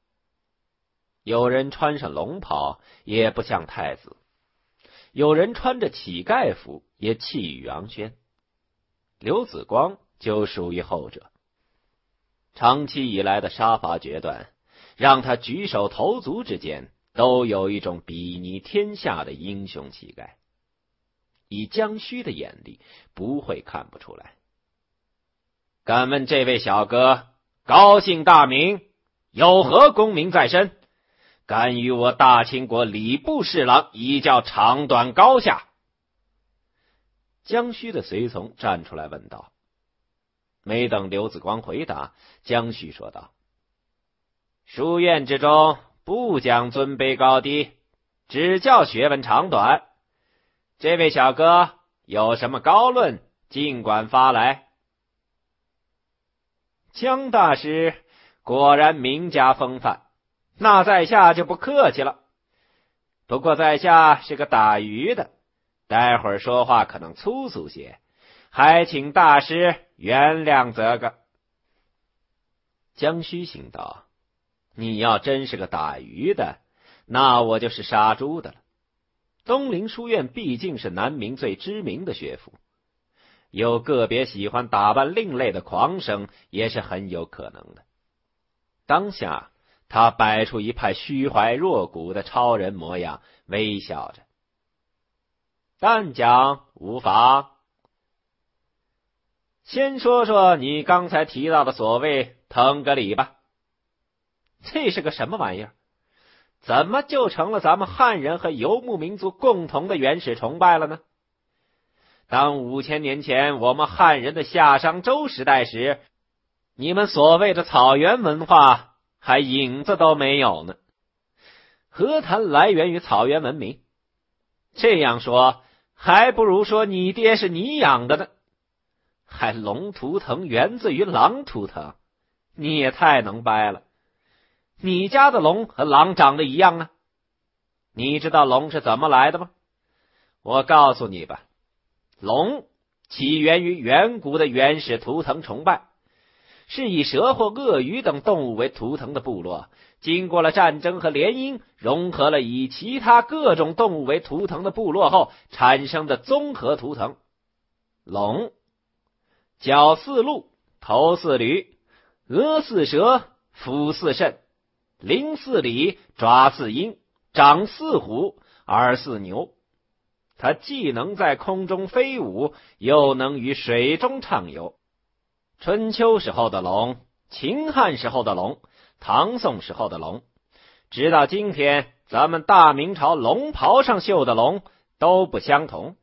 有人穿上龙袍，也不像太子；有人穿着乞丐服，也气宇昂轩。刘子光就属于后者。长期以来的杀伐决断，让他举手投足之间都有一种比拟天下的英雄气概。以江须的眼力，不会看不出来。敢问这位小哥，高姓大名？有何功名在身？敢与我大清国礼部侍郎一较长短高下？江须的随从站出来问道。没等刘子光回答，江须说道：“书院之中不讲尊卑高低，只教学问长短。这位小哥有什么高论，尽管发来。”江大师果然名家风范。那在下就不客气了。不过在下是个打鱼的，待会儿说话可能粗俗些，还请大师原谅则个。江须行道：“你要真是个打鱼的，那我就是杀猪的了。”东林书院毕竟是南明最知名的学府，有个别喜欢打扮另类的狂生也是很有可能的。当下。他摆出一派虚怀若谷的超人模样，微笑着：“但讲无妨。先说说你刚才提到的所谓腾格里吧。这是个什么玩意儿？怎么就成了咱们汉人和游牧民族共同的原始崇拜了呢？当五千年前我们汉人的夏商周时代时，你们所谓的草原文化。”还影子都没有呢，何谈来源于草原文明？这样说，还不如说你爹是你养的呢。还龙图腾源自于狼图腾，你也太能掰了。你家的龙和狼长得一样啊？你知道龙是怎么来的吗？我告诉你吧，龙起源于远古的原始图腾崇拜。是以蛇或鳄鱼等动物为图腾的部落，经过了战争和联姻，融合了以其他各种动物为图腾的部落后产生的综合图腾。龙，角似鹿，头似驴，额似蛇，腹似肾，鳞似鲤，爪似鹰，掌似虎，耳似牛。它既能在空中飞舞，又能于水中畅游。春秋时候的龙，秦汉时候的龙，唐宋时候的龙，直到今天，咱们大明朝龙袍上绣的龙都不相同。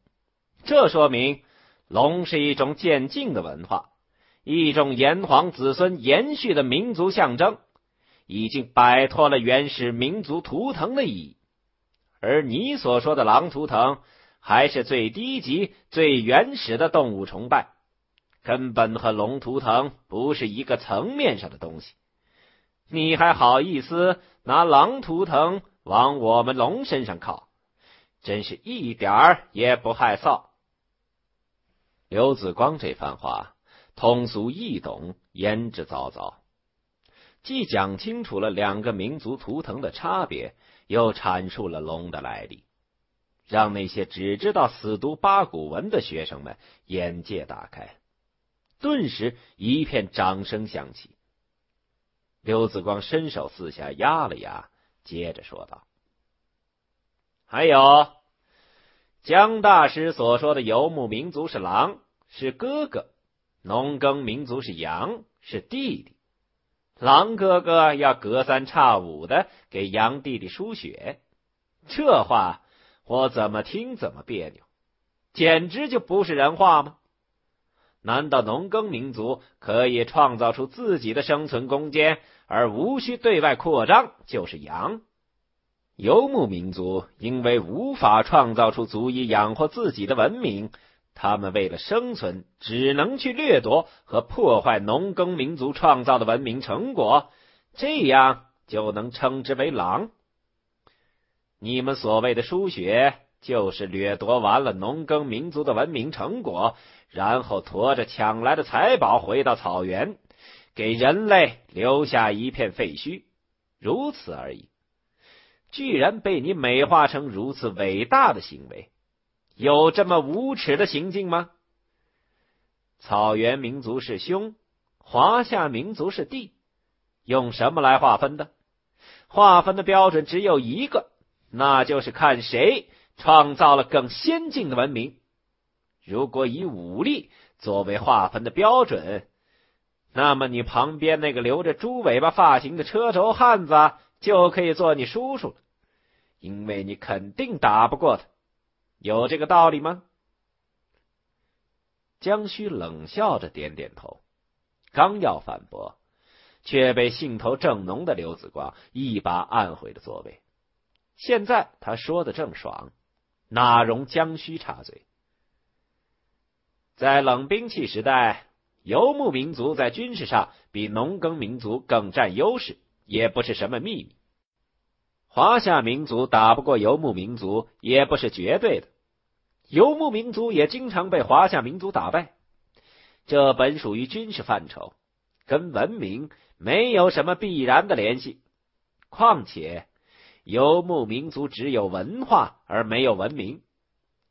这说明，龙是一种渐进的文化，一种炎黄子孙延续的民族象征，已经摆脱了原始民族图腾的意义。而你所说的狼图腾，还是最低级、最原始的动物崇拜。根本和龙图腾不是一个层面上的东西，你还好意思拿狼图腾往我们龙身上靠，真是一点儿也不害臊。刘子光这番话通俗易懂，言之凿凿，既讲清楚了两个民族图腾的差别，又阐述了龙的来历，让那些只知道死读八股文的学生们眼界大开。顿时一片掌声响起。刘子光伸手四下压了压，接着说道：“还有，江大师所说的游牧民族是狼，是哥哥；农耕民族是羊，是弟弟。狼哥哥要隔三差五的给羊弟弟输血，这话我怎么听怎么别扭，简直就不是人话吗？”难道农耕民族可以创造出自己的生存空间，而无需对外扩张？就是羊。游牧民族因为无法创造出足以养活自己的文明，他们为了生存，只能去掠夺和破坏农耕民族创造的文明成果，这样就能称之为狼。你们所谓的输血，就是掠夺完了农耕民族的文明成果，然后驮着抢来的财宝回到草原，给人类留下一片废墟，如此而已。居然被你美化成如此伟大的行为，有这么无耻的行径吗？草原民族是兄，华夏民族是弟，用什么来划分的？划分的标准只有一个，那就是看谁创造了更先进的文明。如果以武力作为划分的标准，那么你旁边那个留着猪尾巴发型的车轴汉子就可以做你叔叔了，因为你肯定打不过他。有这个道理吗？江须冷笑着点点头，刚要反驳。却被兴头正浓的刘子光一把按回了座位。现在他说的正爽，哪容江须插嘴？在冷兵器时代，游牧民族在军事上比农耕民族更占优势，也不是什么秘密。华夏民族打不过游牧民族，也不是绝对的。游牧民族也经常被华夏民族打败，这本属于军事范畴，跟文明。没有什么必然的联系。况且，游牧民族只有文化而没有文明。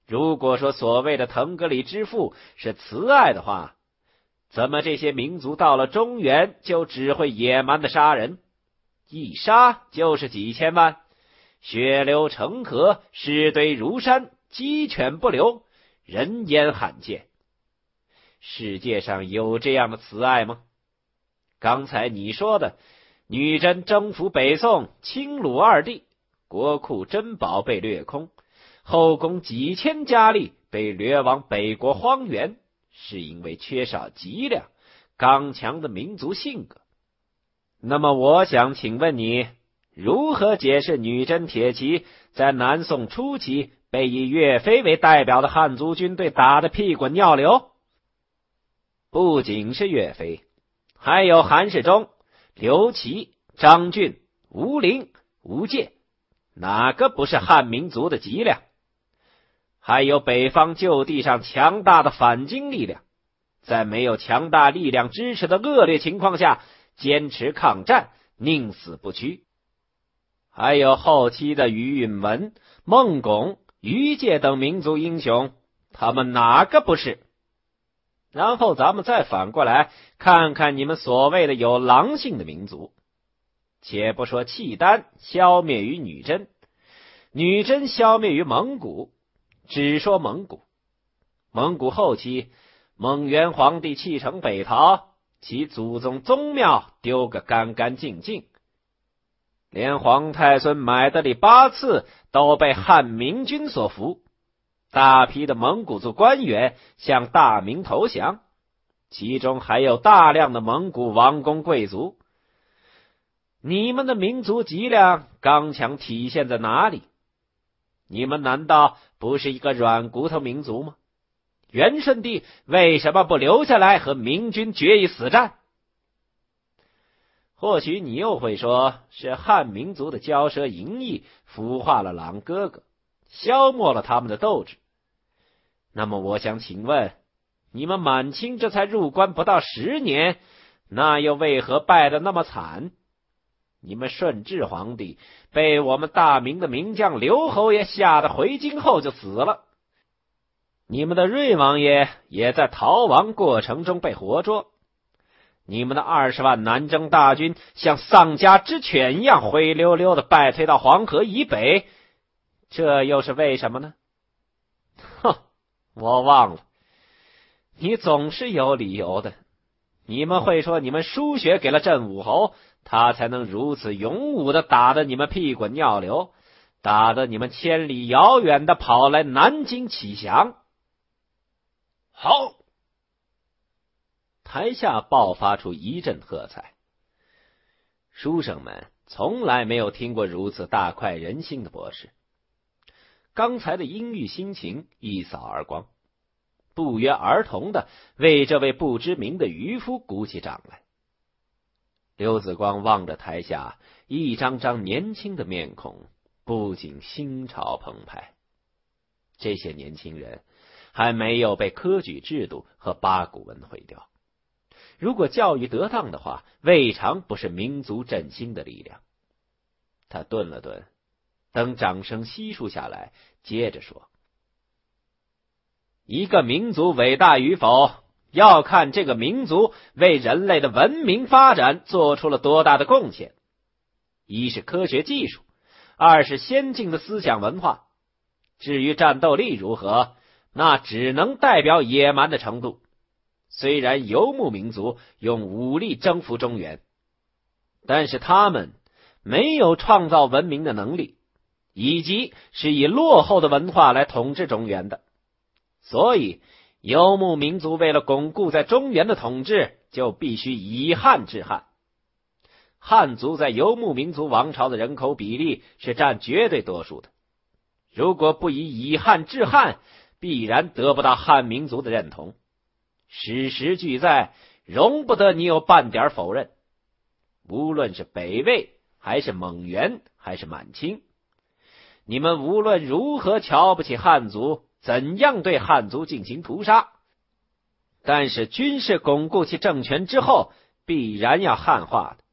如果说所谓的腾格里之父是慈爱的话，怎么这些民族到了中原就只会野蛮的杀人？一杀就是几千万，血流成河，尸堆如山，鸡犬不留，人烟罕见。世界上有这样的慈爱吗？刚才你说的，女真征服北宋，清鲁二帝，国库珍宝被掠空，后宫几千佳丽被掠往北国荒原，是因为缺少脊梁、刚强的民族性格。那么，我想请问你，如何解释女真铁骑在南宋初期被以岳飞为代表的汉族军队打得屁滚尿流？不仅是岳飞。还有韩世忠、刘琦、张俊、吴陵、吴介，哪个不是汉民族的脊梁？还有北方旧地上强大的反金力量，在没有强大力量支持的恶劣情况下，坚持抗战，宁死不屈。还有后期的于允文、孟拱、于介等民族英雄，他们哪个不是？然后咱们再反过来看看你们所谓的有狼性的民族，且不说契丹消灭于女真，女真消灭于蒙古，只说蒙古。蒙古后期，蒙元皇帝弃城北逃，其祖宗宗庙丢个干干净净，连皇太孙买的里八次都被汉明军所俘。大批的蒙古族官员向大明投降，其中还有大量的蒙古王公贵族。你们的民族脊梁刚强体现在哪里？你们难道不是一个软骨头民族吗？元顺帝为什么不留下来和明军决一死战？或许你又会说，是汉民族的骄奢淫逸腐化了狼哥哥，消磨了他们的斗志。那么，我想请问，你们满清这才入关不到十年，那又为何败得那么惨？你们顺治皇帝被我们大明的名将刘侯爷吓得回京后就死了，你们的瑞王爷也在逃亡过程中被活捉，你们的二十万南征大军像丧家之犬一样灰溜溜的败退到黄河以北，这又是为什么呢？我忘了，你总是有理由的。你们会说，你们输血给了镇武侯，他才能如此勇武的打得你们屁滚尿流，打得你们千里遥远的跑来南京乞降。好，台下爆发出一阵喝彩。书生们从来没有听过如此大快人心的博士。刚才的阴郁心情一扫而光，不约而同的为这位不知名的渔夫鼓起掌来。刘子光望着台下一张张年轻的面孔，不禁心潮澎湃。这些年轻人还没有被科举制度和八股文毁掉。如果教育得当的话，未尝不是民族振兴的力量。他顿了顿，等掌声悉数下来，接着说：“一个民族伟大与否，要看这个民族为人类的文明发展做出了多大的贡献。一是科学技术，二是先进的思想文化。至于战斗力如何，那只能代表野蛮的程度。”虽然游牧民族用武力征服中原，但是他们没有创造文明的能力，以及是以落后的文化来统治中原的。所以，游牧民族为了巩固在中原的统治，就必须以汉治汉。汉族在游牧民族王朝的人口比例是占绝对多数的。如果不以以汉治汉，必然得不到汉民族的认同。史实俱在，容不得你有半点否认。无论是北魏，还是蒙元，还是满清，你们无论如何瞧不起汉族，怎样对汉族进行屠杀，但是军事巩固其政权之后，必然要汉化的。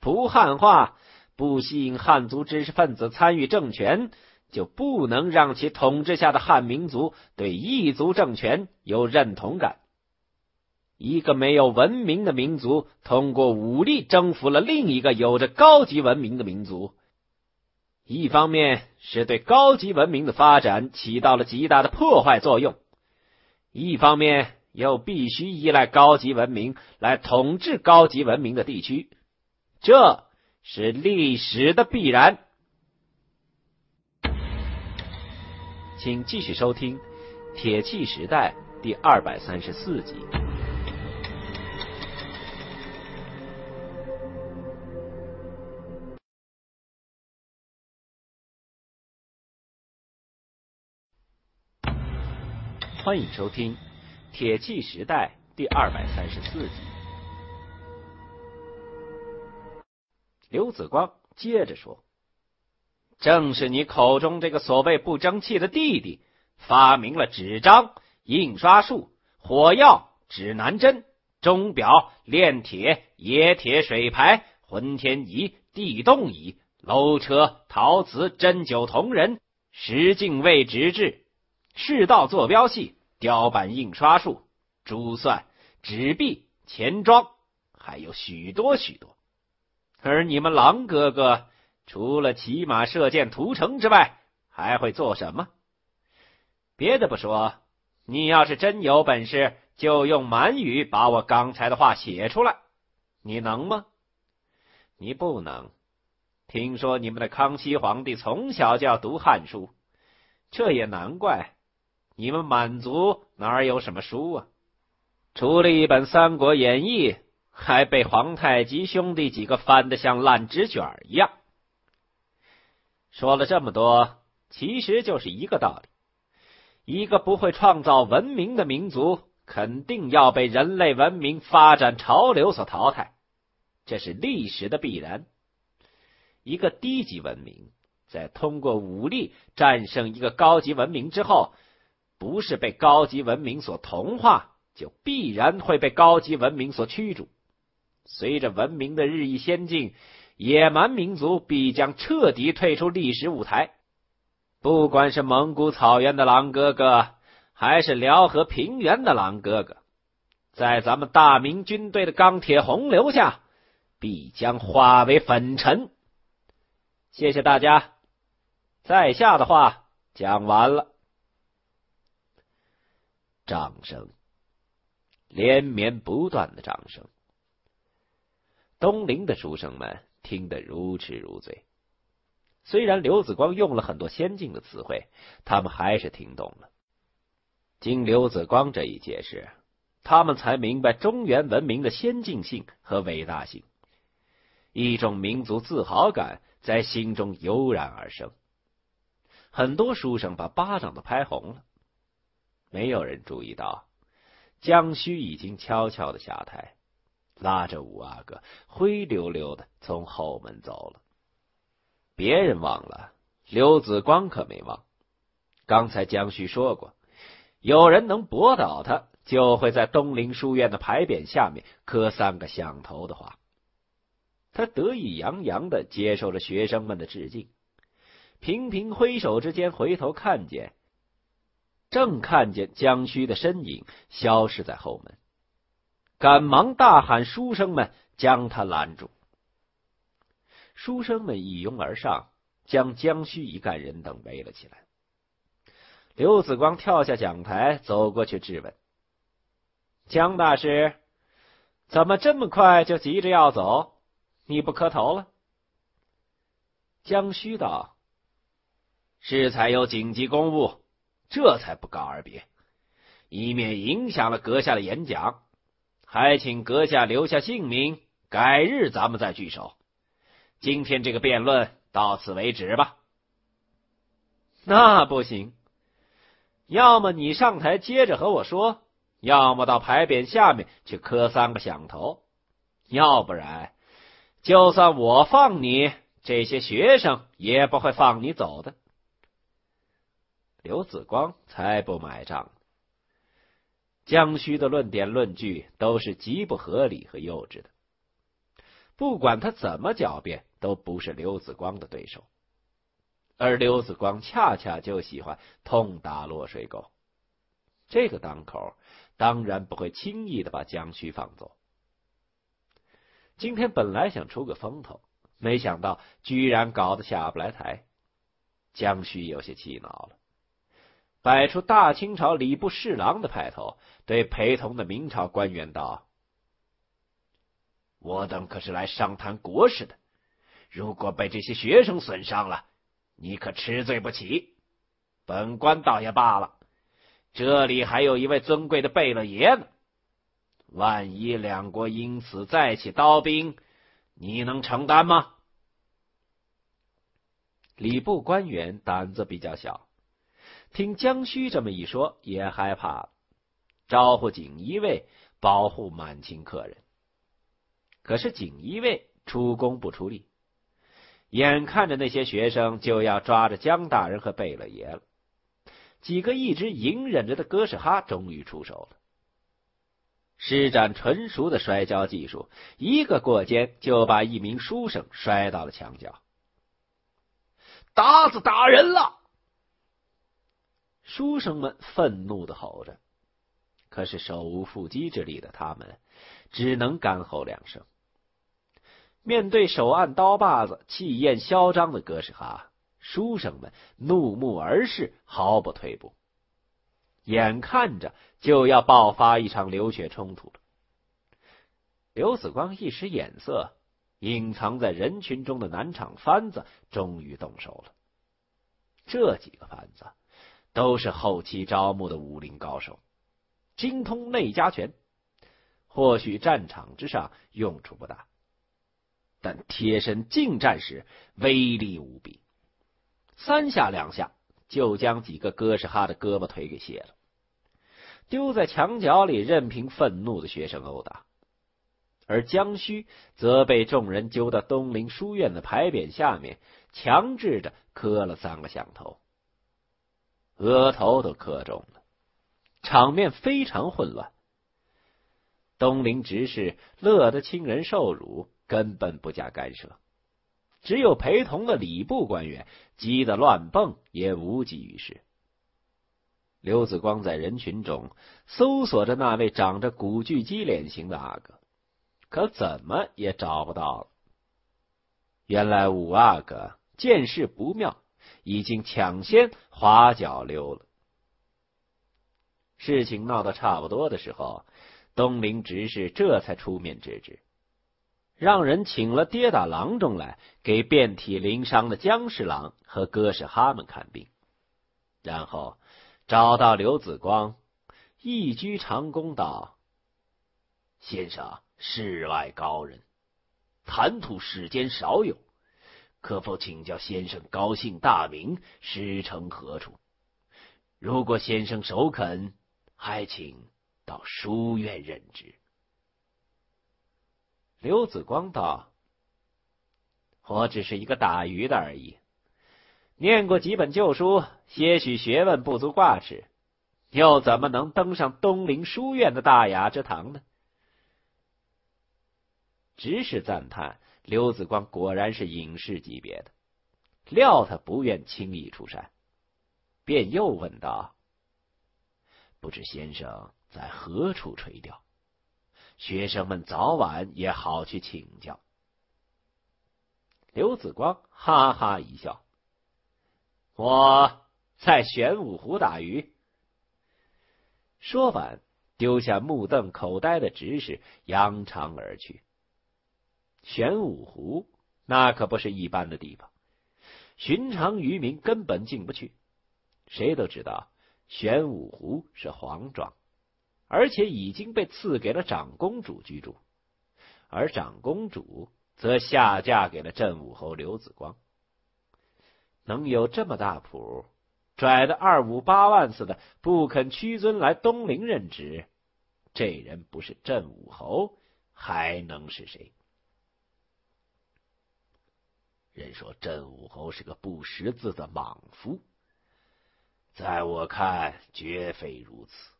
不汉化，不吸引汉族知识分子参与政权，就不能让其统治下的汉民族对异族政权有认同感。一个没有文明的民族，通过武力征服了另一个有着高级文明的民族，一方面是对高级文明的发展起到了极大的破坏作用，一方面又必须依赖高级文明来统治高级文明的地区，这是历史的必然。请继续收听《铁器时代》第二百三十四集。欢迎收听《铁器时代》第二百三十四集。刘子光接着说：“正是你口中这个所谓不争气的弟弟，发明了纸张、印刷术、火药、指南针、钟表、炼铁、冶铁、水排、浑天仪、地动仪、楼车、陶瓷、针灸、铜人、石镜位纸质。”赤道坐标系、雕版印刷术、珠算、纸币、钱庄，还有许多许多。而你们狼哥哥除了骑马射箭屠城之外，还会做什么？别的不说，你要是真有本事，就用满语把我刚才的话写出来。你能吗？你不能。听说你们的康熙皇帝从小就要读汉书，这也难怪。你们满族哪有什么书啊？除了一本《三国演义》，还被皇太极兄弟几个翻得像烂纸卷一样。说了这么多，其实就是一个道理：一个不会创造文明的民族，肯定要被人类文明发展潮流所淘汰，这是历史的必然。一个低级文明在通过武力战胜一个高级文明之后。不是被高级文明所同化，就必然会被高级文明所驱逐。随着文明的日益先进，野蛮民族必将彻底退出历史舞台。不管是蒙古草原的狼哥哥，还是辽河平原的狼哥哥，在咱们大明军队的钢铁洪流下，必将化为粉尘。谢谢大家，在下的话讲完了。掌声，连绵不断的掌声。东陵的书生们听得如痴如醉。虽然刘子光用了很多先进的词汇，他们还是听懂了。经刘子光这一解释，他们才明白中原文明的先进性和伟大性，一种民族自豪感在心中油然而生。很多书生把巴掌都拍红了。没有人注意到，江须已经悄悄的下台，拉着五阿哥灰溜溜的从后门走了。别人忘了，刘子光可没忘。刚才江旭说过，有人能驳倒他，就会在东陵书院的牌匾下面刻三个响头的话。他得意洋洋的接受着学生们的致敬，频频挥手之间，回头看见，正看见江须的身影消失在后门，赶忙大喊：“书生们，将他拦住！”书生们一拥而上，将江须一干人等围了起来。刘子光跳下讲台，走过去质问：“江大师，怎么这么快就急着要走？”你不磕头了？江须道：“适才有紧急公务，这才不告而别，以免影响了阁下的演讲，还请阁下留下姓名，改日咱们再聚首。今天这个辩论到此为止吧。”那不行，要么你上台接着和我说，要么到牌匾下面去磕三个响头，要不然。就算我放你，这些学生也不会放你走的。刘子光才不买账。江须的论点论据都是极不合理和幼稚的，不管他怎么狡辩，都不是刘子光的对手。而刘子光恰恰就喜欢痛打落水狗，这个当口当然不会轻易的把江须放走。今天本来想出个风头，没想到居然搞得下不来台。江须有些气恼了，摆出大清朝礼部侍郎的派头，对陪同的明朝官员道：“我等可是来商谈国事的，如果被这些学生损伤了，你可吃罪不起。本官倒也罢了，这里还有一位尊贵的贝勒爷呢。”万一两国因此再起刀兵，你能承担吗？礼部官员胆子比较小，听江须这么一说，也害怕了，招呼锦衣卫保护满清客人。可是锦衣卫出工不出力，眼看着那些学生就要抓着江大人和贝勒爷了，几个一直隐忍着的哥什哈终于出手了。施展纯熟的摔跤技术，一个过肩就把一名书生摔到了墙角。打子打人了！书生们愤怒的吼着，可是手无缚鸡之力的他们只能干吼两声。面对手按刀把子、气焰嚣张的格什哈，书生们怒目而视，毫不退步。眼看着就要爆发一场流血冲突了，刘子光一时眼色，隐藏在人群中的南厂番子终于动手了。这几个番子都是后期招募的武林高手，精通内家拳，或许战场之上用处不大，但贴身近战时威力无比，三下两下。就将几个哥什哈的胳膊腿给卸了，丢在墙角里，任凭愤怒的学生殴打。而江须则被众人揪到东陵书院的牌匾下面，强制的磕了三个响头，额头都磕中了，场面非常混乱。东陵执事乐得亲人受辱，根本不加干涉。只有陪同的礼部官员急得乱蹦，也无济于事。刘子光在人群中搜索着那位长着古巨基脸型的阿哥，可怎么也找不到了。原来五阿哥见势不妙，已经抢先划脚溜了。事情闹得差不多的时候，东林执事这才出面制止。让人请了跌打郎中来给遍体鳞伤的姜侍郎和哥什哈们看病，然后找到刘子光，一鞠长躬道：“先生世外高人，谈吐世间少有，可否请教先生高姓大名，师承何处？如果先生首肯，还请到书院任职。”刘子光道：“我只是一个打鱼的而已，念过几本旧书，些许学问不足挂齿，又怎么能登上东陵书院的大雅之堂呢？只是赞叹刘子光果然是隐士级别的，料他不愿轻易出山，便又问道：“不知先生在何处垂钓？学生们早晚也好去请教。”刘子光哈哈一笑。我在玄武湖打鱼。说完，丢下目瞪口呆的执事，扬长而去。玄武湖那可不是一般的地方，寻常渔民根本进不去。谁都知道，玄武湖是皇庄，而且已经被赐给了长公主居住，而长公主则下嫁给了镇武侯刘子光。能有这么大谱，拽的二五八万似的，不肯屈尊来东陵任职，这人不是镇武侯，还能是谁？人说镇武侯是个不识字的莽夫，在我看绝非如此，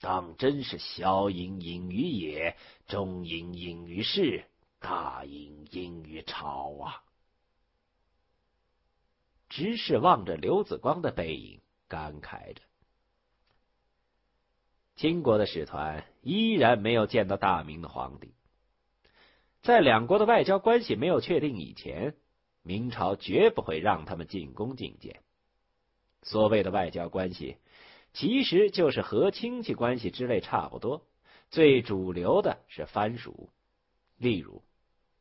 当真是小隐隐于野，中隐隐于市，大隐隐于朝啊！执事望着刘子光的背影，感慨着。秦国的使团依然没有见到大明的皇帝。在两国的外交关系没有确定以前，明朝绝不会让他们进宫觐见。所谓的外交关系，其实就是和亲戚关系之类差不多。最主流的是藩属，例如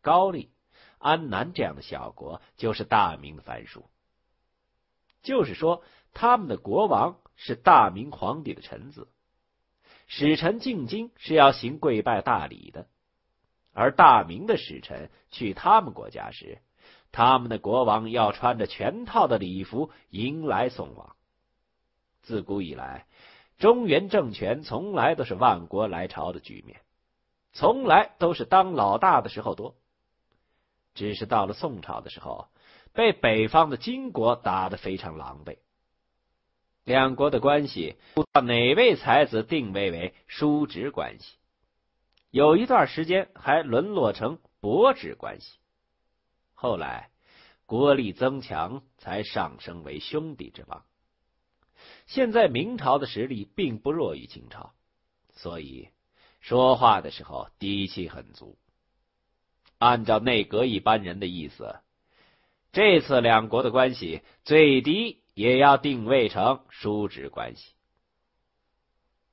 高丽、安南这样的小国，就是大明的藩属。就是说，他们的国王是大明皇帝的臣子，使臣进京是要行跪拜大礼的，而大明的使臣去他们国家时，他们的国王要穿着全套的礼服迎来送往。自古以来，中原政权从来都是万国来朝的局面，从来都是当老大的时候多，只是到了宋朝的时候。被北方的金国打得非常狼狈，两国的关系不知道哪位才子定位为叔侄关系，有一段时间还沦落成伯侄关系，后来国力增强，才上升为兄弟之邦。现在明朝的实力并不弱于清朝，所以说话的时候底气很足。按照内阁一般人的意思。这次两国的关系最低也要定位成叔侄关系，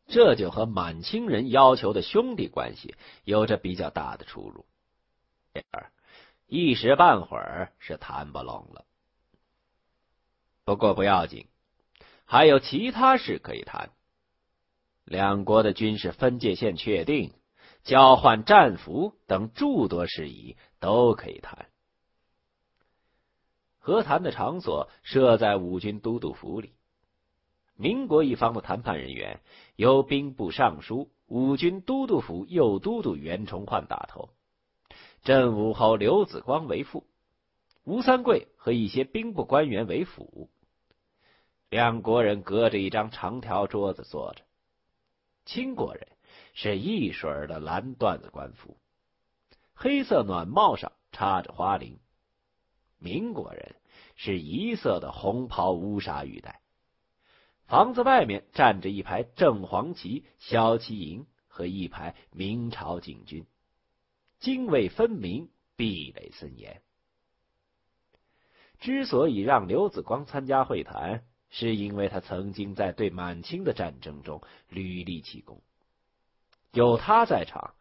这就和满清人要求的兄弟关系有着比较大的出入，一时半会儿是谈不拢了。不过不要紧，还有其他事可以谈。两国的军事分界线确定、交换战俘等诸多事宜都可以谈。和谈的场所设在五军都督府里。民国一方的谈判人员由兵部尚书、五军都督府右都督袁崇焕打头，镇武侯刘子光为副，吴三桂和一些兵部官员为辅。两国人隔着一张长条桌子坐着。清国人是一水的蓝缎子官服，黑色暖帽上插着花翎。民国人是一色的红袍乌纱玉带，房子外面站着一排正黄旗、骁骑营和一排明朝禁军，泾渭分明，壁垒森严。之所以让刘子光参加会谈，是因为他曾经在对满清的战争中屡立奇功，有他在场，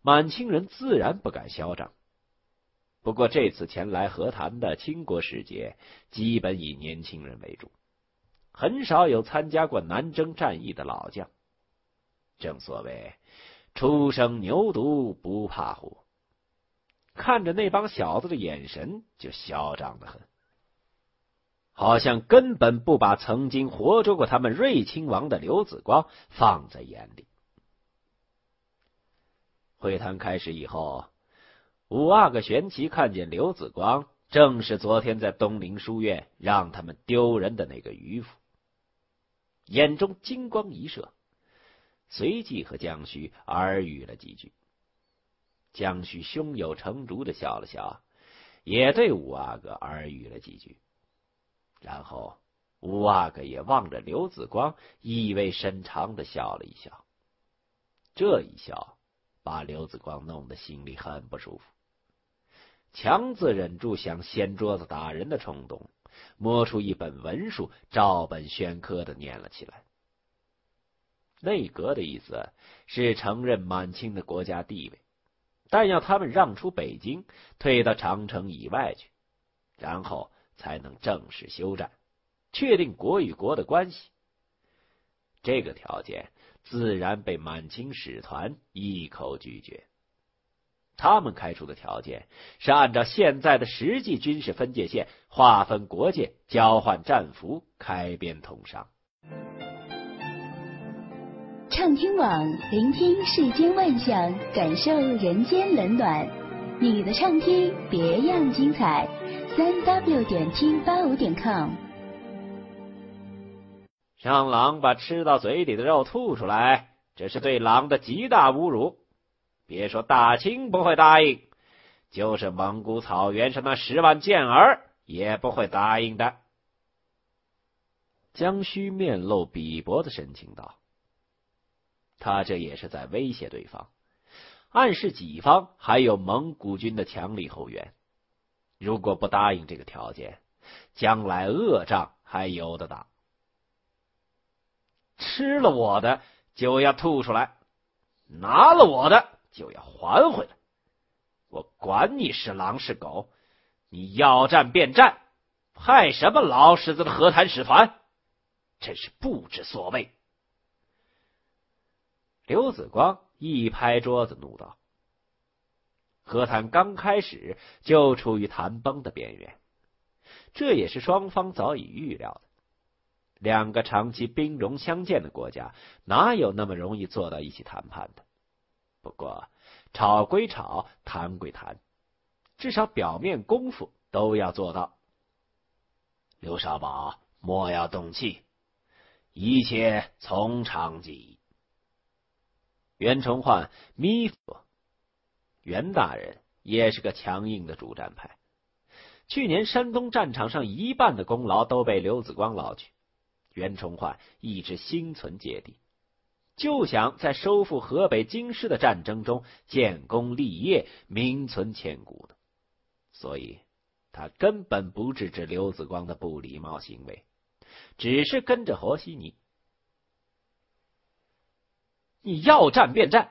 满清人自然不敢嚣张。不过，这次前来和谈的清国使节基本以年轻人为主，很少有参加过南征战役的老将。正所谓“初生牛犊不怕虎”，看着那帮小子的眼神就嚣张的很，好像根本不把曾经活捉过他们瑞亲王的刘子光放在眼里。会谈开始以后。五阿哥玄奇看见刘子光，正是昨天在东陵书院让他们丢人的那个渔夫。眼中金光一射，随即和江旭耳语了几句。江旭胸有成竹的笑了笑，也对五阿哥耳语了几句，然后五阿哥也望着刘子光，意味深长的笑了一笑。这一笑，把刘子光弄得心里很不舒服，强自忍住想掀桌子打人的冲动，摸出一本文书，照本宣科的念了起来。内阁的意思是承认满清的国家地位。但要他们让出北京，退到长城以外去，然后才能正式休战，确定国与国的关系。这个条件自然被满清使团一口拒绝。他们开出的条件是按照现在的实际军事分界线划分国界，交换战俘，开边通商。畅听网，聆听世间万象，感受人间冷暖。你的畅听别样精彩，三 w 点听八五点 com。让狼把吃到嘴里的肉吐出来，这是对狼的极大侮辱。别说大清不会答应，就是蒙古草原上那十万健儿也不会答应的。江须面露鄙薄的神情道。他这也是在威胁对方，暗示己方还有蒙古军的强力后援。如果不答应这个条件，将来恶仗还有的打。吃了我的就要吐出来，拿了我的就要还回来。我管你是狼是狗，你要战便战，派什么老狮子的和谈使团，真是不知所谓。刘子光一拍桌子，怒道：“和谈刚开始就处于谈崩的边缘，这也是双方早已预料的。两个长期兵戎相见的国家，哪有那么容易坐到一起谈判的？不过，吵归吵，谈归谈，至少表面功夫都要做到。刘少宝，莫要动气，一切从长计议。”袁崇焕咪说：“袁大人也是个强硬的主战派。去年山东战场上一半的功劳都被刘子光捞去，袁崇焕一直心存芥蒂，就想在收复河北京师的战争中建功立业，名存千古的。所以，他根本不制止刘子光的不礼貌行为，只是跟着和稀泥。”你要战便战，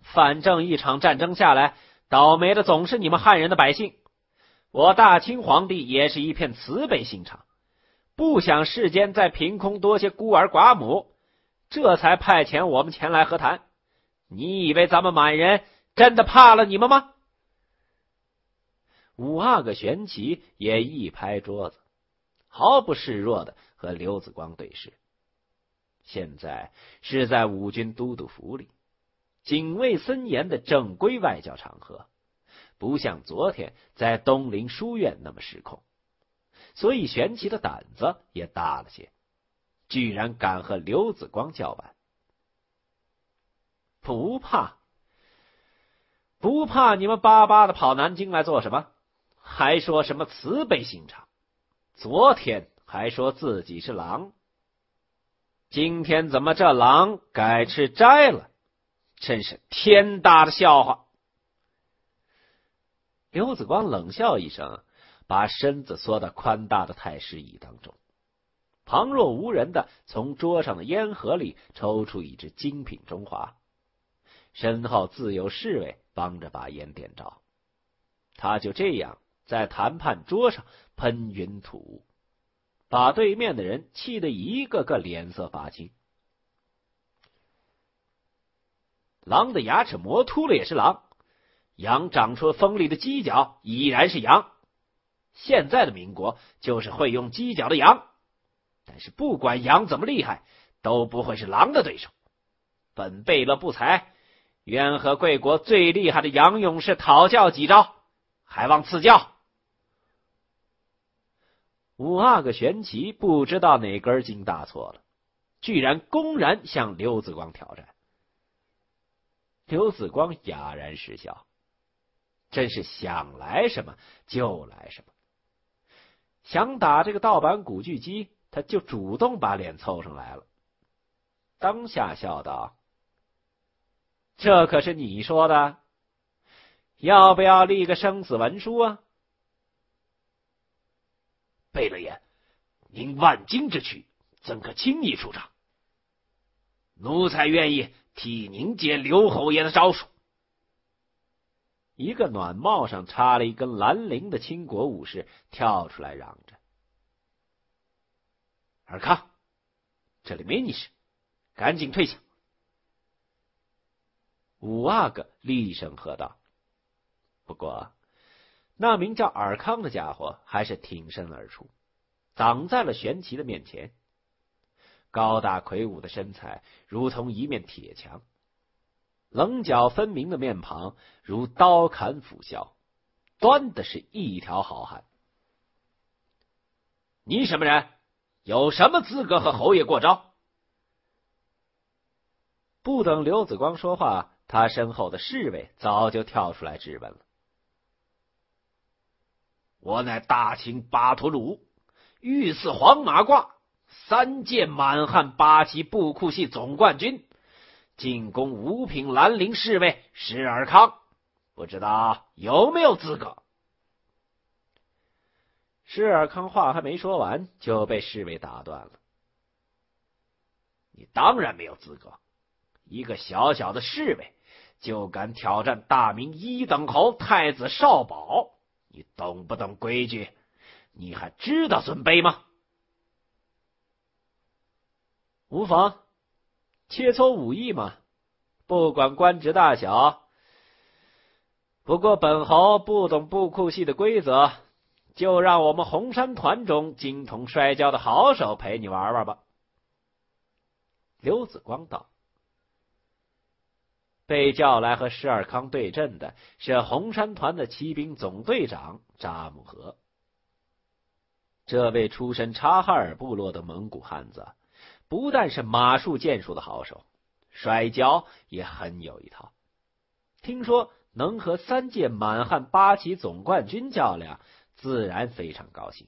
反正一场战争下来，倒霉的总是你们汉人的百姓。我大清皇帝也是一片慈悲心肠，不想世间再凭空多些孤儿寡母，这才派遣我们前来和谈。你以为咱们满人真的怕了你们吗？五阿哥玄奇也一拍桌子，毫不示弱的和刘子光对视。现在是在五军都督府里，警卫森严的正规外交场合，不像昨天在东陵书院那么失控，所以玄奇的胆子也大了些，居然敢和刘子光叫板。不怕，不怕！你们巴巴的跑南京来做什么？还说什么慈悲心肠？昨天还说自己是狼。今天怎么这狼改吃斋了？真是天大的笑话！刘子光冷笑一声，把身子缩到宽大的太师椅当中，旁若无人的从桌上的烟盒里抽出一支精品中华，身后自有侍卫帮着把烟点着。他就这样在谈判桌上喷云吐雾。把对面的人气得一个个脸色发青。狼的牙齿磨秃了也是狼，羊长出锋利的犄角依然是羊。现在的民国就是会用犄角的羊，但是不管羊怎么厉害，都不会是狼的对手。本贝勒不才，愿和贵国最厉害的杨勇士讨教几招，还望赐教。五阿哥玄奇不知道哪根筋搭错了，居然公然向刘子光挑战。刘子光哑然失笑，真是想来什么就来什么。想打这个盗版古巨基，他就主动把脸凑上来了。当下笑道：“这可是你说的，要不要立个生死文书啊？”贝勒爷，您万金之躯，怎可轻易出场？奴才愿意替您接刘侯爷的招数。一个暖帽上插了一根蓝铃的倾国武士跳出来嚷着：“尔康，这里没你事，赶紧退下！”五阿哥厉声喝道。不过，那名叫尔康的家伙还是挺身而出，挡在了玄奇的面前。高大魁梧的身材如同一面铁墙。棱角分明的面庞如刀砍斧削，端的是一条好汉。你什么人？有什么资格和侯爷过招？不等刘子光说话，他身后的侍卫早就跳出来质问了：“我乃大清巴图鲁，御赐黄马褂，三届满汉八旗布库系总冠军。”进攻五品兰陵侍卫施尔康，不知道有没有资格？施尔康话还没说完，就被侍卫打断了。你当然没有资格！一个小小的侍卫就敢挑战大明一等侯太子少保，你懂不懂规矩？你还知道尊卑吗？无妨。切磋武艺嘛，不管官职大小。不过本侯不懂布库戏的规则，就让我们红山团中精通摔跤的好手陪你玩玩吧。刘子光道：“被叫来和施尔康对阵的是红山团的骑兵总队长扎木合。这位出身察哈尔部落的蒙古汉子。”不但是马术剑术的好手，摔跤也很有一套。听说能和三届满汉八旗总冠军较量，自然非常高兴。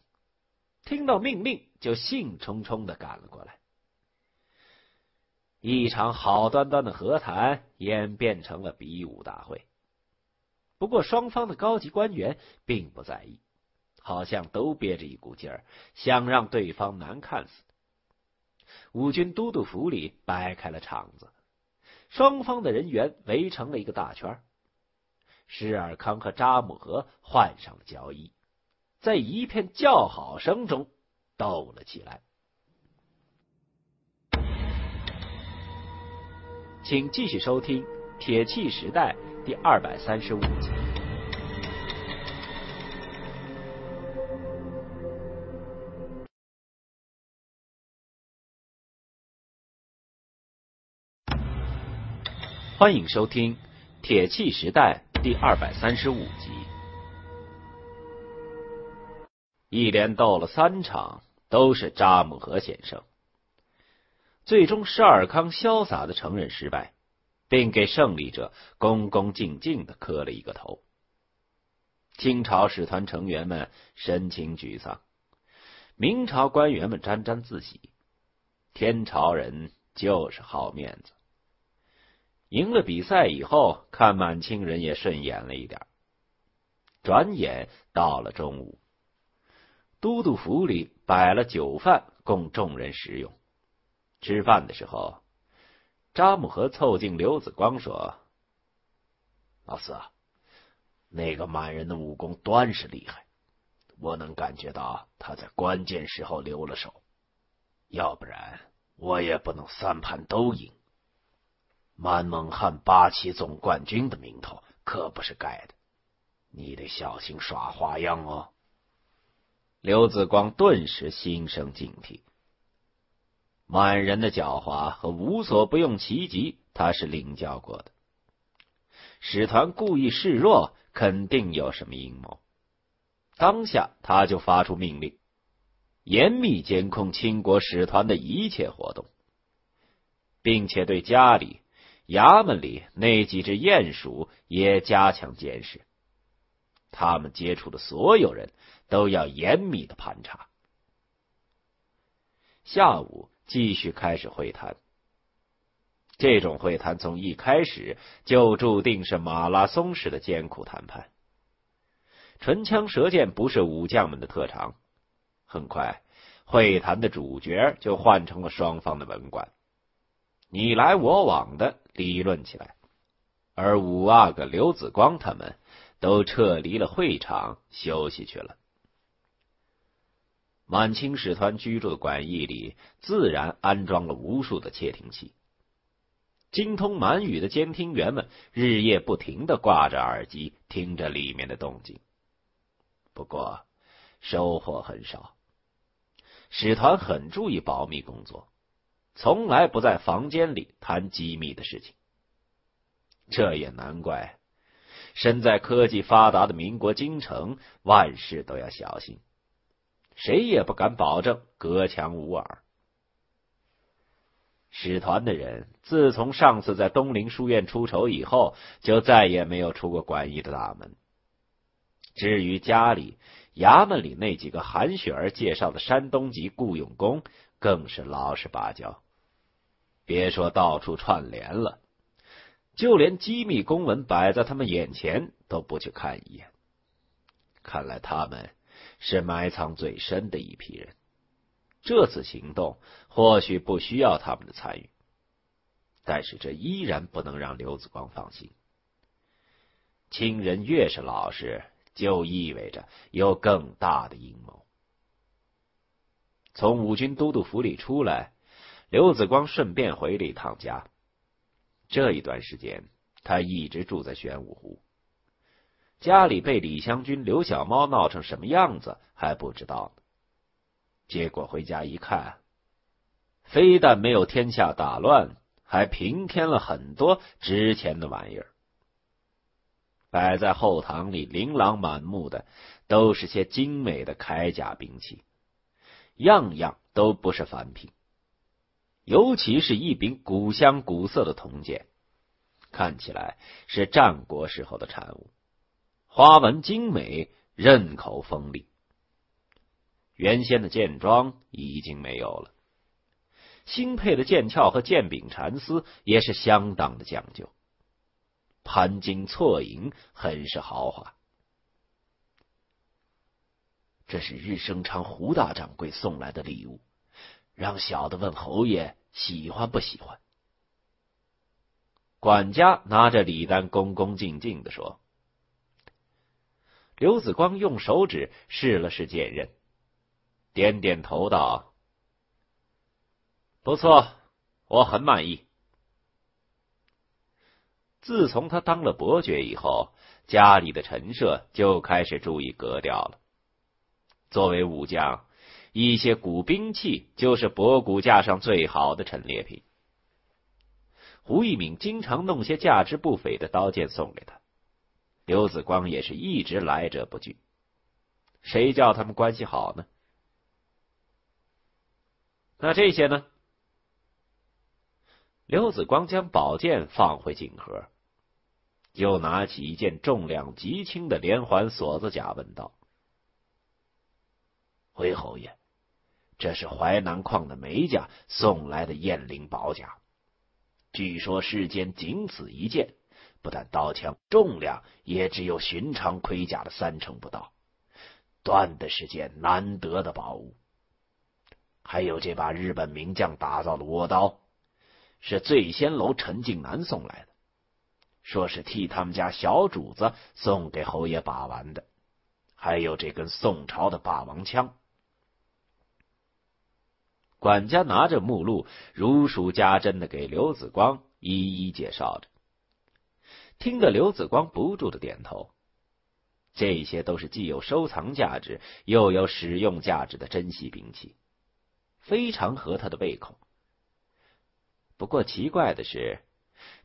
听到命令，就兴冲冲的赶了过来。一场好端端的和谈演变成了比武大会。不过双方的高级官员并不在意，好像都憋着一股劲儿，想让对方难看似的。五军都督府里摆开了场子，双方的人员围成了一个大圈。施尔康和扎木合换上了交衣，在一片叫好声中斗了起来。请继续收听《铁器时代》第二百三十五集。欢迎收听《铁器时代》第二百三十五集。一连斗了三场，都是扎木合先生。最终，施尔康潇洒的承认失败，并给胜利者恭恭敬敬的磕了一个头。清朝使团成员们神情沮丧，明朝官员们沾沾自喜。天朝人就是好面子。赢了比赛以后，看满清人也顺眼了一点。转眼到了中午，都督府里摆了酒饭供众人食用。吃饭的时候，扎木合凑近刘子光说：“老四，那个满人的武功端是厉害，我能感觉到他在关键时候留了手，要不然我也不能三盘都赢。”满蒙汉八旗总冠军的名头可不是盖的，你得小心耍花样哦。刘子光顿时心生警惕，满人的狡猾和无所不用其极，他是领教过的。使团故意示弱，肯定有什么阴谋。当下他就发出命令：严密监控清国使团的一切活动，并且对家里、衙门里那几只鼹鼠也加强监视。他们接触的所有人都要严密的盘查。下午继续开始会谈。这种会谈从一开始就注定是马拉松式的艰苦谈判。唇枪舌剑不是武将们的特长。很快，会谈的主角就换成了双方的文官，你来我往的理论起来。而五阿哥刘子光他们都撤离了会场休息去了。满清使团居住的馆驿里自然安装了无数的窃听器。精通满语的监听员们日夜不停的挂着耳机，听着里面的动静。不过收获很少。使团很注意保密工作，从来不在房间里谈机密的事情。这也难怪，身在科技发达的民国京城，万事都要小心，谁也不敢保证隔墙无耳。使团的人自从上次在东陵书院出丑以后，就再也没有出过馆驿的大门。至于家里、衙门里那几个韩雪儿介绍的山东籍雇佣工，更是老实巴交。别说到处串联了，就连机密公文摆在他们眼前都不去看一眼。看来他们是埋藏最深的一批人。这次行动或许不需要他们的参与，但是这依然不能让刘子光放心。亲人越是老实，就意味着有更大的阴谋。从五军都督府里出来，刘子光顺便回了一趟家。这一段时间，他一直住在玄武湖。家里被李香君、刘小猫闹成什么样子还不知道呢。结果回家一看，非但没有天下大乱，还平添了很多值钱的玩意儿。摆在后堂里，琳琅满目的都是些精美的铠甲兵器，样样都不是凡品。尤其是一柄古香古色的铜剑，看起来是战国时候的产物，花纹精美，刃口锋利。原先的剑桩已经没有了，新配的剑鞘和剑柄缠丝也是相当的讲究，盘金错银，很是豪华。这是日升昌胡大掌柜送来的礼物，让小的问侯爷喜欢不喜欢。管家拿着礼单，恭恭敬敬的说：“刘子光用手指试了试剑刃。”点点头道：“不错，我很满意。自从他当了伯爵以后，家里的陈设就开始注意格调了。作为武将，一些古兵器就是博古架上最好的陈列品。胡一敏经常弄些价值不菲的刀剑送给他，刘子光也是一直来者不拒。谁叫他们关系好呢？”那这些呢？刘子光将宝剑放回锦盒，又拿起一件重量极轻的连环锁子甲，问道：“回侯爷，这是淮南矿的梅家送来的燕翎宝甲，据说世间仅此一件，不但刀枪重量也只有寻常盔甲的三成不到，断的是件难得的宝物。”还有这把日本名将打造的倭刀，是醉仙楼陈静南送来的，说是替他们家小主子送给侯爷把玩的。还有这根宋朝的霸王枪。管家拿着目录，如数家珍的给刘子光一一介绍着，听得刘子光不住的点头。这些都是既有收藏价值，又有使用价值的珍稀兵器。非常合他的胃口。不过奇怪的是，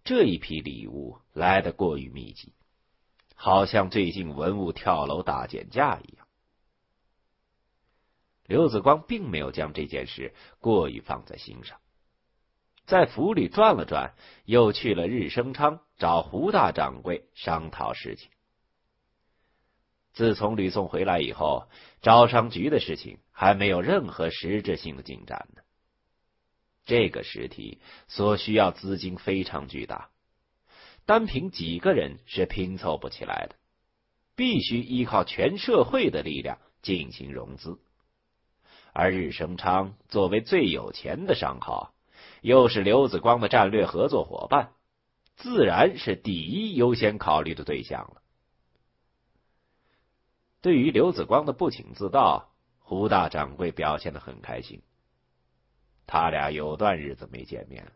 这一批礼物来的过于密集，好像最近文物跳楼大减价一样。刘子光并没有将这件事过于放在心上，在府里转了转，又去了日升昌找胡大掌柜商讨事情。自从吕宋回来以后，招商局的事情还没有任何实质性的进展呢。这个实体所需要资金非常巨大，单凭几个人是拼凑不起来的，必须依靠全社会的力量进行融资。而日升昌作为最有钱的商号，又是刘子光的战略合作伙伴，自然是第一优先考虑的对象了。对于刘子光的不请自到，胡大掌柜表现的很开心。他俩有段日子没见面了，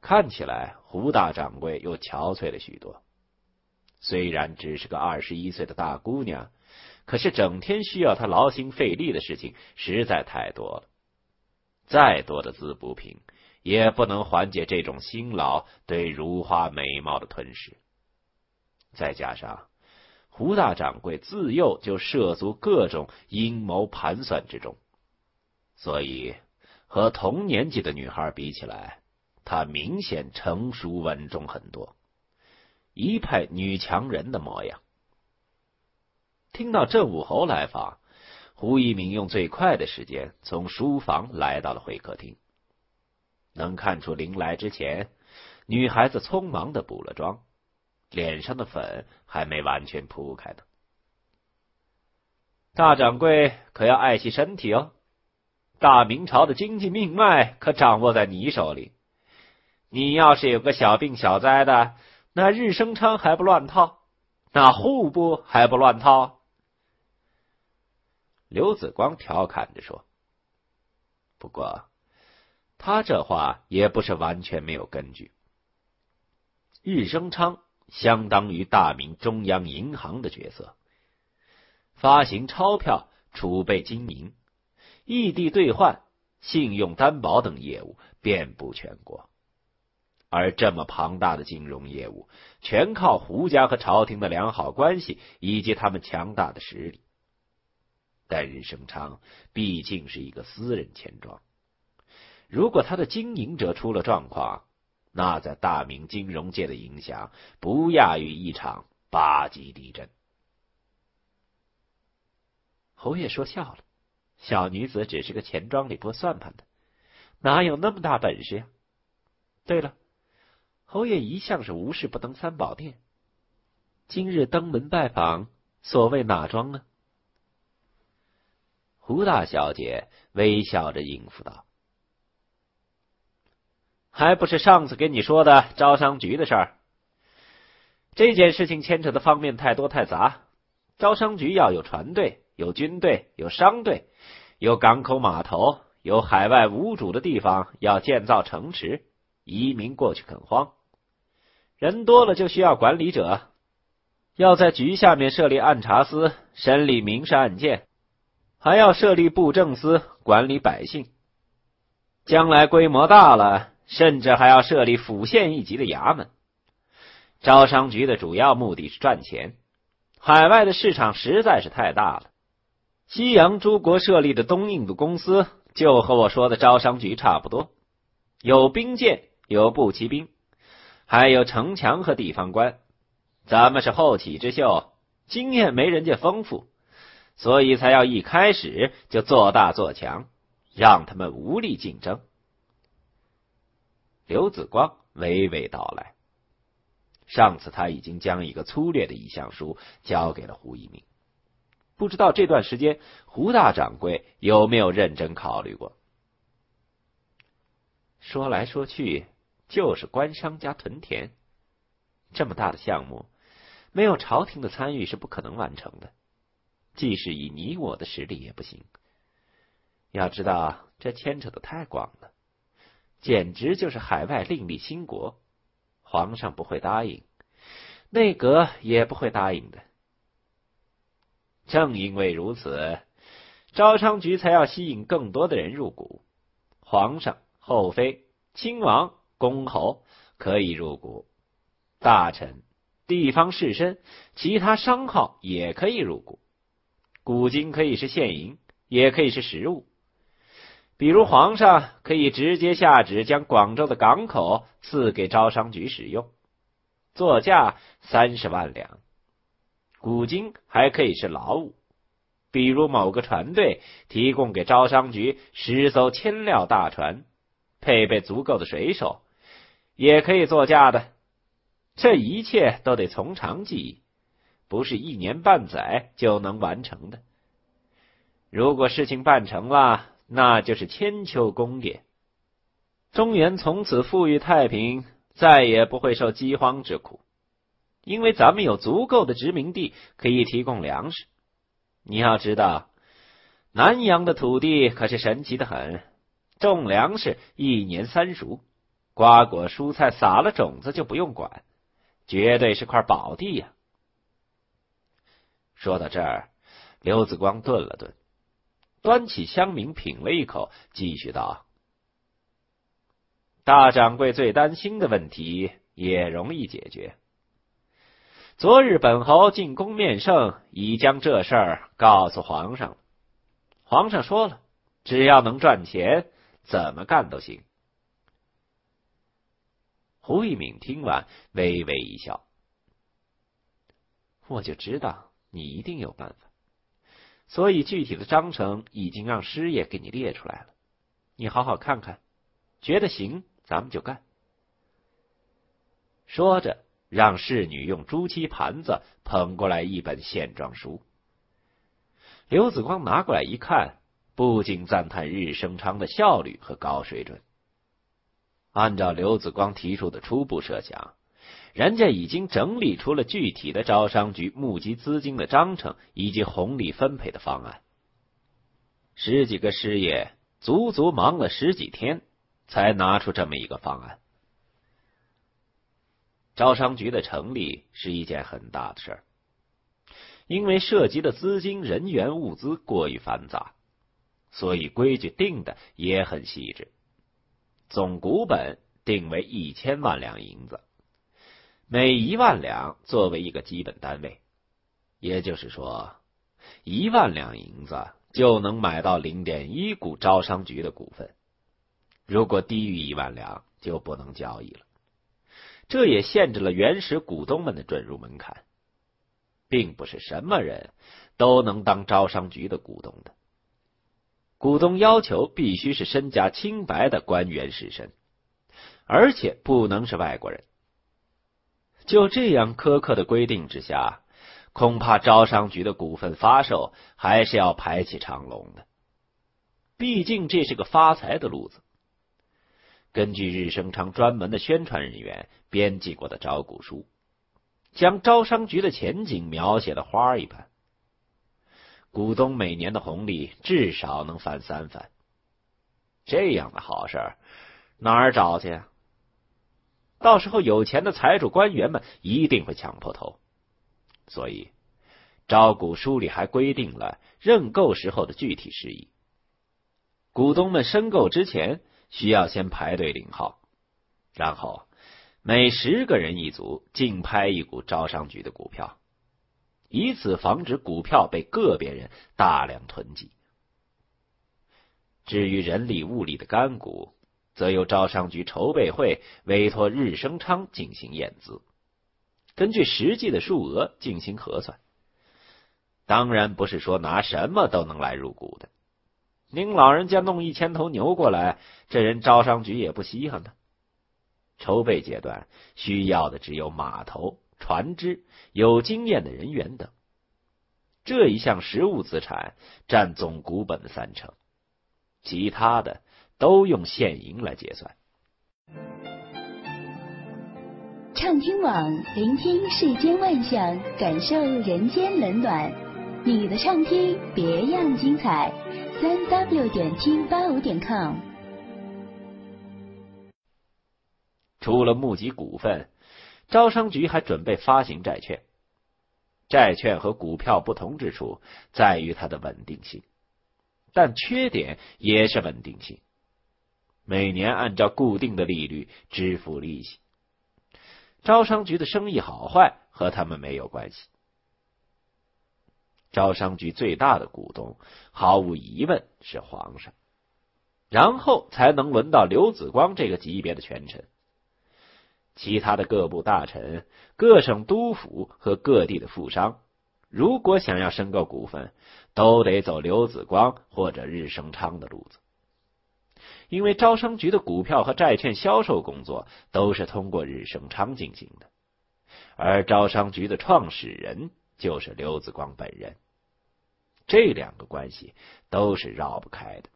看起来胡大掌柜又憔悴了许多。虽然只是个二十一岁的大姑娘。可是整天需要他劳心费力的事情实在太多了，再多的滋补品也不能缓解这种辛劳对如花美貌的吞噬。再加上胡大掌柜自幼就涉足各种阴谋盘算之中，所以和同年纪的女孩比起来，她明显成熟稳重很多，一派女强人的模样。听到郑武侯来访，胡一鸣用最快的时间从书房来到了会客厅。能看出临来之前，女孩子匆忙的补了妆，脸上的粉还没完全铺开呢。大掌柜可要爱惜身体哦，大明朝的经济命脉可掌握在你手里。你要是有个小病小灾的，那日升昌还不乱套？那户部还不乱套？刘子光调侃着说：“不过，他这话也不是完全没有根据。日升昌相当于大明中央银行的角色，发行钞票、储备金银、异地兑换、信用担保等业务遍布全国。而这么庞大的金融业务，全靠胡家和朝廷的良好关系以及他们强大的实力。”但日升昌毕竟是一个私人钱庄，如果他的经营者出了状况，那在大明金融界的影响不亚于一场八级地震。侯爷说笑了，小女子只是个钱庄里拨算盘的，哪有那么大本事呀？对了，侯爷一向是无事不登三宝殿，今日登门拜访，所谓哪庄呢？胡大小姐微笑着应付道：“还不是上次跟你说的招商局的事儿。这件事情牵扯的方面太多太杂，招商局要有船队、有军队、有商队、有港口码头、有海外无主的地方要建造城池，移民过去垦荒。人多了就需要管理者，要在局下面设立暗查司，审理民事案件。”还要设立布政司管理百姓，将来规模大了，甚至还要设立府县一级的衙门。招商局的主要目的是赚钱，海外的市场实在是太大了。西洋诸国设立的东印度公司就和我说的招商局差不多，有兵舰，有步骑兵，还有城墙和地方官。咱们是后起之秀，经验没人家丰富。所以才要一开始就做大做强，让他们无力竞争。刘子光娓娓道来：“上次他已经将一个粗略的意向书交给了胡一鸣，不知道这段时间胡大掌柜有没有认真考虑过？说来说去，就是官商加屯田，这么大的项目，没有朝廷的参与是不可能完成的。”即使以你我的实力也不行。要知道，这牵扯的太广了，简直就是海外另立新国。皇上不会答应，内阁也不会答应的。正因为如此，招商局才要吸引更多的人入股。皇上、后妃、亲王、公侯可以入股，大臣、地方士绅、其他商号也可以入股。古今可以是现银，也可以是实物。比如皇上可以直接下旨将广州的港口赐给招商局使用，作价三十万两。古今还可以是劳务，比如某个船队提供给招商局十艘千料大船，配备足够的水手，也可以作价的。这一切都得从长计议，不是一年半载就能完成的。如果事情办成了，那就是千秋功业，中原从此富裕太平，再也不会受饥荒之苦，因为咱们有足够的殖民地可以提供粮食。你要知道，南阳的土地可是神奇的很，种粮食一年三熟，瓜果蔬菜撒了种子就不用管，绝对是块宝地呀。说到这儿，刘子光顿了顿。端起香茗品了一口，继续道：“大掌柜最担心的问题也容易解决。昨日本侯进宫面圣，已将这事儿告诉皇上了。皇上说了，只要能赚钱，怎么干都行。”胡一敏听完，微微一笑：“我就知道你一定有办法。”所以，具体的章程已经让师爷给你列出来了，你好好看看，觉得行，咱们就干。说着，让侍女用朱漆盘子捧过来一本线状书。刘子光拿过来一看，不禁赞叹日升昌的效率和高水准。按照刘子光提出的初步设想。人家已经整理出了具体的招商局募集资金的章程以及红利分配的方案。十几个师爷足足忙了十几天，才拿出这么一个方案。招商局的成立是一件很大的事儿，因为涉及的资金、人员、物资过于繁杂，所以规矩定的也很细致。总股本定为一千万两银子。每一万两作为一个基本单位，也就是说，一万两银子就能买到零点一股招商局的股份。如果低于一万两，就不能交易了。这也限制了原始股东们的准入门槛，并不是什么人都能当招商局的股东的。股东要求必须是身家清白的官员士绅，而且不能是外国人。就这样苛刻的规定之下，恐怕招商局的股份发售还是要排起长龙的。毕竟这是个发财的路子。根据日升昌专门的宣传人员编辑过的招股书，将招商局的前景描写的花一般。股东每年的红利至少能翻三番，这样的好事哪儿找去？到时候有钱的财主官员们一定会抢破头，所以招股书里还规定了认购时候的具体事宜。股东们申购之前需要先排队领号，然后每十个人一组竞拍一股招商局的股票，以此防止股票被个别人大量囤积。至于人力物力的干股。则由招商局筹备会委托日升昌进行验资，根据实际的数额进行核算。当然不是说拿什么都能来入股的。您老人家弄一千头牛过来，这人招商局也不稀罕的。筹备阶段需要的只有码头、船只、有经验的人员等。这一项实物资产占总股本的三成，其他的。都用现银来结算。畅听网，聆听世间万象，感受人间冷暖。你的畅听别样精彩。三 w 点听八五点 com。除了募集股份，招商局还准备发行债券。债券和股票不同之处在于它的稳定性，但缺点也是稳定性。每年按照固定的利率支付利息，招商局的生意好坏和他们没有关系。招商局最大的股东毫无疑问是皇上，然后才能轮到刘子光这个级别的权臣。其他的各部大臣、各省督府和各地的富商，如果想要申购股份，都得走刘子光或者日升昌的路子。因为招商局的股票和债券销售工作都是通过日升昌进行的，而招商局的创始人就是刘子光本人，这两个关系都是绕不开的。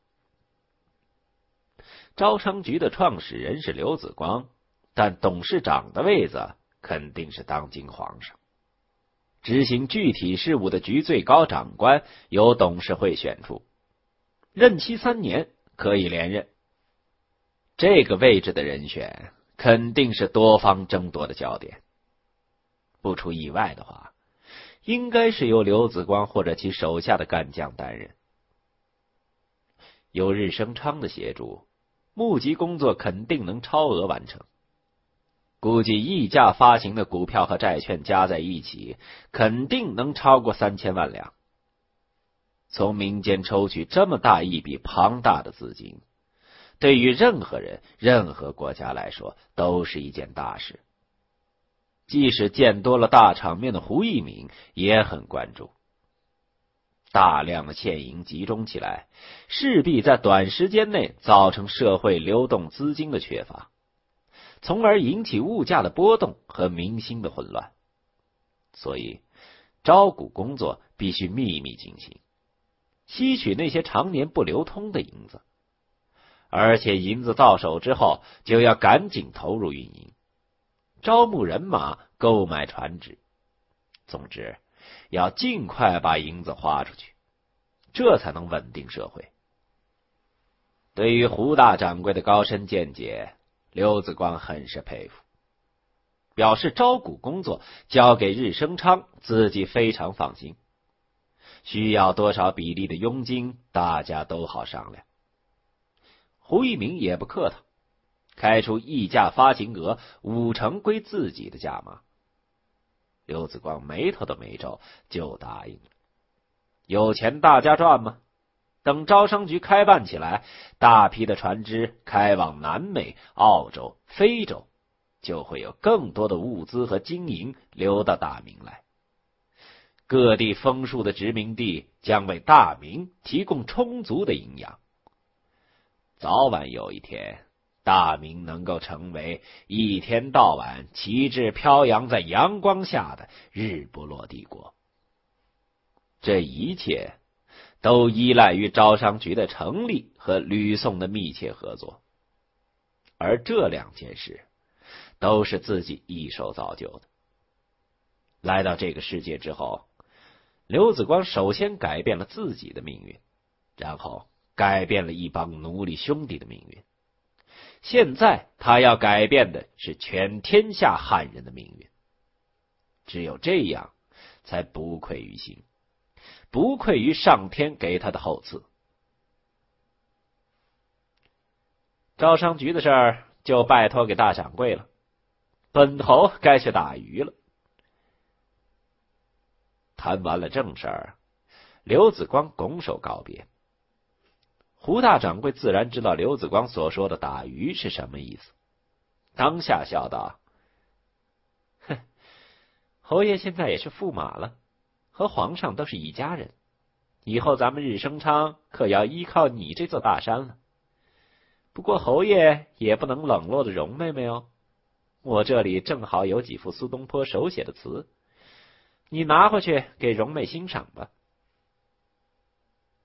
招商局的创始人是刘子光。但董事长的位子肯定是当今皇上，执行具体事务的局最高长官由董事会选出，任期三年，可以连任。这个位置的人选肯定是多方争夺的焦点。不出意外的话，应该是由刘子光或者其手下的干将担任。有日升昌的协助，募集工作肯定能超额完成。估计溢价发行的股票和债券加在一起，肯定能超过三千万两。从民间抽取这么大一笔庞大的资金，对于任何人、任何国家来说都是一件大事。即使见多了大场面的胡一鸣也很关注。大量的现银集中起来，势必在短时间内造成社会流动资金的缺乏。从而引起物价的波动和民心的混乱，所以招股工作必须秘密进行，吸取那些常年不流通的银子，而且银子到手之后就要赶紧投入运营，招募人马、购买船只，总之要尽快把银子花出去，这才能稳定社会。对于胡大掌柜的高深见解。刘子光很是佩服，表示招股工作交给日升昌，自己非常放心。需要多少比例的佣金，大家都好商量。胡一鸣也不客套，开出溢价发行额五成归自己的价码。刘子光眉头都没皱，就答应了。有钱大家赚吗？等招商局开办起来，大批的船只开往南美、澳洲、非洲，就会有更多的物资和金银流到大明来。各地丰庶的殖民地将为大明提供充足的营养。早晚有一天，大明能够成为一天到晚旗帜飘扬在阳光下的日不落帝国。这一切。都依赖于招商局的成立和吕宋的密切合作，而这两件事都是自己一手造就的。来到这个世界之后，刘子光首先改变了自己的命运，然后改变了一帮奴隶兄弟的命运。现在他要改变的是全天下汉人的命运，只有这样，才不愧于心。不愧于上天给他的厚赐。招商局的事儿就拜托给大掌柜了，本侯该去打鱼了。谈完了正事儿，刘子光拱手告别。胡大掌柜自然知道刘子光所说的打鱼是什么意思，当下笑道：“哼，侯爷现在也是驸马了。”和皇上都是一家人，以后咱们日升昌可要依靠你这座大山了。不过侯爷也不能冷落了荣妹妹哦，我这里正好有几幅苏东坡手写的词，你拿回去给荣妹欣赏吧。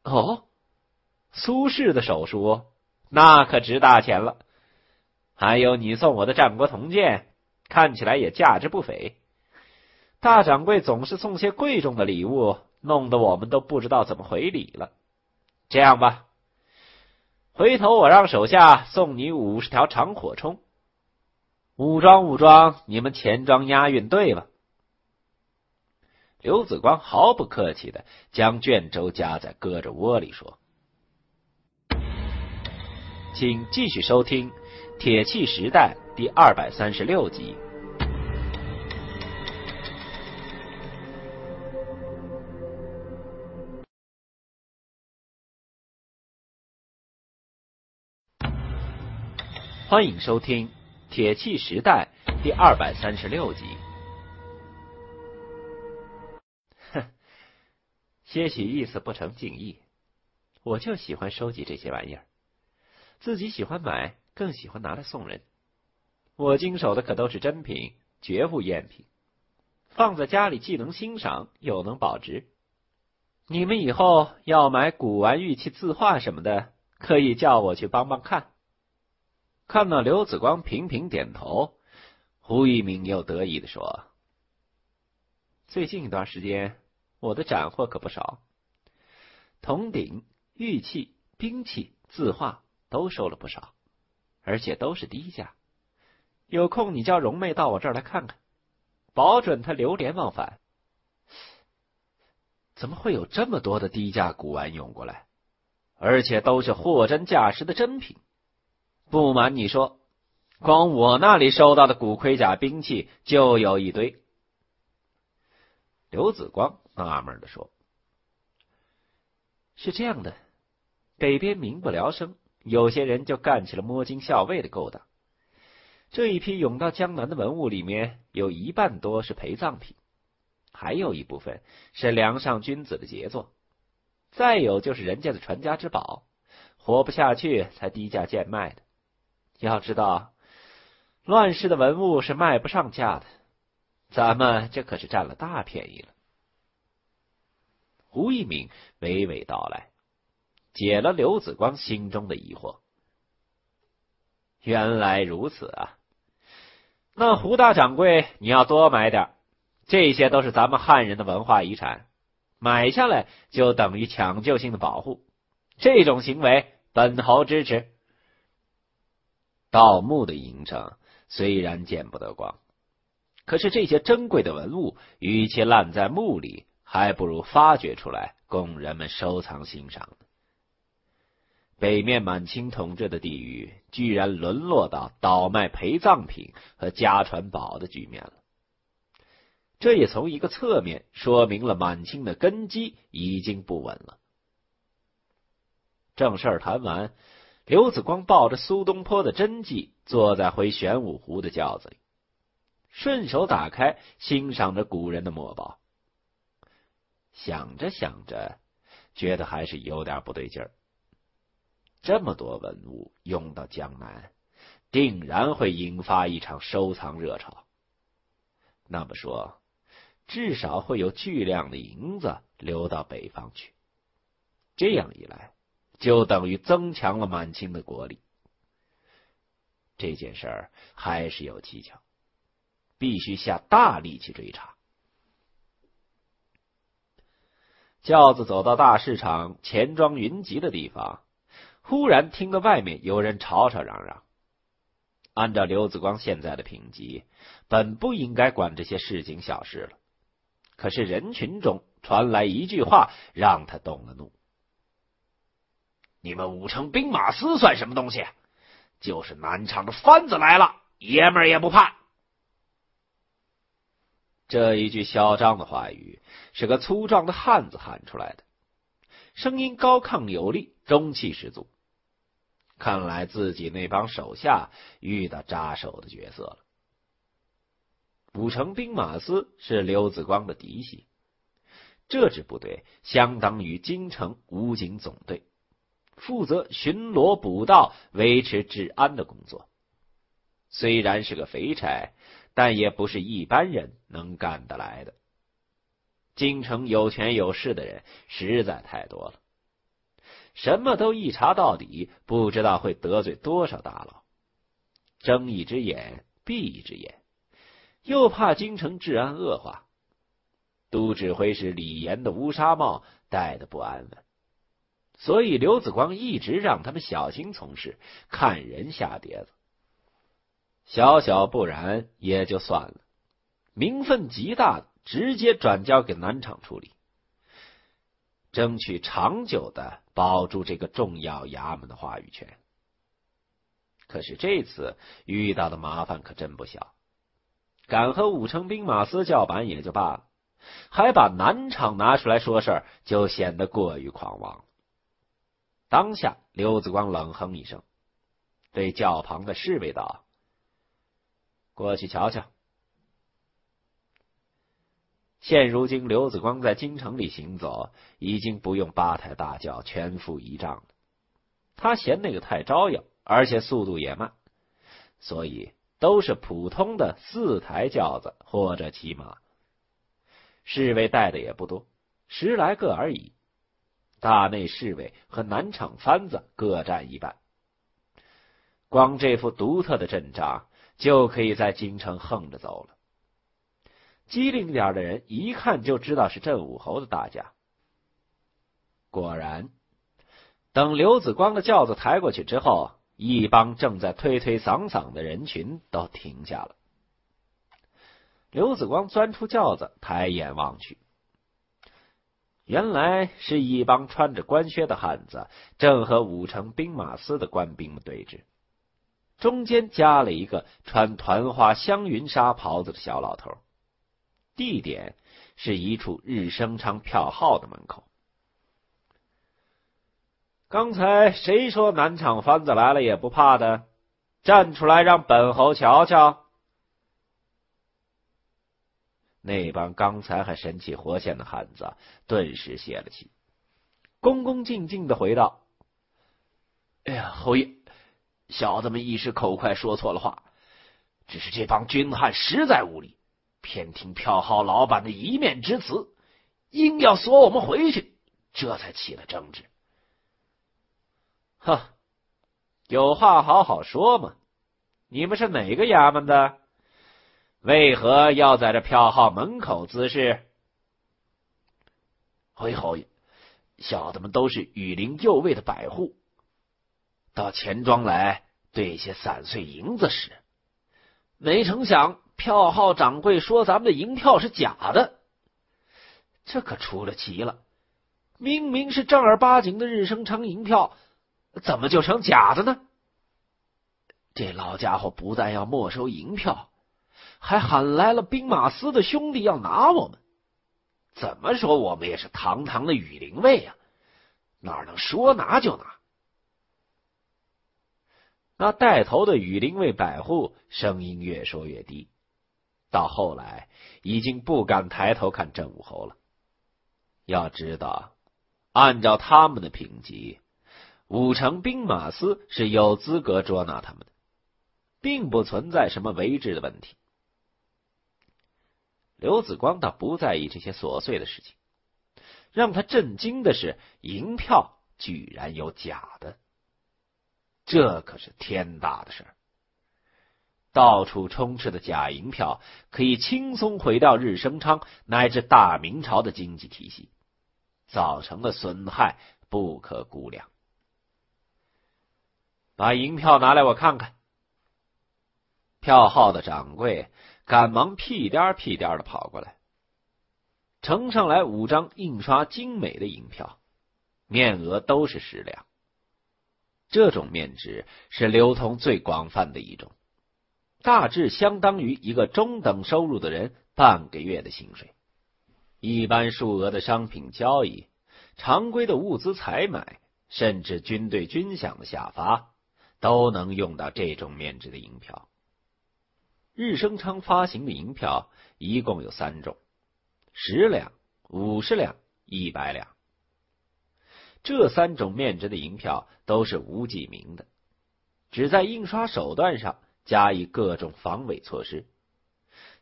哦，苏轼的手书那可值大钱了，还有你送我的战国铜剑，看起来也价值不菲。大掌柜总是送些贵重的礼物，弄得我们都不知道怎么回礼了。这样吧，回头我让手下送你五十条长火铳，武装武装你们钱庄押运队吧。刘子光毫不客气的将卷轴夹在胳肢窝里说：“请继续收听铁器时代第二百三十六集。欢迎收听铁器时代第二百三十六集。哼些许意思不成敬意我就喜欢收集这些玩意儿。自己喜欢买，更喜欢拿来送人。我经手的可都是真品，绝无赝品。放在家里，既能欣赏，又能保值。你们以后要买古玩、玉器、字画什么的，可以叫我去帮帮看。看到刘子光频频点头，胡一鸣又得意的说：“最近一段时间，我的斩获可不少，铜鼎、玉器、兵器、字画都收了不少，而且都是低价。有空你叫荣妹到我这儿来看看，保准她流连忘返。怎么会有这么多的低价古玩涌过来，而且都是货真价实的真品？”不瞒你说，光我那里收到的古盔甲兵器就有一堆。刘子光纳闷的说：“是这样的，北边民不聊生，有些人就干起了摸金校尉的勾当。这一批涌到江南的文物里面，有一半多是陪葬品，还有一部分是梁上君子的杰作，再有就是人家的传家之宝，活不下去才低价贱卖的。”要知道，乱世的文物是卖不上价的，咱们这可是占了大便宜了。胡一鸣娓娓道来，解了刘子光心中的疑惑。原来如此啊！那胡大掌柜，你要多买点，这些都是咱们汉人的文化遗产，买下来就等于抢救性的保护，这种行为本侯支持。盗墓的营生虽然见不得光，可是这些珍贵的文物，与其烂在墓里，还不如发掘出来供人们收藏欣赏呢。北面满清统治的地域，居然沦落到倒卖陪葬品和家传宝的局面了，这也从一个侧面说明了满清的根基已经不稳了。正事儿谈完。刘子光抱着苏东坡的真迹，坐在回玄武湖的轿子里，顺手打开，欣赏着古人的墨宝。想着想着，觉得还是有点不对劲儿。这么多文物涌到江南，定然会引发一场收藏热潮。那么说，至少会有巨量的银子流到北方去。这样一来。就等于增强了满清的国力。这件事儿还是有蹊跷，必须下大力气追查。轿子走到大市场钱庄云集的地方，忽然听到外面有人吵吵嚷嚷。按照刘子光现在的品级，本不应该管这些市井小事了。可是人群中传来一句话，让他动了怒。你们武城兵马司算什么东西？就是南昌的番子来了，爷们儿也不怕。这一句嚣张的话语是个粗壮的汉子喊出来的，声音高亢有力，中气十足。看来自己那帮手下遇到扎手的角色了。武城兵马司是刘子光的嫡系，这支部队相当于京城武警总队。负责巡逻、捕盗、维持治安的工作。虽然是个肥差，但也不是一般人能干得来的。京城有权有势的人实在太多了，什么都一查到底，不知道会得罪多少大佬。睁一只眼闭一只眼，又怕京城治安恶化。都指挥使李岩的乌纱帽戴的不安稳。所以刘子光一直让他们小心从事，看人下碟子。小小不然也就算了，名分极大直接转交给南厂处理，争取长久的保住这个重要衙门的话语权。可是这次遇到的麻烦可真不小，敢和武城兵马司叫板也就罢了，还把南厂拿出来说事儿，就显得过于狂妄。当下，刘子光冷哼一声：“对轿旁的侍卫道：“过去瞧瞧。”现如今，刘子光在京城里行走，已经不用八抬大轿全副仪仗了。他嫌那个太招摇，而且速度也慢，所以都是普通的四抬轿子或者骑马。侍卫带的也不多，十来个而已。大内侍卫和南厂番子各占一半。光这副独特的阵仗，就可以在京城横着走了。机灵点的人一看就知道是镇武侯的大驾。果然，等刘子光的轿子抬过去之后，一帮正在推推搡搡的人群都停下了。刘子光钻出轿子，抬眼望去，原来是一帮穿着官靴的汉子，正和五城兵马司的官兵们对峙，中间夹了一个穿团花香云纱袍子的小老头。地点是一处日升昌票号的门口。刚才谁说南厂番子来了也不怕的？站出来让本侯瞧瞧！那帮刚才还神气活现的汉子顿时泄了气，恭恭敬敬的回道：“哎呀，侯爷，小子们一时口快说错了话，只是这帮军汉实在无礼。”偏听票号老板的一面之词，硬要锁我们回去，这才起了争执。哼，有话好好说嘛！你们是哪个衙门的？为何要在这票号门口滋事？回侯爷，小的们都是羽林右卫的百户，到钱庄来兑些散碎银子时，没成想。票号掌柜说：“咱们的银票是假的，这可出了奇了。明明是正儿八经的日升昌银票，怎么就成假的呢？这老家伙不但要没收银票，还喊来了兵马司的兄弟要拿我们。怎么说，我们也是堂堂的羽林卫呀，哪能说拿就拿？”那带头的羽林卫百户声音越说越低。到后来，已经不敢抬头看郑武侯了。要知道，按照他们的评级，五城兵马司是有资格捉拿他们的，并不存在什么违制的问题。刘子光倒不在意这些琐碎的事情，让他震惊的是，银票居然有假的，这可是天大的事儿。到处充斥的假银票，可以轻松毁掉日升昌乃至大明朝的经济体系，造成的损害不可估量。把银票拿来，我看看。票号的掌柜赶忙屁颠儿屁颠儿的跑过来，呈上来五张印刷精美的银票，面额都是十两。这种面值是流通最广泛的一种。大致相当于一个中等收入的人半个月的薪水。一般数额的商品交易、常规的物资采买，甚至军队军饷的下发，都能用到这种面值的银票。日升昌发行的银票一共有三种：十两、五十两、一百两。这三种面值的银票都是无记名的，只在印刷手段上。加以各种防伪措施，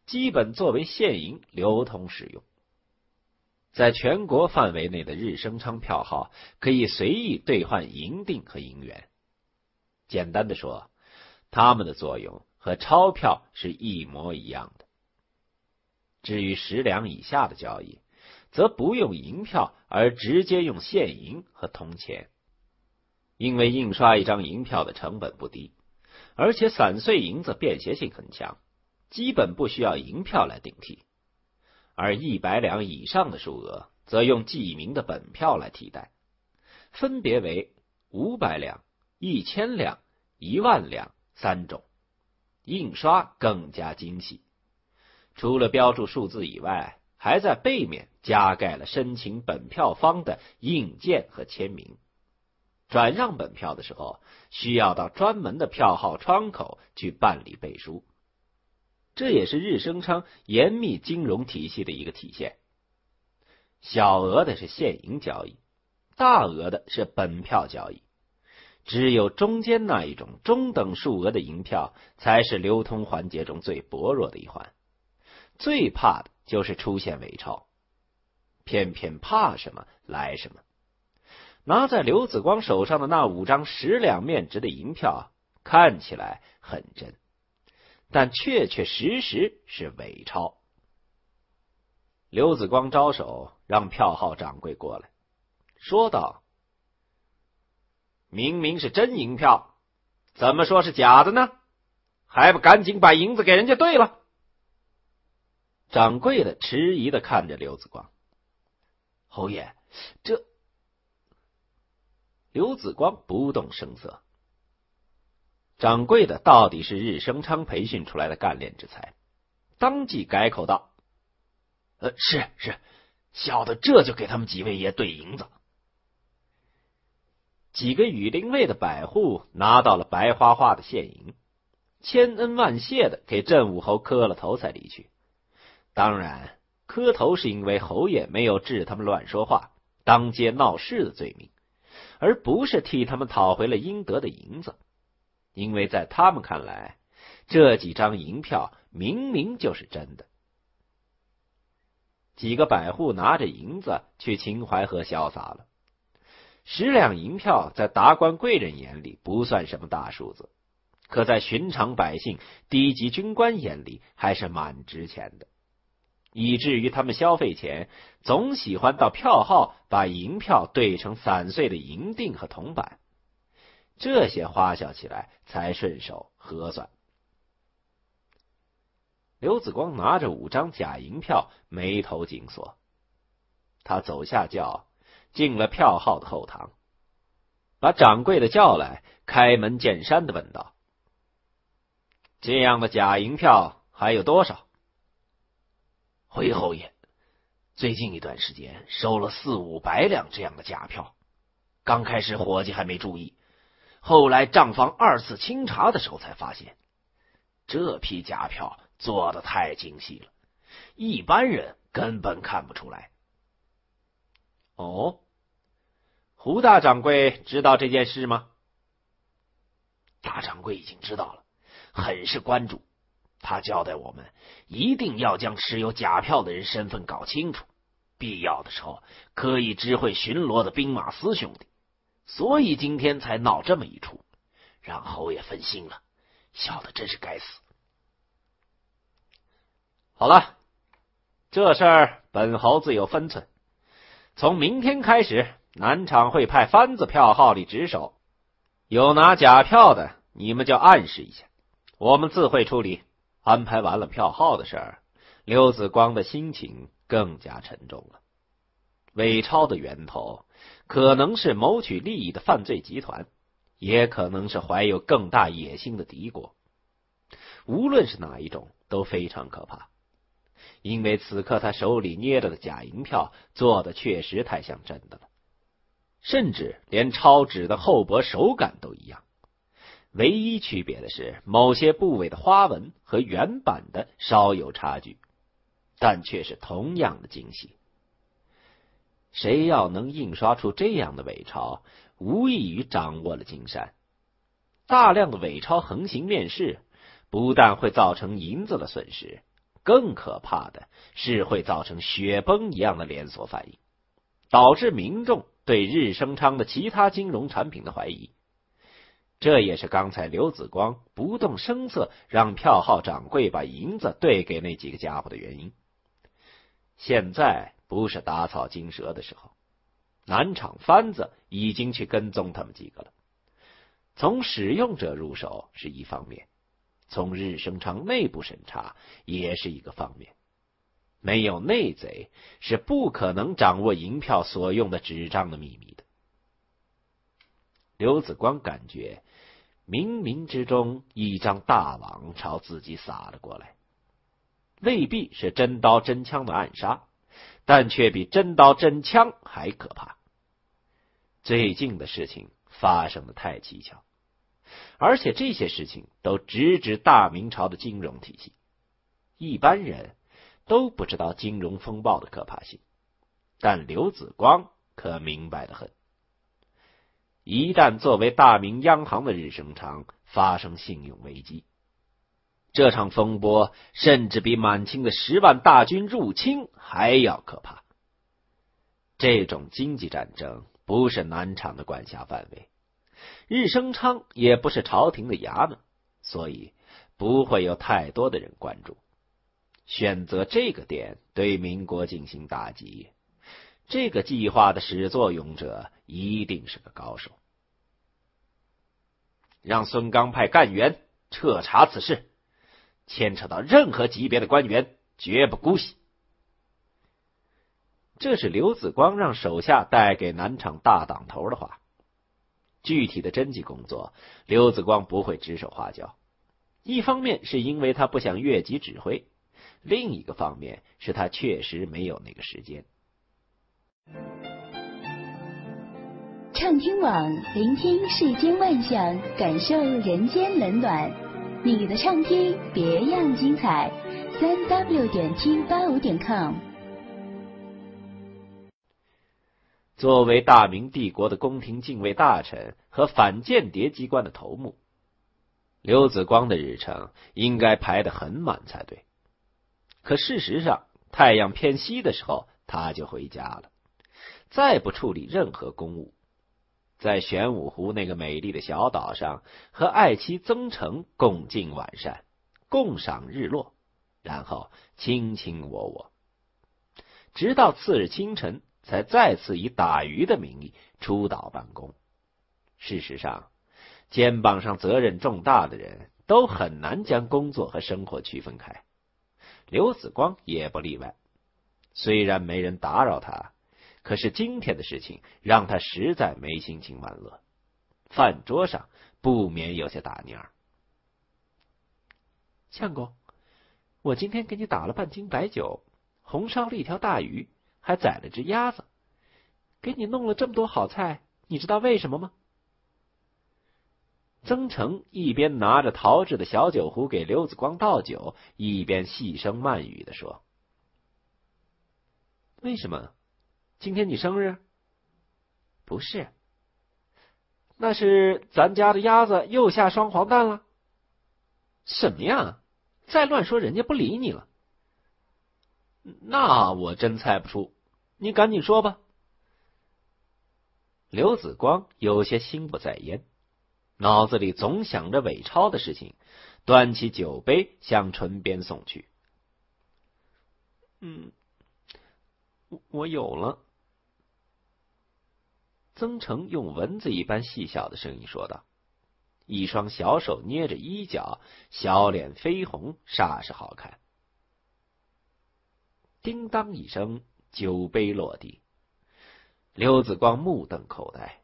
基本作为现银流通使用。在全国范围内的日升昌票号可以随意兑换银锭和银元。简单的说，它们的作用和钞票是一模一样的。至于十两以下的交易，则不用银票，而直接用现银和铜钱，因为印刷一张银票的成本不低。而且散碎银子便携性很强，基本不需要银票来顶替，而一百两以上的数额则用记名的本票来替代，分别为五百两、一千两、一万两三种，印刷更加精细，除了标注数字以外，还在背面加盖了申请本票方的印鉴和签名。转让本票的时候，需要到专门的票号窗口去办理背书。这也是日升昌严密金融体系的一个体现。小额的是现银交易，大额的是本票交易。只有中间那一种中等数额的银票，才是流通环节中最薄弱的一环。最怕的就是出现伪钞，偏偏怕什么来什么。拿在刘子光手上的那五张十两面值的银票，看起来很真。但确确实实是伪钞。刘子光招手让票号掌柜过来，说道：“明明是真银票，怎么说是假的呢？还不赶紧把银子给人家兑了！”掌柜的迟疑的看着刘子光，侯爷，这……刘子光不动声色。掌柜的到底是日升昌培训出来的干练之才，当即改口道：“呃，是是，小的这就给他们几位爷兑银子。”几个羽林卫的百户拿到了白花花的现银，千恩万谢的给镇武侯磕了头才离去。当然，磕头是因为侯爷没有治他们乱说话、当街闹事的罪名，而不是替他们讨回了应得的银子。因为在他们看来，这几张银票明明就是真的。几个百户拿着银子去秦淮河潇洒了。十两银票在达官贵人眼里不算什么大数字，可在寻常百姓、低级军官眼里还是蛮值钱的，以至于他们消费前总喜欢到票号把银票兑成散碎的银锭和铜板。这些花销起来才顺手合算。刘子光拿着五张假银票，眉头紧锁。他走下轿，进了票号的后堂，把掌柜的叫来，开门见山的问道：“这样的假银票还有多少？”回侯爷，最近一段时间收了四五百两这样的假票，刚开始伙计还没注意。后来账房二次清查的时候，才发现这批假票做的太精细了，一般人根本看不出来。哦，胡大掌柜知道这件事吗？大掌柜已经知道了，很是关注。他交代我们一定要将持有假票的人身份搞清楚，必要的时候可以知会巡逻的兵马司兄弟。所以今天才闹这么一出，让侯爷分心了，小的真是该死。好了，这事儿本侯自有分寸。从明天开始，南厂会派番子票号里值守，有拿假票的，你们就暗示一下，我们自会处理。安排完了票号的事儿，刘子光的心情更加沉重了。伪钞的源头。可能是谋取利益的犯罪集团，也可能是怀有更大野心的敌国。无论是哪一种，都非常可怕。因为此刻他手里捏着的假银票做的确实太像真的了，甚至连钞纸的厚薄手感都一样。唯一区别的是，某些部位的花纹和原版的稍有差距，但却是同样的精细。谁要能印刷出这样的伪钞，无异于掌握了金山。大量的伪钞横行面世，不但会造成银子的损失，更可怕的是会造成雪崩一样的连锁反应，导致民众对日升昌的其他金融产品的怀疑。这也是刚才刘子光不动声色让票号掌柜把银子兑给那几个家伙的原因。现在。不是打草惊蛇的时候，南厂番子已经去跟踪他们几个了。从使用者入手是一方面，从日升昌内部审查也是一个方面。没有内贼是不可能掌握银票所用的纸张的秘密的。刘子光感觉冥冥之中一张大网朝自己撒了过来，未必是真刀真枪的暗杀。但却比真刀真枪还可怕。最近的事情发生的太蹊跷，而且这些事情都直指大明朝的金融体系，一般人都不知道金融风暴的可怕性，但刘子光可明白的很。一旦作为大明央行的日升昌发生信用危机，这场风波甚至比满清的十万大军入侵还要可怕。这种经济战争不是南厂的管辖范围，日升昌也不是朝廷的衙门，所以不会有太多的人关注。选择这个点对民国进行打击。这个计划的始作俑者一定是个高手，让孙刚派干员彻查此事，牵扯到任何级别的官员，绝不姑息。这是刘子光让手下带给南厂大党头的话。具体的侦缉工作，刘子光不会指手画脚。一方面是因为他不想越级指挥，另一个方面是他确实没有那个时间。畅听网，聆听世间万象，感受人间冷暖。你的畅听别样精彩，三 w 点听八五点 com。作为大明帝国的宫廷禁卫大臣和反间谍机关的头目，刘子光的日程应该排得很满才对。可事实上，太阳偏西的时候，他就回家了。再不处理任何公务，在玄武湖那个美丽的小岛上，和爱妻曾成共进晚膳，共赏日落，然后卿卿我我，直到次日清晨，才再次以打鱼的名义出岛办公。事实上，肩膀上责任重大的人都很难将工作和生活区分开，刘子光也不例外。虽然没人打扰他。可是今天的事情让他实在没心情玩乐，饭桌上不免有些打蔫。相公，我今天给你打了半斤白酒，红烧了一条大鱼，还宰了只鸭子，给你弄了这么多好菜，你知道为什么吗？曾诚一边拿着陶制的小酒壶给刘子光倒酒，一边细声慢语的说：“为什么？”今天你生日？不是，那是咱家的鸭子又下双黄蛋了。什么呀？再乱说，人家不理你了。那我真猜不出，你赶紧说吧。刘子光有些心不在焉，脑子里总想着伪钞的事情，端起酒杯向唇边送去。嗯，我有了。曾成用蚊子一般细小的声音说道：“一双小手捏着衣角，小脸绯红，煞是好看。”叮当一声，酒杯落地。刘子光目瞪口呆：“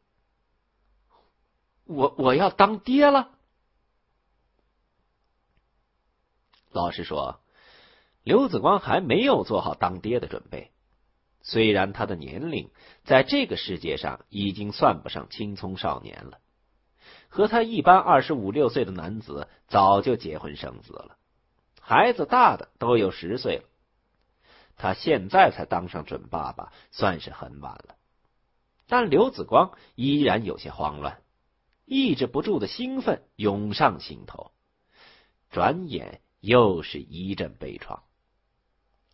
我我要当爹了！”老实说，刘子光还没有做好当爹的准备。虽然他的年龄在这个世界上已经算不上青葱少年了，和他一般二十五六岁的男子早就结婚生子了，孩子大的都有十岁了，他现在才当上准爸爸，算是很晚了。但刘子光依然有些慌乱，抑制不住的兴奋涌上心头，转眼又是一阵悲怆。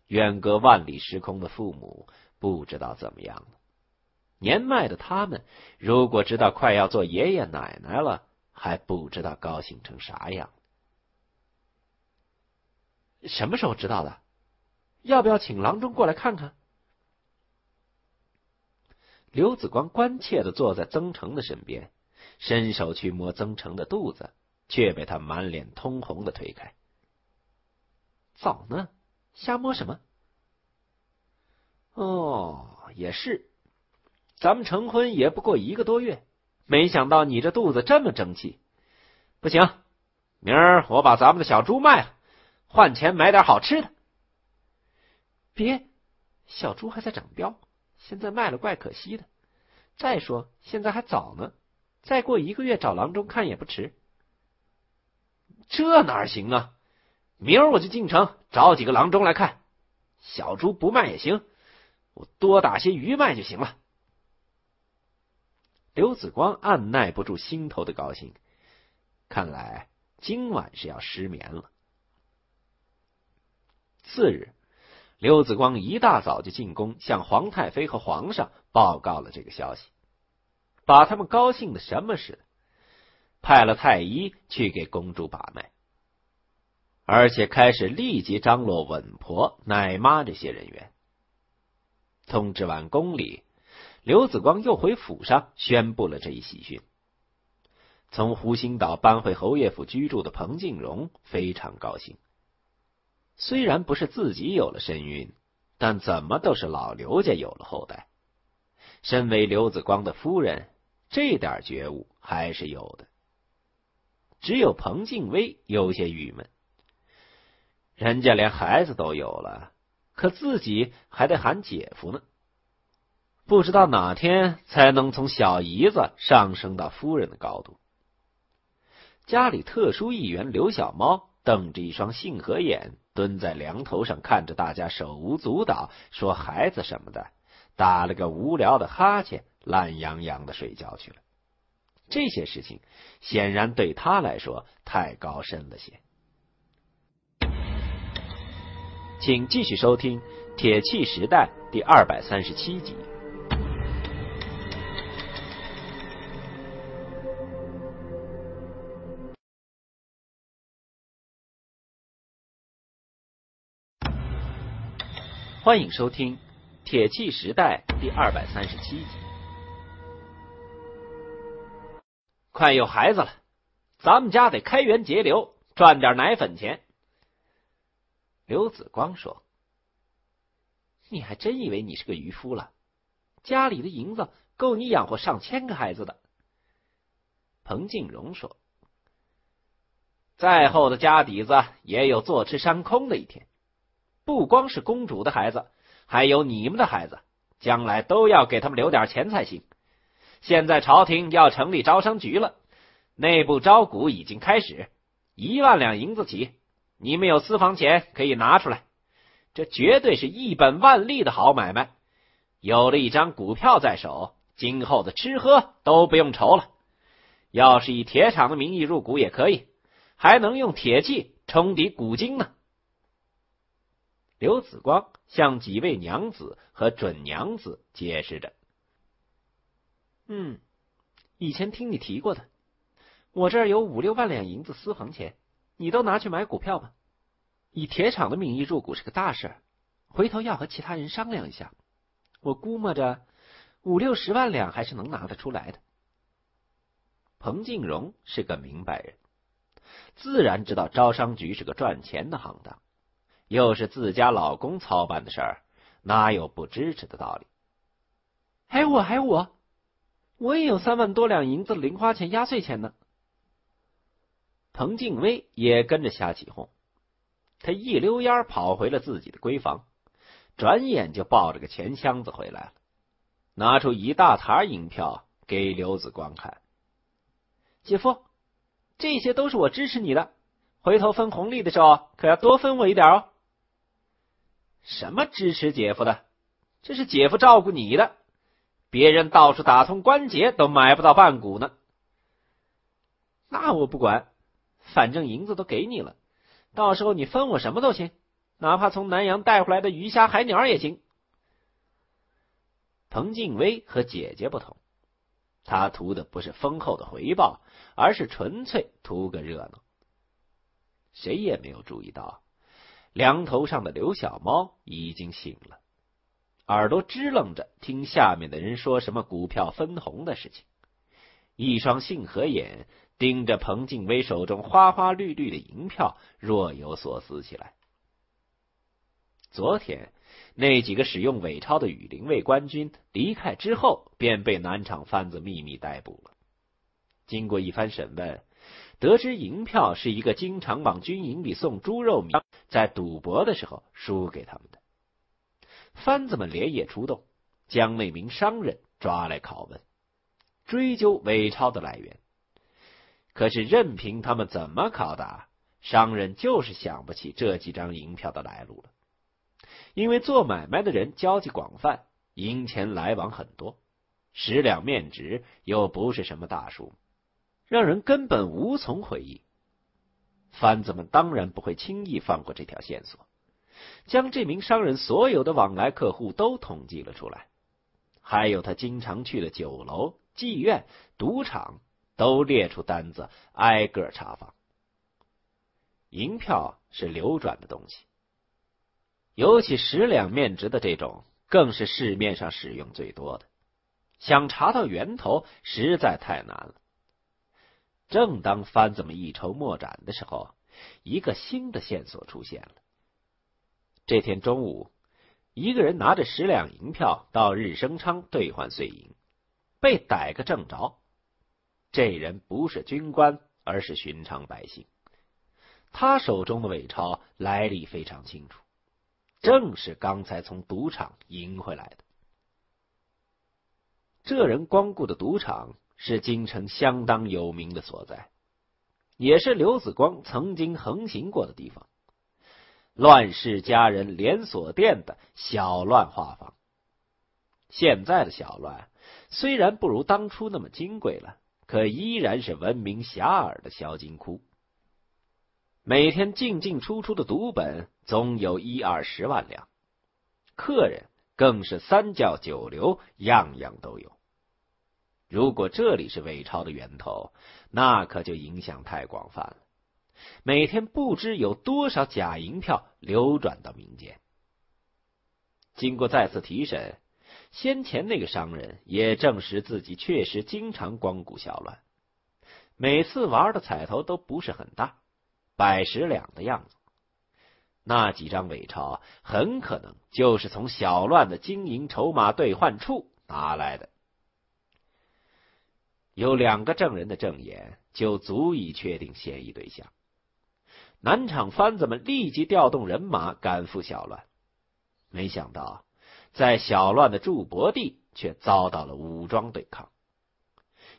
远隔万里时空的父母不知道怎么样了。年迈的他们，如果知道快要做爷爷奶奶了，还不知道高兴成啥样。什么时候知道的？要不要请郎中过来看看？刘子光关切的坐在曾成的身边，伸手去摸曾成的肚子，却被他满脸通红的推开。早呢。瞎摸什么？哦，也是，咱们成婚也不过一个多月，没想到你这肚子这么争气。不行，明儿我把咱们的小猪卖了，换钱买点好吃的。别，小猪还在长膘，现在卖了怪可惜的。再说现在还早呢，再过一个月找郎中看也不迟。这哪行啊？明儿我就进城找几个郎中来看，小猪不卖也行，我多打些鱼卖就行了。刘子光按耐不住心头的高兴，看来今晚是要失眠了。次日，刘子光一大早就进宫，向皇太妃和皇上报告了这个消息，把他们高兴的什么似的，派了太医去给公主把脉，而且开始立即张罗稳婆、奶妈这些人员。通知完宫里，刘子光又回府上宣布了这一喜讯。从湖心岛搬回侯爷府居住的彭敬荣非常高兴。虽然不是自己有了身孕，但怎么都是老刘家有了后代。身为刘子光的夫人，这点觉悟还是有的。只有彭静薇有些郁闷，人家连孩子都有了，可自己还得喊姐夫呢。不知道哪天才能从小姨子上升到夫人的高度。家里特殊一员刘小猫瞪着一双杏核眼。蹲在梁头上看着大家手舞足蹈说孩子什么的，打了个无聊的哈欠，懒洋洋的睡觉去了。这些事情显然对他来说太高深了些。请继续收听《铁器时代》第二百三十七集。欢迎收听《铁器时代》第二百三十七集。快有孩子了，咱们家得开源节流，赚点奶粉钱。刘子光说：“你还真以为你是个渔夫了？家里的银子够你养活上千个孩子的。”彭静荣说：“再厚的家底子，也有坐吃山空的一天。”不光是公主的孩子，还有你们的孩子，将来都要给他们留点钱才行。现在朝廷要成立招商局了，内部招股已经开始，一万两银子起，你们有私房钱可以拿出来，这绝对是一本万利的好买卖。有了一张股票在手，今后的吃喝都不用愁了。要是以铁厂的名义入股也可以，还能用铁器冲抵股金呢。刘子光向几位娘子和准娘子解释着：“嗯，以前听你提过的，我这儿有五六万两银子私房钱，你都拿去买股票吧。以铁厂的名义入股是个大事，回头要和其他人商量一下。我估摸着五六十万两还是能拿得出来的。”彭静荣是个明白人，自然知道招商局是个赚钱的行当。又是自家老公操办的事儿，哪有不支持的道理？还有我，还有我，我也有三万多两银子零花钱、压岁钱呢。彭静薇也跟着瞎起哄，他一溜烟跑回了自己的闺房，转眼就抱着个钱箱子回来了，拿出一大沓银票给刘子光看。姐夫，这些都是我支持你的，回头分红利的时候可要多分我一点哦。什么支持姐夫的？这是姐夫照顾你的，别人到处打通关节都买不到半股呢。那我不管，反正银子都给你了，到时候你分我什么都行，哪怕从南洋带回来的鱼虾海鸟也行。彭静薇和姐姐不同，她图的不是丰厚的回报，而是纯粹图个热闹。谁也没有注意到。梁头上的刘小猫已经醒了，耳朵支棱着听下面的人说什么股票分红的事情，一双杏核眼盯着彭静薇手中花花绿绿的银票，若有所思起来。昨天那几个使用伪钞的羽林卫官军离开之后，便被南厂贩子秘密逮捕了。经过一番审问。得知银票是一个经常往军营里送猪肉米，在赌博的时候输给他们的，番子们连夜出动，将那名商人抓来拷问。追究伪钞的来源。可是任凭他们怎么拷打，商人就是想不起这几张银票的来路了。因为做买卖的人交际广泛，银钱来往很多，十两面值又不是什么大数，让人根本无从回忆。番子们当然不会轻易放过这条线索，将这名商人所有的往来客户都统计了出来，还有他经常去的酒楼、妓院、赌场都列出单子，挨个查访。银票是流转的东西，尤其十两面值的这种，更是市面上使用最多的，想查到源头实在太难了。正当番子们一筹莫展的时候，一个新的线索出现了。这天中午，一个人拿着十两银票到日升昌兑换碎银，被逮个正着。这人不是军官，而是寻常百姓。他手中的伪钞来历非常清楚，正是刚才从赌场赢回来的。这人光顾的赌场。是京城相当有名的所在，也是刘子光曾经横行过的地方。乱世佳人连锁店的小乱画坊。现在的小乱虽然不如当初那么金贵了，可依然是闻名遐迩的销金窟。每天进进出出的赌本总有一二十万两，客人更是三教九流，样样都有。如果这里是伪钞的源头，那可就影响太广泛了。每天不知有多少假银票流转到民间。经过再次提审，先前那个商人也证实自己确实经常光顾小乱，每次玩的彩头都不是很大，百十两的样子。那几张伪钞很可能就是从小乱的金银筹码兑换处拿来的。有两个证人的证言，就足以确定嫌疑对象。南厂番子们立即调动人马赶赴小乱，没想到在小乱的驻泊地却遭到了武装对抗。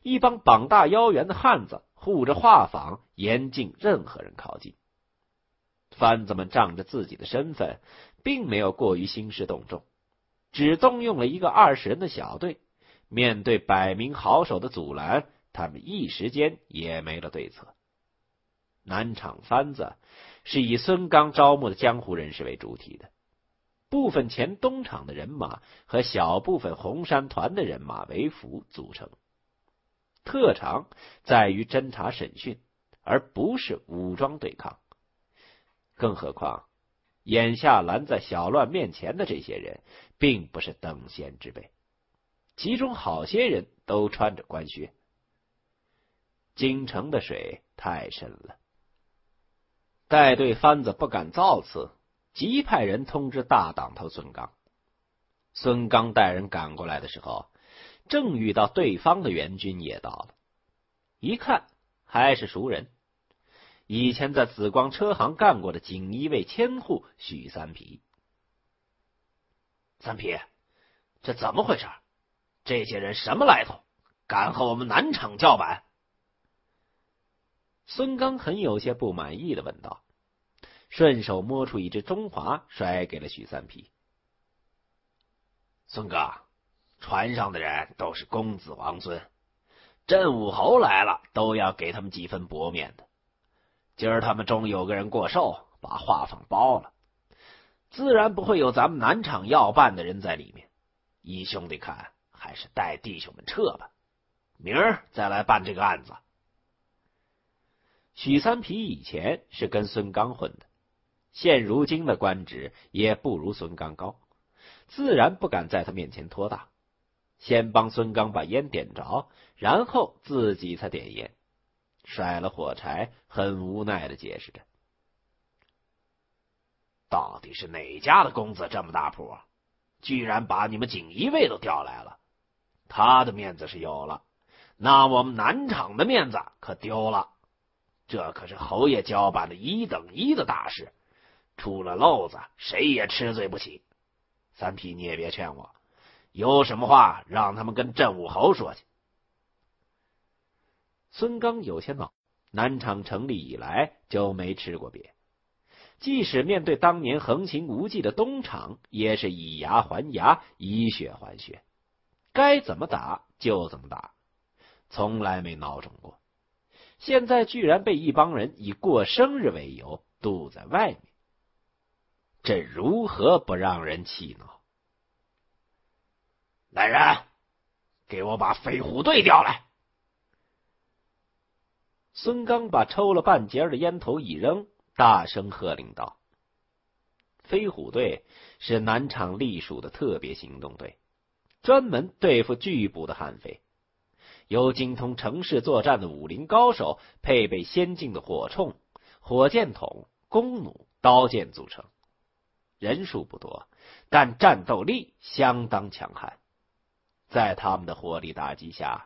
一帮膀大腰圆的汉子护着画舫，严禁任何人靠近。番子们仗着自己的身份，并没有过于兴师动众，只动用了一个二十人的小队。面对百名好手的阻拦，他们一时间也没了对策。南厂番子是以孙刚招募的江湖人士为主体的，部分前东厂的人马和小部分红山团的人马为辅组成，特长在于侦查审讯，而不是武装对抗。更何况，眼下拦在小乱面前的这些人，并不是等闲之辈。其中好些人都穿着官靴。京城的水太深了，带队番子不敢造次，即派人通知大党头孙刚。孙刚带人赶过来的时候，正遇到对方的援军也到了，一看还是熟人，以前在紫光车行干过的锦衣卫千户许三皮。三皮，这怎么回事？这些人什么来头？敢和我们南厂叫板？孙刚很有些不满意的问道，顺手摸出一只中华，甩给了许三皮。孙哥，船上的人都是公子王孙，镇武侯来了都要给他们几分薄面的。今儿他们中有个人过寿，把画舫包了，自然不会有咱们南厂要办的人在里面。依兄弟看。还是带弟兄们撤吧，明儿再来办这个案子。许三皮以前是跟孙刚混的，现如今的官职也不如孙刚高，自然不敢在他面前托大。先帮孙刚把烟点着，然后自己才点烟，甩了火柴，很无奈的解释着：“到底是哪家的公子这么大谱，居然把你们锦衣卫都调来了？”他的面子是有了，那我们南厂的面子可丢了。这可是侯爷交办的一等一的大事，出了漏子，谁也吃罪不起。三皮，你也别劝我，有什么话让他们跟镇武侯说去。孙刚有些恼。南昌成立以来就没吃过瘪，即使面对当年横行无忌的东厂，也是以牙还牙，以血还血，该怎么打就怎么打，从来没孬种过。现在居然被一帮人以过生日为由堵在外面，这如何不让人气恼？来人，给我把飞虎队调来！孙刚把抽了半截的烟头一扔，大声喝令道：“飞虎队是南厂隶属的特别行动队，专门对付拒捕的悍匪，由精通城市作战的武林高手，配备先进的火铳、火箭筒、弓弩、刀剑组成。人数不多，但战斗力相当强悍。在他们的火力打击下。”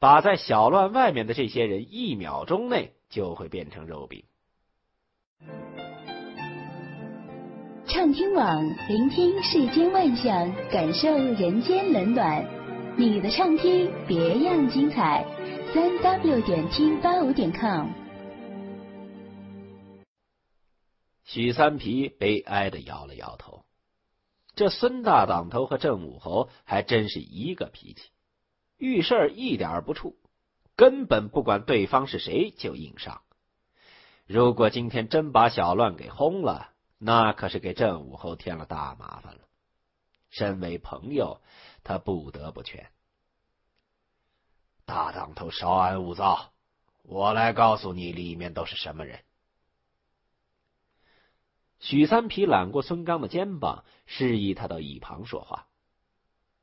把在小乱外面的这些人，一秒钟内就会变成肉饼。畅听网，聆听世间万象，感受人间冷暖。你的畅听别样精彩。三 w 点听八五点 com。许三皮悲哀的摇了摇头。这孙大党头和郑武侯还真是一个脾气。遇事一点不怵，根本不管对方是谁就硬上。如果今天真把小乱给轰了，那可是给郑武侯添了大麻烦了。身为朋友，他不得不劝大党头稍安勿躁，我来告诉你里面都是什么人。许三皮揽过孙刚的肩膀，示意他到一旁说话。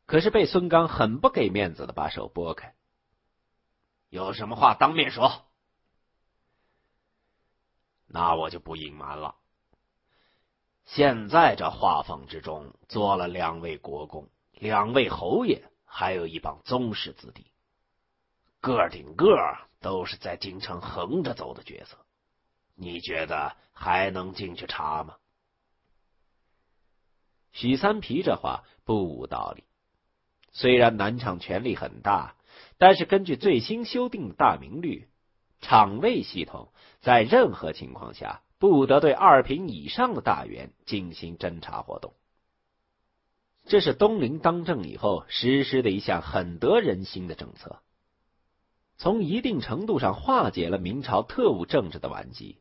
可是被孙刚很不给面子的把手拨开，有什么话当面说。那我就不隐瞒了。现在这画舫之中坐了两位国公、两位侯爷，还有一帮宗室子弟，个顶个都是在京城横着走的角色。你觉得还能进去查吗？许三皮这话不无道理。虽然南厂权力很大，但是根据最新修订的大明律，厂卫系统在任何情况下不得对二品以上的大员进行侦查活动。这是东林当政以后实施的一项很得人心的政策，从一定程度上化解了明朝特务政治的顽疾。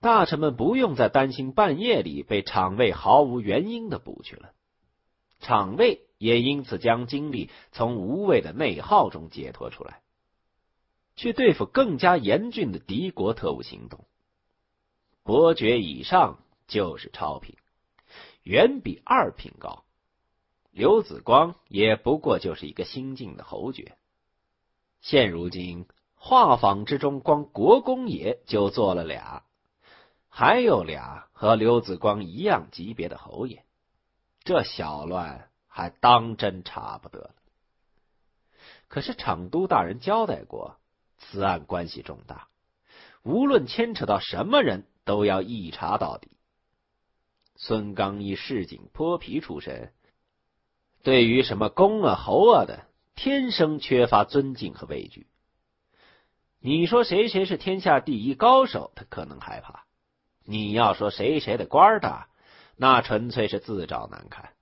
大臣们不用再担心半夜里被厂卫毫无原因的捕去了，厂卫。也因此将精力从无谓的内耗中解脱出来，去对付更加严峻的敌国特务行动。伯爵以上就是超品，远比二品高。刘子光也不过就是一个新晋的侯爵。现如今画舫之中，光国公爷就做了俩，还有俩和刘子光一样级别的侯爷。这小乱。还当真查不得了。可是厂督大人交代过，此案关系重大，无论牵扯到什么人，都要一查到底。孙刚一市井泼皮出身，对于什么公啊侯啊的，天生缺乏尊敬和畏惧。你说谁谁是天下第一高手，他可能害怕；你要说谁谁的官大，那纯粹是自找难堪。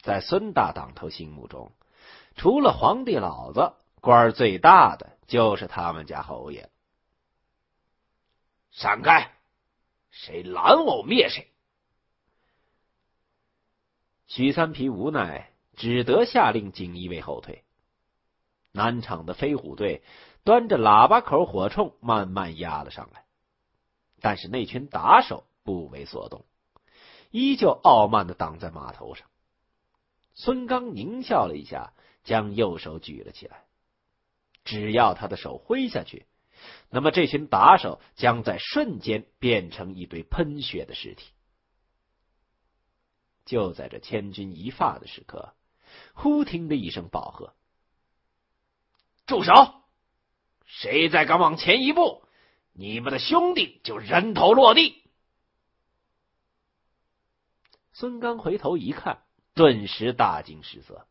在孙大党头心目中，除了皇帝老子，官最大的就是他们家侯爷。闪开！谁拦我，我灭谁！许三皮无奈，只得下令锦衣卫后退。南厂的飞虎队端着喇叭口火铳，慢慢压了上来。但是那群打手不为所动，依旧傲慢的挡在码头上。孙刚狞笑了一下，将右手举了起来。只要他的手挥下去，那么这群打手将在瞬间变成一堆喷血的尸体。就在这千钧一发的时刻，忽听的一声暴喝：“住手！谁再敢往前一步，你们的兄弟就人头落地！”孙刚回头一看。顿时大惊失色，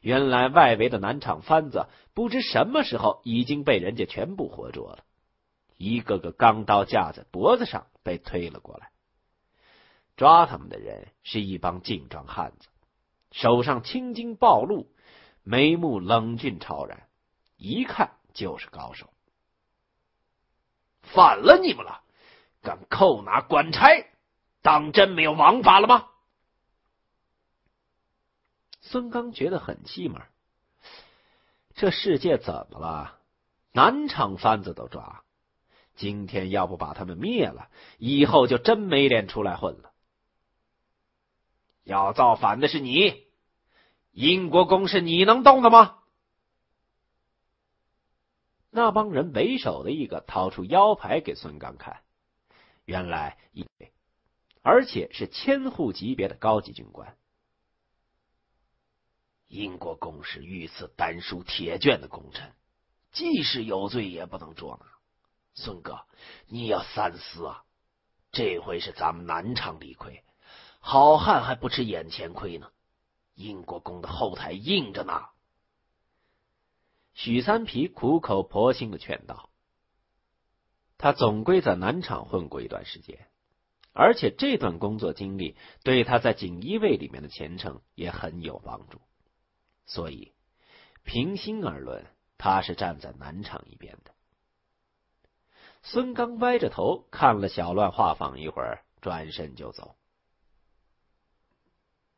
原来外围的南厂番子不知什么时候已经被人家全部活捉了，一个个钢刀架在脖子上被推了过来。抓他们的人是一帮劲壮汉子，手上青筋暴露，眉目冷峻超然，一看就是高手。反了你们了！敢扣拿官差，当真没有王法了吗？孙刚觉得很气闷，这世界怎么了？南厂番子都抓，今天要不把他们灭了，以后就真没脸出来混了。要造反的是你，英国公是你能动的吗？那帮人为首的一个掏出腰牌给孙刚看，原来一，而且是千户级别的高级军官。英国公是御赐丹书铁卷的功臣，即使有罪也不能捉拿。孙哥，你要三思啊！这回是咱们南昌理亏，好汉还不吃眼前亏呢。英国公的后台硬着呢。许三皮苦口婆心的劝道：“他总归在南厂混过一段时间，而且这段工作经历对他在锦衣卫里面的前程也很有帮助。”所以，平心而论，他是站在南厂一边的。孙刚歪着头看了小乱画舫一会儿，转身就走。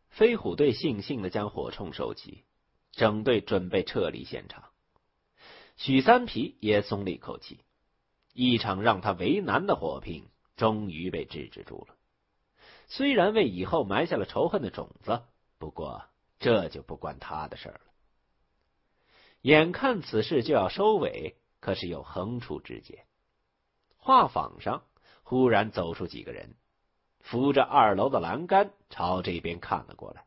飞虎队悻悻的将火铳收起，整队准备撤离现场。许三皮也松了一口气，一场让他为难的火拼终于被制止住了。虽然为以后埋下了仇恨的种子，不过。这就不关他的事了。眼看此事就要收尾，可是有横出之节。画舫上忽然走出几个人，扶着二楼的栏杆朝这边看了过来，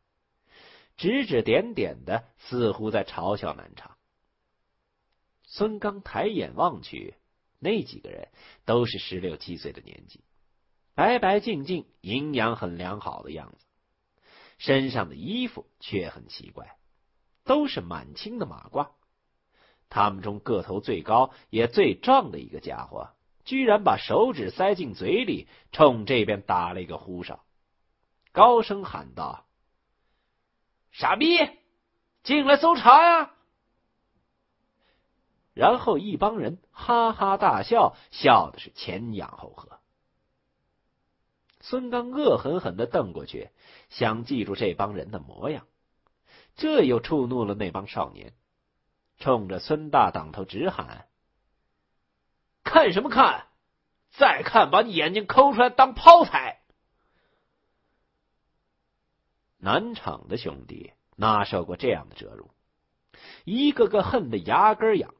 指指点点的，似乎在嘲笑南昌。孙刚抬眼望去，那几个人都是十六七岁的年纪，白白净净，营养很良好的样子。身上的衣服却很奇怪，都是满清的马褂。他们中个头最高也最壮的一个家伙，居然把手指塞进嘴里，冲这边打了一个呼哨，高声喊道：“傻逼，进来搜查呀！”然后一帮人哈哈大笑，笑的是前仰后合。孙刚恶狠狠的瞪过去，想记住这帮人的模样，这又触怒了那帮少年，冲着孙大党头直喊：“看什么看？再看，把你眼睛抠出来当抛材！”南厂的兄弟哪受过这样的折辱，一个个恨得牙根痒。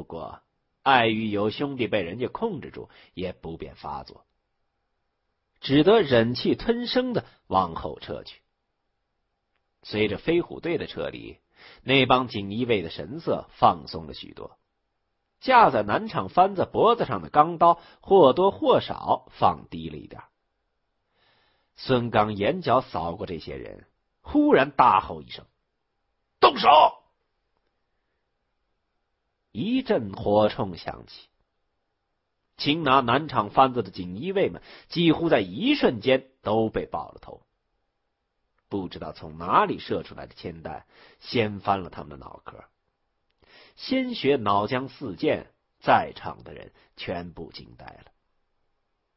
不过，碍于有兄弟被人家控制住，也不便发作。只得忍气吞声的往后撤去。随着飞虎队的撤离，那帮锦衣卫的神色放松了许多，架在南厂番子脖子上的钢刀或多或少放低了一点。孙刚眼角扫过这些人，忽然大吼一声：“动手！”一阵火铳响起。擒拿南厂番子的锦衣卫们几乎在一瞬间都被爆了头，不知道从哪里射出来的铅弹掀翻了他们的脑壳，鲜血脑浆四溅，在场的人全部惊呆了。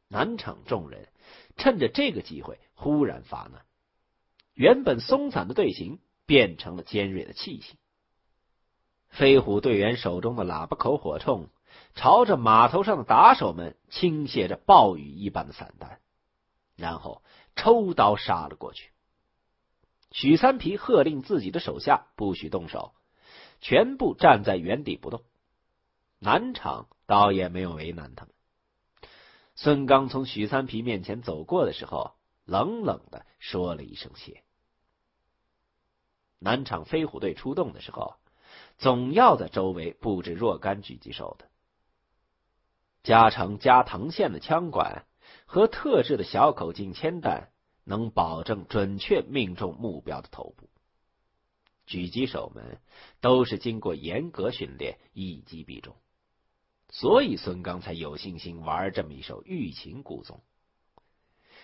南厂众人趁着这个机会忽然发难，原本松散的队形变成了尖锐的气息。飞虎队员手中的喇叭口火铳。朝着码头上的打手们倾泻着暴雨一般的散弹，然后抽刀杀了过去。许三皮喝令自己的手下不许动手，全部站在原地不动。南厂倒也没有为难他们。孙刚从许三皮面前走过的时候，冷冷的说了一声谢。南厂飞虎队出动的时候，总要在周围布置若干狙击手的。加长加藤线的枪管和特制的小口径铅弹，能保证准确命中目标的头部。狙击手们都是经过严格训练，一击必中，所以孙刚才有信心玩这么一手欲擒故纵。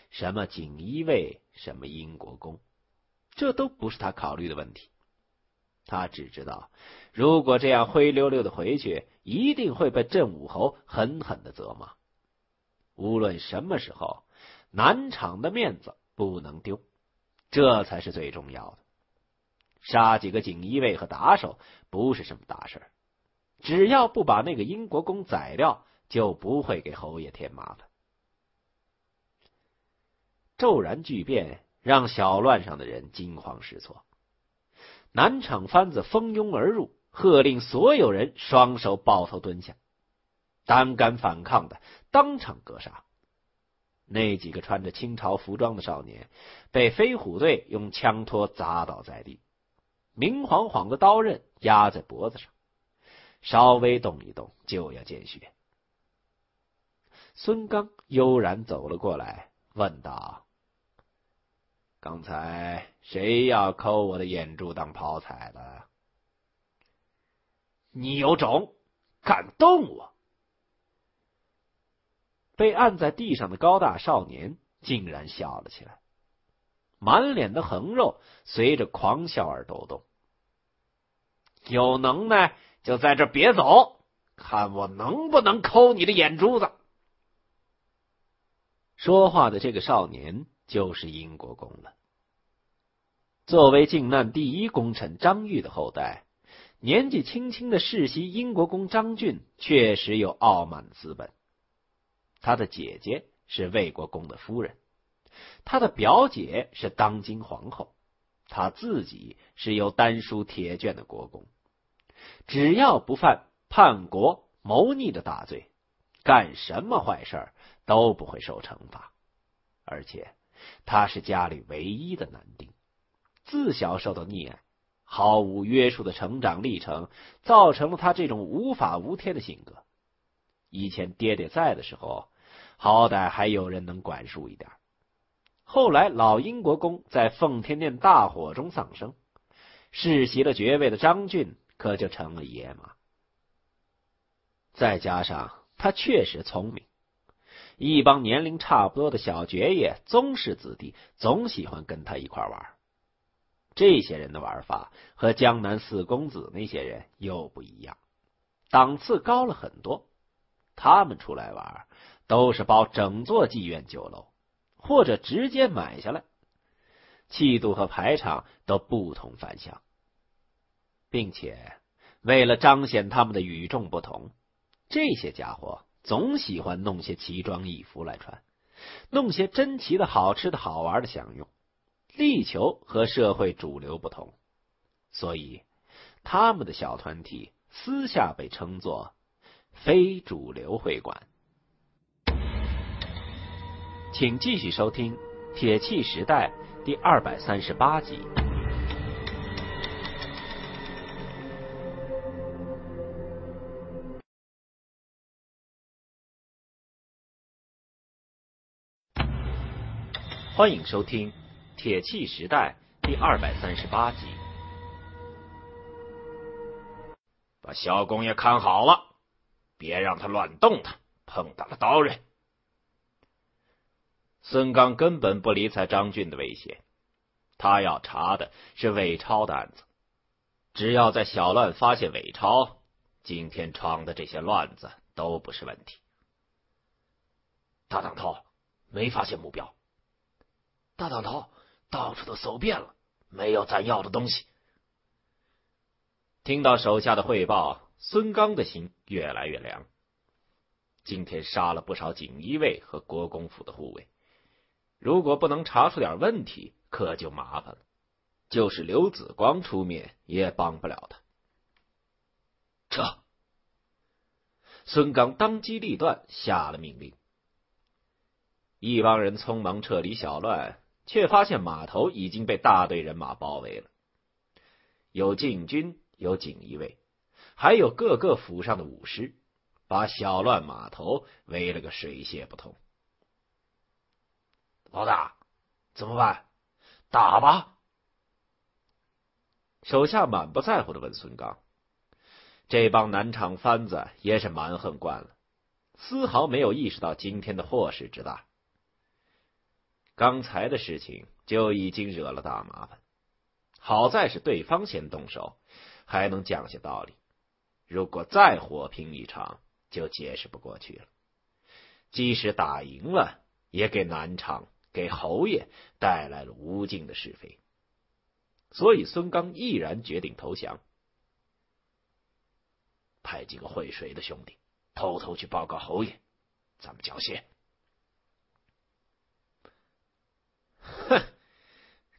什么锦衣卫，什么英国公，这都不是他考虑的问题。他只知道，如果这样灰溜溜的回去，一定会被镇武侯狠狠的责骂。无论什么时候，南厂的面子不能丢，这才是最重要的。杀几个锦衣卫和打手不是什么大事只要不把那个英国公宰掉，就不会给侯爷添麻烦。骤然巨变，让小乱上的人惊慌失措。南厂番子蜂拥而入，喝令所有人双手抱头蹲下，胆敢反抗的当场格杀。那几个穿着清朝服装的少年被飞虎队用枪托砸倒在地，明晃晃的刀刃压在脖子上，稍微动一动就要见血。孙刚悠然走了过来，问道。刚才谁要抠我的眼珠当跑彩了？你有种，敢动我！被按在地上的高大少年竟然笑了起来，满脸的横肉随着狂笑而抖动。有能耐就在这别走，看我能不能抠你的眼珠子！说话的这个少年。就是英国公了。作为靖难第一功臣张玉的后代，年纪轻轻的世袭英国公张俊确实有傲慢的资本。他的姐姐是魏国公的夫人，他的表姐是当今皇后，他自己是有丹书铁卷的国公。只要不犯叛国谋逆的大罪，干什么坏事都不会受惩罚，而且。他是家里唯一的男丁，自小受到溺爱，毫无约束的成长历程，造成了他这种无法无天的性格。以前爹爹在的时候，好歹还有人能管束一点。后来老英国公在奉天殿大火中丧生，世袭了爵位的张俊可就成了野马。再加上他确实聪明。一帮年龄差不多的小爵爷、宗室子弟总喜欢跟他一块玩。这些人的玩法和江南四公子那些人又不一样，档次高了很多。他们出来玩都是包整座妓院酒楼，或者直接买下来，气度和排场都不同凡响。并且为了彰显他们的与众不同，这些家伙。总喜欢弄些奇装异服来穿，弄些珍奇的好吃的好玩的享用，力求和社会主流不同，所以他们的小团体私下被称作非主流会馆。请继续收听《铁器时代》第二百三十八集。欢迎收听《铁器时代》第二百三十八集。把小公爷看好了，别让他乱动弹，碰到了刀刃。孙刚根本不理睬张俊的威胁，他要查的是伪钞的案子。只要在小乱发现伪钞，今天闯的这些乱子都不是问题。大当头没发现目标。大当头到处都搜遍了，没有咱要的东西。听到手下的汇报，孙刚的心越来越凉。今天杀了不少锦衣卫和国公府的护卫，如果不能查出点问题，可就麻烦了。就是刘子光出面也帮不了他。撤！孙刚当机立断下了命令，一帮人匆忙撤离小乱。却发现码头已经被大队人马包围了，有禁军，有锦衣卫，还有各个府上的武师，把小乱码头围了个水泄不通。老大，怎么办？打吧！手下满不在乎的问孙刚：“这帮南厂番子也是蛮横惯了，丝毫没有意识到今天的祸事之大。刚才的事情就已经惹了大麻烦，好在是对方先动手，还能讲些道理。如果再火拼一场，就解释不过去了。即使打赢了，也给南昌、给侯爷带来了无尽的是非。所以，孙刚毅然决定投降。派几个会水的兄弟，偷偷去报告侯爷，咱们缴械。哼，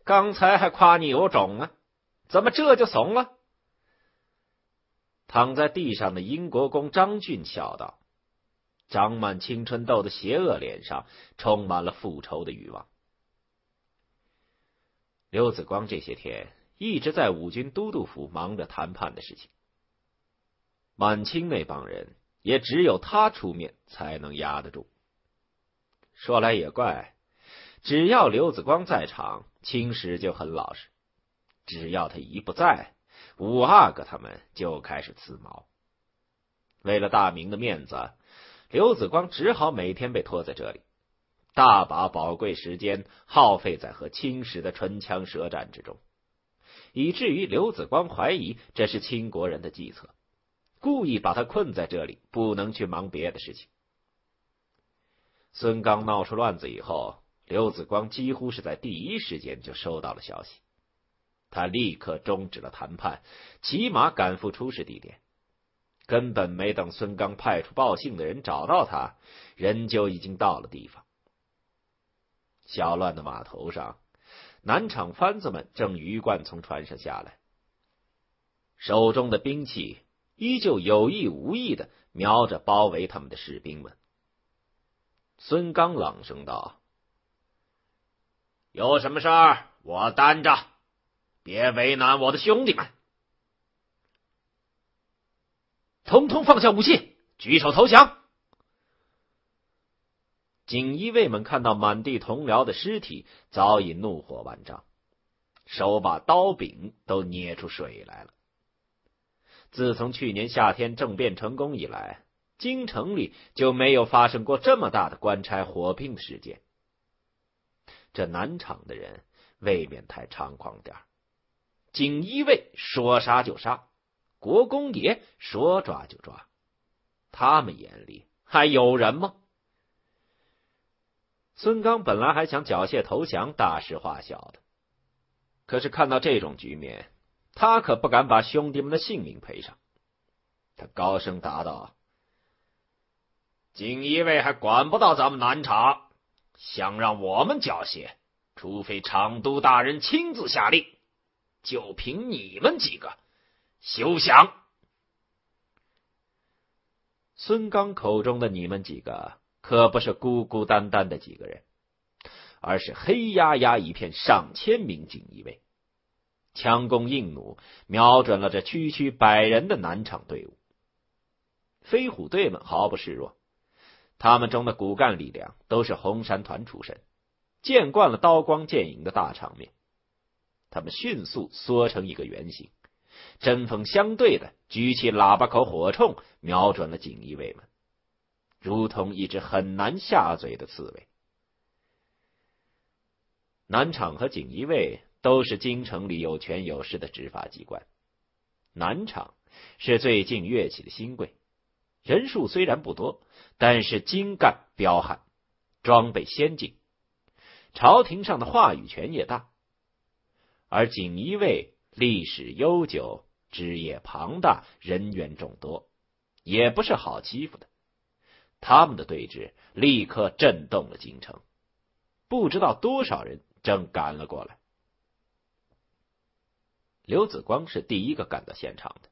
刚才还夸你有种呢，怎么这就怂了？躺在地上的英国公张俊笑道，长满青春痘的邪恶脸上充满了复仇的欲望。刘子光这些天一直在五军都督府忙着谈判的事情，满清那帮人也只有他出面才能压得住。说来也怪，只要刘子光在场，青石就很老实；只要他一不在，五阿哥他们就开始刺毛。为了大明的面子，刘子光只好每天被拖在这里，大把宝贵时间耗费在和青石的唇枪舌战之中，以至于刘子光怀疑这是清国人的计策，故意把他困在这里，不能去忙别的事情。孙刚闹出乱子以后，刘子光几乎是在第一时间就收到了消息。他立刻终止了谈判，骑马赶赴出事地点。根本没等孙刚派出报信的人找到他，人就已经到了地方。小乱的码头上，南厂番子们正鱼贯从船上下来，手中的兵器依旧有意无意的瞄着包围他们的士兵们。孙刚朗声道：“有什么事儿，我担着。”别为难我的兄弟们！统统放下武器，举手投降！锦衣卫们看到满地同僚的尸体，早已怒火万丈，手把刀柄都捏出水来了。自从去年夏天政变成功以来，京城里就没有发生过这么大的官差火并事件。这南厂的人未免太猖狂点儿。锦衣卫说杀就杀，国公爷说抓就抓，他们眼里还有人吗？孙刚本来还想缴械投降，大事化小的，可是看到这种局面，他可不敢把兄弟们的性命赔上。他高声答道：“锦衣卫还管不到咱们南厂，想让我们缴械，除非厂督大人亲自下令。”就凭你们几个，休想！孙刚口中的你们几个，可不是孤孤单单的几个人，而是黑压压一片上千名锦衣卫，强弓硬弩，瞄准了这区区百人的南厂队伍。飞虎队们毫不示弱，他们中的骨干力量都是红山团出身，见惯了刀光剑影的大场面。他们迅速缩成一个圆形，针锋相对的举起喇叭口火铳，瞄准了锦衣卫们，如同一只很难下嘴的刺猬。南厂和锦衣卫都是京城里有权有势的执法机关，南厂是最近跃起的新贵，人数虽然不多，但是精干彪悍，装备先进，朝廷上的话语权也大。而锦衣卫历史悠久，枝叶庞大，人员众多，也不是好欺负的。他们的对峙立刻震动了京城，不知道多少人正赶了过来。刘子光是第一个赶到现场的，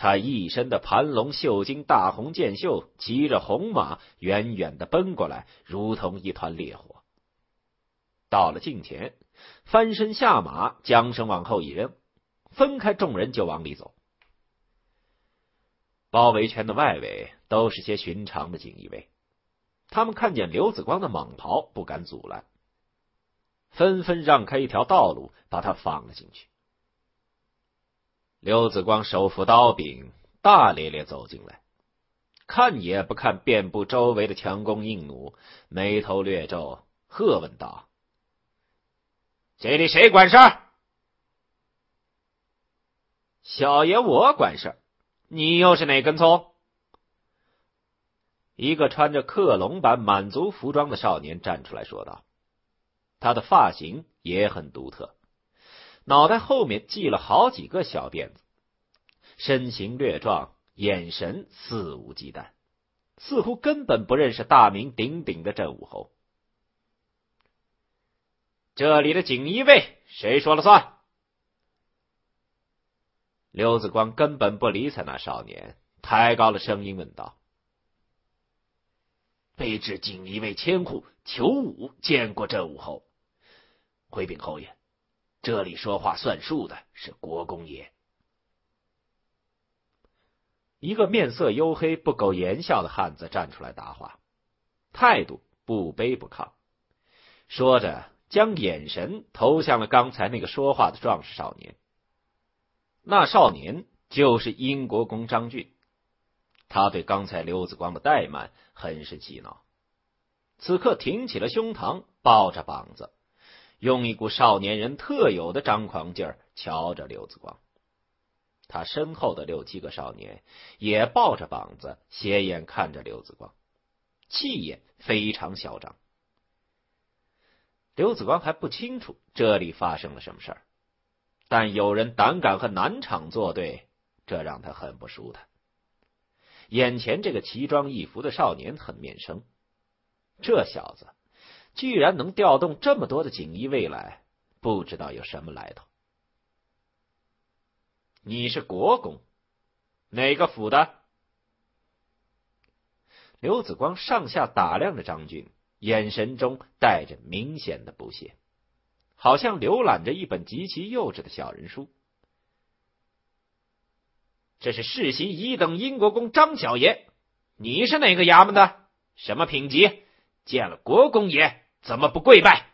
他一身的盘龙绣金大红箭袖，骑着红马，远远的奔过来，如同一团烈火。到了近前。翻身下马，缰绳往后一扔，分开众人就往里走。包围圈的外围都是些寻常的锦衣卫，他们看见刘子光的蟒袍，不敢阻拦，纷纷让开一条道路，把他放了进去。刘子光手扶刀柄，大咧咧走进来，看也不看遍布周围的强弓硬弩，眉头略皱，喝问道：“这里谁管事儿？”小爷我管事儿，你又是哪根葱？一个穿着克隆版满族服装的少年站出来说道：“他的发型也很独特，脑袋后面系了好几个小辫子，身形略壮，眼神肆无忌惮，似乎根本不认识大名鼎鼎的郑武侯。这里的锦衣卫谁说了算？”刘子光根本不理睬那少年，抬高了声音问道：“卑职锦衣卫千户裘武见过郑武侯，回禀侯爷，这里说话算数的是国公爷。”一个面色黝黑、不苟言笑的汉子站出来答话，态度不卑不亢，说着，将眼神投向了刚才那个说话的壮士少年。那少年就是英国公张俊，他对刚才刘子光的怠慢很是气恼，此刻挺起了胸膛，抱着膀子，用一股少年人特有的张狂劲儿瞧着刘子光。他身后的六七个少年也抱着膀子，斜眼看着刘子光，气焰非常嚣张。刘子光还不清楚这里发生了什么事儿。但有人胆敢和南厂作对，这让他很不舒坦。眼前这个奇装异服的少年很面生，这小子居然能调动这么多的锦衣卫来，不知道有什么来头。你是国公，哪个府的？刘子光上下打量着张俊，眼神中带着明显的不屑。好像浏览着一本极其幼稚的小人书。这是世袭一等英国公张小爷，你是哪个衙门的？什么品级？见了国公爷怎么不跪拜？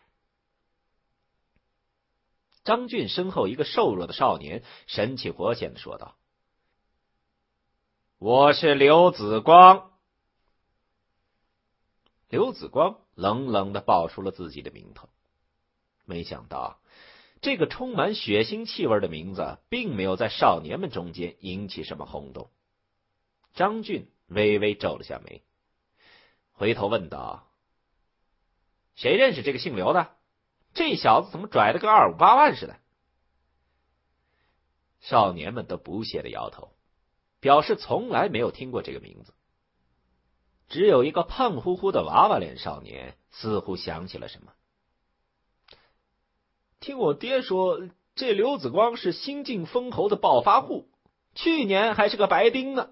张俊身后一个瘦弱的少年神气活现的说道：“我是刘子光。”刘子光冷冷的报出了自己的名头。没想到，这个充满血腥气味的名字，并没有在少年们中间引起什么轰动。张俊微微皱了下眉，回头问道：“谁认识这个姓刘的？这小子怎么拽的跟二五八万似的？”少年们都不屑的摇头，表示从来没有听过这个名字。只有一个胖乎乎的娃娃脸少年似乎想起了什么。听我爹说，这刘子光是新晋封侯的暴发户，去年还是个白丁呢。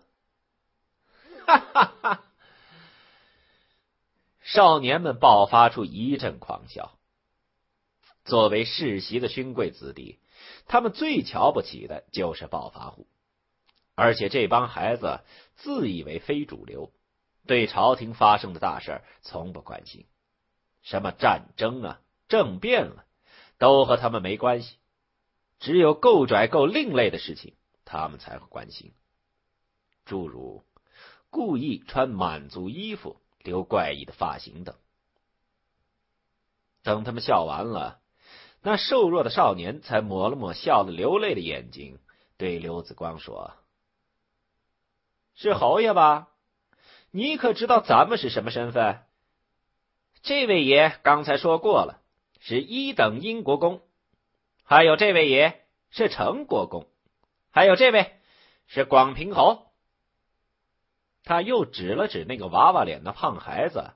哈哈哈！少年们爆发出一阵狂笑。作为世袭的勋贵子弟，他们最瞧不起的就是暴发户，而且这帮孩子自以为非主流，对朝廷发生的大事从不关心，什么战争啊、政变了。都和他们没关系，只有够拽、够另类的事情，他们才会关心。诸如故意穿满族衣服、留怪异的发型等。等他们笑完了，那瘦弱的少年才抹了抹笑的流泪的眼睛，对刘子光说：“是侯爷吧？你可知道咱们是什么身份？这位爷刚才说过了。”是一等英国公，还有这位爷是成国公，还有这位是广平侯。他又指了指那个娃娃脸的胖孩子，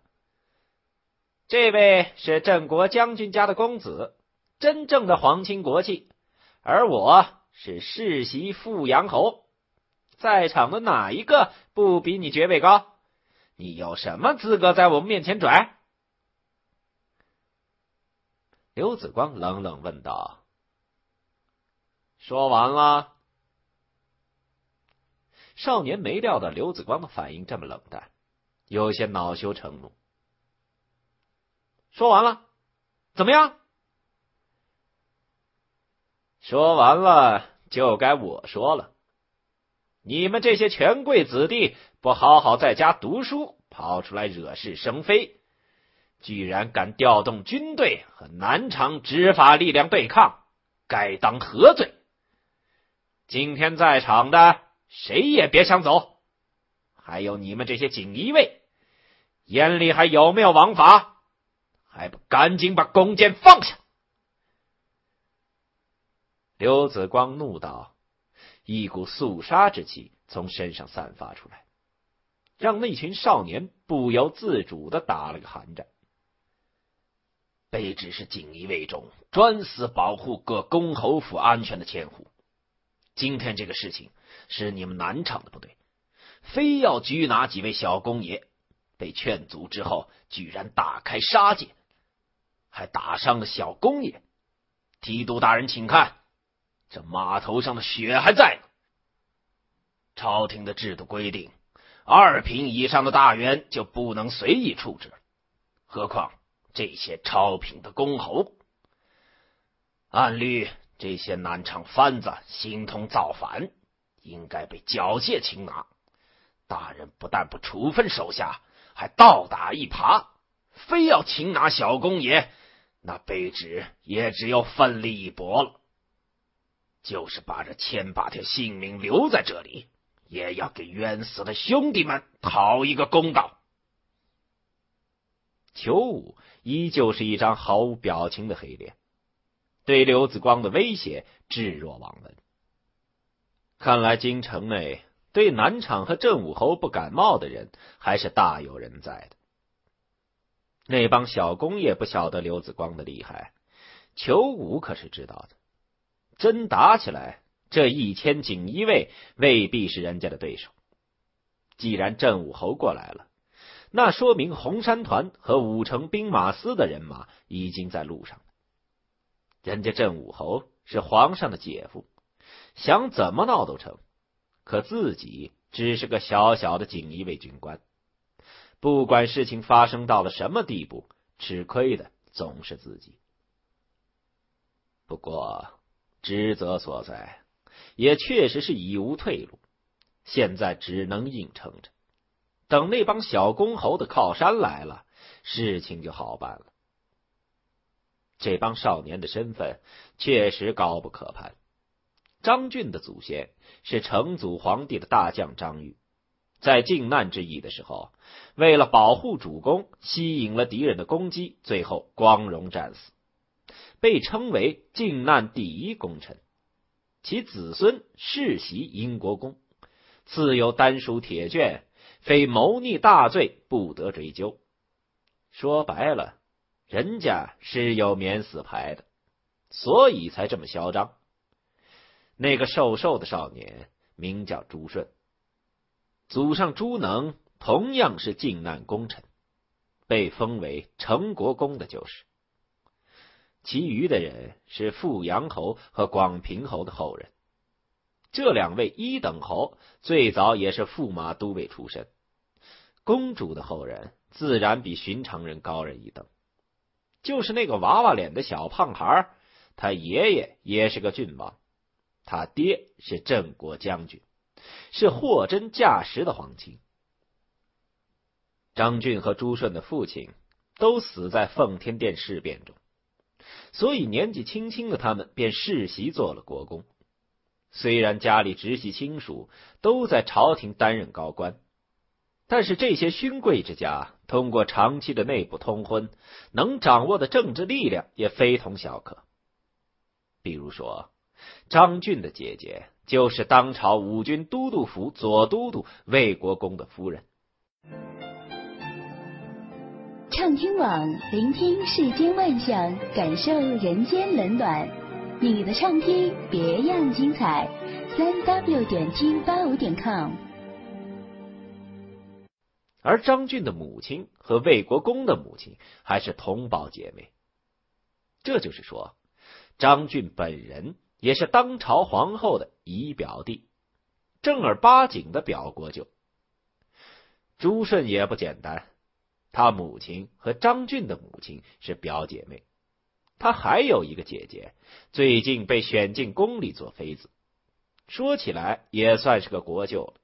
这位是镇国将军家的公子，真正的皇亲国戚，而我是世袭富阳侯，在场的哪一个不比你爵位高？你有什么资格在我们面前拽？刘子光冷冷问道：“说完了。”少年没料到刘子光的反应这么冷淡，有些恼羞成怒。说完了，怎么样？说完了就该我说了。你们这些权贵子弟，不好好在家读书，跑出来惹是生非，居然敢调动军队和南昌执法力量对抗，该当何罪？今天在场的谁也别想走，还有你们这些锦衣卫，眼里还有没有王法？还不赶紧把弓箭放下！刘子光怒道，一股肃杀之气从身上散发出来，让那群少年不由自主的打了个寒战。卑职是锦衣卫中专司保护各公侯府安全的千户，今天这个事情是你们南昌的不对，非要拘拿几位小公爷，被劝阻之后，居然大开杀戒。还打伤了小公爷，提督大人，请看，这码头上的血还在呢。朝廷的制度规定，二品以上的大员就不能随意处置，何况这些超品的公侯？按律，这些南昌番子形同造反，应该被缴械擒拿。大人不但不处分手下，还倒打一耙，非要擒拿小公爷。那卑职也只有奋力一搏了，就是把这千把条性命留在这里，也要给冤死的兄弟们讨一个公道。裘武依旧是一张毫无表情的黑脸，对刘子光的威胁置若罔闻。看来京城内对南厂和镇武侯不感冒的人还是大有人在的。那帮小工也不晓得刘子光的厉害，裘武可是知道的。真打起来，这一千锦衣卫未必是人家的对手。既然镇武侯过来了，那说明红山团和五城兵马司的人马已经在路上了。人家镇武侯是皇上的姐夫，想怎么闹都成。可自己只是个小小的锦衣卫军官。不管事情发生到了什么地步，吃亏的总是自己。不过职责所在，也确实是已无退路，现在只能硬撑着，等那帮小公侯的靠山来了，事情就好办了。这帮少年的身份确实高不可攀。张俊的祖先是成祖皇帝的大将张玉。在靖难之役的时候，为了保护主公，吸引了敌人的攻击，最后光荣战死，被称为靖难第一功臣。其子孙世袭英国公，赐有丹书铁卷，非谋逆大罪，不得追究。说白了，人家是有免死牌的，所以才这么嚣张。那个瘦瘦的少年名叫朱顺。祖上朱能同样是靖难功臣，被封为成国公的就是。其余的人是富阳侯和广平侯的后人。这两位一等侯最早也是驸马都尉出身，公主的后人自然比寻常人高人一等。就是那个娃娃脸的小胖孩，他爷爷也是个郡王，他爹是镇国将军。是货真价实的皇亲。张俊和朱顺的父亲都死在奉天殿事变中，所以年纪轻轻的他们便世袭做了国公。虽然家里直系亲属都在朝廷担任高官，但是这些勋贵之家通过长期的内部通婚，能掌握的政治力量也非同小可。比如说，张俊的姐姐。就是当朝五军都督府左都督魏国公的夫人。畅听网，聆听世间万象，感受人间冷暖。你的畅听别样精彩，三 w 点听八五点 com。而张俊的母亲和魏国公的母亲还是同胞姐妹，这就是说，张俊本人。也是当朝皇后的姨表弟，正儿八经的表国舅。朱顺也不简单，他母亲和张俊的母亲是表姐妹，他还有一个姐姐，最近被选进宫里做妃子，说起来也算是个国舅了。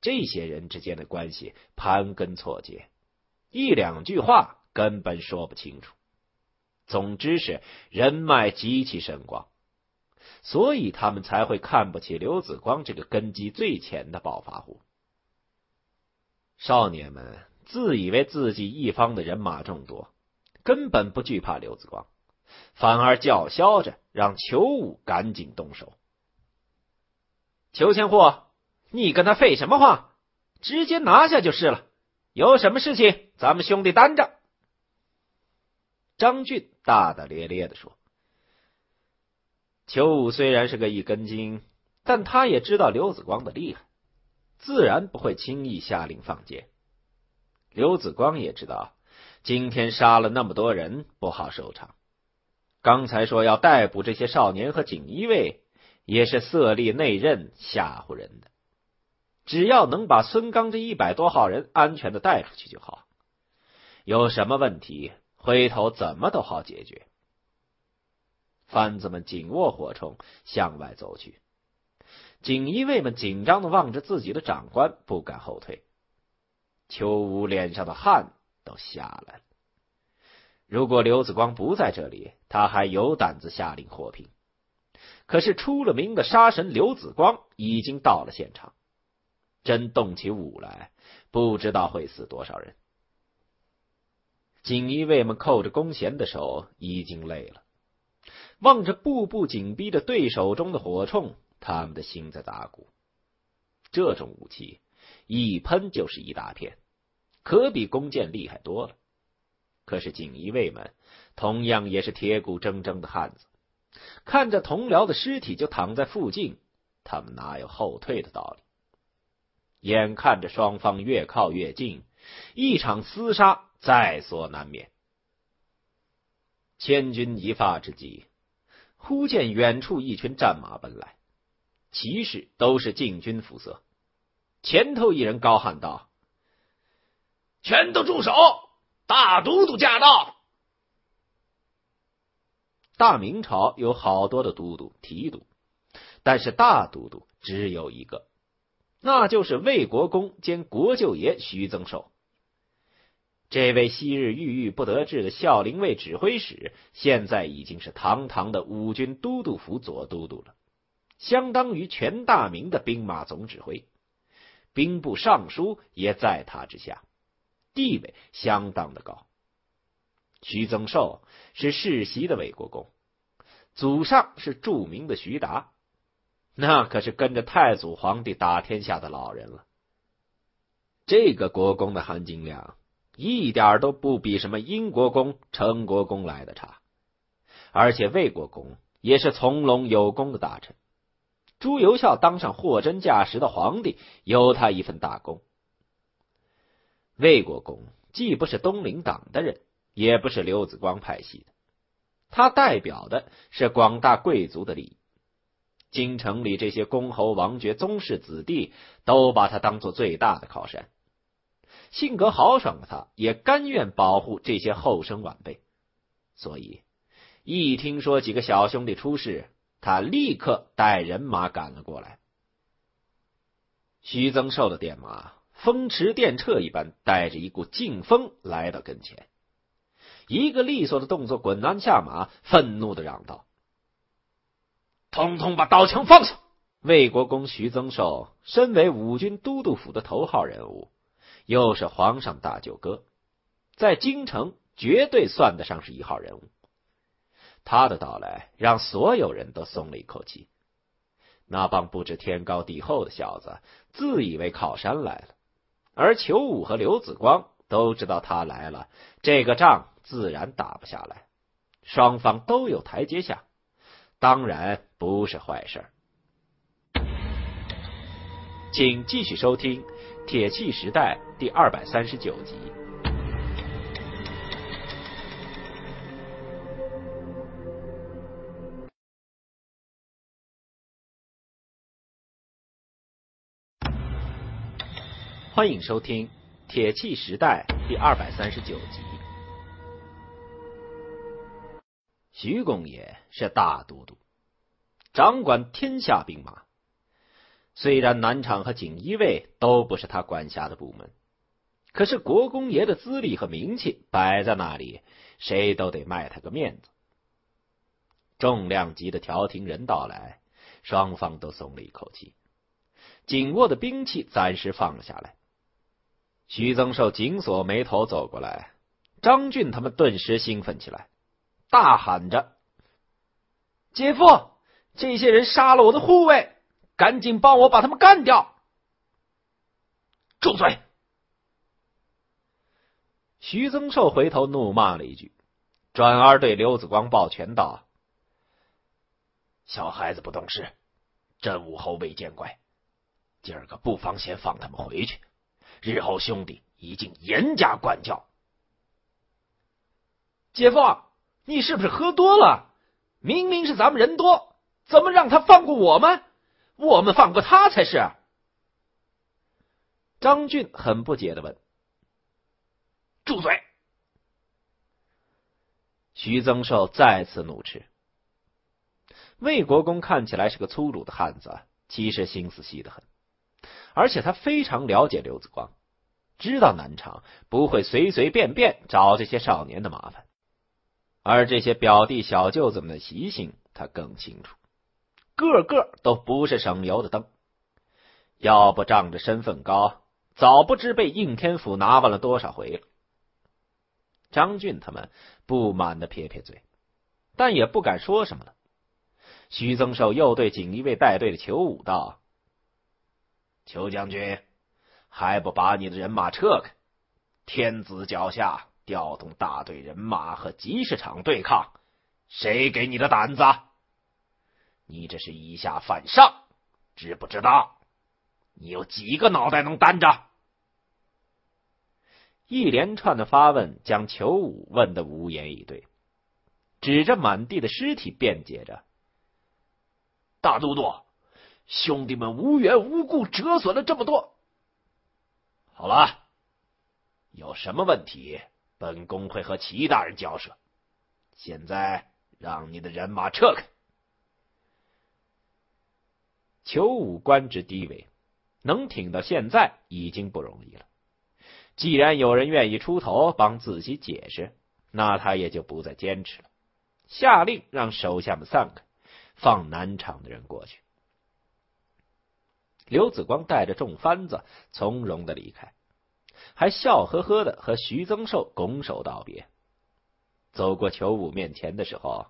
这些人之间的关系盘根错节，一两句话根本说不清楚。总之是人脉极其深广，所以他们才会看不起刘子光这个根基最浅的暴发户。少年们自以为自己一方的人马众多，根本不惧怕刘子光，反而叫嚣着让裘武赶紧动手。裘千户，你跟他废什么话？直接拿下就是了。有什么事情，咱们兄弟担着。张俊大大咧咧的说：“裘武虽然是个一根筋，但他也知道刘子光的厉害，自然不会轻易下令放箭。刘子光也知道，今天杀了那么多人，不好收场。刚才说要逮捕这些少年和锦衣卫，也是色厉内荏，吓唬人的。只要能把孙刚这一百多号人安全的带出去就好。有什么问题？”回头怎么都好解决。番子们紧握火铳向外走去，锦衣卫们紧张的望着自己的长官，不敢后退。邱武脸上的汗都下来了。如果刘子光不在这里，他还有胆子下令火拼。可是出了名的杀神刘子光已经到了现场，真动起武来，不知道会死多少人。锦衣卫们扣着弓弦的手已经累了，望着步步紧逼的对手中的火铳，他们的心在打鼓。这种武器一喷就是一大片，可比弓箭厉害多了。可是锦衣卫们同样也是铁骨铮铮的汉子，看着同僚的尸体就躺在附近，他们哪有后退的道理？眼看着双方越靠越近，一场厮杀。在所难免。千钧一发之际，忽见远处一群战马奔来，骑士都是禁军肤色。前头一人高喊道：“全都住手！大都督驾到！”大明朝有好多的都督、提督，但是大都督只有一个，那就是魏国公兼国舅爷徐增寿。这位昔日郁郁不得志的孝陵卫指挥使，现在已经是堂堂的五军都督府左都督了，相当于全大明的兵马总指挥，兵部尚书也在他之下，地位相当的高。徐增寿是世袭的魏国公，祖上是著名的徐达，那可是跟着太祖皇帝打天下的老人了。这个国公的含金量。一点都不比什么英国公、成国公来的差，而且魏国公也是从龙有功的大臣。朱由校当上货真价实的皇帝，有他一份大功。魏国公既不是东林党的人，也不是刘子光派系的，他代表的是广大贵族的利益。京城里这些公侯王爵、宗室子弟都把他当做最大的靠山。性格豪爽的他，也甘愿保护这些后生晚辈，所以一听说几个小兄弟出事，他立刻带人马赶了过来。徐增寿的电马风驰电掣一般，带着一股劲风来到跟前，一个利索的动作，滚鞍下马，愤怒的嚷道：“通通把刀枪放下！”魏国公徐增寿身为五军都督府的头号人物。又是皇上大舅哥，在京城绝对算得上是一号人物。他的到来让所有人都松了一口气。那帮不知天高地厚的小子自以为靠山来了，而裘武和刘子光都知道他来了，这个仗自然打不下来。双方都有台阶下，当然不是坏事。请继续收听。《铁器时代》第二百三十九集，欢迎收听《铁器时代》第二百三十九集。徐公爷是大都督，掌管天下兵马。虽然南厂和锦衣卫都不是他管辖的部门，可是国公爷的资历和名气摆在那里，谁都得卖他个面子。重量级的调停人到来，双方都松了一口气，紧握的兵器暂时放了下来。徐增寿紧锁眉头走过来，张俊他们顿时兴奋起来，大喊着：“姐夫，这些人杀了我的护卫，赶紧帮我把他们干掉！”住嘴！徐增寿回头怒骂了一句，转而对刘子光抱拳道：“小孩子不懂事，朕武侯未见怪，今儿个不妨先放他们回去。”日后兄弟一定严加管教。姐夫，你是不是喝多了？明明是咱们人多，怎么让他放过我们？我们放过他才是。张俊很不解的问：“住嘴！”徐增寿再次怒斥。魏国公看起来是个粗鲁的汉子，其实心思细得很。而且他非常了解刘子光，知道南昌不会随随便便找这些少年的麻烦，而这些表弟小舅子们的习性他更清楚，个个都不是省油的灯，要不仗着身份高，早不知被应天府拿完了多少回了。张俊他们不满的撇撇嘴，但也不敢说什么了。徐增寿又对锦衣卫带队的裘武道。裘将军，还不把你的人马撤开？天子脚下，调动大队人马和集市场对抗，谁给你的胆子？你这是以下犯上，知不知道？你有几个脑袋能担着？一连串的发问将裘武问得无言以对，指着满地的尸体辩解着：“大都督。”兄弟们无缘无故折损了这么多，好了，有什么问题，本宫会和齐大人交涉。现在让你的人马撤开。裘武官职低微，能挺到现在已经不容易了。既然有人愿意出头帮自己解释，那他也就不再坚持了，下令让手下们散开，放南厂的人过去。刘子光带着众番子从容的离开，还笑呵呵的和徐增寿拱手道别。走过裘武面前的时候，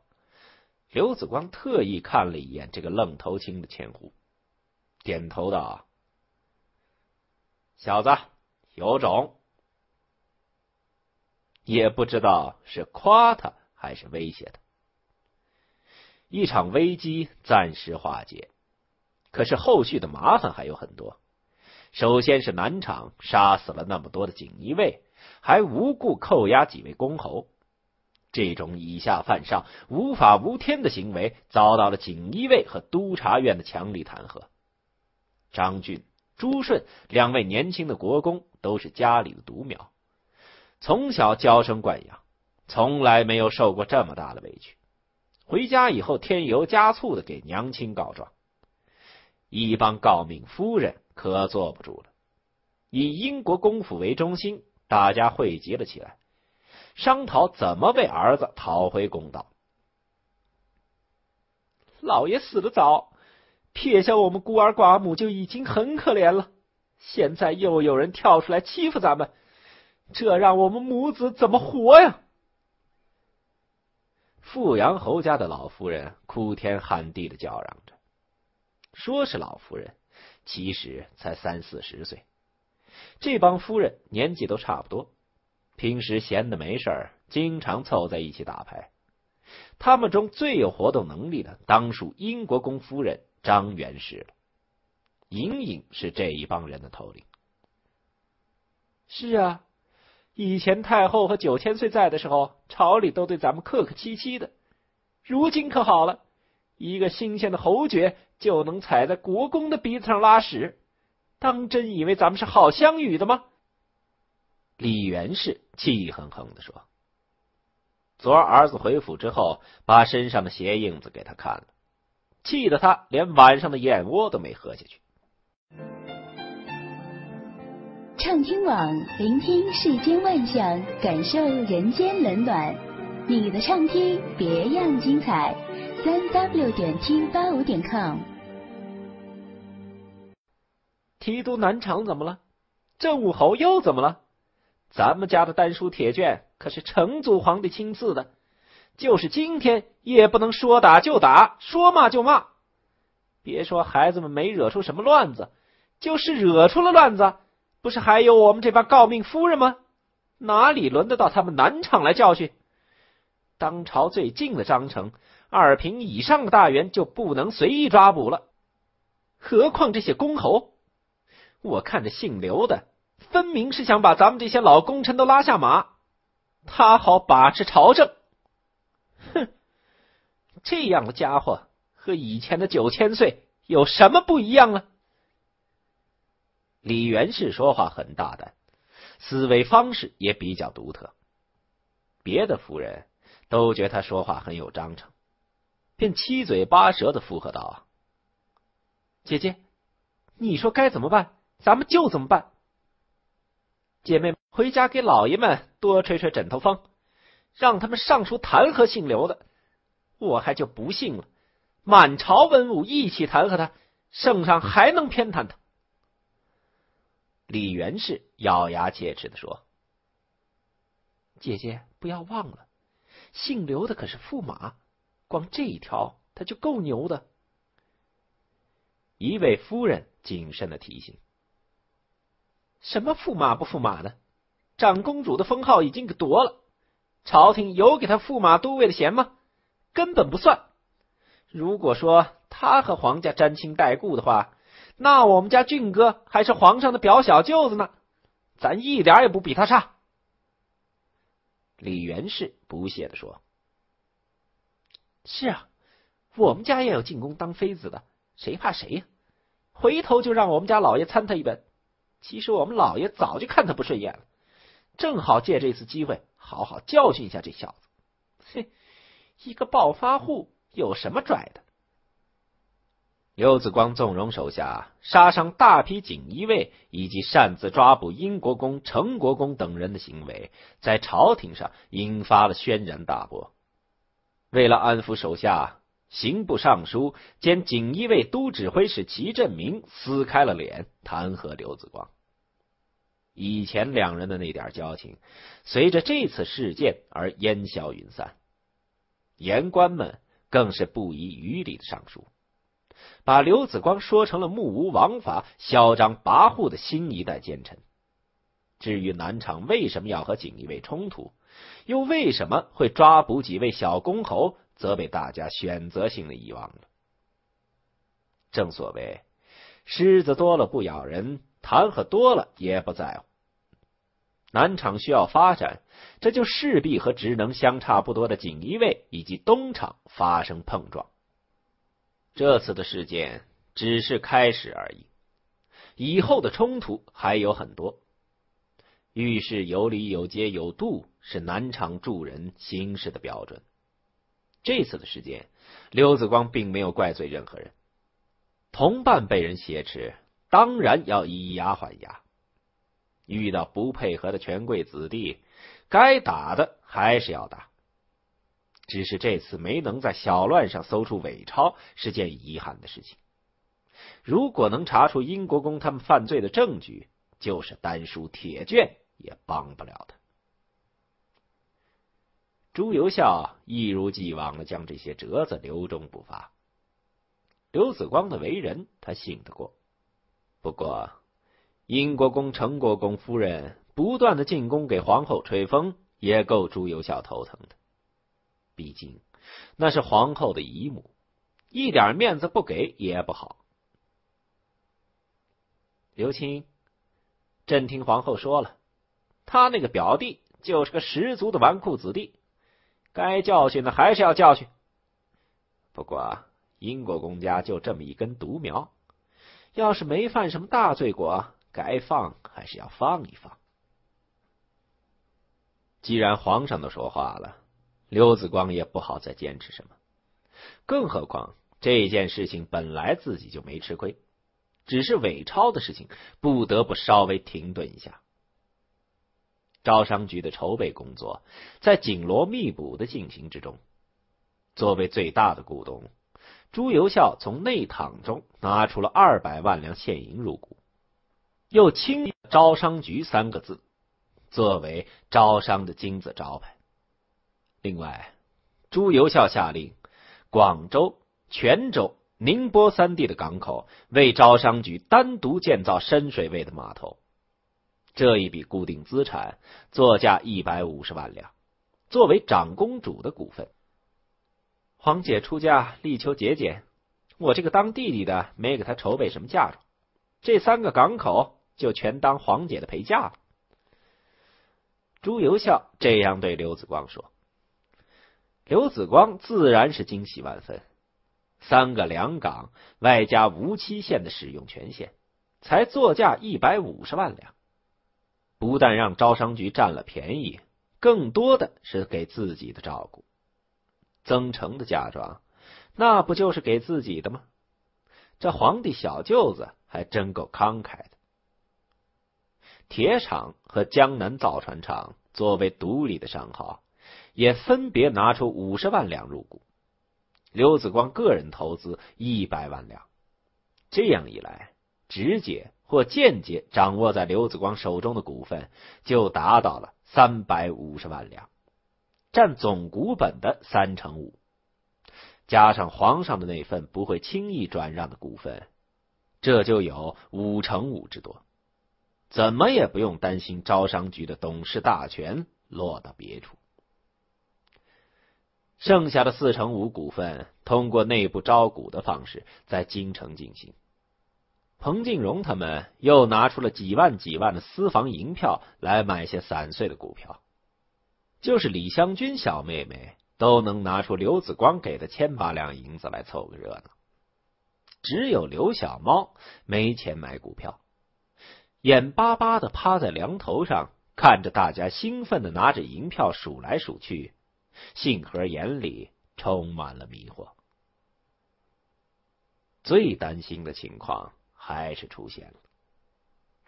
刘子光特意看了一眼这个愣头青的千户，点头道：“小子有种。”也不知道是夸他还是威胁他。一场危机暂时化解。可是后续的麻烦还有很多。首先是南厂杀死了那么多的锦衣卫，还无故扣押几位公侯，这种以下犯上、无法无天的行为，遭到了锦衣卫和督察院的强力弹劾。张俊、朱顺两位年轻的国公都是家里的独苗，从小娇生惯养，从来没有受过这么大的委屈。回家以后，添油加醋的给娘亲告状。一帮诰命夫人可坐不住了，以英国公府为中心，大家汇集了起来，商讨怎么为儿子讨回公道。老爷死的早，撇下我们孤儿寡母就已经很可怜了，现在又有人跳出来欺负咱们，这让我们母子怎么活呀？富阳侯家的老夫人哭天喊地的叫嚷着。说是老夫人，其实才三四十岁。这帮夫人年纪都差不多，平时闲的没事，经常凑在一起打牌。他们中最有活动能力的，当属英国公夫人张元氏了。莹莹是这一帮人的头领。是啊，以前太后和九千岁在的时候，朝里都对咱们客客气气的。如今可好了，一个新鲜的侯爵。就能踩在国公的鼻子上拉屎，当真以为咱们是好相与的吗？李元氏气哼哼的说：“昨儿儿子回府之后，把身上的鞋印子给他看了，气得他连晚上的燕窝都没喝下去。畅听网，聆听世间万象，感受人间冷暖。你的畅听别样精彩，三 w 点 t 八五点 com。提督南昌怎么了？郑武侯又怎么了？咱们家的丹书铁卷可是成祖皇帝亲赐的，就是今天也不能说打就打，说骂就骂。别说孩子们没惹出什么乱子，就是惹出了乱子。不是还有我们这帮诰命夫人吗？哪里轮得到他们南昌来教训？当朝最近的章程，二品以上的大员就不能随意抓捕了。何况这些公侯，我看着姓刘的，分明是想把咱们这些老功臣都拉下马，他好把持朝政。哼，这样的家伙和以前的九千岁有什么不一样啊？李元氏说话很大胆，思维方式也比较独特。别的夫人都觉得他说话很有章程，便七嘴八舌的附和道：“姐姐，你说该怎么办，咱们就怎么办。姐妹回家给老爷们多吹吹枕头风，让他们上书弹劾姓刘的。我还就不信了，满朝文武一起弹劾他，圣上还能偏袒他？”李元氏咬牙切齿的说：“姐姐，不要忘了，姓刘的可是驸马，光这一条他就够牛的。”一位夫人谨慎的提醒：“什么驸马不驸马的？长公主的封号已经给夺了，朝廷有给他驸马都尉的衔吗？根本不算。如果说他和皇家沾亲带故的话。”那我们家俊哥还是皇上的表小舅子呢，咱一点也不比他差。李元氏不屑的说：“是啊，我们家也有进宫当妃子的，谁怕谁呀？回头就让我们家老爷参他一本。其实我们老爷早就看他不顺眼了，正好借这次机会好好教训一下这小子。嘿，一个暴发户有什么拽的？”刘子光纵容手下杀伤大批锦衣卫，以及擅自抓捕英国公、成国公等人的行为，在朝廷上引发了轩然大波。为了安抚手下，刑部尚书兼锦衣卫都指挥使齐振明撕开了脸，弹劾刘子光。以前两人的那点交情，随着这次事件而烟消云散。言官们更是不遗余力的上书。把刘子光说成了目无王法、嚣张跋扈的新一代奸臣。至于南昌为什么要和锦衣卫冲突，又为什么会抓捕几位小公侯，则被大家选择性的遗忘了。正所谓，狮子多了不咬人，弹劾多了也不在乎。南昌需要发展，这就势必和职能相差不多的锦衣卫以及东厂发生碰撞。这次的事件只是开始而已，以后的冲突还有很多。遇事有理有节有度是南昌助人行事的标准。这次的事件，刘子光并没有怪罪任何人，同伴被人挟持，当然要以牙还牙。遇到不配合的权贵子弟，该打的还是要打。只是这次没能在小乱上搜出伪钞，是件遗憾的事情。如果能查出英国公他们犯罪的证据，就是丹书铁卷也帮不了他。朱由校一如既往的将这些折子留中不发。刘子光的为人，他信得过。不过，英国公、成国公夫人不断的进宫给皇后吹风，也够朱由校头疼的。毕竟那是皇后的姨母，一点面子不给也不好。刘青，朕听皇后说了，他那个表弟就是个十足的纨绔子弟，该教训的还是要教训。不过英国公家就这么一根独苗，要是没犯什么大罪过，该放还是要放一放。既然皇上都说话了。刘子光也不好再坚持什么，更何况这件事情本来自己就没吃亏，只是伪钞的事情不得不稍微停顿一下。招商局的筹备工作在紧锣密鼓的进行之中。作为最大的股东，朱由校从内堂中拿出了二百万两现银入股，又亲“招商局”三个字作为招商的金字招牌。另外，朱由校下令广州、泉州、宁波三地的港口为招商局单独建造深水位的码头。这一笔固定资产作价一百五十万两，作为长公主的股份。黄姐出嫁，力求节俭。我这个当弟弟的没给她筹备什么嫁妆，这三个港口就全当黄姐的陪嫁了。朱由校这样对刘子光说。刘子光自然是惊喜万分。三个两港外加无期限的使用权限，才作价一百五十万两，不但让招商局占了便宜，更多的是给自己的照顾。增城的嫁妆，那不就是给自己的吗？这皇帝小舅子还真够慷慨的。铁厂和江南造船厂作为独立的商号，也分别拿出五十万两入股。刘子光个人投资一百万两，这样一来，直接或间接掌握在刘子光手中的股份就达到了三百五十万两。占总股本的三成五，加上皇上的那份不会轻易转让的股份，这就有五成五之多。怎么也不用担心招商局的董事大权落到别处。剩下的四成五股份，通过内部招股的方式在京城进行。彭敬荣他们又拿出了几万几万的私房银票来买些散碎的股票。就是李香君小妹妹都能拿出刘子光给的千把两银子来凑个热闹，只有刘小猫没钱买股票，眼巴巴的趴在梁头上，看着大家兴奋的拿着银票数来数去，杏核眼里充满了迷惑。最担心的情况还是出现了。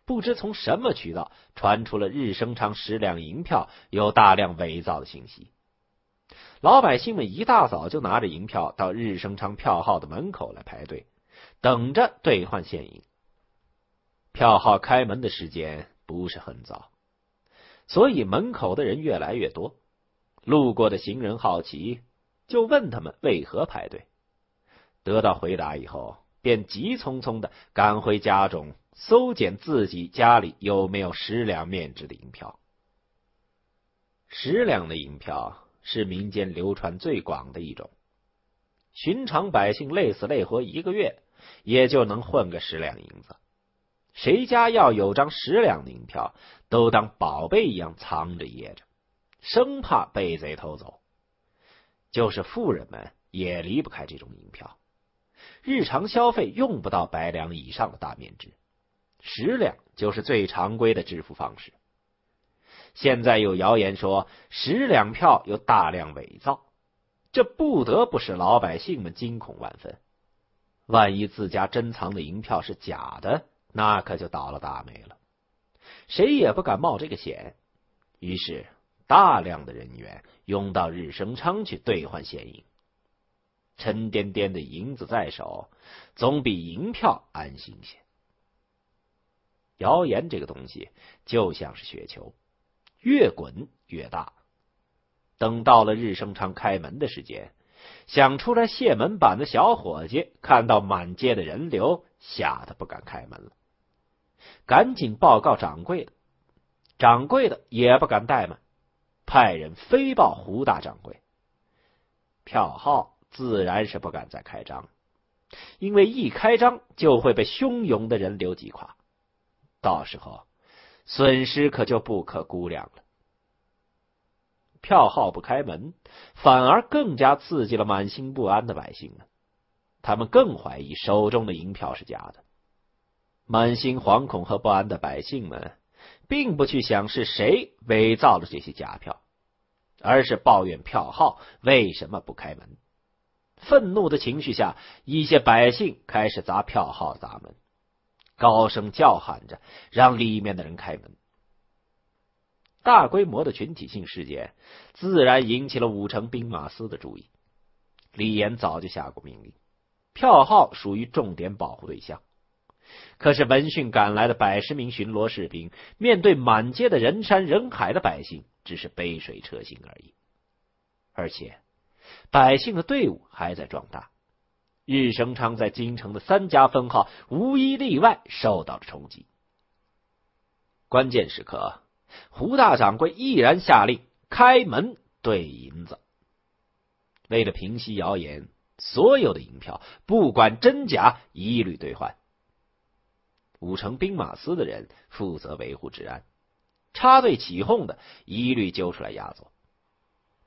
不知从什么渠道传出了日升昌十两银票有大量伪造的信息，老百姓们一大早就拿着银票到日升昌票号的门口来排队，等着兑换现银。票号开门的时间不是很早，所以门口的人越来越多。路过的行人好奇，就问他们为何排队。得到回答以后，便急匆匆的赶回家中。搜检自己家里有没有十两面值的银票。十两的银票是民间流传最广的一种，寻常百姓累死累活一个月，也就能混个十两银子。谁家要有张十两银票，都当宝贝一样藏着掖着，生怕被贼偷走。就是富人们也离不开这种银票，日常消费用不到百两以上的大面值。十两就是最常规的支付方式。现在有谣言说十两票有大量伪造，这不得不使老百姓们惊恐万分。万一自家珍藏的银票是假的，那可就倒了大霉了。谁也不敢冒这个险，于是大量的人员涌到日升昌去兑换现银。沉甸甸的银子在手，总比银票安心些。谣言这个东西就像是雪球，越滚越大。等到了日升昌开门的时间，想出来卸门板的小伙计看到满街的人流，吓得不敢开门了，赶紧报告掌柜的。掌柜的也不敢怠慢，派人飞报胡大掌柜。票号自然是不敢再开张，因为一开张就会被汹涌的人流击垮。到时候，损失可就不可估量了。票号不开门，反而更加刺激了满心不安的百姓们。他们更怀疑手中的银票是假的。满心惶恐和不安的百姓们，并不去想是谁伪造了这些假票，而是抱怨票号为什么不开门。愤怒的情绪下，一些百姓开始砸票号砸门，高声叫喊着让里面的人开门。大规模的群体性事件自然引起了武城兵马司的注意。李岩早就下过命令，票号属于重点保护对象。可是闻讯赶来的百十名巡逻士兵，面对满街的人山人海的百姓，只是杯水车薪而已。而且，百姓的队伍还在壮大。日升昌在京城的三家分号，无一例外受到了冲击。关键时刻。胡大掌柜毅然下令开门兑银子。为了平息谣言，所有的银票不管真假一律兑换。武城兵马司的人负责维护治安，插队起哄的一律揪出来押走。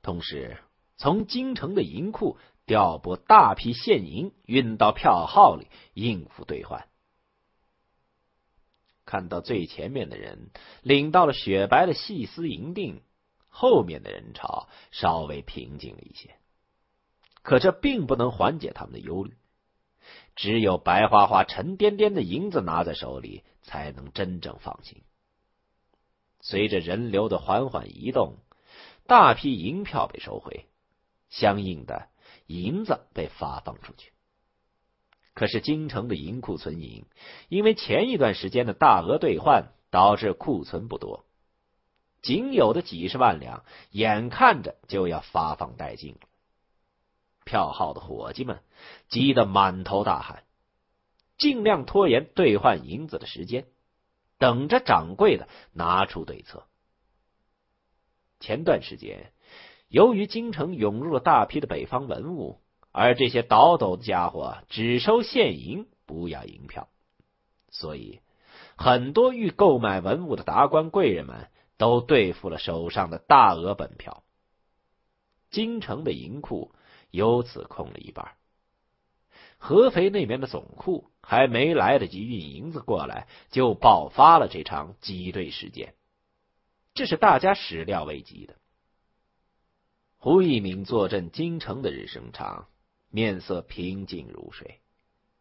同时，从京城的银库调拨大批现银运到票号里应付兑换。看到最前面的人领到了雪白的细丝银锭，后面的人潮稍微平静了一些。可这并不能缓解他们的忧虑，只有白花花、沉甸甸的银子拿在手里，才能真正放心。随着人流的缓缓移动，大批银票被收回，相应的银子被发放出去。可是京城的银库存银，因为前一段时间的大额兑换，导致库存不多，仅有的几十万两，眼看着就要发放殆尽了。票号的伙计们急得满头大汗，尽量拖延兑换银子的时间，等着掌柜的拿出对策。前段时间，由于京城涌入了大批的北方文物。而这些倒斗的家伙只收现银，不要银票，所以很多欲购买文物的达官贵人们都兑付了手上的大额本票。京城的银库由此空了一半。合肥那边的总库还没来得及运银子过来，就爆发了这场挤兑事件，这是大家始料未及的。胡一敏坐镇京城的日升昌。面色平静如水，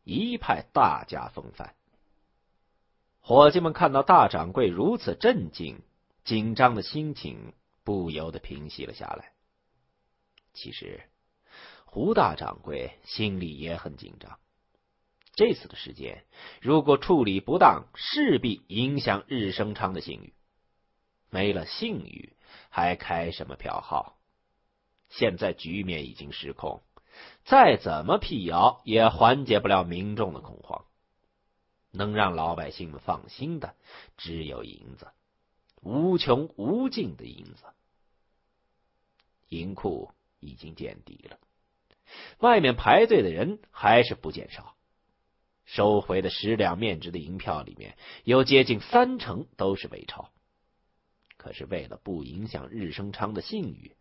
一派大家风范。伙计们看到大掌柜如此镇静，紧张的心情不由得平息了下来。其实，胡大掌柜心里也很紧张。这次的事件如果处理不当，势必影响日升昌的信誉。没了信誉，还开什么票号？现在局面已经失控。再怎么辟谣，也缓解不了民众的恐慌。能让老百姓们放心的，只有银子，无穷无尽的银子。银库已经见底了，外面排队的人还是不见少。收回的十两面值的银票里面，有接近三成都是伪钞。可是为了不影响日升昌的信誉。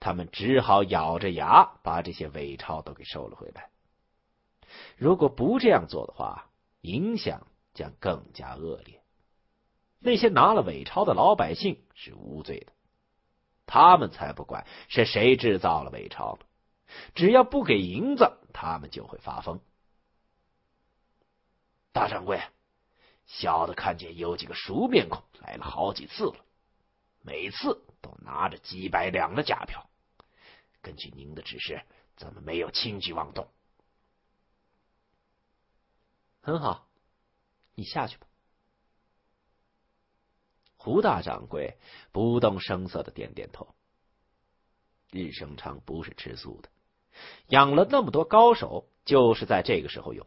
他们只好咬着牙把这些伪钞都给收了回来。如果不这样做的话，影响将更加恶劣。那些拿了伪钞的老百姓是无罪的，他们才不管是谁制造了伪钞。只要不给银子，他们就会发疯。大掌柜，小的看见有几个熟面孔来了好几次了，每次。都拿着几百两的假票，根据您的指示，怎么没有轻举妄动？很好，你下去吧。胡大掌柜不动声色的点点头。日升昌不是吃素的，养了那么多高手，就是在这个时候用。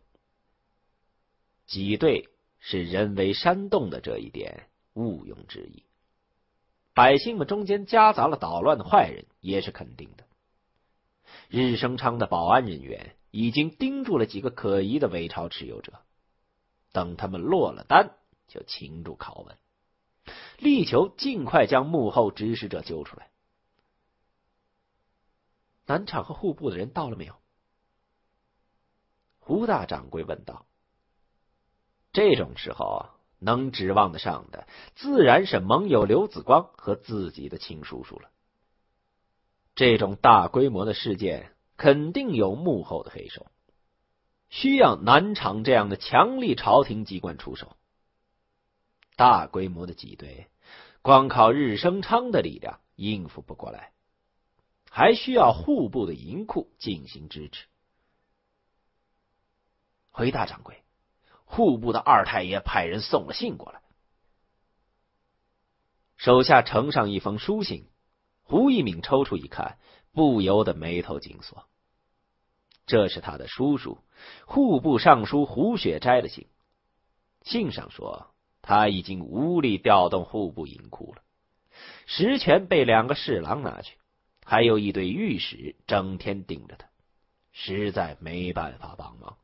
挤兑是人为煽动的这一点，毋庸置疑。百姓们中间夹杂了捣乱的坏人，也是肯定的。日升昌的保安人员已经盯住了几个可疑的伪钞持有者，等他们落了单，就擒住拷问，力求尽快将幕后指使者揪出来。南厂和户部的人到了没有？胡大掌柜问道。这种时候。能指望得上的，自然是盟友刘子光和自己的亲叔叔了。这种大规模的事件，肯定有幕后的黑手，需要南厂这样的强力朝廷机关出手。大规模的挤兑，光靠日升昌的力量应付不过来，还需要户部的银库进行支持。回大掌柜，户部的二太爷派人送了信过来，手下呈上一封书信。胡一敏抽出一看，不由得眉头紧锁。这是他的叔叔户部尚书胡雪斋的信，信上说他已经无力调动户部银库了，实权被两个侍郎拿去，还有一堆御史整天盯着他，实在没办法帮忙。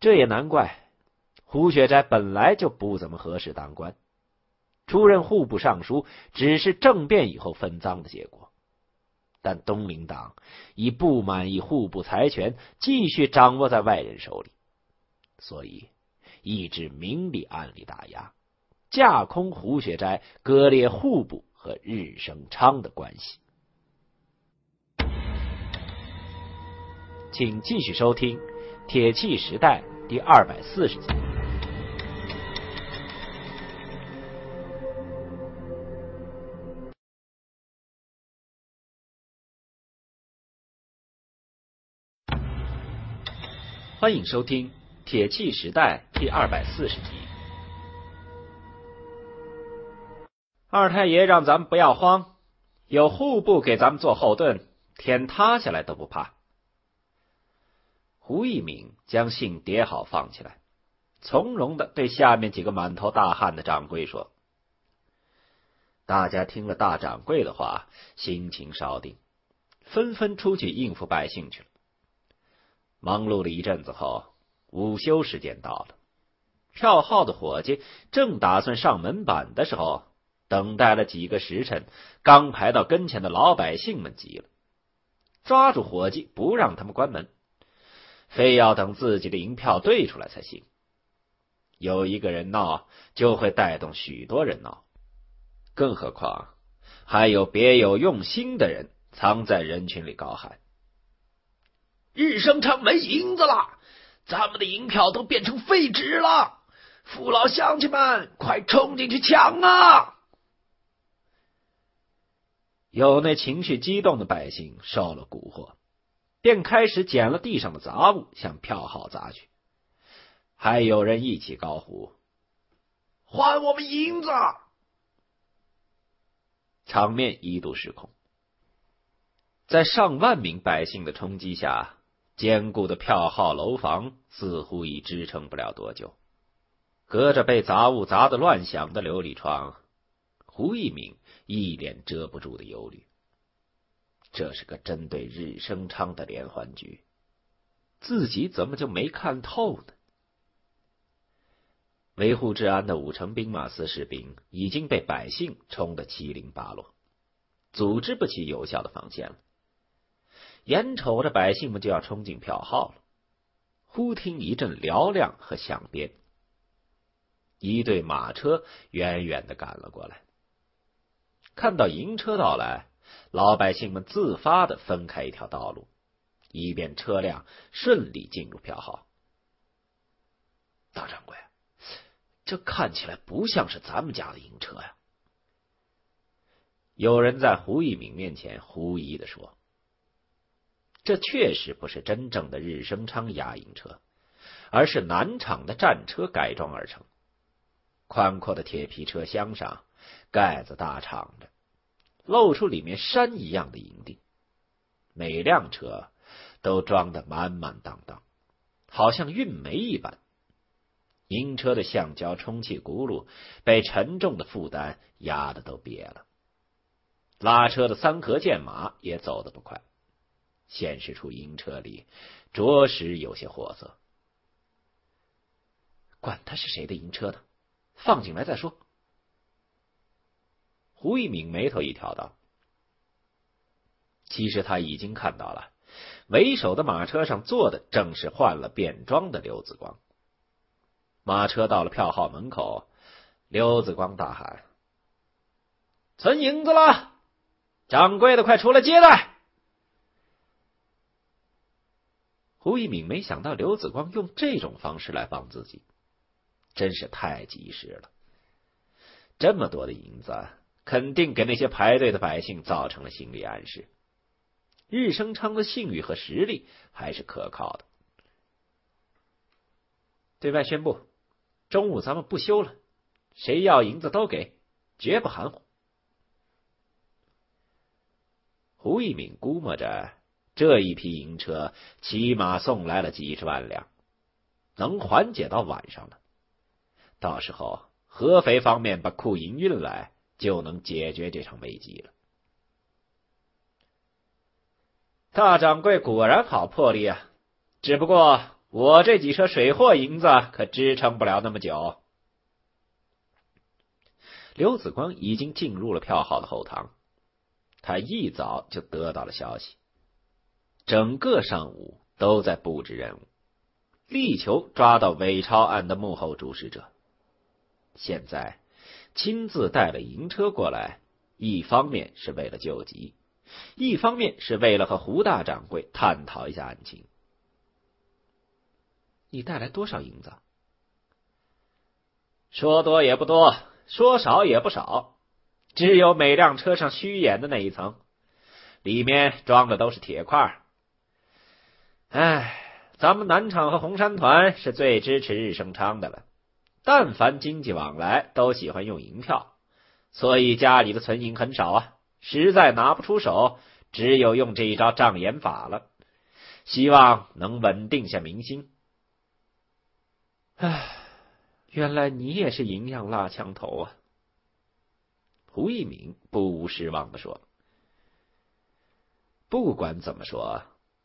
这也难怪，胡雪斋本来就不怎么合适当官。出任户部尚书只是政变以后分赃的结果，但东林党已不满意户部财权继续掌握在外人手里，所以一直明里暗里打压，架空胡雪斋，割裂户部和日升昌的关系。请继续收听《铁器时代》第二百四十集。欢迎收听《铁器时代》第二百四十集。二太爷让咱们不要慌，有户部给咱们做后盾，天塌下来都不怕。胡一敏将信叠好放起来，从容的对下面几个满头大汗的掌柜说：“大家听了大掌柜的话，心情稍定，纷纷出去应付百姓去了。”忙碌了一阵子后，午休时间到了。票号的伙计正打算上门板的时候，等待了几个时辰，刚排到跟前的老百姓们急了，抓住伙计不让他们关门，非要等自己的银票兑出来才行。有一个人闹，就会带动许多人闹，更何况还有别有用心的人藏在人群里高喊。日升昌没银子了，咱们的银票都变成废纸了！父老乡亲们，快冲进去抢啊！有那情绪激动的百姓受了蛊惑，便开始捡了地上的杂物向票号砸去，还有人一起高呼：“还我们银子！”场面一度失控，在上万名百姓的冲击下。坚固的票号楼房似乎已支撑不了多久。隔着被杂物砸得乱响的琉璃窗，胡一鸣一脸遮不住的忧虑。这是个针对日升昌的连环局，自己怎么就没看透呢？维护治安的五城兵马司士兵已经被百姓冲得七零八落，组织不起有效的防线了。眼瞅着百姓们就要冲进票号了，忽听一阵嘹亮和响鞭，一队马车远远的赶了过来。看到迎车到来，老百姓们自发的分开一条道路，以便车辆顺利进入票号。大掌柜，这看起来不像是咱们家的营车呀！有人在胡一敏面前狐疑的说。这确实不是真正的日升昌押营车，而是南厂的战车改装而成。宽阔的铁皮车厢上，盖子大敞着，露出里面山一样的营地。每辆车都装得满满当当，好像运煤一般。营车的橡胶充气轱辘被沉重的负担压得都瘪了，拉车的三河剑马也走得不快。显示出营车里着实有些货色。管他是谁的营车呢，放进来再说。胡一敏眉头一挑道：“其实他已经看到了，为首的马车上坐的正是换了便装的刘子光。”马车到了票号门口，刘子光大喊：“存银子了！掌柜的，快出来接待！”胡一敏没想到刘子光用这种方式来帮自己，真是太及时了。这么多的银子，肯定给那些排队的百姓造成了心理暗示。日升昌的信誉和实力还是可靠的。对外宣布，中午咱们不休了，谁要银子都给，绝不含糊。胡一敏估摸着。这一批银车起码送来了几十万两，能缓解到晚上了。到时候合肥方面把库银运来，就能解决这场危机了。大掌柜果然好魄力啊！只不过我这几车水货银子可支撑不了那么久。刘子光已经进入了票号的后堂，他一早就得到了消息。整个上午都在布置任务，力求抓到伪钞案的幕后主使者。现在亲自带了银车过来，一方面是为了救急，一方面是为了和胡大掌柜探讨一下案情。你带来多少银子？说多也不多，说少也不少，只有每辆车上虚掩的那一层，里面装的都是铁块。哎，咱们南厂和红山团是最支持日升昌的了。但凡经济往来，都喜欢用银票，所以家里的存银很少啊。实在拿不出手，只有用这一招障眼法了。希望能稳定下民心。唉，原来你也是银样蜡枪头啊！胡一鸣不无失望的说：“不管怎么说。”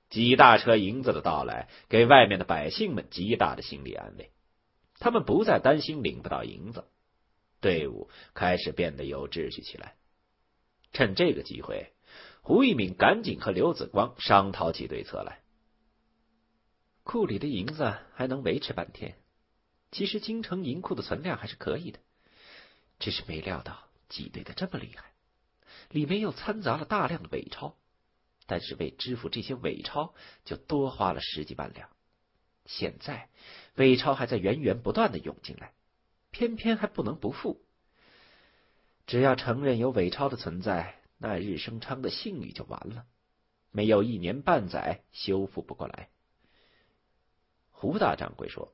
几大车银子的到来，给外面的百姓们极大的心理安慰。他们不再担心领不到银子，队伍开始变得有秩序起来。趁这个机会，胡一敏赶紧和刘子光商讨起对策来。库里的银子还能维持半天，其实京城银库的存量还是可以的，只是没料到挤兑的这么厉害，里面又掺杂了大量的伪钞。但是为支付这些伪钞，就多花了十几万两。现在伪钞还在源源不断的涌进来，偏偏还不能不付。只要承认有伪钞的存在，那日升昌的信誉就完了，没有一年半载修复不过来。胡大掌柜说：“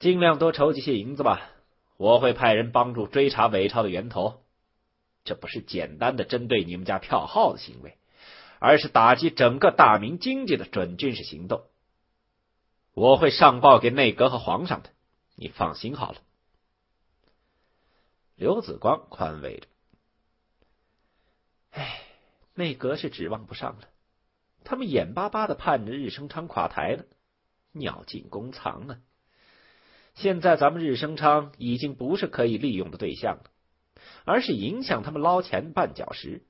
尽量多筹集些银子吧，我会派人帮助追查伪钞的源头。”这不是简单的针对你们家票号的行为，而是打击整个大明经济的准军事行动。我会上报给内阁和皇上的，你放心好了。刘子光宽慰着：“哎，内阁是指望不上了，他们眼巴巴的盼着日升昌垮台呢，鸟尽弓藏啊！现在咱们日升昌已经不是可以利用的对象了。”而是影响他们捞钱绊脚石。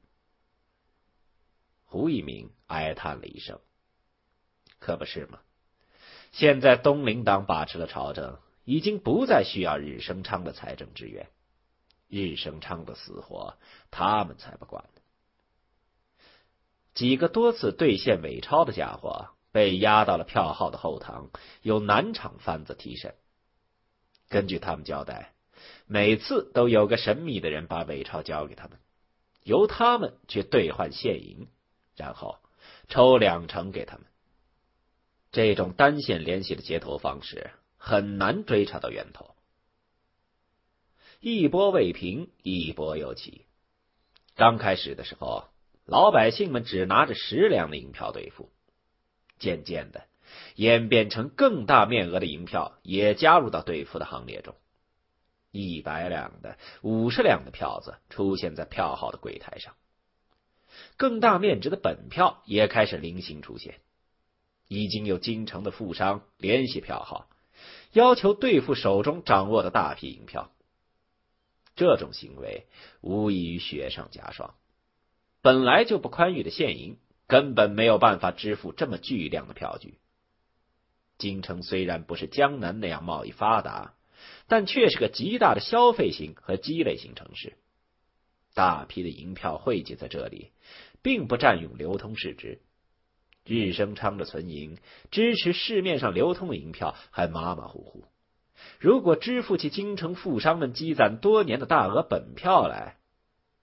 胡一鸣哀叹了一声：“可不是吗？现在东林党把持了朝政，已经不再需要日升昌的财政支援。日升昌的死活，他们才不管呢。几个多次兑现伪钞的家伙被押到了票号的后堂，由南厂番子提审。根据他们交代。”每次都有个神秘的人把伪钞交给他们，由他们去兑换现银，然后抽两成给他们。这种单线联系的接头方式很难追查到源头。一波未平，一波又起。刚开始的时候，老百姓们只拿着十两的银票兑付，渐渐的演变成更大面额的银票也加入到兑付的行列中。一百两的、五十两的票子出现在票号的柜台上，更大面值的本票也开始零星出现。已经有京城的富商联系票号，要求兑付手中掌握的大批银票。这种行为无异于雪上加霜。本来就不宽裕的现银，根本没有办法支付这么巨量的票据。京城虽然不是江南那样贸易发达。但却是个极大的消费型和积累型城市，大批的银票汇集在这里，并不占用流通市值。日升昌的存银支持市面上流通的银票还马马虎虎，如果支付起京城富商们积攒多年的大额本票来，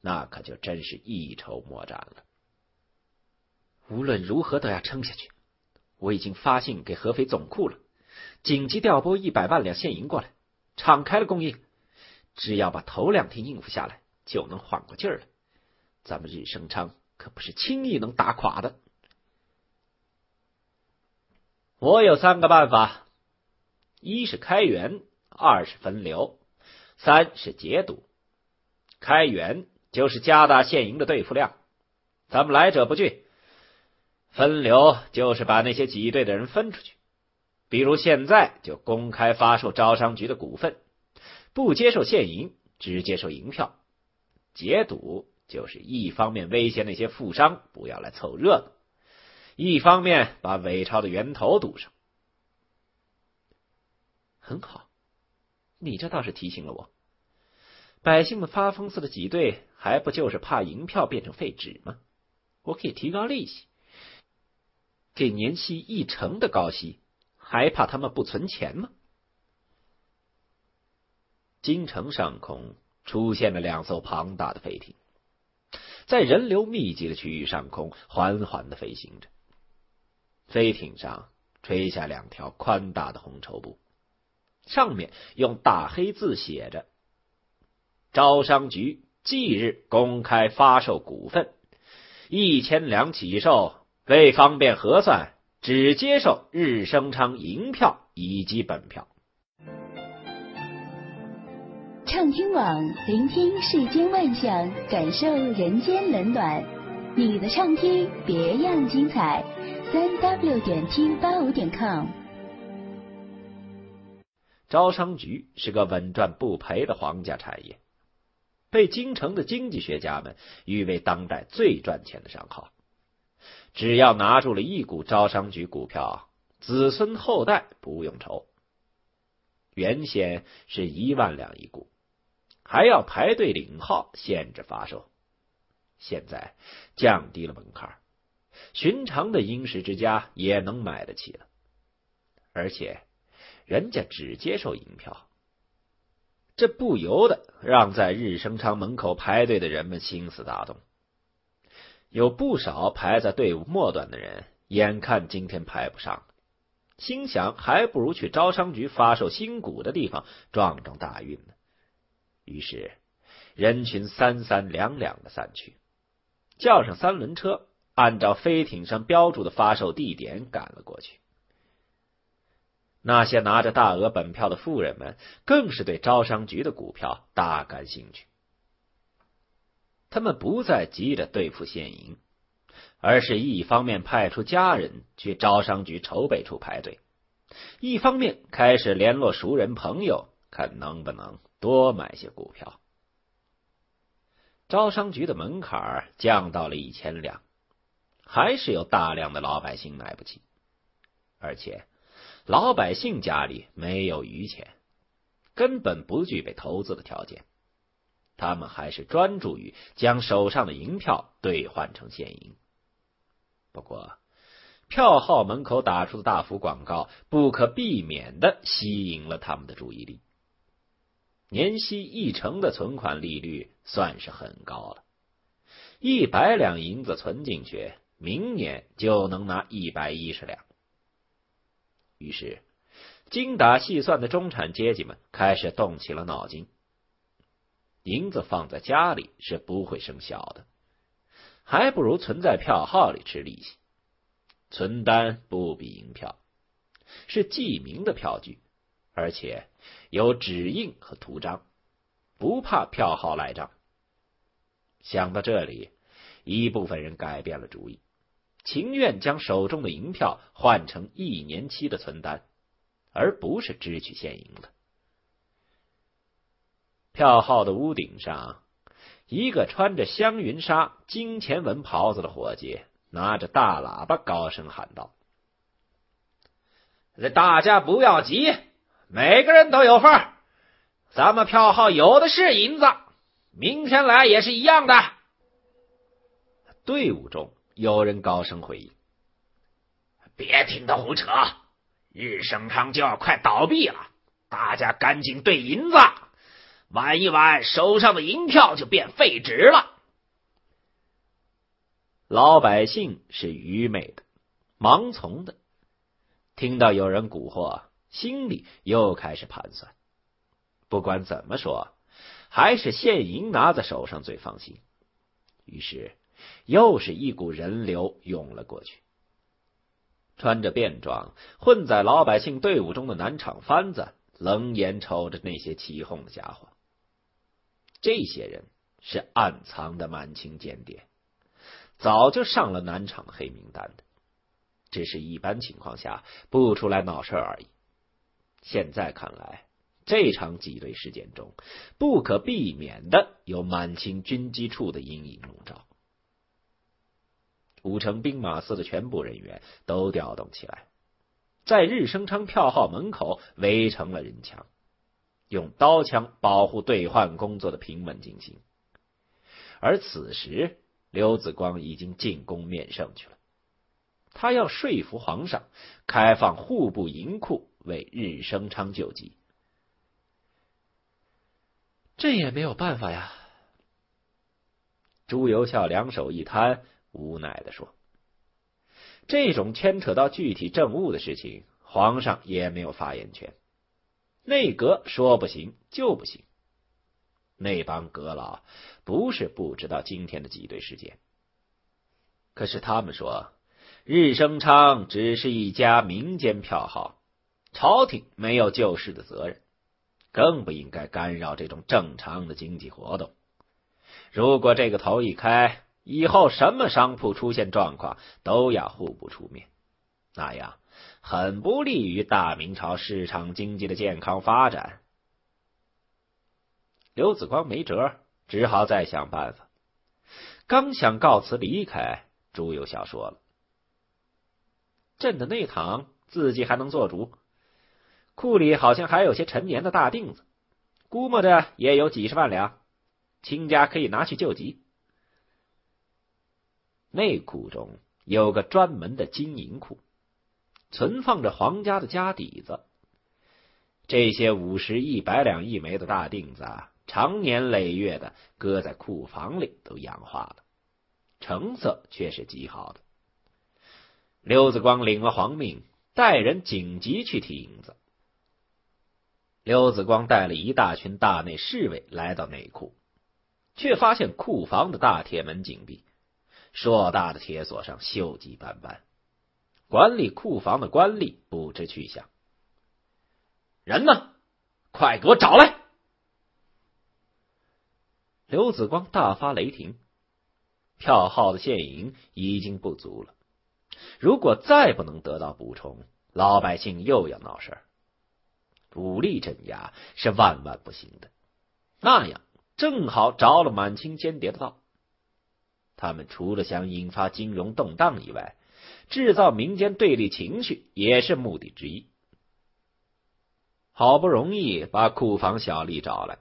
那可就真是一筹莫展了。无论如何都要撑下去。我已经发信给合肥总库了，紧急调拨一百万两现银过来，敞开了供应。只要把头两天应付下来，就能缓过劲儿来。咱们日升昌可不是轻易能打垮的。我有三个办法：一是开源，二是分流，三是解堵。开源就是加大现银的兑付量，咱们来者不拒。分流就是把那些挤兑的人分出去，比如现在就公开发售招商局的股份，不接受现银，只接受银票。解堵就是一方面威胁那些富商不要来凑热闹，一方面把伪钞的源头堵上。很好，你这倒是提醒了我。百姓们发疯似的挤兑，还不就是怕银票变成废纸吗？我可以提高利息。给年息一成的高息，还怕他们不存钱吗？京城上空出现了两艘庞大的飞艇，在人流密集的区域上空缓缓的飞行着。飞艇上垂下两条宽大的红绸布，上面用大黑字写着：“招商局即日公开发售股份，一千两起售。”为方便核算，只接受日升昌银票以及本票。畅听网，聆听世间万象，感受人间冷暖。你的畅听别样精彩。三 w 点听八五点 com。招商局是个稳赚不赔的皇家产业，被京城的经济学家们誉为当代最赚钱的商号。只要拿住了一股招商局股票，子孙后代不用愁。原先是一万两一股，还要排队领号，限制发售。现在降低了门槛，寻常的殷实之家也能买得起了。而且人家只接受银票，这不由得让在日升昌门口排队的人们心思大动。有不少排在队伍末端的人，眼看今天排不上，心想还不如去招商局发售新股的地方撞撞大运呢。于是，人群三三两两的散去，叫上三轮车，按照飞艇上标注的发售地点赶了过去。那些拿着大额本票的富人们，更是对招商局的股票大感兴趣。他们不再急着兑付现银，而是一方面派出家人去招商局筹备处排队，一方面开始联络熟人朋友，看能不能多买些股票。招商局的门槛降到了一千两，还是有大量的老百姓买不起，而且老百姓家里没有余钱，根本不具备投资的条件。他们还是专注于将手上的银票兑换成现银。不过，票号门口打出的大幅广告不可避免的吸引了他们的注意力。年息一成的存款利率算是很高了，一百两银子存进去，明年就能拿一百一十两。于是，精打细算的中产阶级们开始动起了脑筋。银子放在家里是不会生效的，还不如存在票号里吃利息。存单不比银票，是记名的票据，而且有指印和图章，不怕票号赖账。想到这里，一部分人改变了主意，情愿将手中的银票换成一年期的存单，而不是支取现银的。票号的屋顶上，一个穿着香云纱金钱纹袍子的伙计拿着大喇叭高声喊道：“大家不要急，每个人都有份咱们票号有的是银子，明天来也是一样的。”队伍中有人高声回应：“别听他胡扯，日升昌就要快倒闭了，大家赶紧兑银子，晚一晚手上的银票就变废纸了。老百姓是愚昧的、盲从的，听到有人蛊惑，心里又开始盘算。不管怎么说，还是现银拿在手上最放心。于是，又是一股人流涌了过去。穿着便装、混在老百姓队伍中的南厂番子，冷眼瞅着那些起哄的家伙。这些人是暗藏的满清间谍，早就上了南厂黑名单的，只是一般情况下不出来闹事而已。现在看来，这场挤兑事件中，不可避免的有满清军机处的阴影笼罩。五城兵马司的全部人员都调动起来，在日升昌票号门口围成了人墙，用刀枪保护兑换工作的平稳进行。而此时，刘子光已经进宫面圣去了，他要说服皇上开放户部银库为日升昌救急。这也没有办法呀。朱由校两手一摊。无奈的说：“这种牵扯到具体政务的事情，皇上也没有发言权。内阁说不行就不行。那帮阁老不是不知道今天的挤兑事件，可是他们说，日升昌只是一家民间票号，朝廷没有救市的责任，更不应该干扰这种正常的经济活动。如果这个头一开，”以后什么商铺出现状况，都要户部出面，那样很不利于大明朝市场经济的健康发展。刘子光没辙，只好再想办法。刚想告辞离开，朱由校说了：“朕的内堂自己还能做主，库里好像还有些陈年的大锭子，估摸着也有几十万两，亲家可以拿去救急。”内库中有个专门的金银库，存放着皇家的家底子。这些五十、一百两一枚的大锭子，常年累月的搁在库房里，都氧化了，成色却是极好的。刘子光领了皇命，带人紧急去提银子。刘子光带了一大群大内侍卫来到内库，却发现库房的大铁门紧闭。硕大的铁锁上锈迹斑斑，管理库房的官吏不知去向。人呢？快给我找来！刘子光大发雷霆，票号的现银已经不足了，如果再不能得到补充，老百姓又要闹事儿。武力镇压是万万不行的，那样正好着了满清间谍的道。他们除了想引发金融动荡以外，制造民间对立情绪也是目的之一。好不容易把库房小吏找来，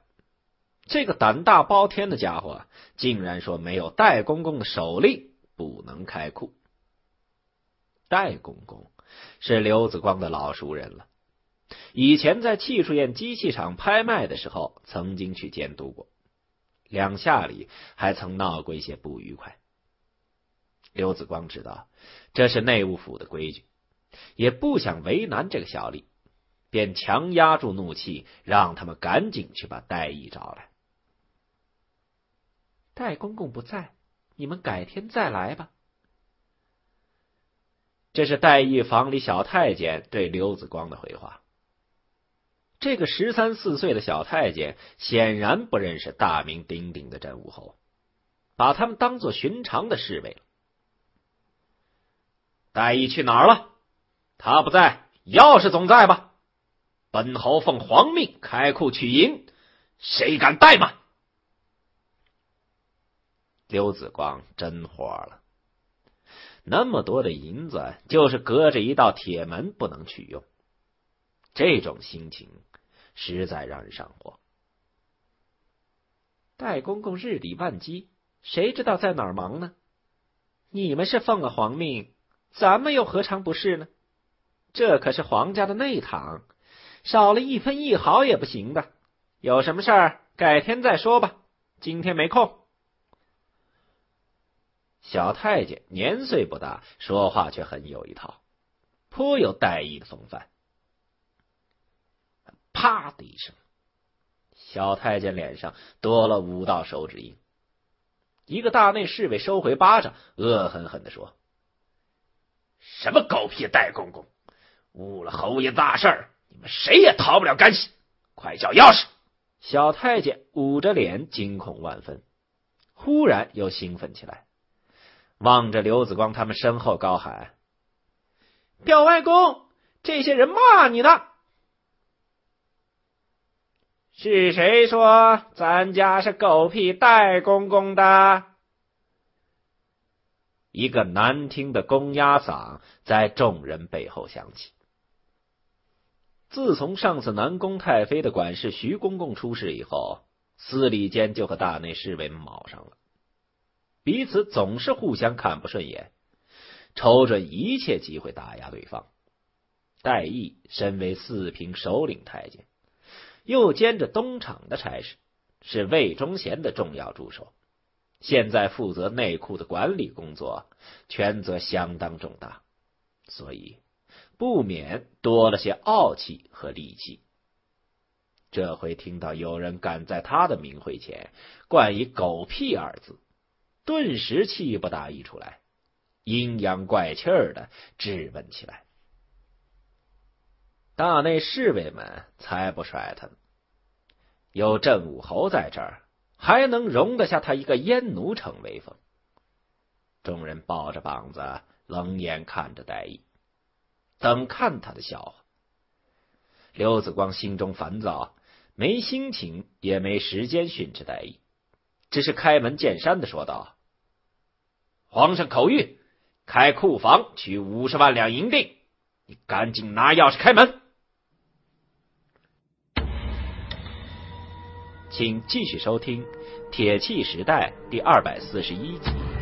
这个胆大包天的家伙竟然说没有戴公公的手令不能开库。戴公公是刘子光的老熟人了，以前在汽术院机器厂拍卖的时候，曾经去监督过。两下里还曾闹过一些不愉快。刘子光知道这是内务府的规矩，也不想为难这个小吏，便强压住怒气，让他们赶紧去把戴义找来。戴公公不在，你们改天再来吧。这是戴义房里小太监对刘子光的回话。这个十三四岁的小太监显然不认识大名鼎鼎的镇武侯，把他们当做寻常的侍卫了。戴义去哪儿了？他不在，钥匙总在吧？本侯奉皇命开库取银，谁敢怠慢？刘子光真火了，那么多的银子，就是隔着一道铁门不能取用。这种心情实在让人上火。戴公公日理万机，谁知道在哪儿忙呢？你们是奉了皇命，咱们又何尝不是呢？这可是皇家的内堂，少了一分一毫也不行的。有什么事儿，改天再说吧，今天没空。小太监年岁不大，说话却很有一套，颇有带意的风范。啪的一声，小太监脸上多了五道手指印。一个大内侍卫收回巴掌，恶狠狠的说：“什么狗屁戴公公，误了侯爷大事儿，你们谁也逃不了干系！快叫钥匙！”小太监捂着脸，惊恐万分，忽然又兴奋起来，望着刘子光他们身后高喊：“表外公，这些人骂你呢！是谁说咱家是狗屁戴公公的？”一个难听的公鸭嗓在众人背后响起。自从上次南宫太妃的管事徐公公出事以后，司礼监就和大内侍卫卯上了，彼此总是互相看不顺眼，瞅准一切机会打压对方。戴义身为四平首领太监，又兼着东厂的差事，是魏忠贤的重要助手，现在负责内库的管理工作，权责相当重大，所以。不免多了些傲气和戾气。这回听到有人敢在他的名讳前冠以“狗屁”二字，顿时气不打一处来，阴阳怪气儿的质问起来。大内侍卫们才不甩他呢，有镇武侯在这儿，还能容得下他一个阉奴逞威风？众人抱着膀子，冷眼看着戴义。等看他的笑话。刘子光心中烦躁，没心情也没时间训斥戴义，只是开门见山的说道：“皇上口谕，开库房取五十万两银锭，你赶紧拿钥匙开门。”请继续收听《铁器时代》第二百四十一集。